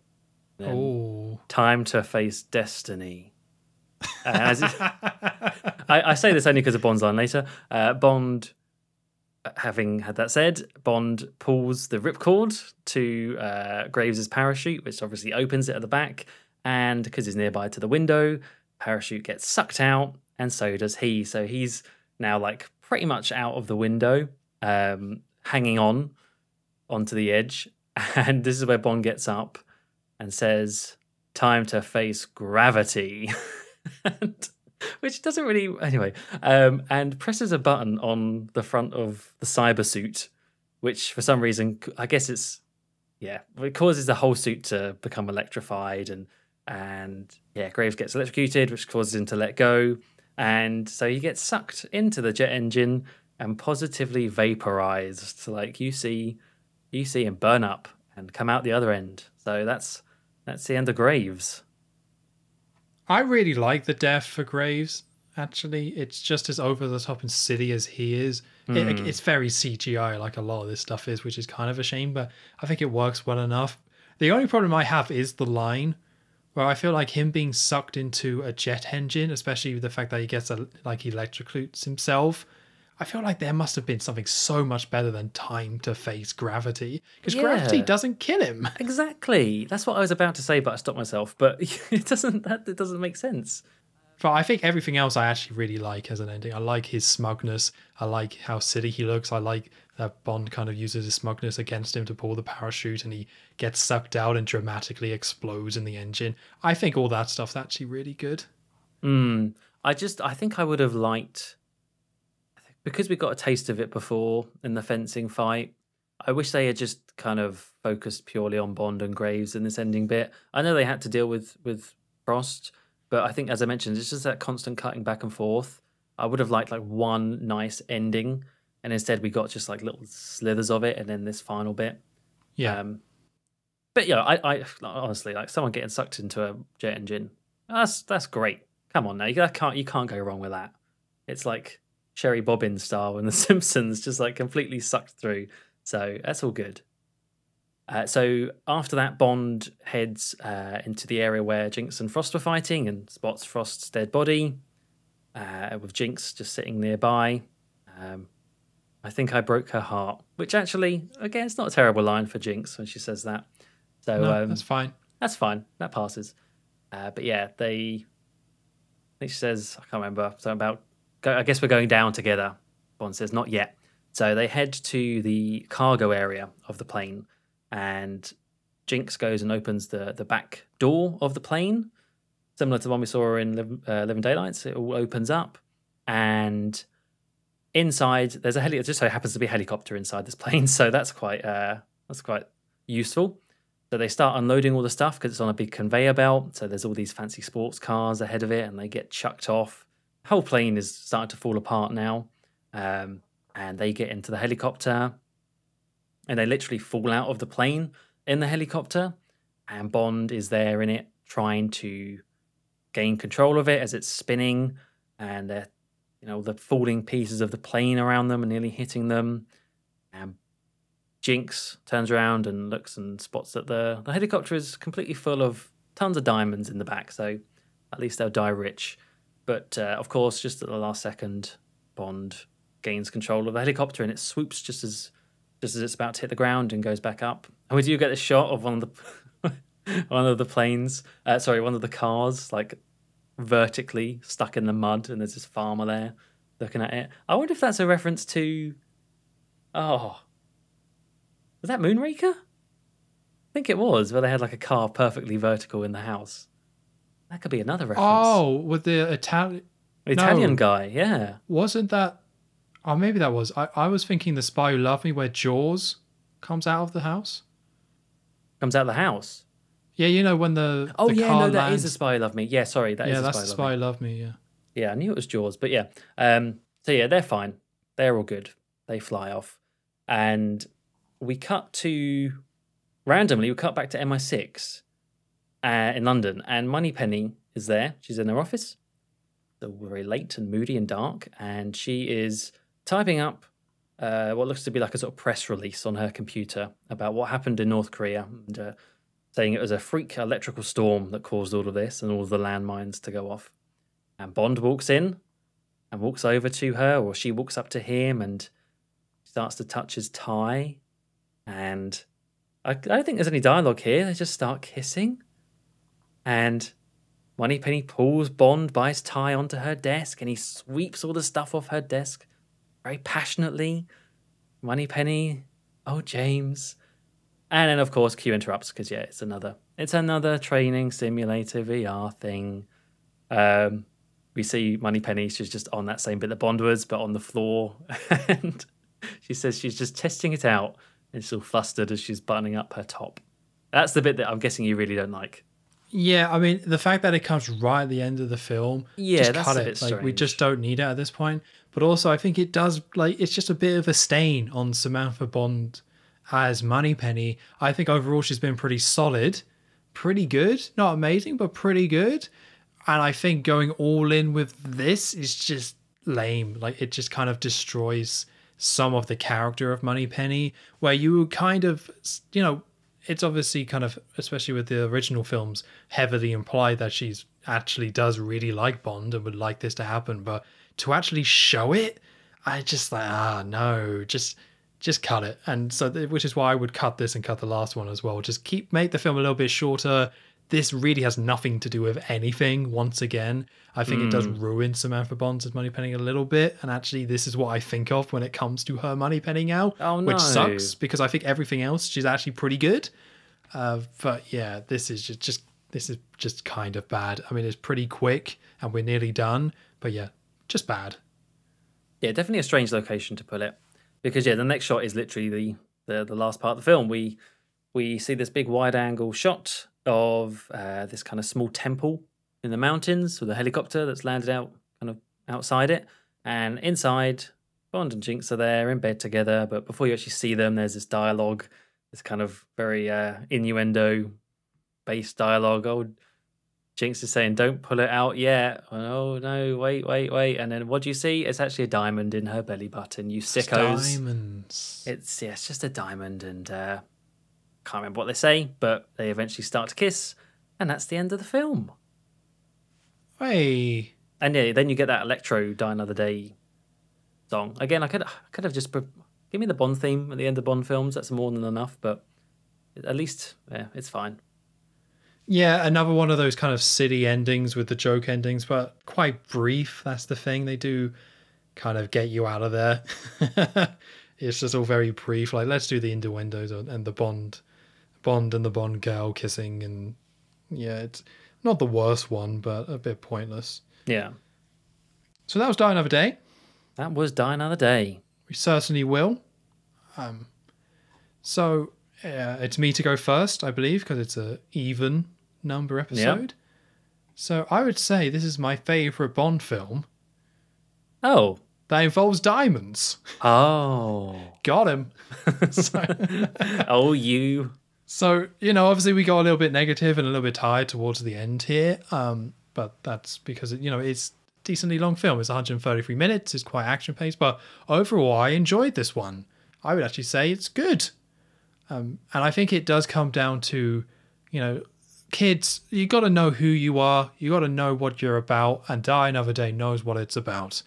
Oh. time to face destiny. Uh, it- I, I say this only because of Bond's line later. Uh, Bond, uh, having had that said, Bond pulls the ripcord to uh, Graves' parachute, which obviously opens it at the back. And because he's nearby to the window, parachute gets sucked out, and so does he. So he's now like pretty much out of the window, um, hanging on onto the edge. And this is where Bond gets up and says, "Time to face gravity," and, which doesn't really anyway. Um, and presses a button on the front of the cyber suit, which for some reason I guess it's yeah, it causes the whole suit to become electrified and and yeah, Graves gets electrocuted, which causes him to let go, and so you get sucked into the jet engine and positively vaporized. So like you see, you see him burn up and come out the other end. So that's that's the end of Graves. I really like the death for Graves. Actually, it's just as over the top and silly as he is. It, hmm. it's very CGI, like a lot of this stuff is, which is kind of a shame. But I think it works well enough. The only problem I have is the line, where I feel like him being sucked into a jet engine, especially with the fact that he gets a, like electrocutes himself. I feel like there must have been something so much better than time to face gravity, because gravity doesn't kill him. Exactly. That's what I was about to say, but I stopped myself. But it doesn't. That it doesn't make sense. But I think everything else I actually really like as an ending. I like his smugness. I like how silly he looks. I like that Bond kind of uses his smugness against him to pull the parachute and he gets sucked out and dramatically explodes in the engine. I think all that stuff's actually really good. Mm, I just, I think I would have liked because we got a taste of it before in the fencing fight. I wish they had just kind of focused purely on Bond and Graves in this ending bit. I know they had to deal with with Frost, but I think, as I mentioned, it's just that constant cutting back and forth. I would have liked like one nice ending, and instead we got just like little slithers of it, and then this final bit. Yeah. Um, but yeah, I, I honestly like someone getting sucked into a jet engine. That's that's great. Come on now, you can't you can't go wrong with that. It's like Shary Bobbin style when The Simpsons, just like completely sucked through. So that's all good. Uh, so after that, Bond heads uh, into the area where Jinx and Frost were fighting and spots Frost's dead body, uh, with Jinx just sitting nearby. Um, I think I broke her heart, which actually, again, it's not a terrible line for Jinx when she says that. So No, um, that's fine. that's fine. That passes. Uh, but yeah, they think she says, I can't remember, something about, go, I guess we're going down together. Bond says, not yet. So they head to the cargo area of the plane, and Jinx goes and opens the, the back door of the plane, similar to the one we saw in uh, Living Daylights. It all opens up, and inside there's a heli. It just so happens to be a helicopter inside this plane, so that's quite uh, that's quite useful. So they start unloading all the stuff because it's on a big conveyor belt. So there's all these fancy sports cars ahead of it, and they get chucked off. The whole plane is starting to fall apart now, um, and they get into the helicopter, and they literally fall out of the plane in the helicopter. And Bond is there in it, trying to gain control of it as it's spinning, and they're you know, the falling pieces of the plane around them and nearly hitting them. And Jinx turns around and looks and spots that the, the helicopter is completely full of tons of diamonds in the back, so at least they'll die rich. But uh, of course, just at the last second, Bond gains control of the helicopter and it swoops just as just as it's about to hit the ground and goes back up. And we do get a shot of one of the one of the planes, uh, sorry, one of the cars, like vertically stuck in the mud, and there's this farmer there looking at it. I wonder if that's a reference to. Oh. Was that Moonraker? I think it was, where they had like a car perfectly vertical in the house. That could be another reference. Oh, with the Italian. Italian no. guy, yeah. Wasn't that? Oh, maybe that was. I, I was thinking the Spy Who Loved Me, where Jaws comes out of the house. Comes out of the house. Yeah, you know when the Oh the yeah, car no, that is lands- a Spy Who Loved Me. Yeah, sorry, that is yeah, a that's Spy Spy Loved Who Loved Me. Yeah. Yeah, I knew it was Jaws, but yeah. Um, so yeah, they're fine. They're all good. They fly off, and we cut to randomly. We cut back to MI6 uh, in London, and Moneypenny is there. She's in her office. So very late and moody and dark, and she is typing up uh, what looks to be like a sort of press release on her computer about what happened in North Korea, and uh, saying it was a freak electrical storm that caused all of this and all of the landmines to go off. And Bond walks in and walks over to her, or she walks up to him and starts to touch his tie. And I, I don't think there's any dialogue here. They just start kissing. And Moneypenny pulls Bond by his tie onto her desk and he sweeps all the stuff off her desk very passionately. Moneypenny, oh, James. And then, of course, Q interrupts because, yeah, it's another. It's another training simulator VR thing. Um, we see Money Moneypenny. She's just on that same bit that Bond was, but on the floor, and she says she's just testing it out, and she's all flustered as she's buttoning up her top. That's the bit that I'm guessing you really don't like. Yeah, I mean the fact that it comes right at the end of the film, Yeah, just that's cut a it. bit like we just don't need it at this point. But also, I think it does like it's just a bit of a stain on Samantha Bond as Moneypenny. I think overall she's been pretty solid, pretty good, not amazing, but pretty good. And I think going all in with this is just lame. Like it just kind of destroys some of the character of Moneypenny, where you kind of, you know, it's obviously kind of, especially with the original films, heavily implied that she's actually does really like Bond and would like this to happen. But to actually show it, I just like, ah, no, just just cut it. And so, which is why I would cut this and cut the last one as well. Just keep make the film a little bit shorter. This really has nothing to do with anything. Once again, I think it does ruin Samantha Bond's Moneypenny a little bit. And actually, this is what I think of when it comes to her Money Moneypenny now, Oh, which sucks because I think everything else she's actually pretty good. Uh, but yeah, this is just, just this is just kind of bad. I mean, it's pretty quick and we're nearly done. But yeah, just bad. Yeah, definitely a strange location to put it, because yeah, the next shot is literally the the, the last part of the film. We we see this big wide angle shot of uh, this kind of small temple in the mountains with a helicopter that's landed out kind of outside it, and inside Bond and Jinx are there in bed together. But before you actually see them, there's this dialogue, this kind of very uh, innuendo based dialogue. Oh, Jinx is saying, "Don't pull it out yet." Oh no, wait, wait, wait! And then what do you see? It's actually a diamond in her belly button. You sickos! Diamonds. It's yeah, it's just a diamond, and uh, can't remember what they say, but they eventually start to kiss, and that's the end of the film. Hey. And yeah, then you get that electro "Die Another Day" song again. I could I could have just pre- give me the Bond theme at the end of Bond films. That's more than enough, but at least yeah, it's fine. Yeah, another one of those kind of city endings with the joke endings, but quite brief. That's the thing. They do kind of get you out of there. it's just all very brief. Like, let's do the innuendos and the Bond, Bond and the Bond girl kissing, and yeah, it's not the worst one, but a bit pointless. Yeah. So that was Die Another Day. That was Die Another Day. We certainly will. Um, so uh, it's me to go first, I believe, because it's a even number episode. So I would say this is my favorite Bond film Oh. that involves diamonds. Oh. Got him. so, oh, you. so you know, obviously we got a little bit negative and a little bit tired towards the end here. Um, but that's because you know it's a decently long film. It's 133 minutes. It's quite action paced, but overall I enjoyed this one. I would actually say it's good. Um, and I think it does come down to, you know, kids. You got to know who you are. You got to know what you're about. And Die Another Day knows what it's about.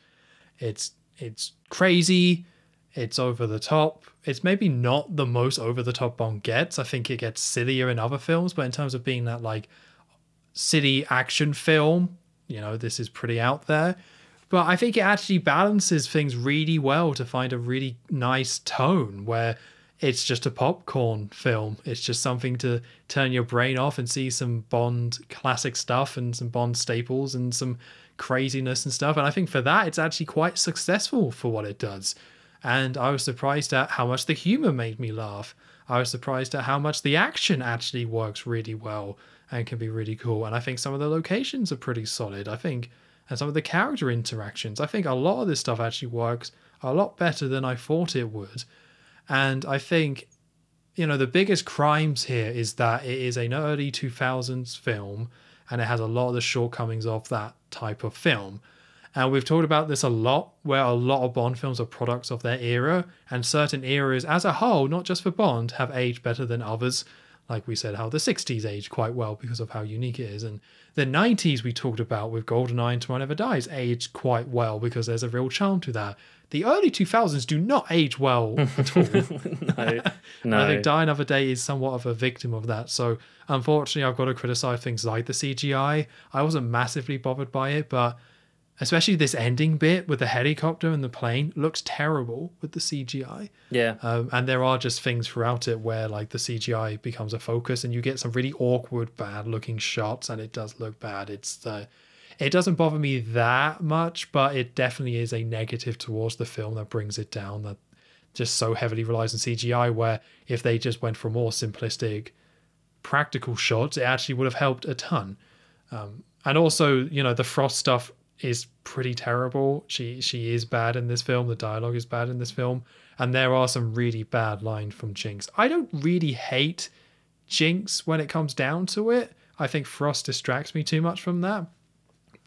It's it's crazy. It's over the top. It's maybe not the most over the top Bond gets. I think it gets sillier in other films, but in terms of being that like city action film, you know, this is pretty out there. But I think it actually balances things really well to find a really nice tone where it's just a popcorn film. It's just something to turn your brain off and see some Bond classic stuff and some Bond staples and some craziness and stuff. And I think for that, it's actually quite successful for what it does. And I was surprised at how much the humor made me laugh. I was surprised at how much the action actually works really well and can be really cool. And I think some of the locations are pretty solid. I think, and some of the character interactions, I think a lot of this stuff actually works a lot better than I thought it would. And I think, you know, the biggest crimes here is that it is an early 2000s film and it has a lot of the shortcomings of that type of film. And we've talked about this a lot, where a lot of Bond films are products of their era, and certain eras as a whole, not just for Bond, have aged better than others. Like we said, how the 60s aged quite well because of how unique it is. And the 90s we talked about with GoldenEye and Tomorrow Never Dies aged quite well because there's a real charm to that. The early 2000s do not age well at all. No. And I No. think Die Another Day is somewhat of a victim of that. So unfortunately, I've got to criticize things like the CGI. I wasn't massively bothered by it, but especially this ending bit with the helicopter and the plane looks terrible with the CGI. Yeah. Um, and there are just things throughout it where like the CGI becomes a focus, and you get some really awkward, bad-looking shots, and it does look bad. It's uh, it doesn't bother me that much, but it definitely is a negative towards the film that brings it down. That just so heavily relies on CGI. Where if they just went for more simplistic, practical shots, it actually would have helped a ton. Um, and also, you know, the Frost stuff is pretty terrible. She she is bad in this film. The dialogue is bad in this film, and there are some really bad lines from Jinx. I don't really hate Jinx when it comes down to it. I think Frost distracts me too much from that,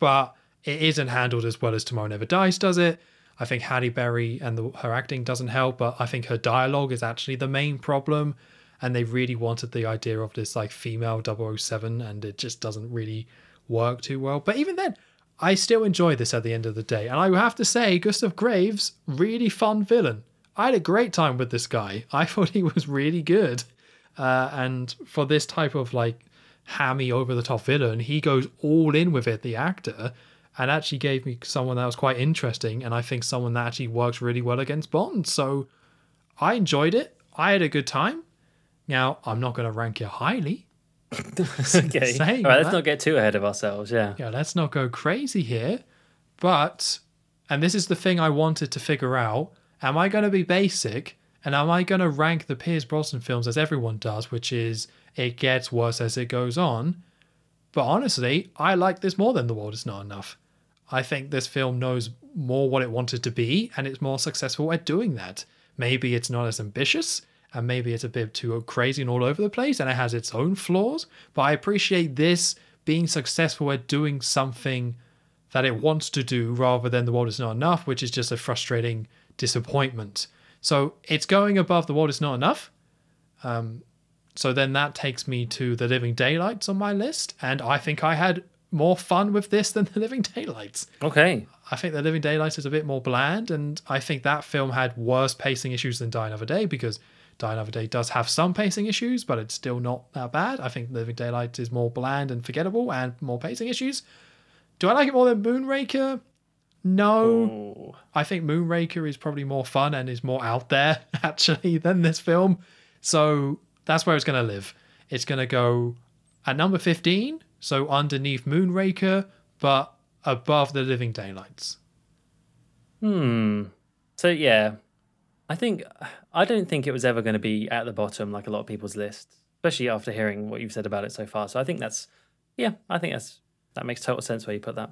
but it isn't handled as well as Tomorrow Never Dies does it. I think Halle Berry and the, her acting doesn't help, but I think her dialogue is actually the main problem. And they really wanted the idea of this like female 007, and it just doesn't really work too well. But even then, I still enjoy this at the end of the day. And I have to say, Gustav Graves, really fun villain. I had a great time with this guy. I thought he was really good. Uh, and for this type of like hammy over the top villain, he goes all in with it, the actor, and actually gave me someone that was quite interesting. And I think someone that actually works really well against Bond. So I enjoyed it. I had a good time. Now, I'm not going to rank it highly. okay. All right, let's not get too ahead of ourselves. Yeah. yeah, let's not go crazy here. But, and this is the thing I wanted to figure out am I going to be basic and am I going to rank the Pierce Brosnan films as everyone does, which is it gets worse as it goes on? But honestly, I like this more than The World Is Not Enough. I think this film knows more what it wanted to be and it's more successful at doing that. Maybe it's not as ambitious and maybe it's a bit too crazy and all over the place and it has its own flaws, but I appreciate this being successful at doing something that it wants to do rather than the world is not enough, which is just a frustrating disappointment. So it's going above the world is not enough. Um, so then that takes me to the Living Daylights on my list, and I think I had more fun with this than the Living Daylights. Okay. I think the Living Daylights is a bit more bland, and I think that film had worse pacing issues than Die Another Day because Die Another Day does have some pacing issues, but it's still not that bad. I think Living Daylight is more bland and forgettable and more pacing issues. Do I like it more than Moonraker? No. Ooh. I think Moonraker is probably more fun and is more out there actually than this film. So that's where it's going to live. It's going to go at number 15, so underneath Moonraker, but above the Living Daylights. Hmm. So yeah, I think I don't think it was ever going to be at the bottom like a lot of people's lists, especially after hearing what you've said about it so far. So I think that's yeah, I think that's that makes total sense where you put that.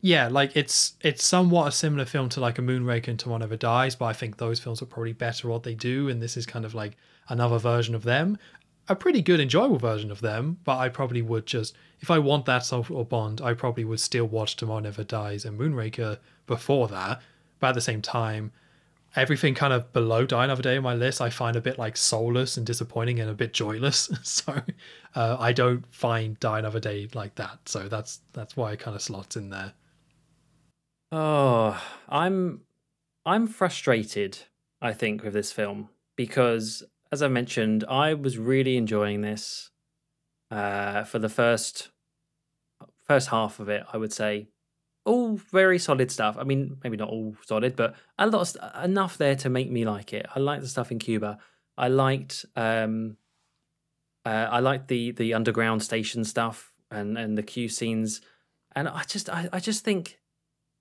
Yeah, like it's it's somewhat a similar film to like a Moonraker and Tomorrow Never Dies, but I think those films are probably better at what they do, and this is kind of like another version of them. A pretty good, enjoyable version of them, but I probably would just if I want that sort of Bond, I probably would still watch Tomorrow Never Dies and Moonraker before that. But at the same time, everything kind of below Die Another Day on my list, I find a bit like soulless and disappointing and a bit joyless. so uh, I don't find Die Another Day like that. So that's that's why it kind of slots in there. Oh, I'm I'm frustrated, I think, with this film because as I mentioned, I was really enjoying this uh, for the first first half of it, I would say. All very solid stuff. I mean, maybe not all solid, but a lot st- enough there to make me like it. I liked the stuff in Cuba. I liked um uh, I liked the the underground station stuff and and the Q scenes. And I just I, I just think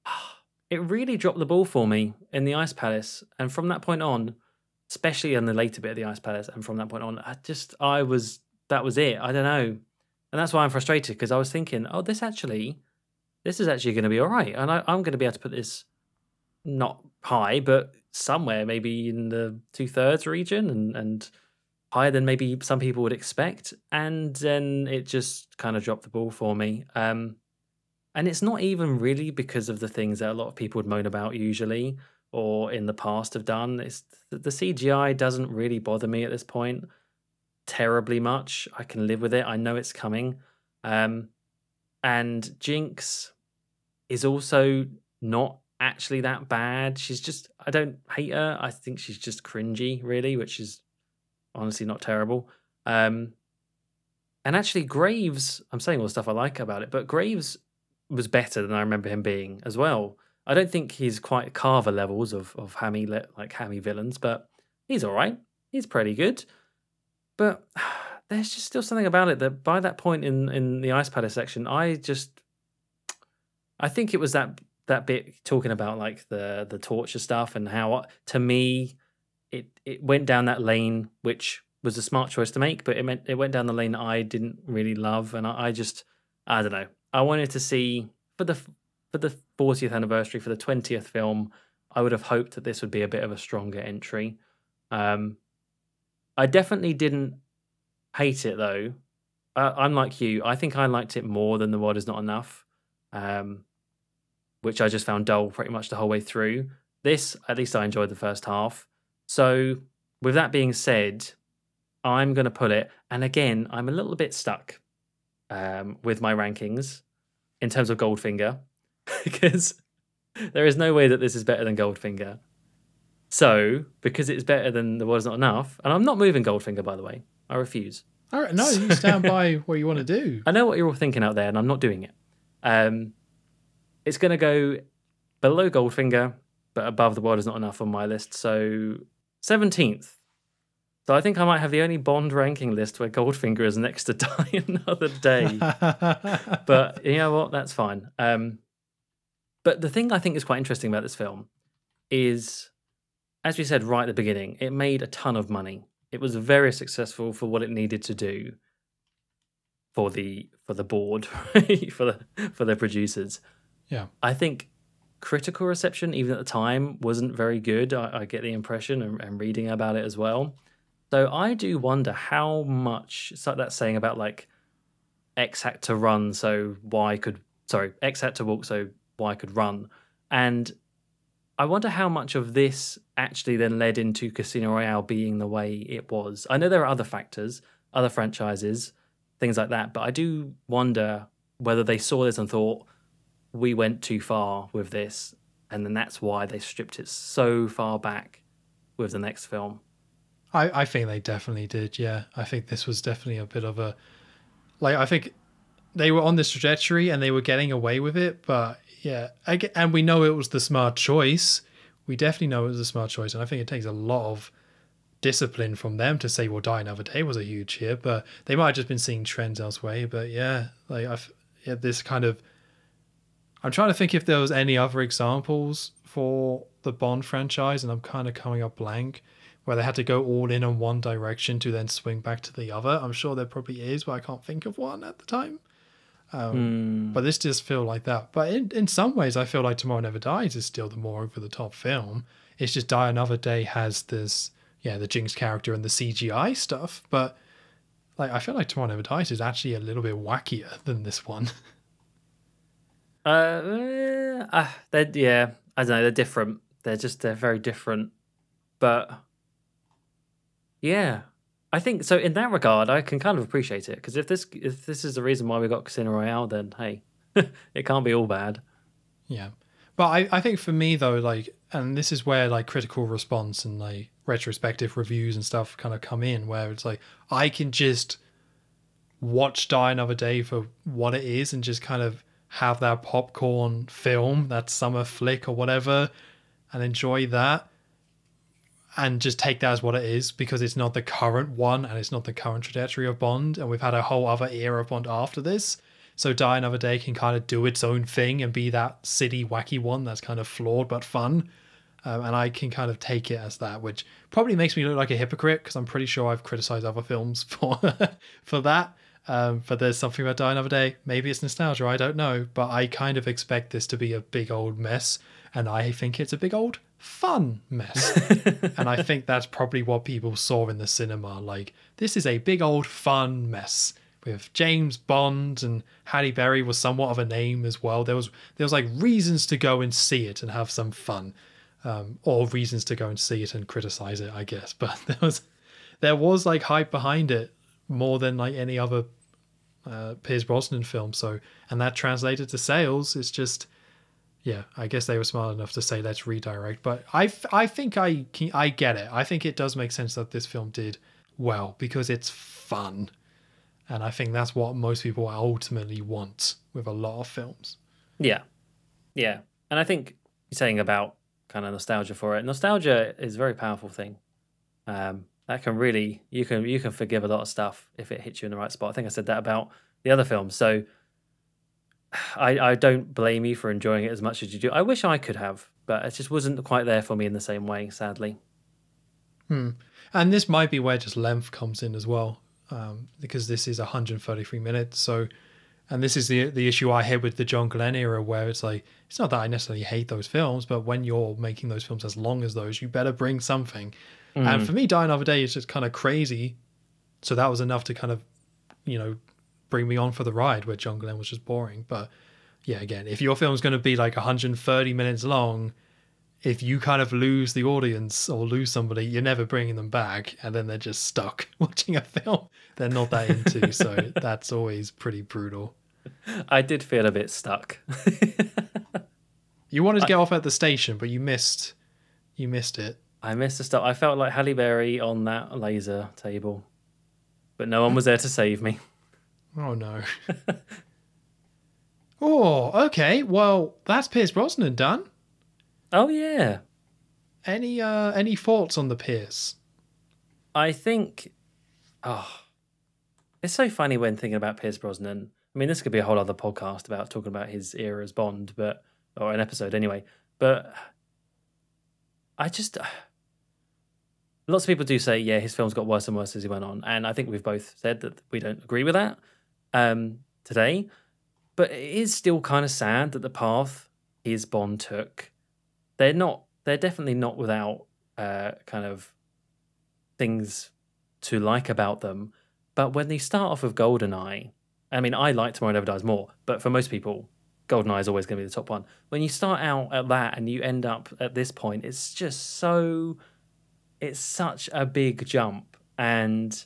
it really dropped the ball for me in the Ice Palace. And from that point on, especially in the later bit of the Ice Palace, and from that point on, I just I was that was it. I don't know, and that's why I'm frustrated because I was thinking, oh, this actually, this is actually going to be all right, and I, I'm going to be able to put this not high, but somewhere maybe in the two thirds region, and and higher than maybe some people would expect. And then it just kind of dropped the ball for me. Um, and it's not even really because of the things that a lot of people would moan about usually or in the past have done. It's the CGI doesn't really bother me at this point terribly much. I can live with it. I know it's coming. Um, and Jinx is also not actually that bad. She's just I don't hate her. I think she's just cringy, really, which is honestly not terrible. Um, and actually, Graves, I'm saying all the stuff I like about it, but Graves was better than I remember him being as well. I don't think he's quite Carver levels of of hammy like hammy villains, but he's all right. He's pretty good. But there's just still something about it that by that point in in the Ice Palace section, I just I think it was that that bit talking about like the the torture stuff and how to me it it went down that lane which was a smart choice to make, but it meant it went down the lane I didn't really love, and I, I just I don't know. I wanted to see for the for the 40th anniversary for the 20th film. I would have hoped that this would be a bit of a stronger entry. Um, I definitely didn't hate it though. Uh, I'm like you. I think I liked it more than The World Is Not Enough, um, which I just found dull pretty much the whole way through. This, at least, I enjoyed the first half. So, with that being said, I'm going to put it, and again, I'm a little bit stuck um, with my rankings in terms of Goldfinger because there is no way that this is better than Goldfinger. So, because it's better than The Was Not Enough, and I'm not moving Goldfinger, by the way, I refuse. All right, no, you stand by what you want to do. I know what you're all thinking out there, and I'm not doing it. Um, it's going to go below Goldfinger, but above The World Is Not Enough on my list. So, 17th. So I think I might have the only Bond ranking list where Goldfinger is next to Die Another Day. but you know what? That's fine. Um, but the thing I think is quite interesting about this film is, as we said right at the beginning, it made a ton of money. It was very successful for what it needed to do for the for the board, for the for the producers. Yeah, I think critical reception, even at the time, wasn't very good. I, I get the impression, and, and reading about it as well. So I do wonder how much. So that saying about like X had to run, so Y could. Sorry, X had to walk, so Y could run. And I wonder how much of this actually then led into Casino Royale being the way it was. I know there are other factors, other franchises, things like that, but I do wonder whether they saw this and thought we went too far with this, and then that's why they stripped it so far back with the next film. I, I think they definitely did. Yeah, I think this was definitely a bit of a like. I think they were on this trajectory and they were getting away with it, but yeah, get, and we know it was the smart choice. We definitely know it was a smart choice, and I think it takes a lot of discipline from them to say, "Well, Die Another Day" was a huge hit, but they might have just been seeing trends elsewhere. But yeah, like I've yeah, this kind of. I'm trying to think if there was any other examples for the Bond franchise, and I'm kind of coming up blank where they had to go all in on one direction to then swing back to the other. I'm sure there probably is, but I can't think of one at the time. Um, Hmm. But this does feel like that. But in, in some ways, I feel like Tomorrow Never Dies is still the more over the top film. It's just Die Another Day has this, yeah, the Jinx character and the CGI stuff. But like, I feel like Tomorrow Never Dies is actually a little bit wackier than this one. Uh, uh, uh, they're yeah, I don't know. They're different. They're just they're very different. But yeah, I think so. In that regard, I can kind of appreciate it because if this if this is the reason why we got Casino Royale, then hey, it can't be all bad. Yeah. But I, I think for me though, like and this is where like critical response and like retrospective reviews and stuff kind of come in where it's like I can just watch Die Another Day for what it is and just kind of have that popcorn film, that summer flick or whatever, and enjoy that. And just take that as what it is because it's not the current one and it's not the current trajectory of Bond. And we've had a whole other era of Bond after this. So Die Another Day can kind of do its own thing and be that city wacky one that's kind of flawed but fun. Um, and I can kind of take it as that, which probably makes me look like a hypocrite because I'm pretty sure I've criticized other films for for that. Um, but there's something about Die Another Day. Maybe it's nostalgia. I don't know. But I kind of expect this to be a big old mess, and I think it's a big old fun mess. and I think that's probably what people saw in the cinema. Like this is a big old fun mess with James Bond and Halle Berry was somewhat of a name as well. There was there was like reasons to go and see it and have some fun, um, or reasons to go and see it and criticize it, I guess. But there was there was like hype behind it more than like any other uh, Pierce Brosnan film. So and that translated to sales. It's just yeah, I guess they were smart enough to say let's redirect. But I, I think I can, I get it. I think it does make sense that this film did well because it's fun. And I think that's what most people ultimately want with a lot of films. Yeah, yeah, and I think saying about kind of nostalgia for it. Nostalgia is a very powerful thing. Um, that can really you can you can forgive a lot of stuff if it hits you in the right spot. I think I said that about the other films. So I I don't blame you for enjoying it as much as you do. I wish I could have, but it just wasn't quite there for me in the same way, sadly. Hmm. And this might be where just length comes in as well, um, because this is 133 minutes. So, and this is the the issue I had with the John Glen era, where it's like it's not that I necessarily hate those films, but when you're making those films as long as those, you better bring something. And for me, Die Another Day is just kind of crazy. So that was enough to kind of, you know, bring me on for the ride where John Glen was just boring. But yeah, again, if your film's going to be like 130 minutes long, if you kind of lose the audience or lose somebody, you're never bringing them back, and then they're just stuck watching a film they're not that into. so that's always pretty brutal. I did feel a bit stuck. You wanted to get off at the station, but you missed. You missed it. I missed the stuff. I felt like Halle Berry on that laser table, but no one was there to save me. Oh no. oh, okay. Well, that's Pierce Brosnan done. Oh yeah, Any uh any thoughts on the Pierce? I think. Oh, it's so funny when thinking about Pierce Brosnan. I mean, this could be a whole other podcast about talking about his era as Bond, but or an episode anyway. But I just lots of people do say, yeah, his films got worse and worse as he went on, and I think we've both said that we don't agree with that um, today. But it is still kind of sad that the path his Bond took, they're not, they're definitely not without uh, kind of things to like about them. But when they start off with Goldeneye, I mean, I like Tomorrow Never Dies more, but for most people, Goldeneye is always going to be the top one. When you start out at that and you end up at this point, it's just so, it's such a big jump. And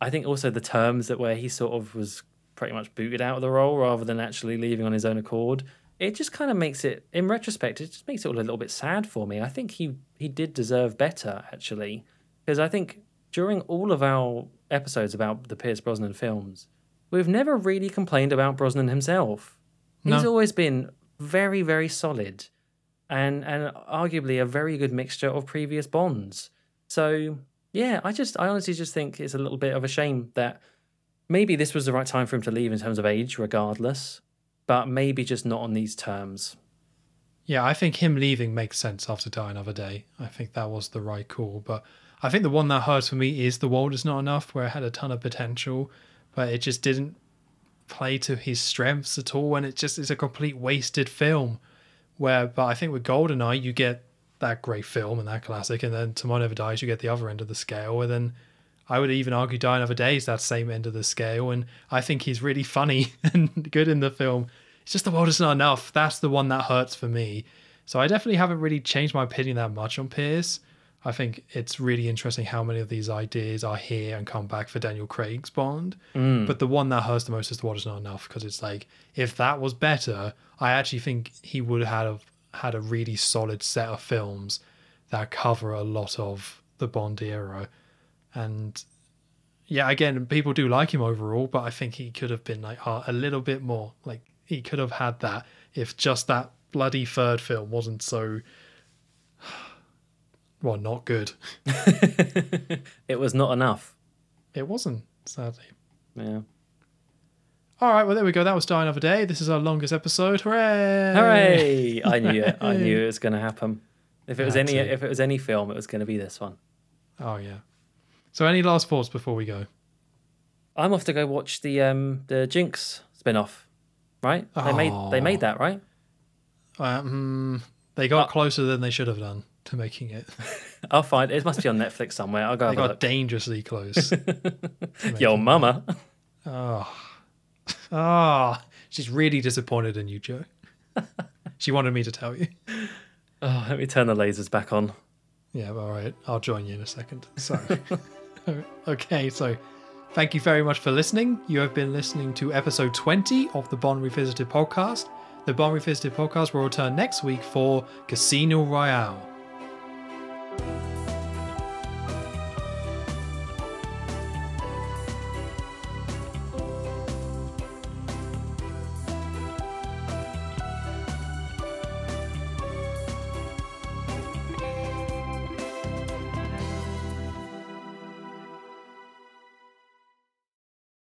I think also the terms that where he sort of was pretty much booted out of the role rather than actually leaving on his own accord, it just kind of makes it, in retrospect, it just makes it all a little bit sad for me. I think he he did deserve better actually, Because I think during all of our episodes about the Pierce Brosnan films, we've never really complained about Brosnan himself. He's No. always been very, very solid and and arguably a very good mixture of previous Bonds. So yeah, I just I honestly just think it's a little bit of a shame that maybe this was the right time for him to leave in terms of age, regardless, but maybe just not on these terms. Yeah, I think him leaving makes sense after Die Another Day. I think that was the right call. But I think the one that hurts for me is The World Is Not Enough, where it had a ton of potential, but it just didn't play to his strengths at all. And it just is a complete wasted film. Where, but I think with GoldenEye, you get that great film and that classic, and then Tomorrow Never Dies, you get the other end of the scale. And then I would even argue Die Another Day is that same end of the scale. And I think he's really funny and good in the film. It's just the world is not enough. That's the one that hurts for me. So I definitely haven't really changed my opinion that much on Pierce. I think it's really interesting how many of these ideas are here and come back for Daniel Craig's Bond. Mm. But the one that hurts the most is the world is not enough because it's like if that was better, I actually think he would have had a really solid set of films that cover a lot of the Bond era. And yeah, again, people do like him overall, but I think he could have been like a little bit more. Like he could have had that if just that bloody third film wasn't so well, not good. It was not enough. It wasn't, sadly. Yeah. All right, well there we go. That was Die Another Day. This is our longest episode. Hooray! Hooray! I knew it. I knew it was going to happen. If it was any, if it was any film, it was going to be this one. Oh yeah. So any last thoughts before we go? I'm off to go watch the um the Jinx spin-off. Right? They made they Oh. made that right. Um, they got closer than they should have done to making it. I'll find it. Must be on Netflix somewhere. I'll go They got look. dangerously close. Yo, mama. Oh, ah, she's really disappointed in you, Joe. she wanted me to tell you. Oh, let me turn the lasers back on. Yeah, all right. I'll join you in a second. So, okay. So, thank you very much for listening. You have been listening to episode 20 of the Bond Revisited podcast. The Bond Revisited podcast will return next week for Casino Royale.